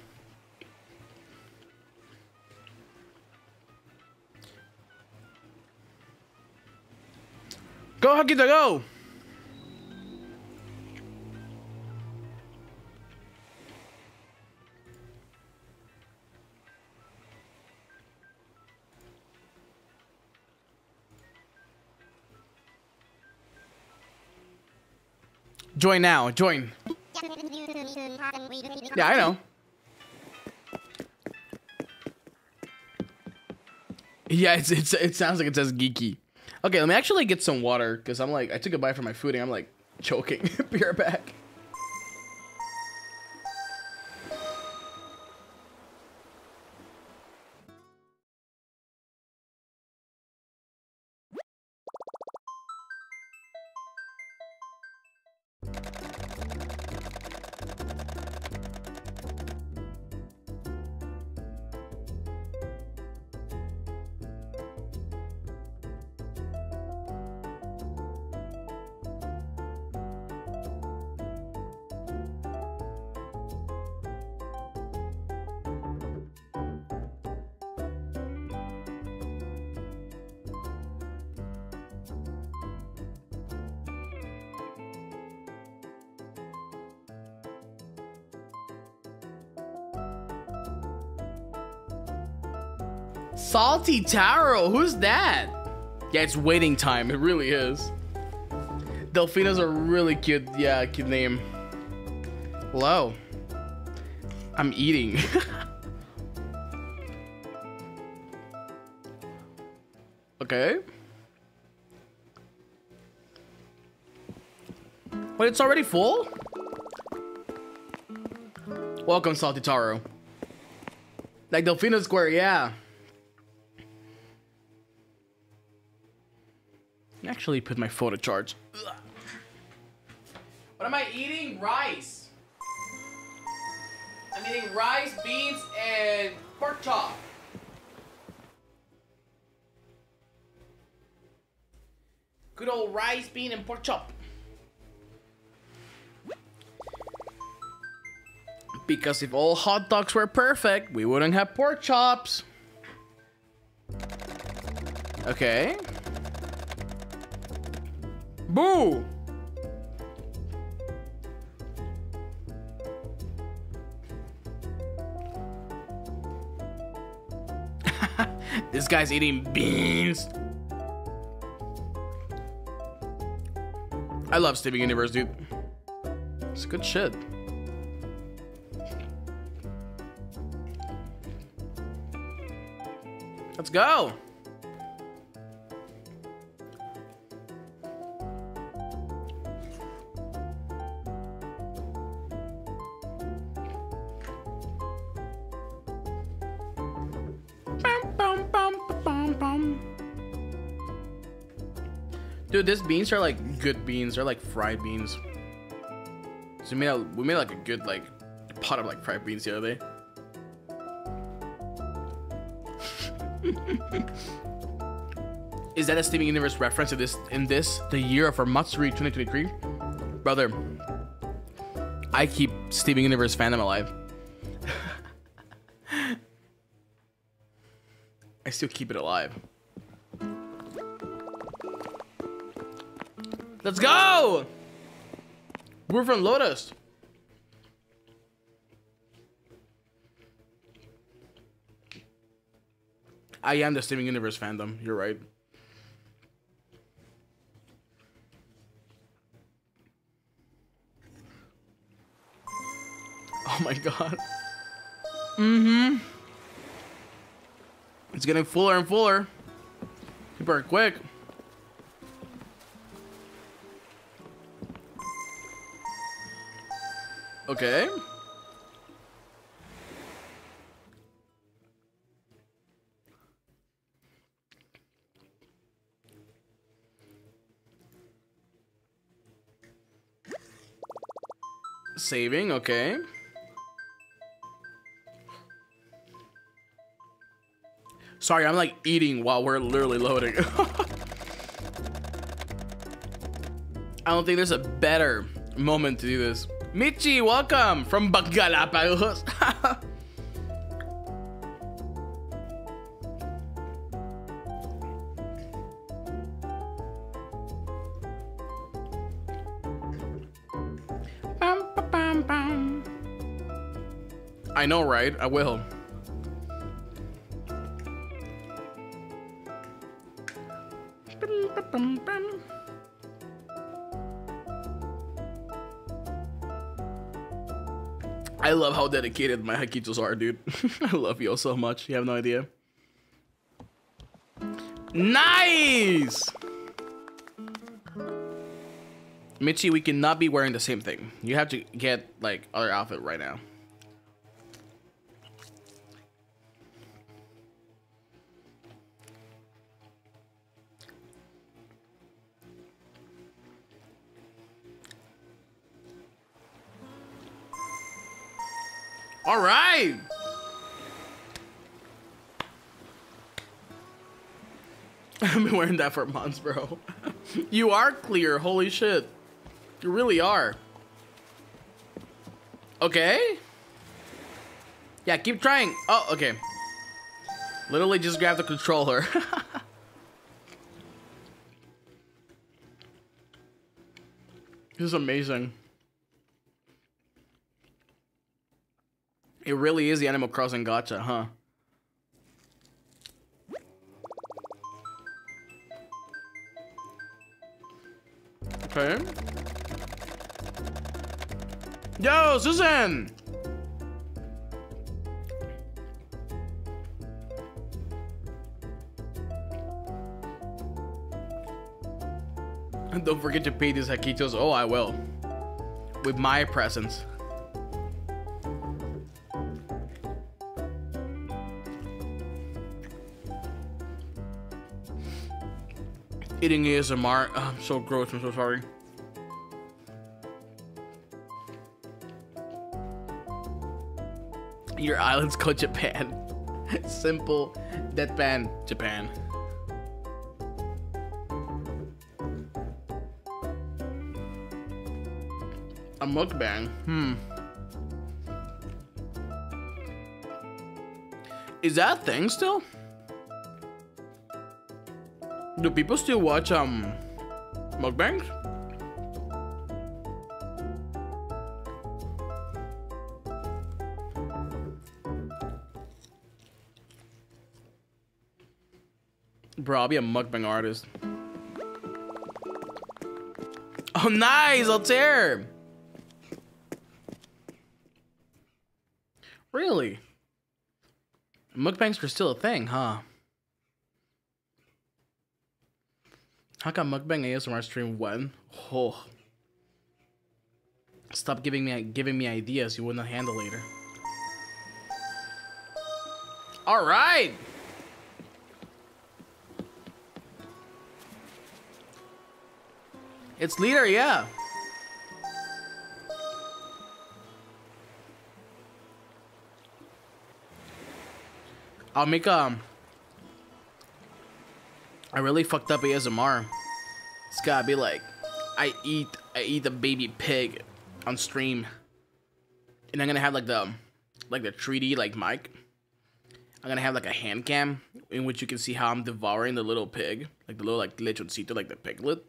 Go, Hakita, go! Join now, join. Yeah, I know. Yeah, it's, it's it sounds like it says geeky. Okay, let me actually get some water because I'm like I took a bite from my food and I'm like choking. Be right back. Salty Taro, who's that? Yeah, it's waiting time. It really is. Delphina's a really cute, yeah, cute name. Hello. I'm eating. okay. Wait, it's already full? Welcome, Salty Taro. Like Delfino Square, yeah. Actually, put my phone to charge. What am I eating? Rice. I'm eating rice, beans, and pork chop. Good old rice, bean, and pork chop. Because if all hot dogs were perfect, we wouldn't have pork chops. Okay. Boo! this guy's eating beans. I love Steven Universe, dude. It's good shit. Let's go. These beans are like good beans. They're like fried beans. So we made a, we made like a good like pot of like fried beans the other day. Is that a Steven Universe reference to this in this the year of our Matsuri 2023? Brother, I keep Steven Universe fandom alive. I still keep it alive. Let's go! We're from Lotus. I am the Steven Universe fandom. You're right. Oh my god. Mm-hmm. It's getting fuller and fuller. People are quick. Okay. Saving, okay. Sorry, I'm like eating while we're literally loading. I don't think there's a better moment to do this. Michi, welcome from Galapagos. I know, right? I will. I love how dedicated my Hakitos are, dude. I love you all so much. You have no idea. Nice! Michi, we cannot be wearing the same thing. You have to get, like, other outfit right now. All right. I've been wearing that for months, bro. you are clear. Holy shit. You really are. Okay. Yeah, keep trying. Oh, okay. Literally just grab the controller. this is amazing. It really is the Animal Crossing gacha, huh? Okay. Yo, Susan! Don't forget to pay these Hakitos. Oh, I will. With my presence. Eating ASMR. Oh, I'm so gross. I'm so sorry. Your island's called Japan. Simple. Deadpan. Japan. A mukbang. Hmm. Is that a thing still? Do people still watch um mukbangs? Bro, I'll be a mukbang artist. Oh, nice! Altare! Really? Mukbangs are still a thing, huh? How come mukbang ASMR stream when? Oh. Stop giving me giving me ideas you wouldn't handle later. All right. It's leader, yeah. I'll make um I really fucked up ASMR. It's gotta be like I eat I eat a baby pig on stream. And I'm gonna have like the like the 3D like mic. I'm gonna have like a hand cam in which you can see how I'm devouring the little pig. Like the little like lechoncito, like the piglet.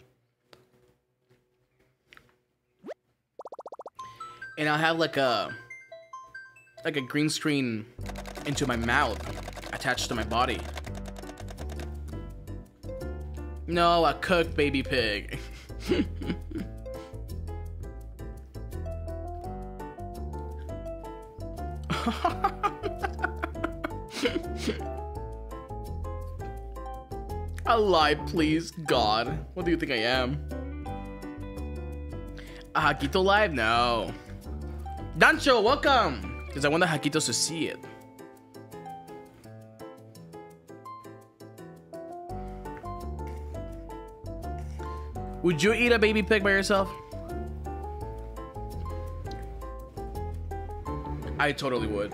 And I'll have like a like a green screen into my mouth attached to my body. No, a cooked baby pig. a lie, please, God. What do you think I am? A Hakito live? No. Dancho, welcome! Because I want the Hakitos to see it. Would you eat a baby pig by yourself? I totally would.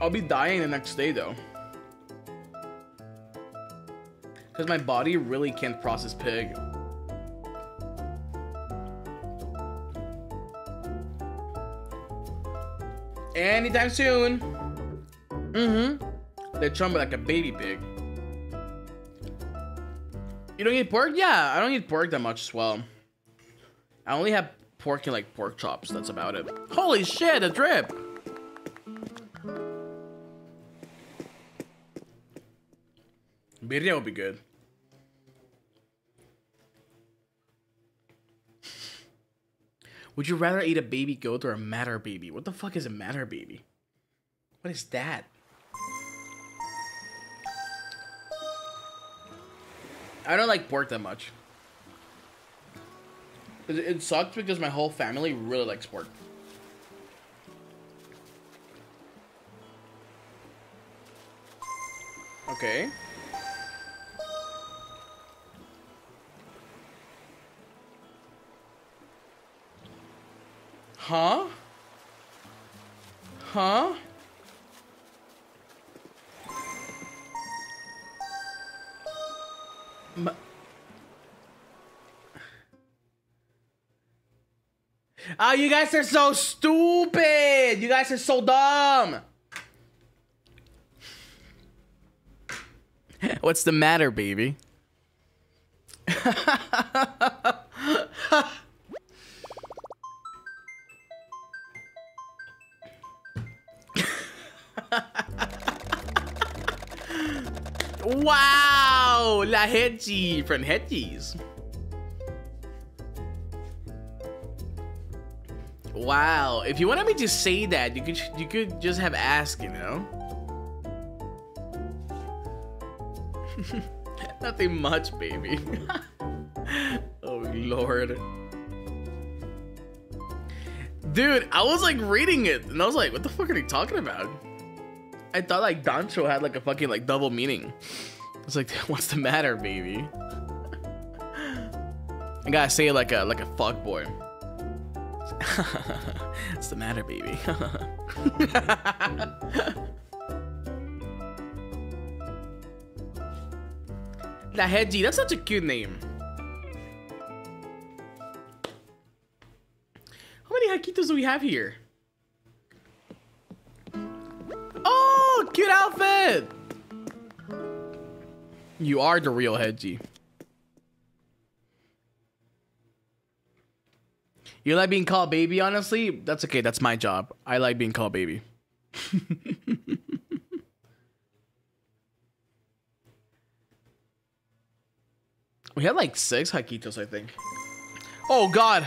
I'll be dying the next day though. Because my body really can't process pig. Anytime soon. Mm-hmm. They chum like a baby pig. You don't eat pork? Yeah, I don't eat pork that much as well. I only have pork in like pork chops. That's about it. Holy shit, a drip! Birria would be good. Would you rather eat a baby goat or a matter baby? What the fuck is a matter baby? What is that? I don't like pork that much. It, it sucks because my whole family really likes pork. Okay. Huh? Huh? Ma- Oh, you guys are so stupid! You guys are so dumb! What's the matter, baby? Wow! La Hedgie from Hedgies. Wow. If you wanted me to say that, you could you could just have asked, you know? Nothing much, baby. oh lord. Dude, I was like reading it and I was like, what the fuck are they talking about? I thought like Dancho had like a fucking like double meaning. It's like, what's the matter, baby? I gotta say it like a like a fuck boy. what's the matter, baby? La Hedgie, that's such a cute name. How many Hakitos do we have here? Oh, cute outfit! You are the real Hedgie. You like being called baby, honestly? That's okay, that's my job. I like being called baby. we had like six Hakitos, I think. Oh god!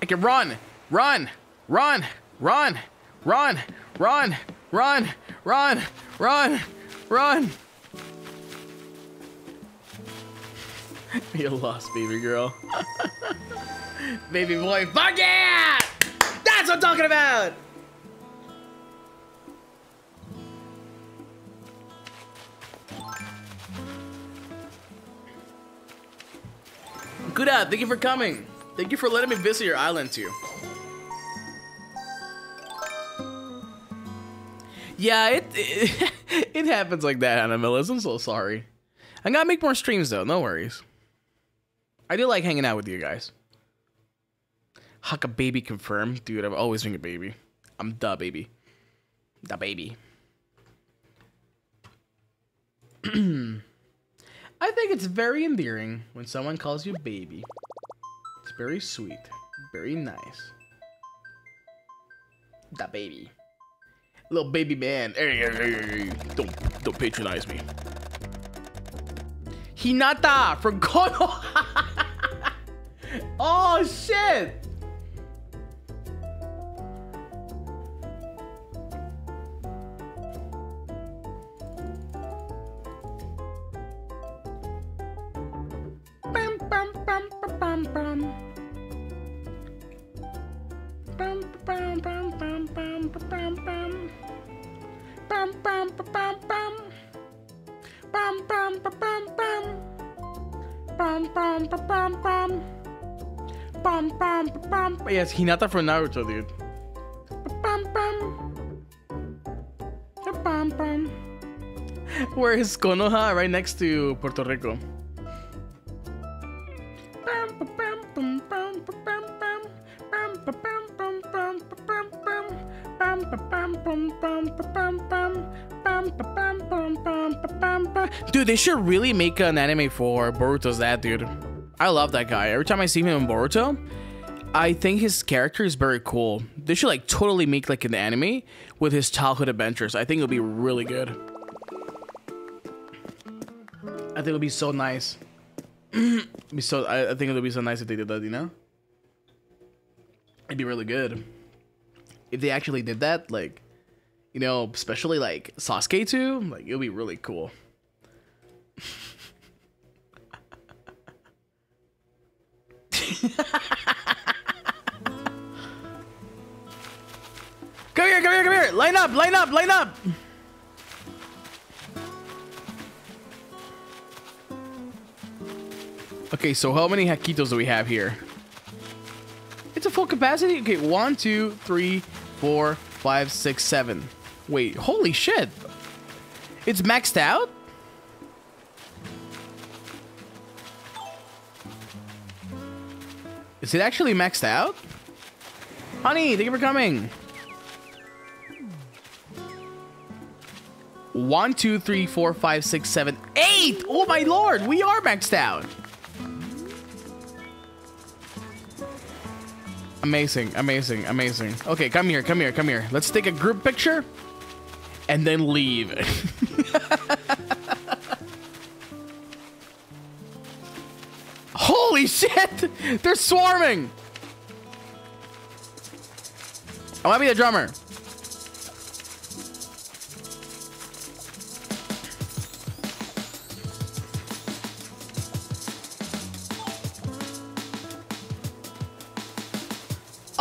I can run, run, run, run, run, run, run, run, run, run. You're lost, baby girl. baby boy, fuck yeah! That's what I'm talking about! Good thank you for coming. Thank you for letting me visit your island too. Yeah, it it, it happens like that, Animalist. I'm so sorry. I gotta make more streams though, no worries. I do like hanging out with you guys. Hakka a baby confirmed. Dude, I've always been a baby. I'm the baby. The baby. I think it's very endearing when someone calls you baby. It's very sweet. Very nice. The baby. Little baby man. Hey, hey, hey, Don't don't patronize me. Hinata from Kono. oh shit. Bam, bam, bam, bam, bam, bam. Bam, bam. Bam, bam, ba, bam, bam. Bam, bam, ba, bam, bam. Bam, bam, ba, bam. Oh, yes, Hinata from Naruto, dude. Bam, bam. Bam, bam. Where is Konoha? Right next to Puerto Rico. Dude, they should really make an anime for Boruto's dad, dude. I love that guy. Every time I see him in Boruto, I think his character is very cool. They should like totally make like an anime with his childhood adventures. I think it'll be really good. I think it'll be so nice. Be so I, I think it'll be so nice if they did that, you know? It'd be really good. If they actually did that, like, you know, especially like Sasuke too, like it'll be really cool. come here, come here, come here! Line up, line up, line up! Okay, so how many Hakitos do we have here? It's a full capacity? Okay, one, two, three, four, five, six, seven. Wait, holy shit. It's maxed out? Is it actually maxed out? Honey, thank you for coming. One, two, three, four, five, six, seven, eight! Oh my lord, we are maxed out. Amazing, amazing, amazing. Okay, come here, come here, come here. Let's take a group picture. and then leave. Holy shit! They're swarming! I want to be the drummer.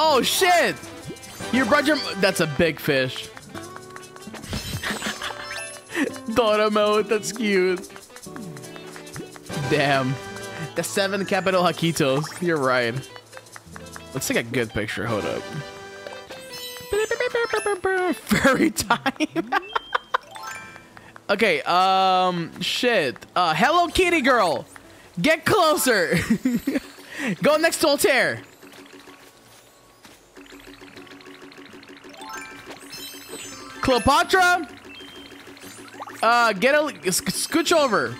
Oh shit! You brought your. That's a big fish. Dora mode, that's cute. Damn. The seven capital Hakitos. You're right. Let's take a good picture. Hold up. Furry time. okay, um, shit. Uh, Hello Kitty girl. Get closer. Go next to Altare. Cleopatra. Uh, get a sc- scooch over.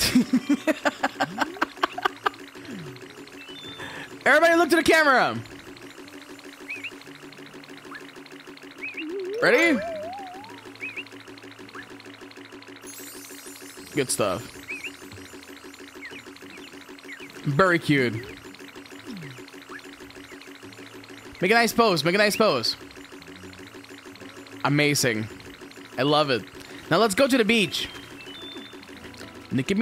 Everybody look to the camera. Ready? Good stuff. Very cute. Make a nice pose. Make a nice pose. Amazing. I love it. Now let's go to the beach. Nicki.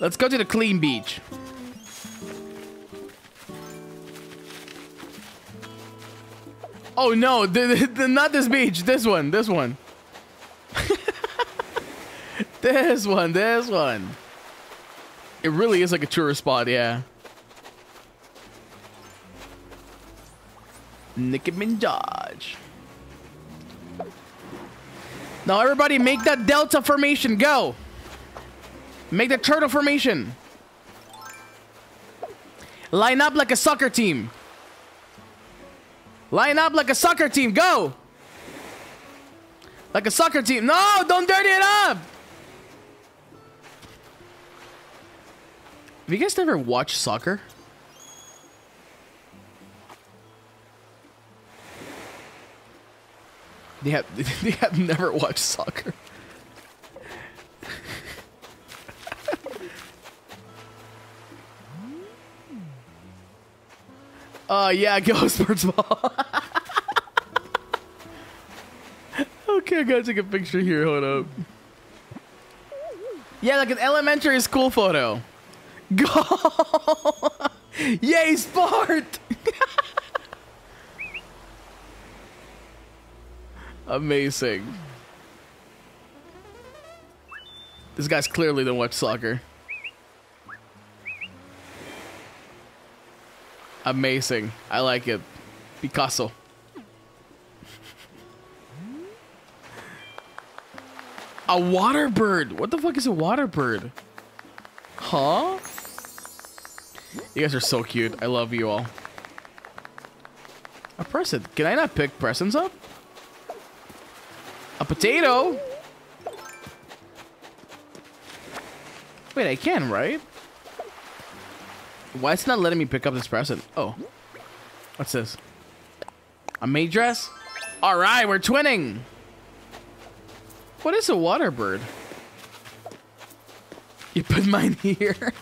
Let's go to the clean beach. Oh no, the, the- not this beach. This one. This one. this one. This one. It really is like a tourist spot, yeah. Nicki Minaj. Now everybody make that delta formation. Go. Make the turtle formation. Line up like a soccer team. Line up like a soccer team. Go. Like a soccer team. No, don't dirty it up. Have you guys never watched soccer? They have they have never watched soccer. Uh yeah, go sports ball. okay, I gotta take a picture here. Hold up. Yeah, like an elementary school photo. Go! Yay, sport! Amazing. This guy's clearly don't watch soccer. Amazing. I like it. Picasso. A water bird. What the fuck is a water bird? Huh? You guys are so cute. I love you all. A present. Can I not pick presents up? A potato? Wait, I can, right? Why it's not letting me pick up this present? Oh. What's this? A maid dress? Alright, we're twinning! What is a water bird? You put mine here.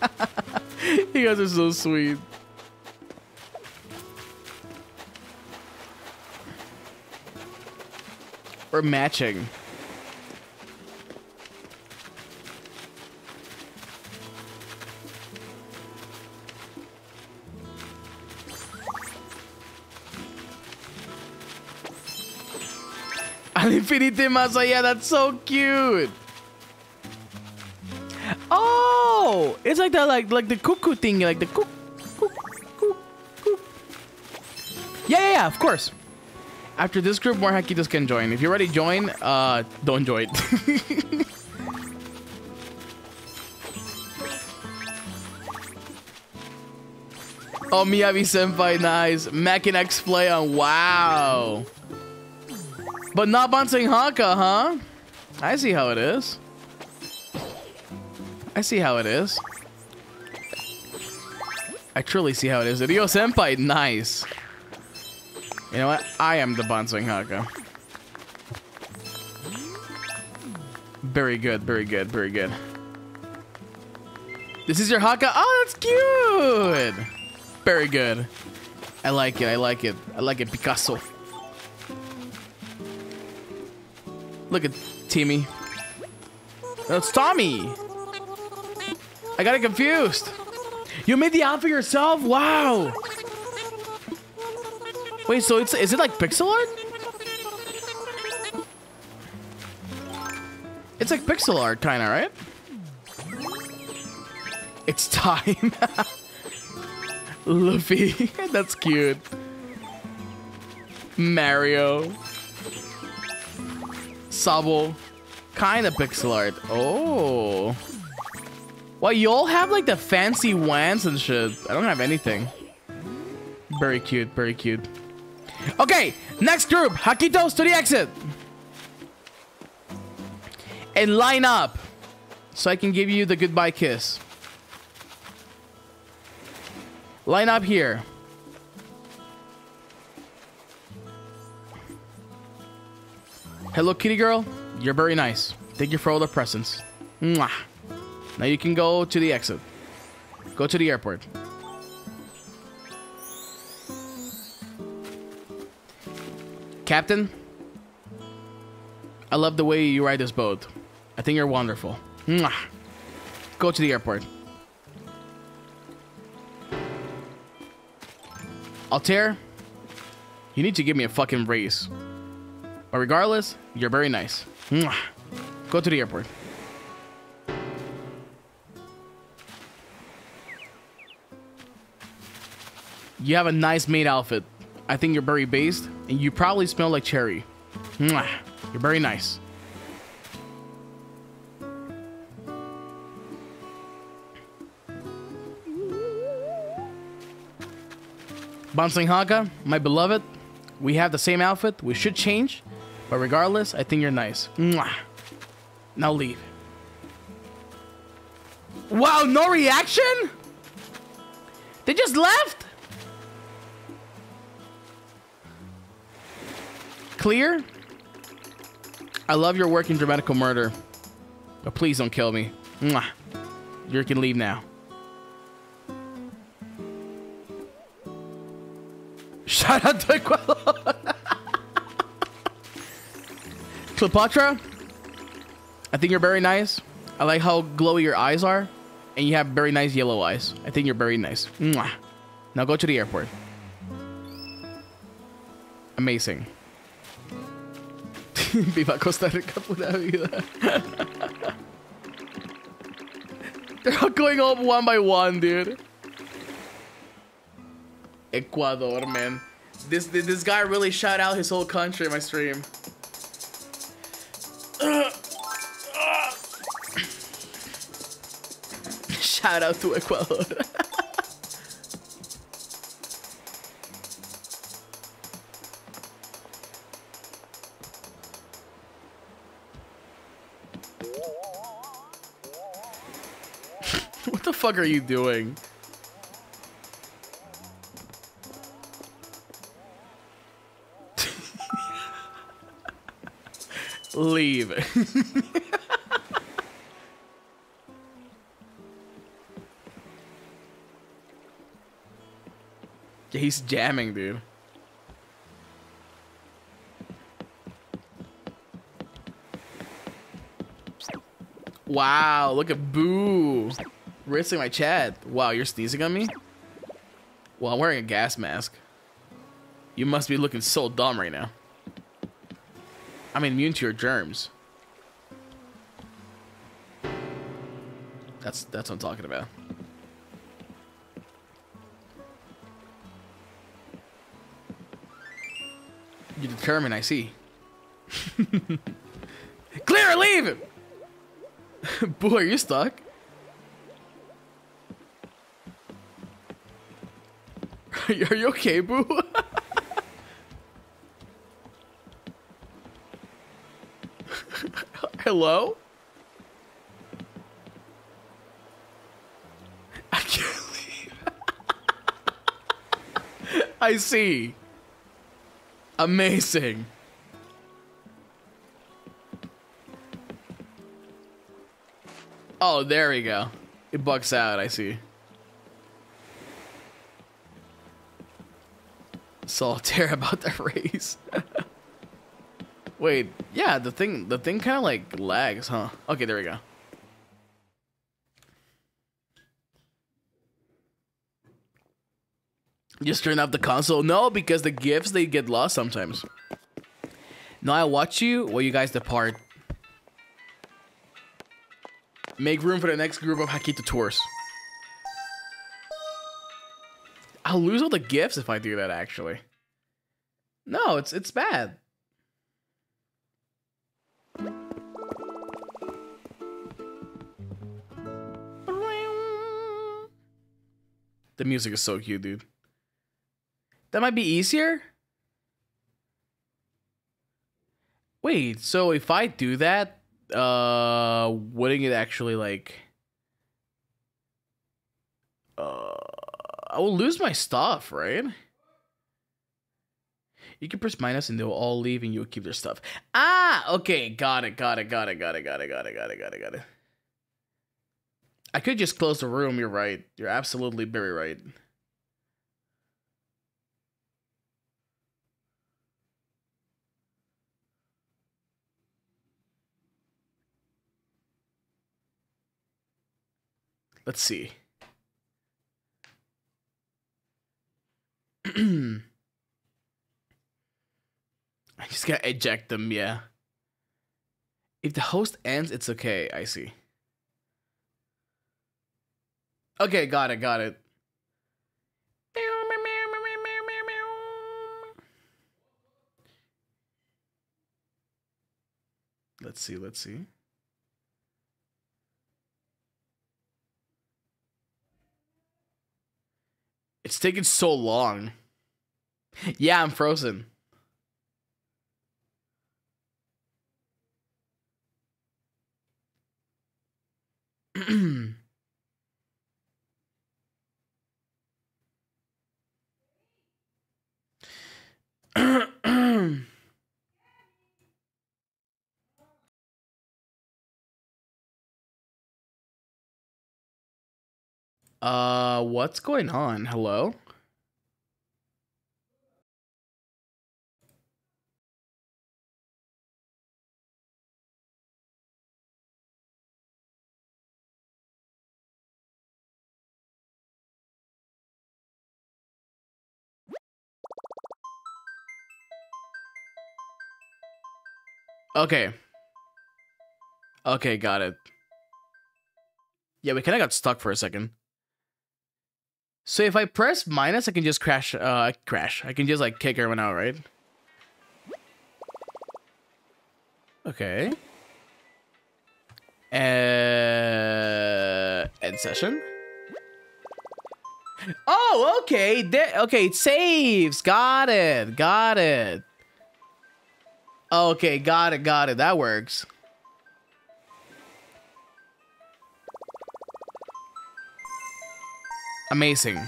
you guys are so sweet. We're matching. Al infinito más allá. That's so cute. Oh, it's like that, like like the cuckoo thing, like the cuckoo, cook, cook. Yeah, yeah, yeah. Of course. After this group, more Hakitos can join. If you already join, uh, don't join. oh, Miyabi Senpai, nice. X Flayon. Wow. But not bouncing Hakka, huh? I see how it is. I see how it is. I truly see how it is. Ryo Senpai, nice. You know what? I am the Bouncing Hakka. Very good, very good, very good. This is your Hakka? Oh, that's cute! Very good. I like it, I like it. I like it, Picasso. Look at Timmy. That's Tommy! I got it confused. You made the outfit yourself? Wow! Wait, so it's is it like pixel art? It's like pixel art, kinda, right? It's time. Luffy, that's cute. Mario. Sabo. Kinda pixel art. Oh. Well, you all have like the fancy wands and shit. I don't have anything. Very cute, very cute. Okay, next group. Hakitos to the exit. And line up. So I can give you the goodbye kiss. Line up here. Hello, kitty girl. You're very nice. Thank you for all the presents. Mwah. Now you can go to the exit. Go to the airport. Captain, I love the way you ride this boat. I think you're wonderful. Mwah. Go to the airport. Altare, you need to give me a fucking raise. But regardless, you're very nice. Mwah. Go to the airport. You have a nice maid outfit. I think you're very based, and you probably smell like cherry. Mwah. You're very nice. Bouncing Hakka, my beloved, we have the same outfit. We should change, but regardless, I think you're nice. Mwah. Now leave. Wow, no reaction? They just left? Clear? I love your work in dramatical murder. But please don't kill me. Mwah. You can leave now. Shout out to. Cleopatra, I think you're very nice. I like how glowy your eyes are. And you have very nice yellow eyes. I think you're very nice. Mwah. Now go to the airport. Amazing. Viva Costa Rica, pura vida. They're all going up one by one, dude. Ecuador, man. This this, this guy really shout out his whole country in my stream. shout out to Ecuador. Fuck are you doing? Leave. yeah, he's jamming, dude. Wow, look at Boo. Rinsing my chat. Wow, you're sneezing on me? Well, I'm wearing a gas mask. You must be looking so dumb right now. I'm immune to your germs. That's that's what I'm talking about. You determined, I see. Clear, leave! Boo, are you stuck? Are you, okay, Boo? Hello? I can't leave. I see. Amazing. Oh, there we go. It bucks out, I see. Solitaire about the race. Wait, yeah, the thing the thing kind of like lags, huh? Okay, there we go. Just turn off the console? No, because the gifts they get lost sometimes. Now I watch you while you guys depart. Make room for the next group of Hakito tours. I'll lose all the gifts if I do that actually. No, it's it's bad. The music is so cute, dude. That might be easier? Wait, so if I do that, uh wouldn't it actually like uh I will lose my stuff, right? You can press minus and they'll all leave and you'll keep their stuff. Ah, okay, got it, got it, got it, got it, got it, got it, got it, got it, got it. I could just close the room, you're right. You're absolutely very right. Let's see. I just gotta eject them, yeah. If the host ends, it's okay. I see. Okay, got it, got it. Let's see, let's see. It's taking so long. Yeah, I'm frozen. uh, what's going on? Hello? Okay. Okay, got it. Yeah, we kind of got stuck for a second. So if I press minus, I can just crash. Uh, crash. I can just like kick everyone out, right? Okay. Uh, end session. Oh, okay. There. Okay, it saves. Got it. Got it. Okay, got it. Got it. That works. Amazing.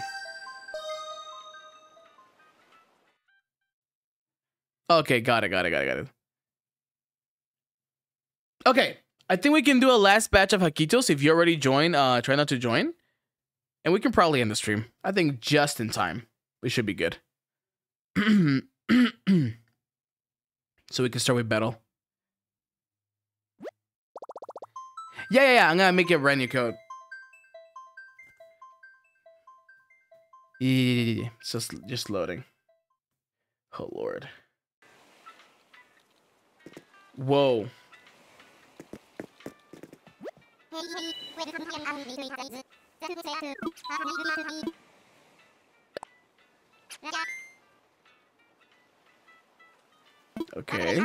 Okay, got it, got it, got it, got it. Okay, I think we can do a last batch of Hakitos. If you already joined, uh, try not to join. And we can probably end the stream. I think just in time. We should be good. so we can start with battle. Yeah, yeah, yeah. I'm gonna make it brand new code. Yeah, it's just just loading. Oh lord. Whoa. Okay.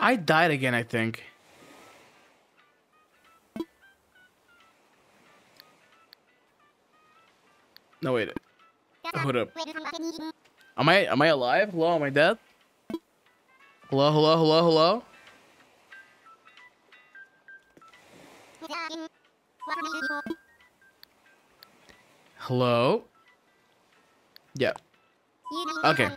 I died again, I think. No wait. Hold up. Am I am I alive? Hello, am I dead? Hello, hello, hello, hello? Hello? Yeah. Okay.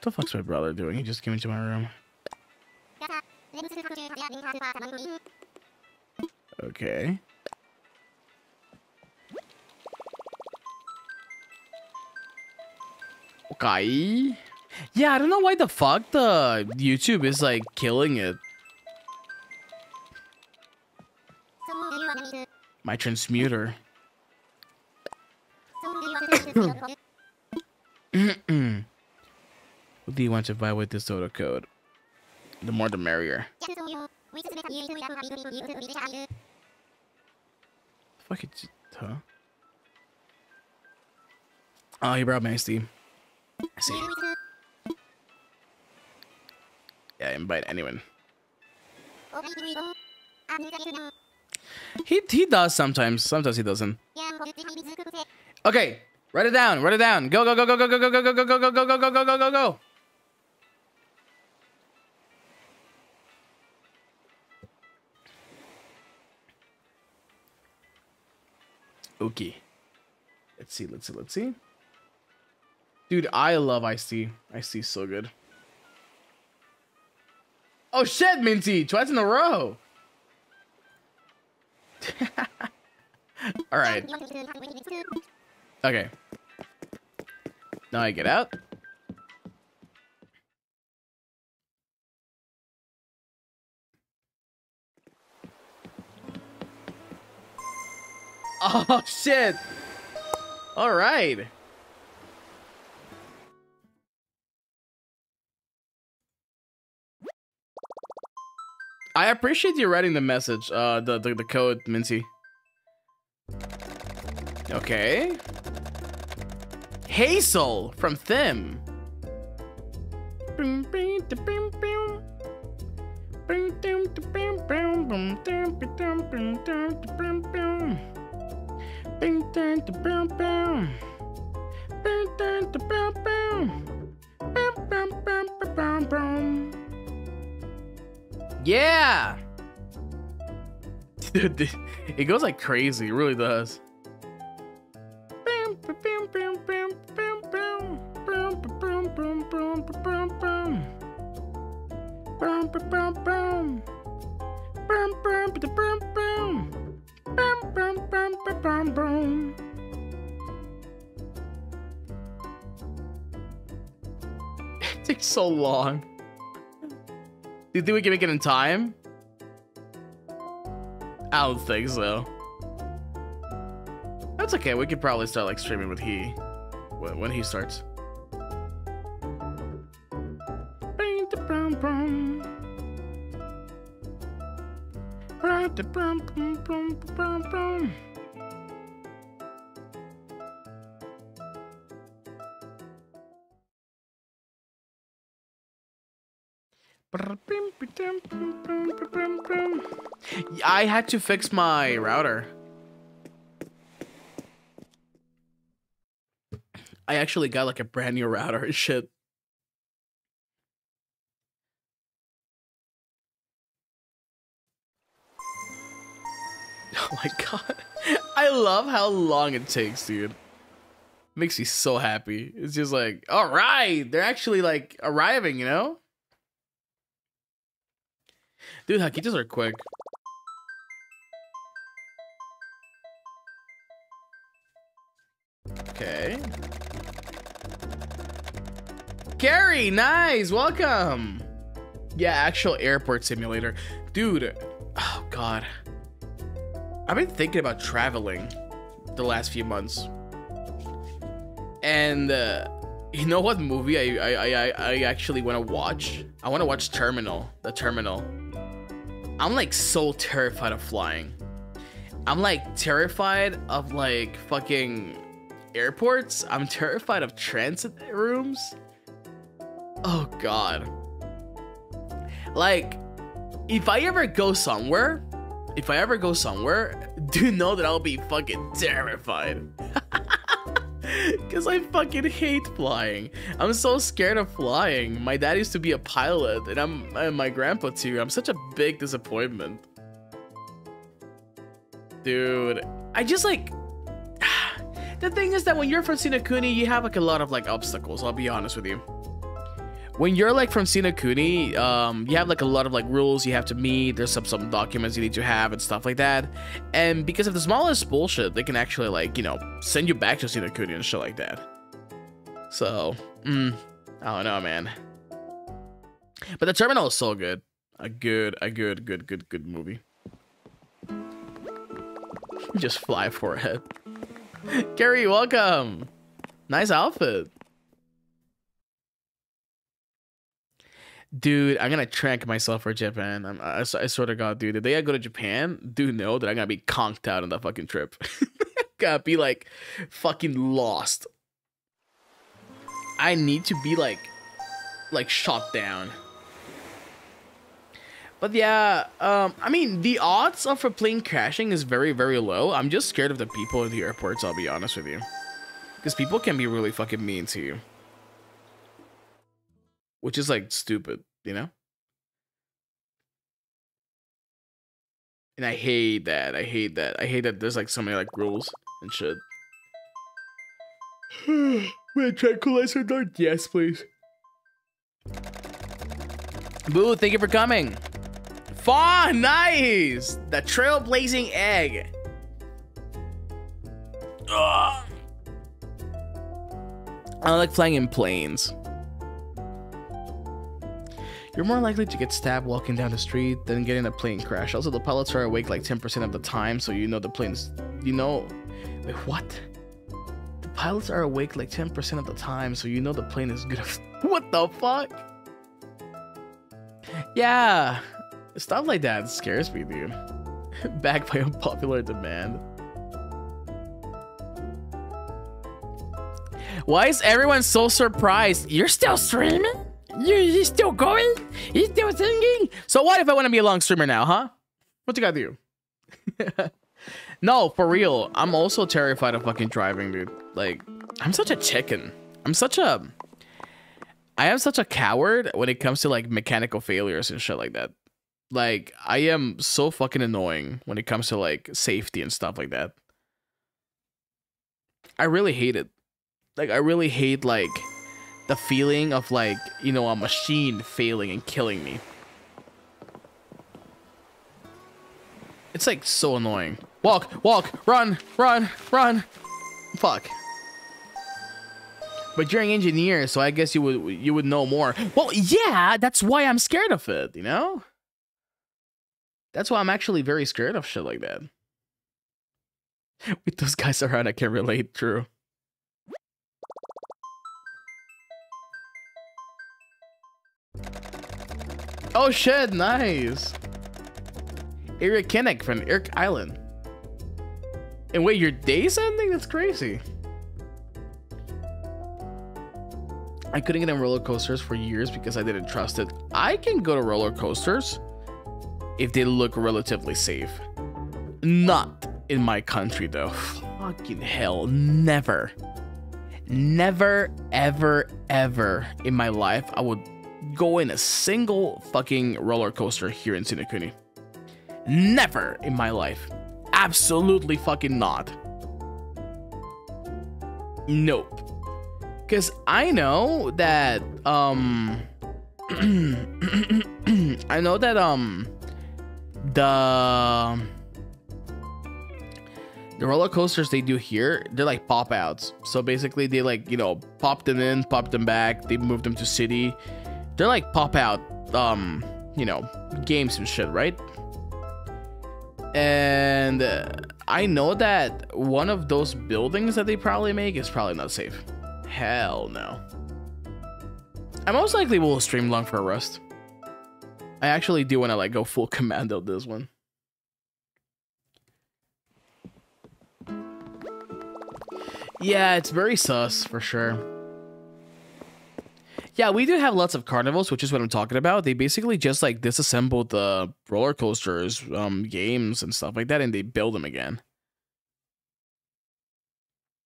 What the fuck's my brother doing? He just came into my room. Okay. Okay. Yeah, I don't know why the fuck the YouTube is like killing it. My transmuter. what do you want to buy with this dodo code? The more the merrier. Fuck it, huh? Oh, he brought Nasty. I see. Yeah, invite anyone. He he does sometimes. Sometimes he doesn't. Okay, write it down. Write it down. Go go go go go go go go go go go go go go go go go go. Okay. Let's see. Let's see. Let's see. Dude, I love Ice Tea. Ice Tea so good. Oh shit, Minty! Twice in a row. All right. Okay. Now I get out. Oh shit. All right. I appreciate you writing the message, uh, the, the, the code, Mincy. Okay. Hazel from Thim. Yeah! Dude, it goes like crazy. It really does. It takes so long. Do you think we can make it in time? I don't think so. That's okay. We could probably start like streaming with he when when he starts. I had to fix my router. I actually got like a brand new router and shit. Oh my god. I love how long it takes, dude. Makes me so happy. It's just like, all right, they're actually like arriving, you know? Dude, Hakitas are quick. Okay. Gary, nice, welcome. Yeah, actual airport simulator. Dude, oh god. I've been thinking about traveling the last few months. And uh, you know what movie I I, I, I actually want to watch? I want to watch Terminal, the Terminal. I'm like so terrified of flying. I'm like terrified of like fucking airports. I'm terrified of transit rooms. Oh god. Like if I ever go somewhere, if I ever go somewhere, do you know that I'll be fucking terrified. Because I fucking hate flying. I'm so scared of flying. My dad used to be a pilot, and I'm and my grandpa too. I'm such a big disappointment. Dude, I just like the thing is that when you're from Sinakuni, you have like a lot of like obstacles, I'll be honest with you when you're like from Sinakuni, um, you have like a lot of like rules you have to meet. There's some some documents you need to have and stuff like that. And because of the smallest bullshit, they can actually like you know send you back to Sinakuni and shit like that. So, mm, I don't know, man. But the terminal is so good. A good, a good, good, good, good movie. Just fly forehead. Gary, welcome. Nice outfit. Dude, I'm gonna trank myself for Japan. I'm, I, I swear to God, dude. The day I go to Japan, do know that I'm gonna be conked out on that fucking trip. gonna be like fucking lost. I need to be like, like shot down. But yeah, um, I mean, the odds of a plane crashing is very, very low. I'm just scared of the people in the airports, I'll be honest with you. Because people can be really fucking mean to you which is like stupid, you know? And I hate that. I hate that. I hate that there's like so many like rules and shit. Wait, tranquilizer dart? Yes, please. Boo, thank you for coming. Fawn, nice! The trailblazing egg. Ugh. I like flying in planes. You're more likely to get stabbed walking down the street than getting a plane crash. Also, the pilots are awake like 10% of the time, so you know the plane's. You know. Wait, what? The pilots are awake like 10% of the time, so you know the plane is good. what the fuck? Yeah. Stuff like that scares me, dude. Backed by unpopular demand. Why is everyone so surprised? You're still streaming? You, you still going? You still singing? So what if I want to be a long streamer now, huh? What you gotta do? no, for real. I'm also terrified of fucking driving, dude. Like, I'm such a chicken. I'm such a... I am such a coward when it comes to, like, mechanical failures and shit like that. Like, I am so fucking annoying when it comes to, like, safety and stuff like that. I really hate it. Like, I really hate, like the feeling of like, you know, a machine failing and killing me. It's like so annoying. Walk, walk, run, run, run. Fuck. But you're an engineer, so I guess you would you would know more. Well, yeah, that's why I'm scared of it, you know? That's why I'm actually very scared of shit like that. With those guys around, I can relate, true. Oh shit, nice. Eric Kinnick from Eric Island. And wait, your day's ending? That's crazy. I couldn't get on roller coasters for years because I didn't trust it. I can go to roller coasters if they look relatively safe. Not in my country though. Fucking hell, never. Never, ever, ever in my life I would go in a single fucking roller coaster here in Sinakuni. Never in my life. Absolutely fucking not. Nope. Cause I know that um I know that um the the roller coasters they do here, they're like pop outs. So basically they like, you know, pop them in, pop them back, they move them to city they're like pop out, um, you know, games and shit, right? And uh, I know that one of those buildings that they probably make is probably not safe. Hell no. I most likely will stream long for Rust. I actually do want to like go full commando this one. Yeah, it's very sus for sure. Yeah, we do have lots of carnivals, which is what I'm talking about. They basically just like disassemble the roller coasters, um, games and stuff like that, and they build them again.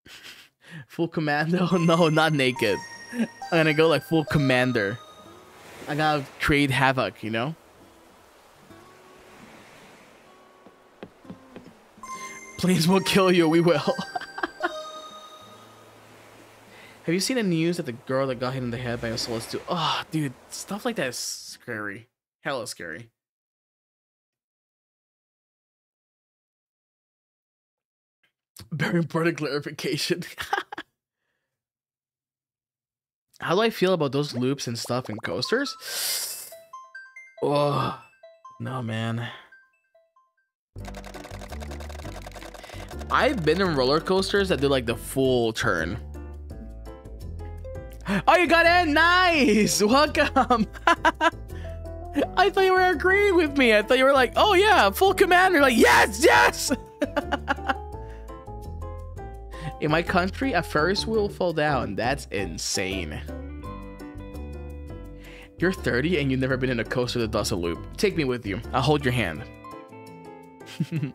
Full commando? No, not naked. I'm gonna go like full commander. I gotta create havoc, you know? Planes will kill you, we will. Have you seen the news that the girl that got hit in the head by a solid steel? Oh, ah, dude, stuff like that is scary. Hella scary. Very important clarification. How do I feel about those loops and stuff and coasters? Oh, no, man. I've been in roller coasters that do like the full turn. Oh, you got in? Nice! Welcome! I thought you were agreeing with me. I thought you were like, oh yeah, full commander. Like, yes, yes! In my country, a Ferris wheel fall down. That's insane. You're 30 and you've never been in a coaster that does a loop. Take me with you. I'll hold your hand.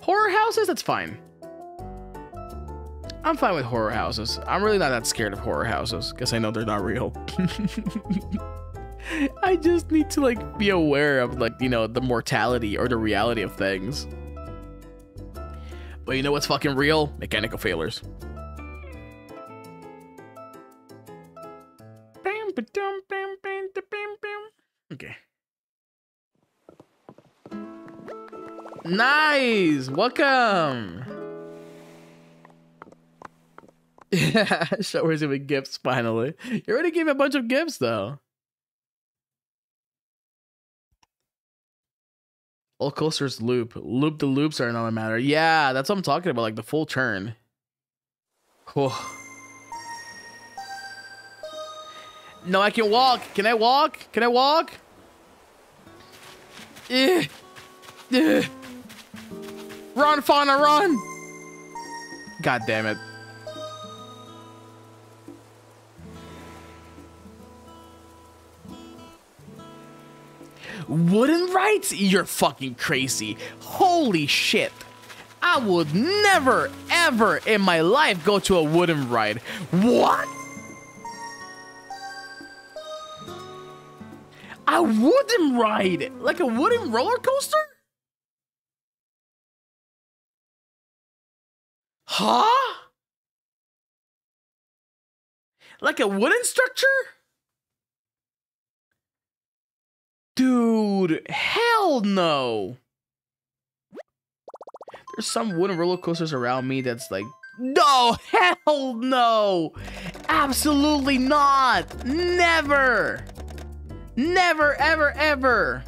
horror houses? That's fine. I'm fine with horror houses. I'm really not that scared of horror houses because I know they're not real. I just need to like be aware of like, you know, the mortality or the reality of things. But you know what's fucking real? Mechanical failures. Okay. Nice! Welcome! Yeah, showers with gifts finally. You already gave me a bunch of gifts though. All coasters loop. Loop the loops are another matter. Yeah, that's what I'm talking about, like the full turn. Cool. No, I can walk. Can I walk? Can I walk? Eh. Eh. Run, Fauna, run! God damn it. Wooden rights? You're fucking crazy. Holy shit. I would never, ever in my life go to a wooden ride. What? A wooden ride? Like a wooden roller coaster? Huh? Like a wooden structure? Dude, hell no. There's some wooden roller coasters around me that's like, no, hell no. Absolutely not. Never. Never, ever, ever.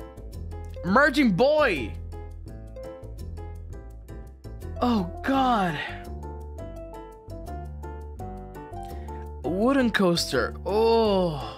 Merging boy. Oh, God. A wooden coaster. Oh.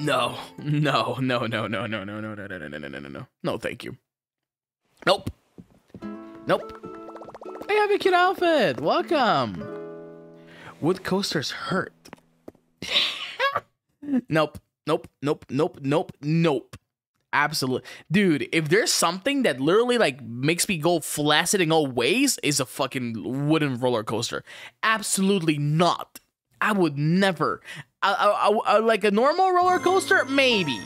No, no, no, no, no, no, no, no, no, no, no, no, no, no, no, no. Thank you. Nope. Nope. Hey, have a cute outfit. Welcome. Wood coasters hurt. nope. Nope. Nope. Nope. Nope. Nope. Absolutely. Dude, if there's something that literally like makes me go flaccid in all ways, is a fucking wooden roller coaster. Absolutely not. I would never. I, I, I, like a normal roller coaster, maybe.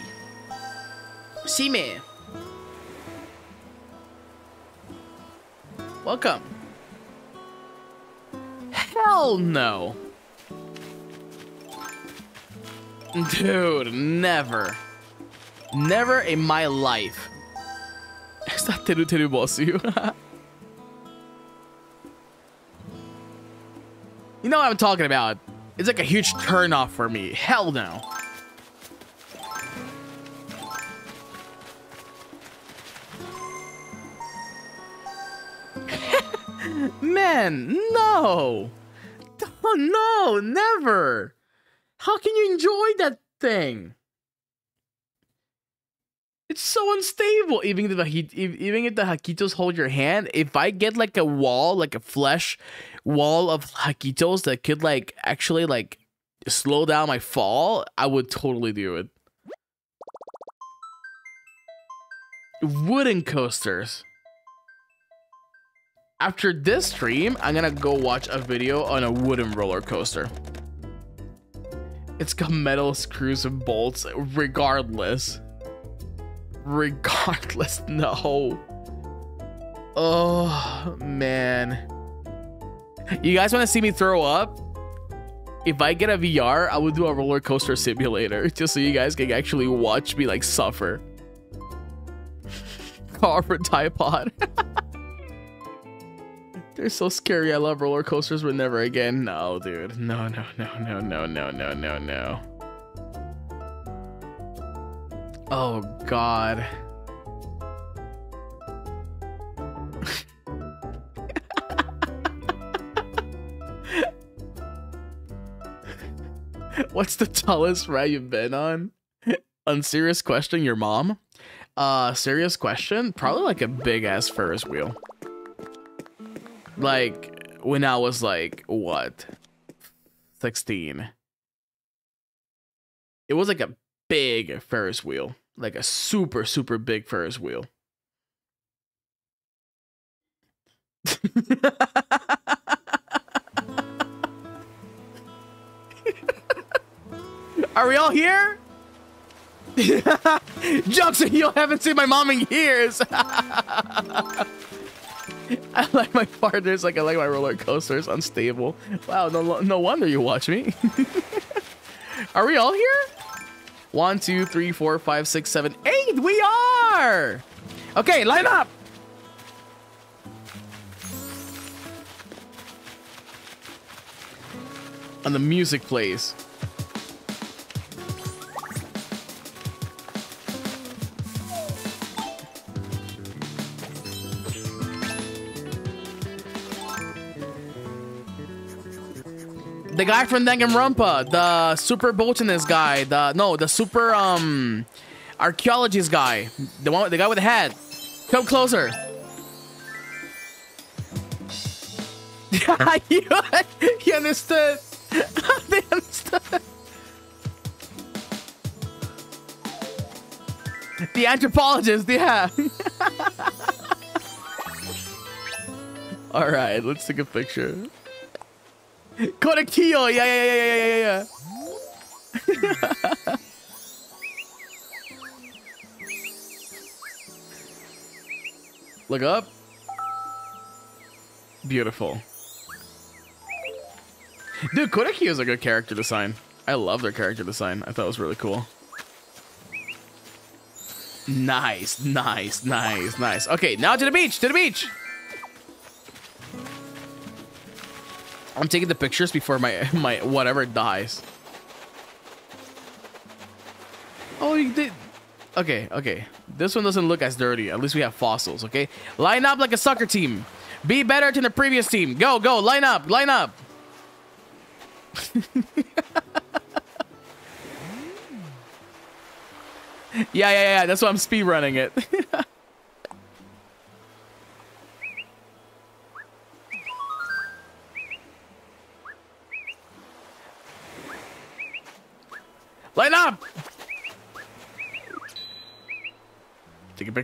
See me. Welcome. Hell no. Dude, never. Never in my life. Está teru teru bosu. you know what I'm talking about. It's like a huge turnoff for me. Hell no. Man, no. Oh, no, never. How can you enjoy that thing? It's so unstable. Even if the even if the Hakitos hold your hand, if I get like a wall, like a flesh wall of Hakitos that could like actually like slow down my fall, I would totally do it. Wooden coasters. After this stream, I'm gonna go watch a video on a wooden roller coaster. It's got metal screws and bolts, regardless. Regardless, no. Oh, man. You guys want to see me throw up? If I get a VR, I would do a roller coaster simulator just so you guys can actually watch me like suffer. Carver Typod. They're so scary. I love roller coasters, but never again. No, dude. No, no, no, no, no, no, no, no, no. Oh, God. What's the tallest ride you've been on? Unserious question, your mom? Uh, serious question? Probably like a big ass Ferris wheel. Like when I was like what? 16. It was like a big Ferris wheel. Like a super, super big Ferris wheel. Are we all here? Jackson, you haven't seen my mom in years. I like my partners like I like my roller coasters. Unstable. Wow, no, no wonder you watch me. are we all here? One, two, three, four, five, six, seven, eight. We are. Okay, line up. And the music plays. The guy from Danganronpa, the super botanist guy, the no, the super um archaeologist guy, the one, the guy with the hat. Come closer. you, he understood. they understood. The anthropologist, yeah. All right, let's take a picture. Korekiyo, yeah, yeah, yeah, yeah, yeah, yeah. Look up. Beautiful. Dude, Korekiyo is a good character design. I love their character design. I thought it was really cool. Nice, nice, nice, nice. Okay, now to the beach, to the beach. I'm taking the pictures before my my whatever dies. Oh, you did. Okay, okay. This one doesn't look as dirty. At least we have fossils, okay? Line up like a soccer team. Be better than the previous team. Go, go, line up, line up. yeah, yeah, yeah. That's why I'm speed running it.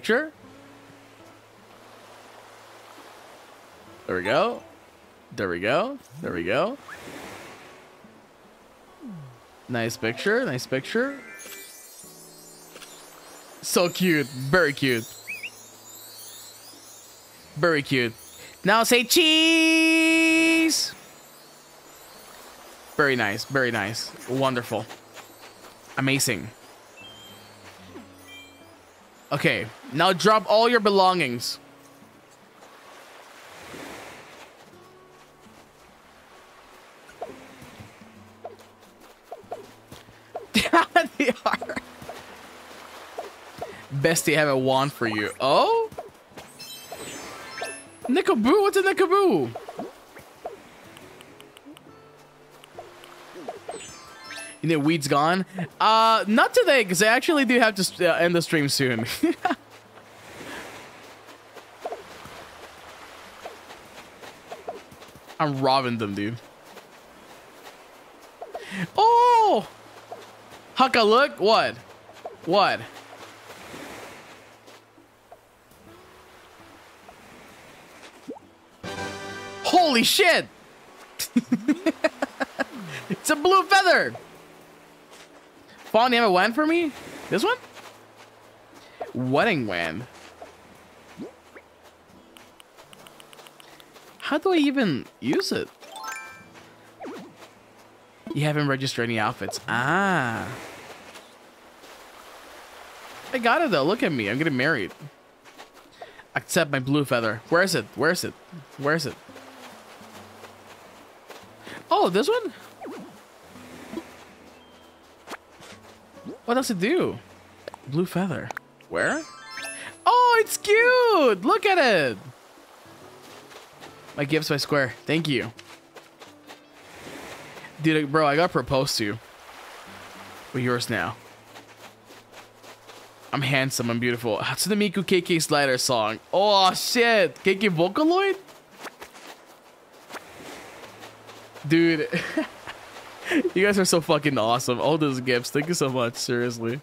picture. There we go. There we go. There we go. Nice picture. Nice picture. So cute. Very cute. Very cute. Now say cheese. Very nice. Very nice. Wonderful. Amazing. Okay, now drop all your belongings. they are. Bestie, I have a wand for you. Oh? Nick Nekaboo? What's in Nekaboo? Know, weed's gone. Uh, not today, because I actually do have to uh, end the stream soon. I'm robbing them, dude. Oh! Hakka, look. What? What? Holy shit! it's a blue feather! You have a wand for me? This one? Wedding wand. How do I even use it? You haven't registered any outfits. Ah. I got it though. Look at me. I'm getting married. Accept my blue feather. Where is it? Where is it? Where is it? Oh, this one? What does it do? Blue feather. Where? Oh, it's cute! Look at it! My gifts by Square. Thank you. Dude, bro, I got proposed to. But yours now. I'm handsome, I'm beautiful. Hatsune Miku K.K. Slider song. Oh, shit. KK Vocaloid? Dude. you guys are so fucking awesome. All those gifts. Thank you so much. Seriously.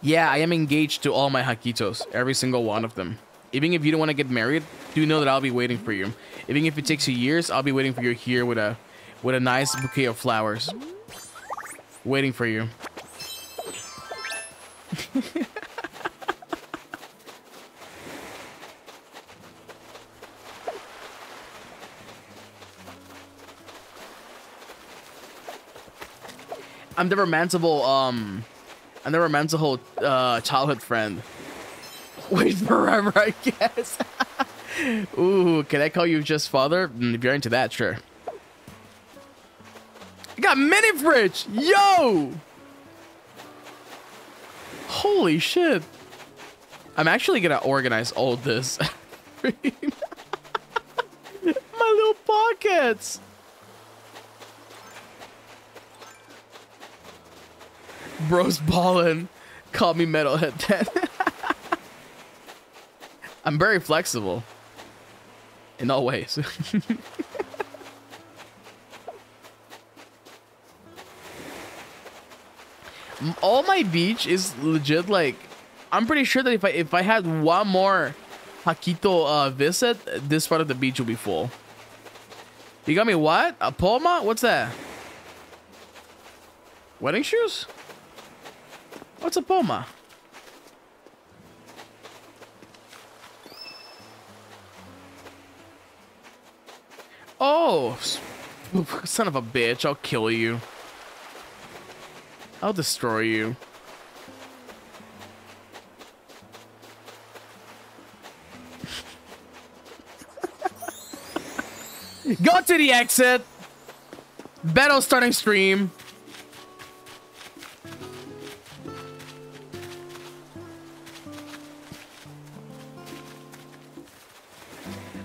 Yeah, I am engaged to all my Hakitos. Every single one of them. Even if you don't want to get married, do know that I'll be waiting for you. Even if it takes you years, I'll be waiting for you here with a with a nice bouquet of flowers. Waiting for you. I'm the romanceable um I'm the romanceable uh childhood friend. Wait forever, I guess. Ooh, can I call you just father? Mm, If you're into that, sure. I got mini fridge! Yo! Holy shit. I'm actually gonna organize all this. My little pockets! Bros ballin'. Call me metalhead 10. I'm very flexible. In all ways. All my beach is legit like I'm pretty sure that if I if I had one more Hakito uh, visit, this part of the beach will be full. You got me what? A Poma? What's that? Wedding shoes? What's a Poma? Oh, son of a bitch! I'll kill you. I'll destroy you. Go to the exit. Bettel starting stream.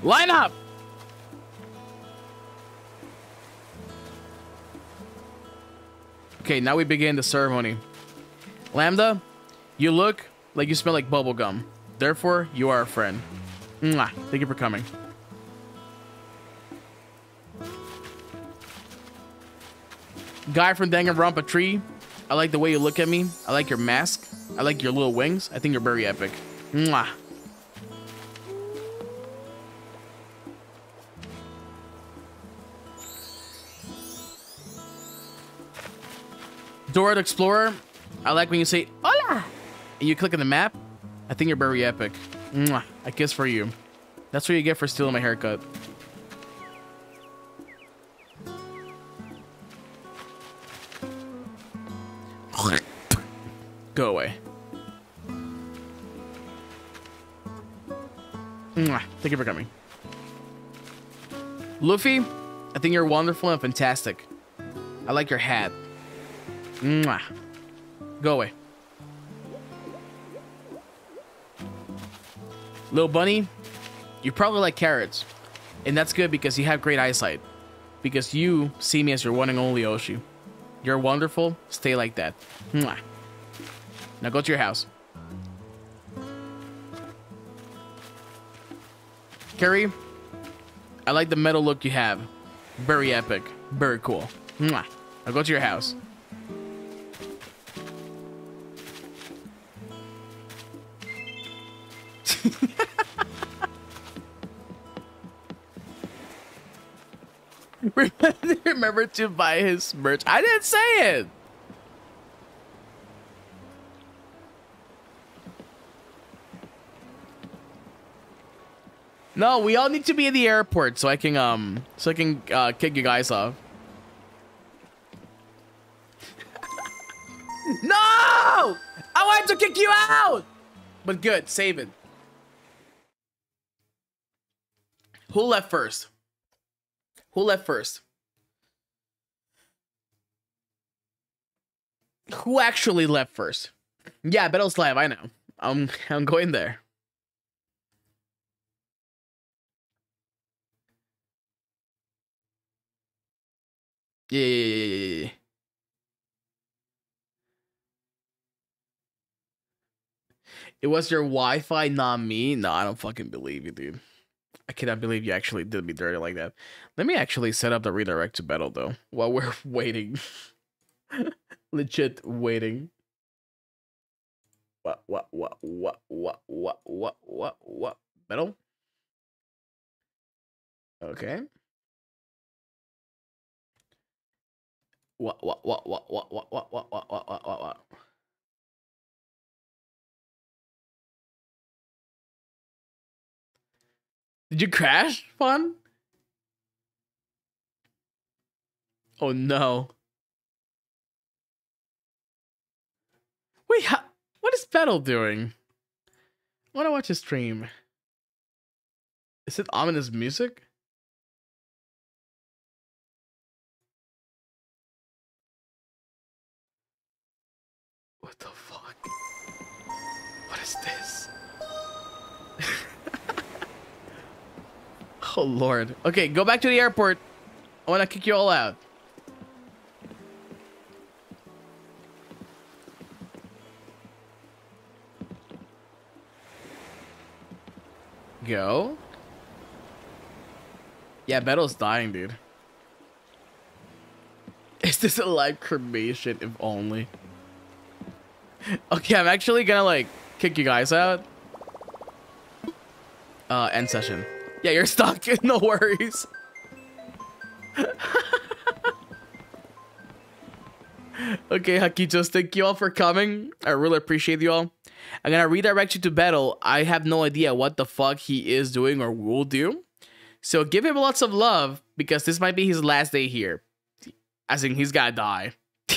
Line up. Okay, now we begin the ceremony. Lambda, you look like you smell like bubblegum. Therefore, you are a friend. Mwah. Thank you for coming. Guy from Danganronpa Tree, I like the way you look at me. I like your mask. I like your little wings. I think you're very epic. Mwah. Dora the Explorer, I like when you say hola and you click on the map. I think you're very epic. Mwah. A kiss for you. That's what you get for stealing my haircut. Go away. Mwah. Thank you for coming. Luffy, I think you're wonderful and fantastic. I like your hat. Mwah. Go away. Little bunny, You probably like carrots. And that's good because you have great eyesight. Because you see me as your one and only Oshi. You're wonderful. Stay like that. Mwah. Now go to your house. Carrie, I like the metal look you have. Very epic. Very cool. Mwah. Now go to your house. Remember to buy his merch. I didn't say it. No, we all need to be in the airport so I can um so I can uh, kick you guys off. no! I wanted to kick you out. But good, save it. Who left first? Who left first? Who actually left first? Yeah, Bettel's live. I know. I'm I'm going there. Yeah, yeah, yeah, yeah. It was your Wi-Fi, not me. No, I don't fucking believe you, dude. I cannot believe you actually did me dirty like that. Let me actually set up the redirect to Bettel though while we're waiting. Legit waiting. What what what what what what what what what Bettel? Okay. What what what what what what what what what what what what Did you crash, Fun? Oh no. Wait, how, what is Bettel doing? I want to watch his stream. Is it ominous music? What the fuck? What is this? oh lord. Okay, go back to the airport. I want to kick you all out. Go. Yeah, Bettel's dying, dude. Is this a live cremation, if only? Okay, I'm actually gonna, like, kick you guys out. Uh, end session. Yeah, you're stuck. no worries. okay, Hakitos, thank you all for coming. I really appreciate you all. I'm gonna redirect you to Bettel. I have no idea what the fuck he is doing or will do. So give him lots of love because this might be his last day here. As in, he's gotta die.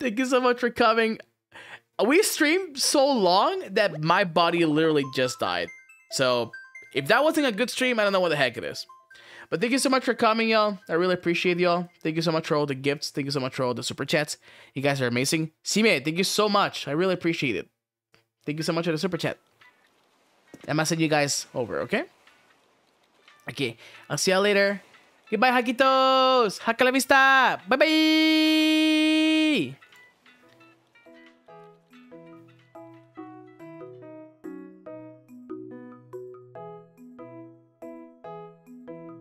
Thank you so much for coming. We streamed so long that my body literally just died. So if that wasn't a good stream, I don't know what the heck it is. But thank you so much for coming, y'all. I really appreciate y'all. Thank you so much for all the gifts. Thank you so much for all the super chats. You guys are amazing. Sime, thank you so much. I really appreciate it. Thank you so much for the super chat. I'm gonna send you guys over, okay? Okay, I'll see y'all later. Goodbye, Hakitos. Haka la vista. Bye bye.